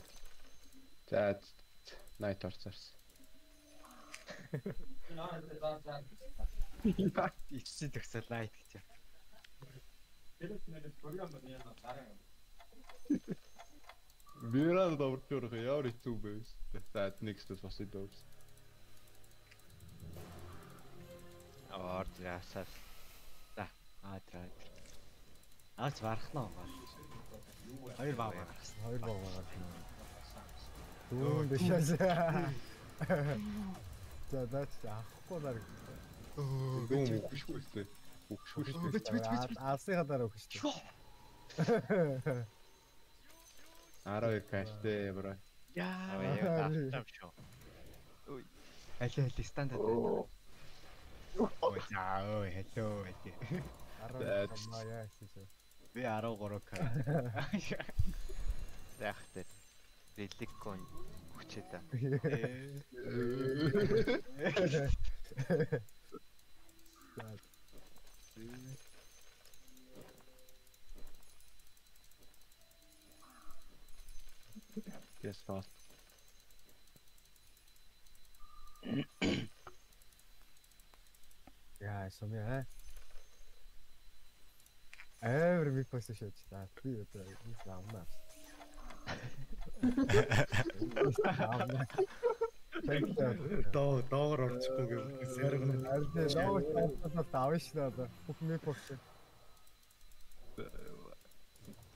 За энэ даа заа. Ичсэн төгсөл найт гэж. Тэр нэг програм байна дараа. Бираа давтурх ямар хэцүү байв. За next is бас идвс. Орд ясаас. За аа тэр. Аач барахнаа гоо. Хоёр баг гаргасан. Хоёр баг гаргасан. Дүүн дэшээс. За даач авахгүй дараа. Дүүн үхшгүй шүү. Үхшгүй шүү Бич бич бич. Аасныхаа дараа өгч шүү. 12 каштэй бро. Яа, яа, тав шүү. Ой. Аль аль стандарт байна. Ой, заа, ой, hello гэдэг. 10 хамаа яасан шүү. Би 13 к. Захтай. Реликон хүчээ та. Yes, fast. Яа, сумя. Эвэр ми пост шиж та. Би одоо энэ лавна. Доо доогор орчихгүй гэвэл сайргана. Аль доогор таалцаад давна дээ одоо. Бүх ми пост.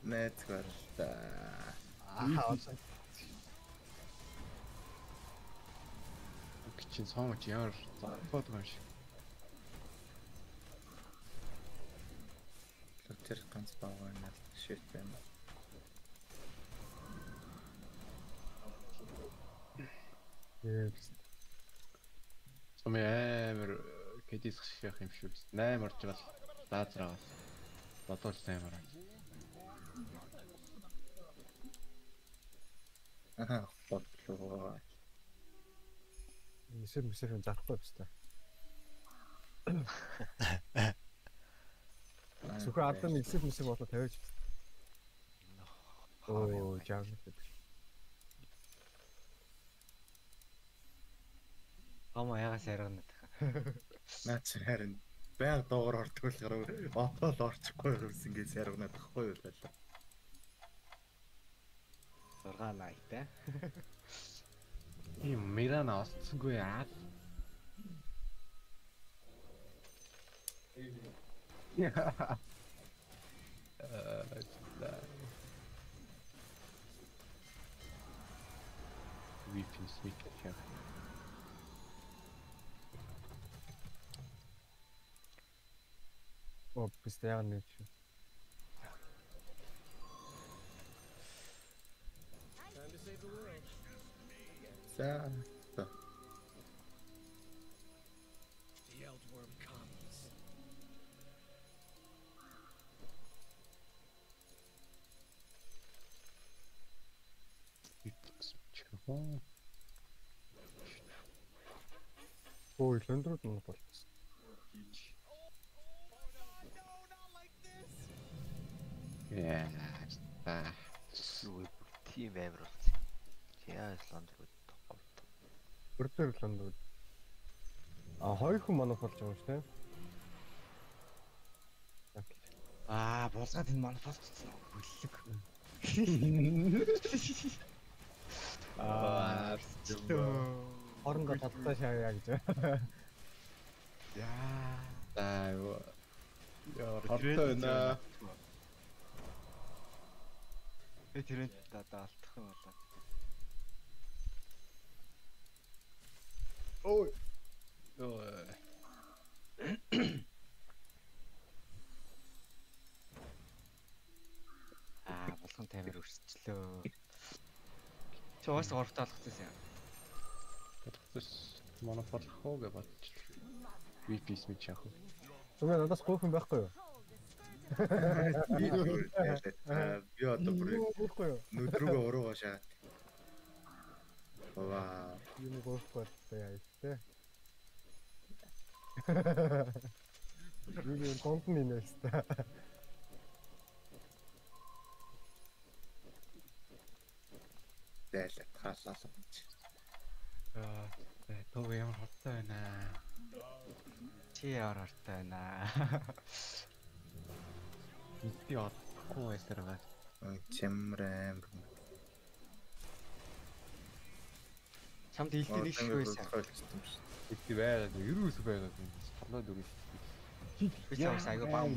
Найцгаар та. Аа. Кичин соомч ямар фото юм шиг. Тэр ганц баагаар нь шийт байна. Yes. Сумын амар кедис ших юм шүү. 8 орж байгаа лазрагаас бодоол 8 ороо. Аха, бодлоо. Мисэр мисэр зарахгүй баста. Сүхэ ардаа нэгсэг мисэг болоо тавиач. Оо, жаа. Ама ягаас яргана. Наач харин байг доогор ортгуулгаар отол орчихгүй юмс ингээд сайргана тахгүй юу байлаа. 6 лайктай. Ийм Мирана осцгүй аа. Яа. Аа. Випин смик чак. О, постоянно чи. За. за. The Eldworm comes. Ой, лөндрүүд нь болчихсон. Яа. Аа. Юу бүр тийм амар болсон. Яа Исланд руу тоглолт. Бүрдэр лонд. А хоёр хүн манайх болж байгаа юм шүү дээ. Аа, булгаад энэ манифестцсан бүлэг. Аа, хоорондоо таттай шааяа гэж. Яа. Аа. Яа, хортой байна. Э тэрэнд даа алдах юм болоо. Ой. Ой. Аа, булган таймер өрсчлөө. Чи уус гуравтаа алхацсан юм. Тэс манай болохоо гэж бодчих. VP-с мэд яах вэ? Зүгээр надаас гоохын байхгүй юу? Би одоо бүр нүдрүүгээ уруугаа шаад. Ваа. Юм гоохгүй яа ихтэй. Би конт минэстэй. Дээлээ хаалаа. Аа, тоо ямар хортой байна. Чи ямар хортой байна. Би одохгүй байсаргаа. Чимрэм. Чамд илтээ нэг шиг байсан. Эти байгаад юу юус байгаад юм. Толоод өгнө. Би чамс аяга баам.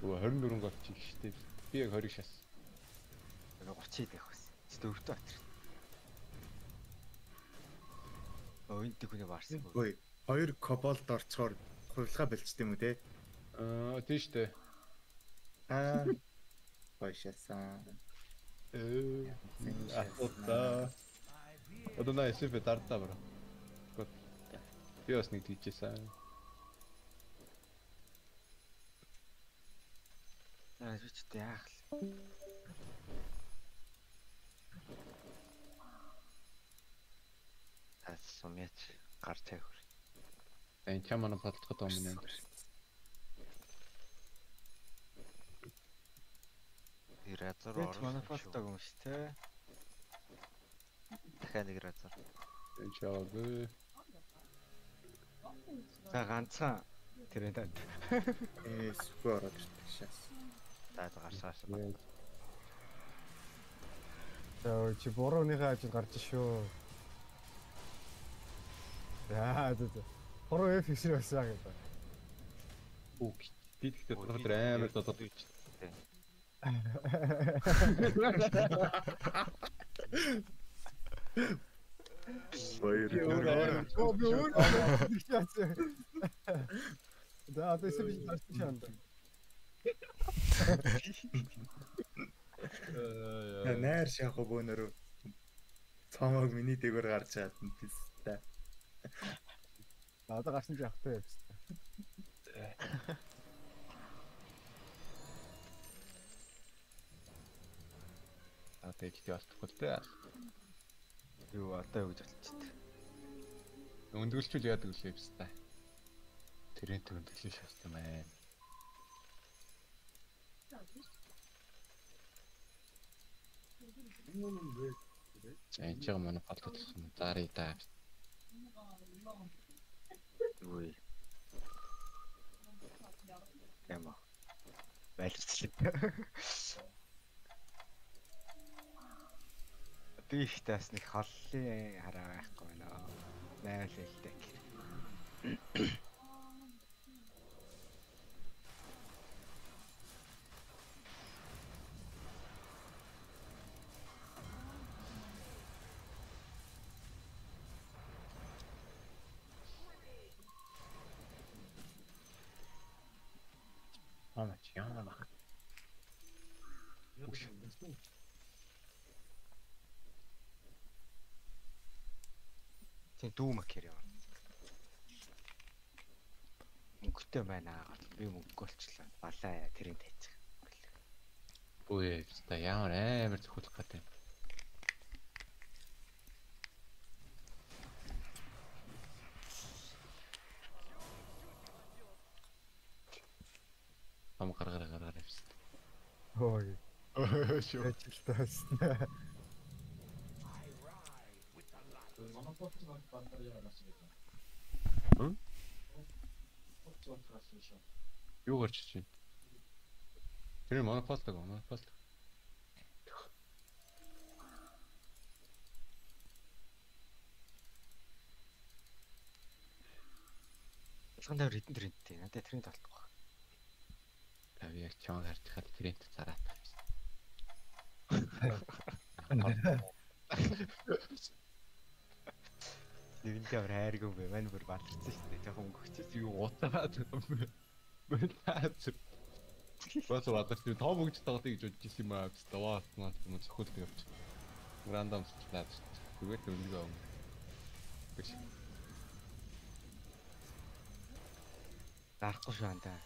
Өө 24 гол чиг штеп. Би яг 20 шас. 30 идэх байсан. Чи дөрөвдөө атар. Өө энэ түүний баарсан. Ой, хоёр коболд орцохоор хувилгаа бэлчт юм уу те? Аа, тийм штэ. Аа. Баяшаасан. Э. Ахта. Одоо на эсэф дардаа бро. Гот. Би бас нэг тийчээсэн. Аа, ч яах л. Тас сумяч гар тавих. Энэ чамаа бодлоход юм нэ. Разор Би орсон. манай фолтог юм шүү те. Дахиад нэг разор. Энэ чагаа. За ганцхан тэрэнд. Ээ, сүхөө ороод ирдэг шээс. За гарсааш. За чи бурууныхаа ажил гарч шүү. Яа зөө зөө. Хороо F хэсэр байсан гэдэг. Үу би тэгтээ тодор амар тодор. Баяр. Оо чаасан. За одоо эсэ би гарсан шаанд. Найр шахах бөөнөр цаамаг миний дээгүүр гарч чадна пистэ. Одоо гарсан ч явахтай явсан. Аа тэгтээ бас тохиолтой. Юу одоо юу гэж болчихсон. Өндгөлчүүл яадаг үлээ бистэ. Тэрэн төгөлөж шаасан мэн. За энэ ч манай тусах юм. Дари та. Үгүй. Яма. Байлцлаа. Би их тас нэг холлын хараа байхгүй байна. Найл хэлдэг. Аа чи яана баг. Тийм дүү макер яваа. Мөнгөтэй байна аа. Би мөнгө олчлаа. Балаа тэрийн тайцах. Үгүй бистэ ямар амар зөвхөлөх гэдэг. Ам гаргаараа гаргаараа бистэ. Ой. Шүү. Ажилтаа. Манай podcast бантар яагаас гэж. Хм? Podcast гарсан шүү. Юу гарч чинь? Тэр манай постаг. Ялган дээр хитэн трендтэй. Надад тренд болтгоо. Тав яг чон гарч хад тренд зараад тавьсан. Нэгэнтэй өөр хайргүй бай. Мань бүр барлцсан шүү дээ. Жохон өнгөчсөн. Юу утаад мэлээд. Бас удаас тийм том өгч таадаг гэж бодож ирсэн юм аа. Даваа маа юм зөвхөлт явж. Рандом слаад. Тэгээд өнгөө өнгө. Биш. Гарахгүй шүү андаа.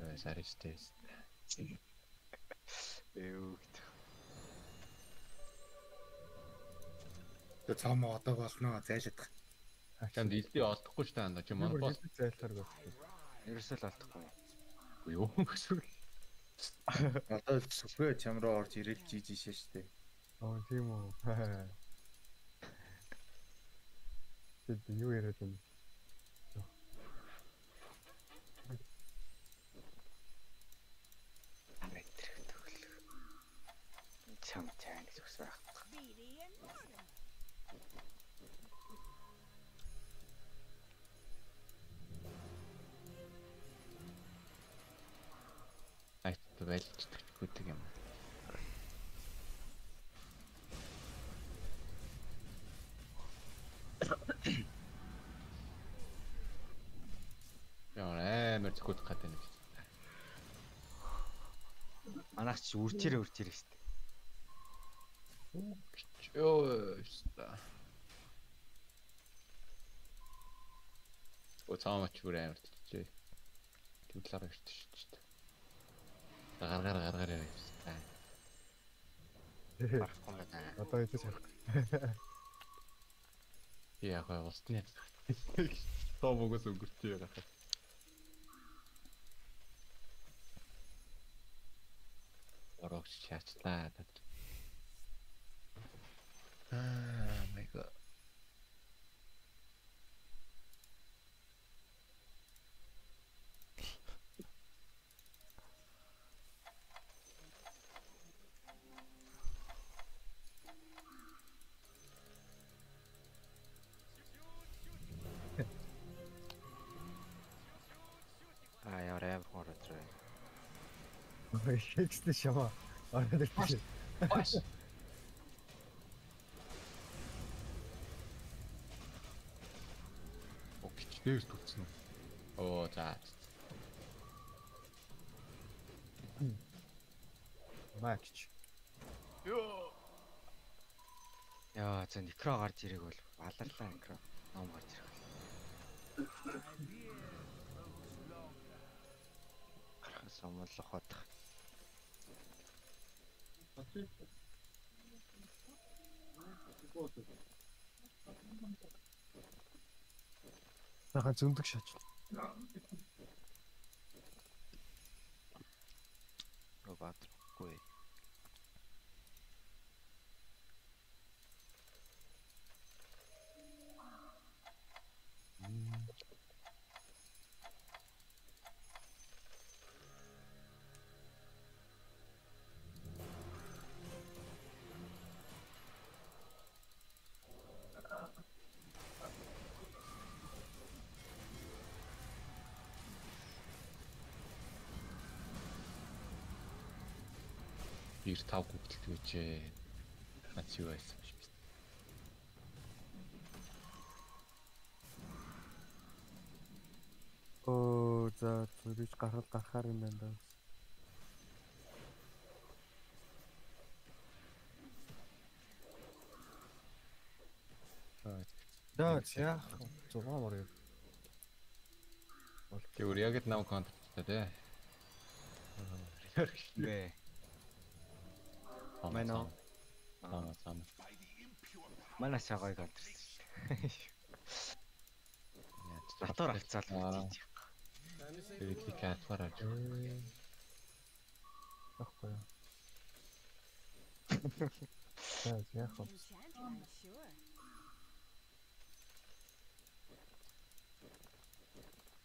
Яа саристэс. Эвгт. Тэгээ цаамаа одоо болно зайлах. Чамд илдээ олдохгүй ч таанда чи пост зайлахаар байна. Ерөөсөө л олдохгүй. юу гэсэн. Одоо сүхвэ чам руу орж ирэл жиж шээ штэ. Аа тийм үү. Тэд юу яриад байна? Байлж төгтгүүдэг юм. Яа амар зөвхөд гадаг нэг. Манайх чи үрчээрээ үрчээрээ штэ. Ёо ста. Оцаамач бүр амар тийчээ. Тэглээр ирчих шүү Гаргаар гаргаар явчихсан. Барахгүй байна. Одоо идэж авах. Яг гоо устны. Тоо богос өнгөртөө байгаа. Орогч чаачлаа. Аа, my god. Ой шекстэ шама. Ороод ирчих. Баш. Окей, дээрс төгсөн үү? Оо за. Макч. Ёо. Яа за некро гарч ирээг бол баларлаа некро. Ном гарч ирэх. Гарахаас өмнө л хотох. Бага зөндөг шаач. Робат гуйж. 95 гүгдэлт гэжээ. Наач юу байсан юм бэ? Оо за зүрж гаргал гарахаар юм байна даа. За яах вэ? 6 мөр юм. Бол тэр яг л нам контакттай тий. Аа. Хэрэгтэй. Манай Манай. Аа сам. Манай сагой контрст шүү. Татвар авцаал Аа. хийж. Тэр их атвар авч. Баггүй юу? За яах вэ? I'm sure.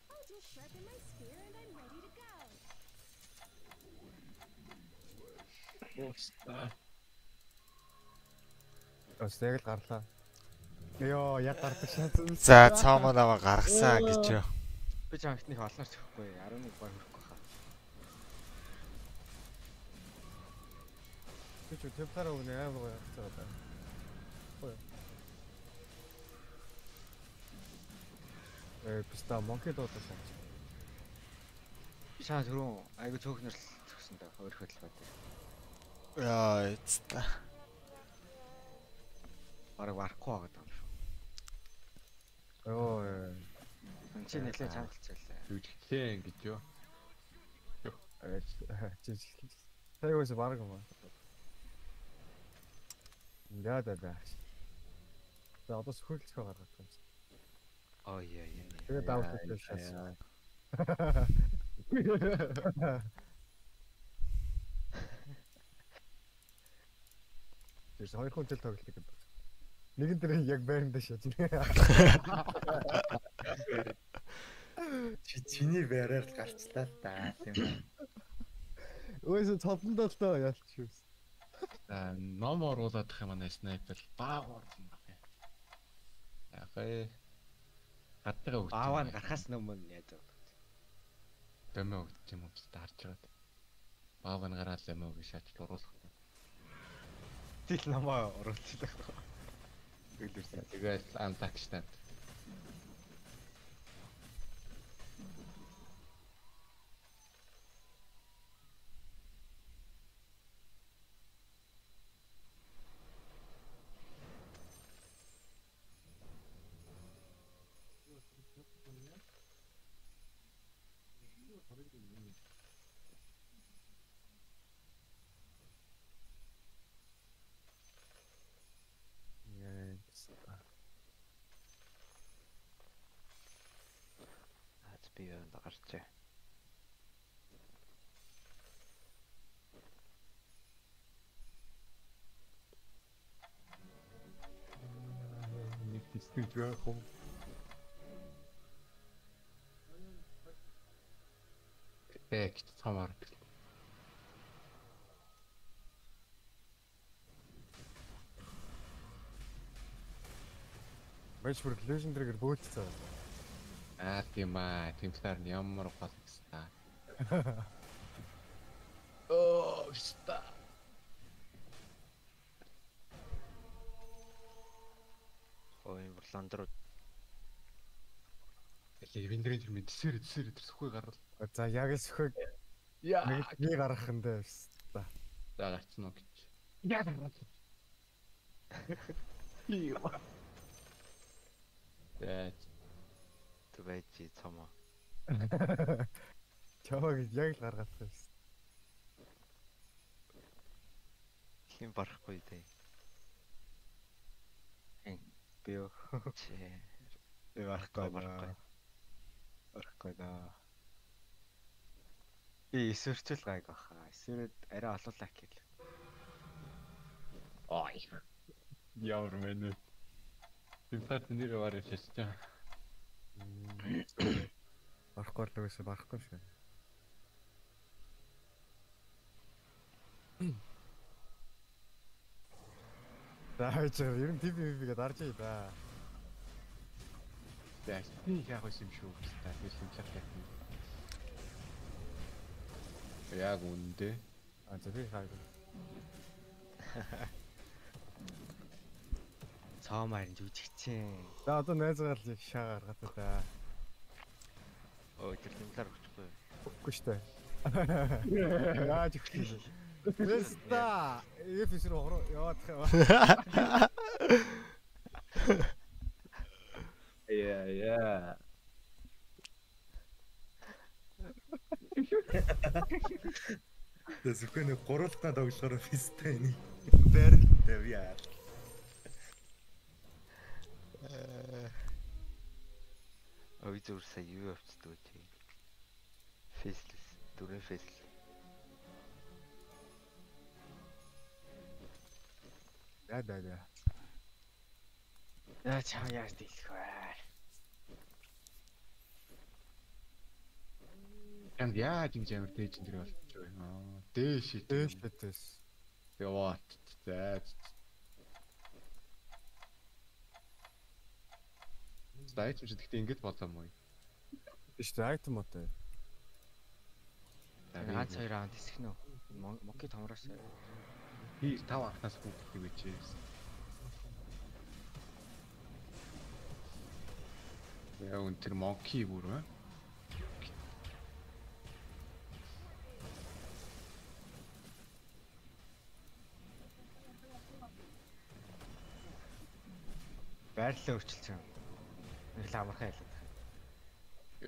I'll just sharpen my spear and I'm ready to go. Ос яг л гарлаа. Йоо, яг гардаг шанс. За цаамаа наваа гаргасан гэж юу. Би ч анхных олноор төгөхгүй 11 баг хөрөхгүй хаа. Би ч температура өгнө амар гоё явах цаа. Гоё. Э, писта монки дуудаж шаач. Би чаа түрүүн айгу цөөхнөр л төгсөн даа хоёр хөдөлгөөд. Яа, эцтэй. Бараг барахгүй байгаа даа. Оо. Энд чи нэлээд чангалцаалаа. Жүжигтэй гэж юу? э, Жижиг. Тайгаас баг юм аа. Яа да да. За одоо сөхөрлөхөө гаргах юм. Ой яа яа. Тэгээ давтаж шаас. Тэс хоёр хүн тэл тоглолт гэдэг. Нэгэн дээр яг байранда шааж байна. Чи чиний байраар л гарчлаа л да тийм үү. Өөсө цолондоо л тоо яалч шүү. За ном оруулах юм манай снайпер бааг орлоо баг. Яг э хаттага өгч. Ааваа нь гарахаас өмнө яаж вэ? Бэмэ өгч юм уу таарч байгаа. Бааг нь гараад юм уу гэж шатж оруулах. Тил намаа оруулчихлаа. Гэлэрсэн. Тэгээд антагчтай. Аз би юунд гарчээ. Нэг дистэнч байх уу? Эк цамаар. Байж бүр legendary-гэр бөөлцөө. Аа тийм аа, тэмцээр нь ямар гол гэстэй. Оо, ста. Ой, Бурландруу Левендрийн тэр мэдсээр эдсээр тэр сүхээ гаргал. За яг л сөхөг Яа. нэг гарах юм дээ. За. За гарцсан уу гэж. Яг гараад. Юу. За түбэжи цомоо. Чаваг яг л гаргаад байгаа юм. Хин барахгүй дээ. Эн би юу? Чи Би барахгүй барахгүй. Барахгүй да. Би эсвэрчл гайг баха. Эсвэрэд арай олуулаа гэл. Ой. Ямар мэнэ. Тэмцээр нэр вар шиж чаа. Барахгүй л үгүй барахгүй шүү. За хаяч ер нь тип типгээд арж ий да. За би яг юм шүү. За би сумчаад яг. Яг үндэ. А за би хайг. Цаамаар нь жүжигчээ. За одоо найзгаар л шаа гаргаад да. Өө тэр тэмцээр өгчихгүй. Үгүй штэ. Яаж өгч вэ? Рүү ороо яваад хаа. Yeah, yeah. Тэс зөвхөн гурвалгаа тоглохоор фистэ энийг барилтай би яа. Э, ой зүр сая юу авчдаг чи. Фейслес, дүрэн фейсл. Да да да. Яа чам яаж дийлэх вэ? Энд яаж ингэж амар дээж энэ юм аа. Дээш. Дээш. Тэгээ what? За. Стайч ч гэхдээ ингэж болоо мó. Биш дээ айтем отой. Ганц хоёр раунд хэсэх нөө. Моки томроос Би тав анхнаас бүгдийг бичээс. Яа үн тэр моки бүр аа. Байрлалаа өөрчилж байгаа. Нэг л амархан ялаад.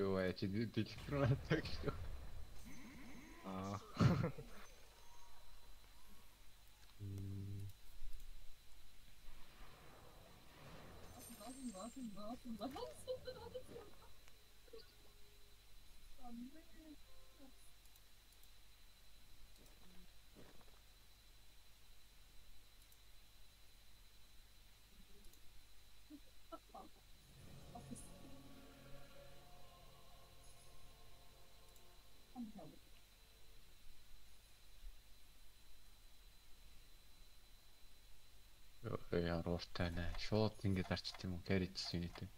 Юу яа чи дэлгэр натаг шүү. Аа. Яа ууртай нэ. Шууд арчт юм уу? Carry хийсэн юнитэй.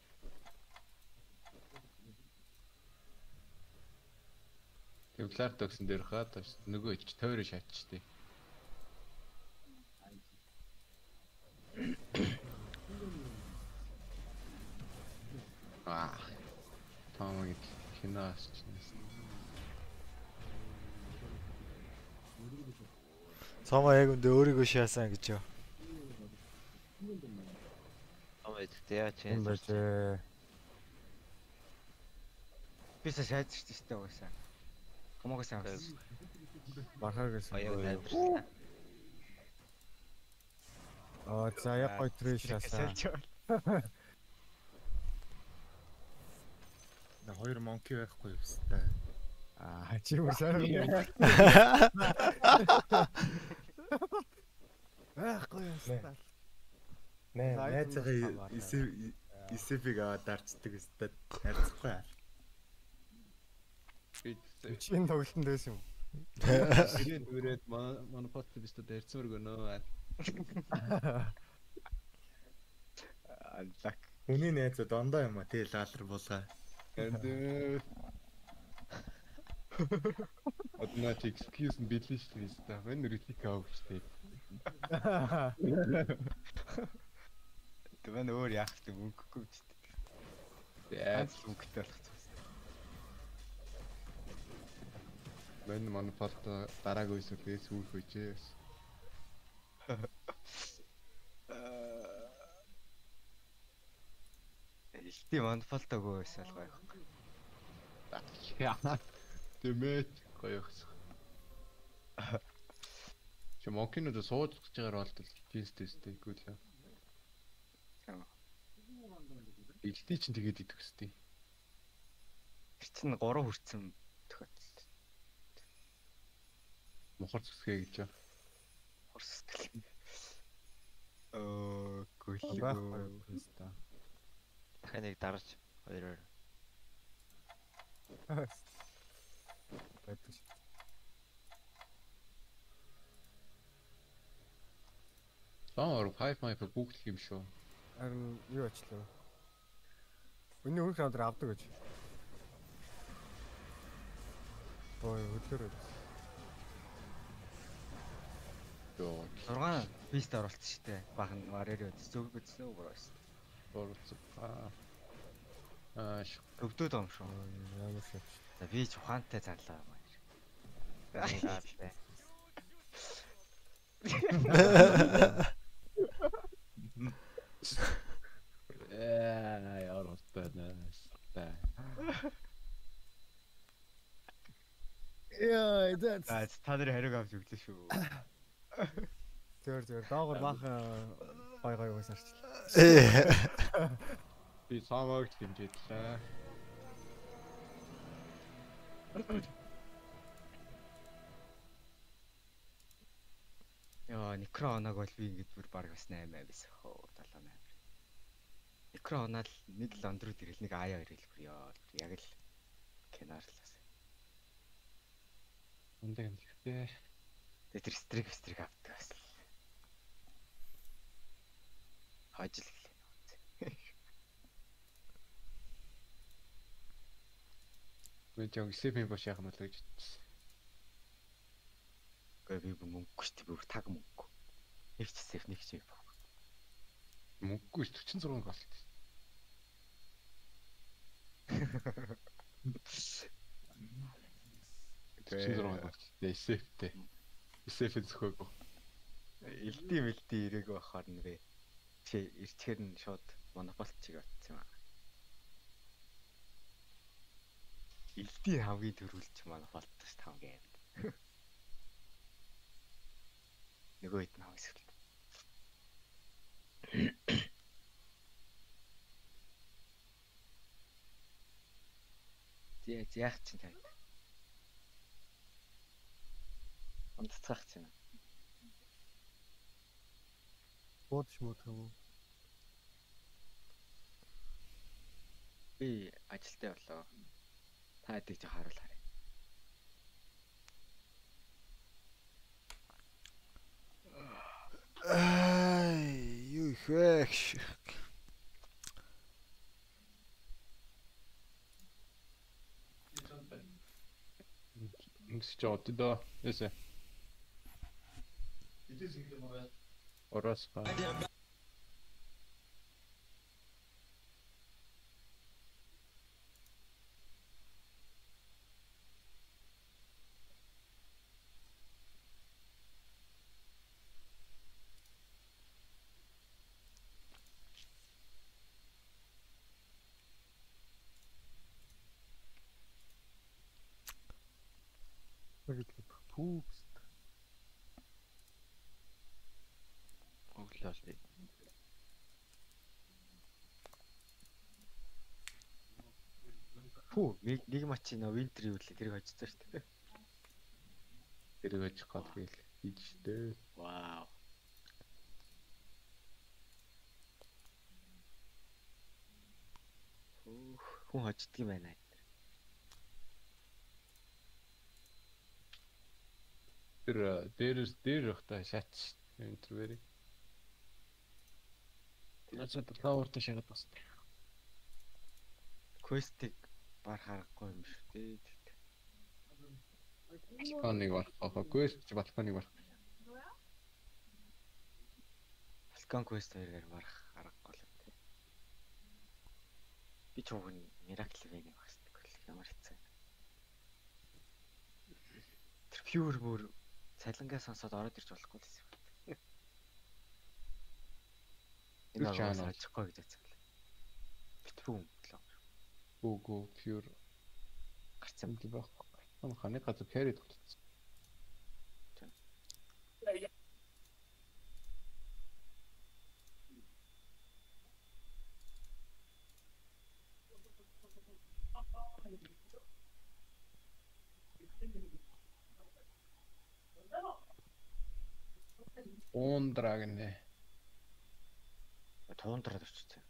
Тэвлэр төгсөн дээр хаа таш нөгөө ич тойроо шатчтэй. Аа. Таамаг киноас ч нэс. Сама яг үндэ өөрийгөө шаасан гэж юу. Ам эдтэй яа чи. юм байж ээ. Бис шааж штэ угаасаа. Хамаагүй сайн болсон. Бахаа гэсэн. Аяа найдварлаа. Аа за яг гой трэ шаасаа. На хоёр монки байхгүй юу өстэй. Аа чи бүр сайн. Байхгүй ёстой. Нэ найзгаа исэфиг аваад дарцдаг өстэй. Харцахгүй. Чин тоглолтод байсан юм. Тэгээд үрээд манай подкаст бистэ дэрцмэр гөнөө. Аллак. Хүний найзууд ондоо юм а тий лаалар булгаа. Энд Однаа чи excuse нь билээ шүү дээ. Мэн ритик аав штэ. Тэгвэл өөр яах вэ мөнгөгүй ч дээ. Яа Ганц л мөнгөтэй болох зүйл. Мэн манфалта дараагийн үсвээс сүүлх үчээс. Илти манфалта өгөө байсан л гоё. Яа. Тэмэт гоёхс. Чи мокинод сууж гэж байгаа болтол финс тесттэй гүйлээ. Илти чинь тэгээд идэх хэвчтэй. Чин 3 хүрсэн тохиолдол. Мохор зүсгээ гэж. Хор сэтгэл. Оо гүйлээ. Байхгүй хэвчтэй. Дахиад дарж хоёроор. Байдаг шүү. Саар 5 5 бүгд юм шүү. Харин юу ачлаа. Өнөө хөрх хамтар авдаг гэж. Ой, хөдлөрөө. Йоо, 6 бист оролцсон шүү дээ. Бахан варьяр үз. Зүг үзсэн үү броос. Борцоо. Аа, өвдөд юм шүү. Ямар шээ. За би ч ухаантай зарлаа юм аа. Ээ, яар уттай нээс. Яа, that's. За та нарын хариуг авч өглөө шүү. Зөөр зөөр доогор баахан гой гой уус арчлаа. Би самаг хэмжээдлээ. Яа, нэг Некро оног бол би ингэж бүр баг бас 8 байсан хөө 78. Некро оноод нэг л ондрууд ирэл нэг аяа ирэл бүр ёо. Яг л кинарлаас. Юм гэхдээ. Тэгээ тэр стрик стрик авдаг бас л. Хажил гэлээ. Би яг сэфэн бош яах юм бол гэж бодсон. Гэхдээ би мөнгө шүү дээ. Бүр таг мөнгө. Нэг ч сэф нэг ч юм. Мөнгөгүй 46 голт. Тэгээ 46 голт. Сэфтэй. Сэф зөвхөөгөө. Элди мэлди ирээг байхаар нэрээ. Чи ирчээр нь шууд монополт чиг атсан юм аа. Элди хамгийн төрүүлж монополт ш тавгийн. Нөгөө хэд нэг хэсэг. Зя зяах чинь тань. Онцгах чинь. Юм уу? Би ажилтаа болоо. Та хэдийг ч харуул харъя. Ай, юу их вэ? Ингэж жоод доо. Эсэ. Идэс ингэ мага. Орос ба. Мэгэлээ пүүкс. Өглөө л дээ. Фу, нэг матч нөө винтер юу лээ тэрийг очсон шүү дээ. Тэрийг очих гол гээл хийж дээ. Вау. Хүн хождөг юм байна. Тэр дээрээс дээр явахта шатч интервери. Начаад лауртай шагаад бас. Квестиг бар харахгүй юм шүү дээ. Балконыг барах. Квест чи балконыг барах. Балкон квест хоёроор барах аргагүй л дээ. Би ч уг нь Miracle байх хэрэгтэй бол ямар хэцүү. Тэр pure мөр цалингаа сонсоод ороод ирж болохгүй юм. Энэ агаас очихгүй гэж бодсон. Битрүү лөө. Үгүй pure гарцсан юм байх. Хан ханы газар carry тогтсон. Ундраг нэ. Туундраад очсон.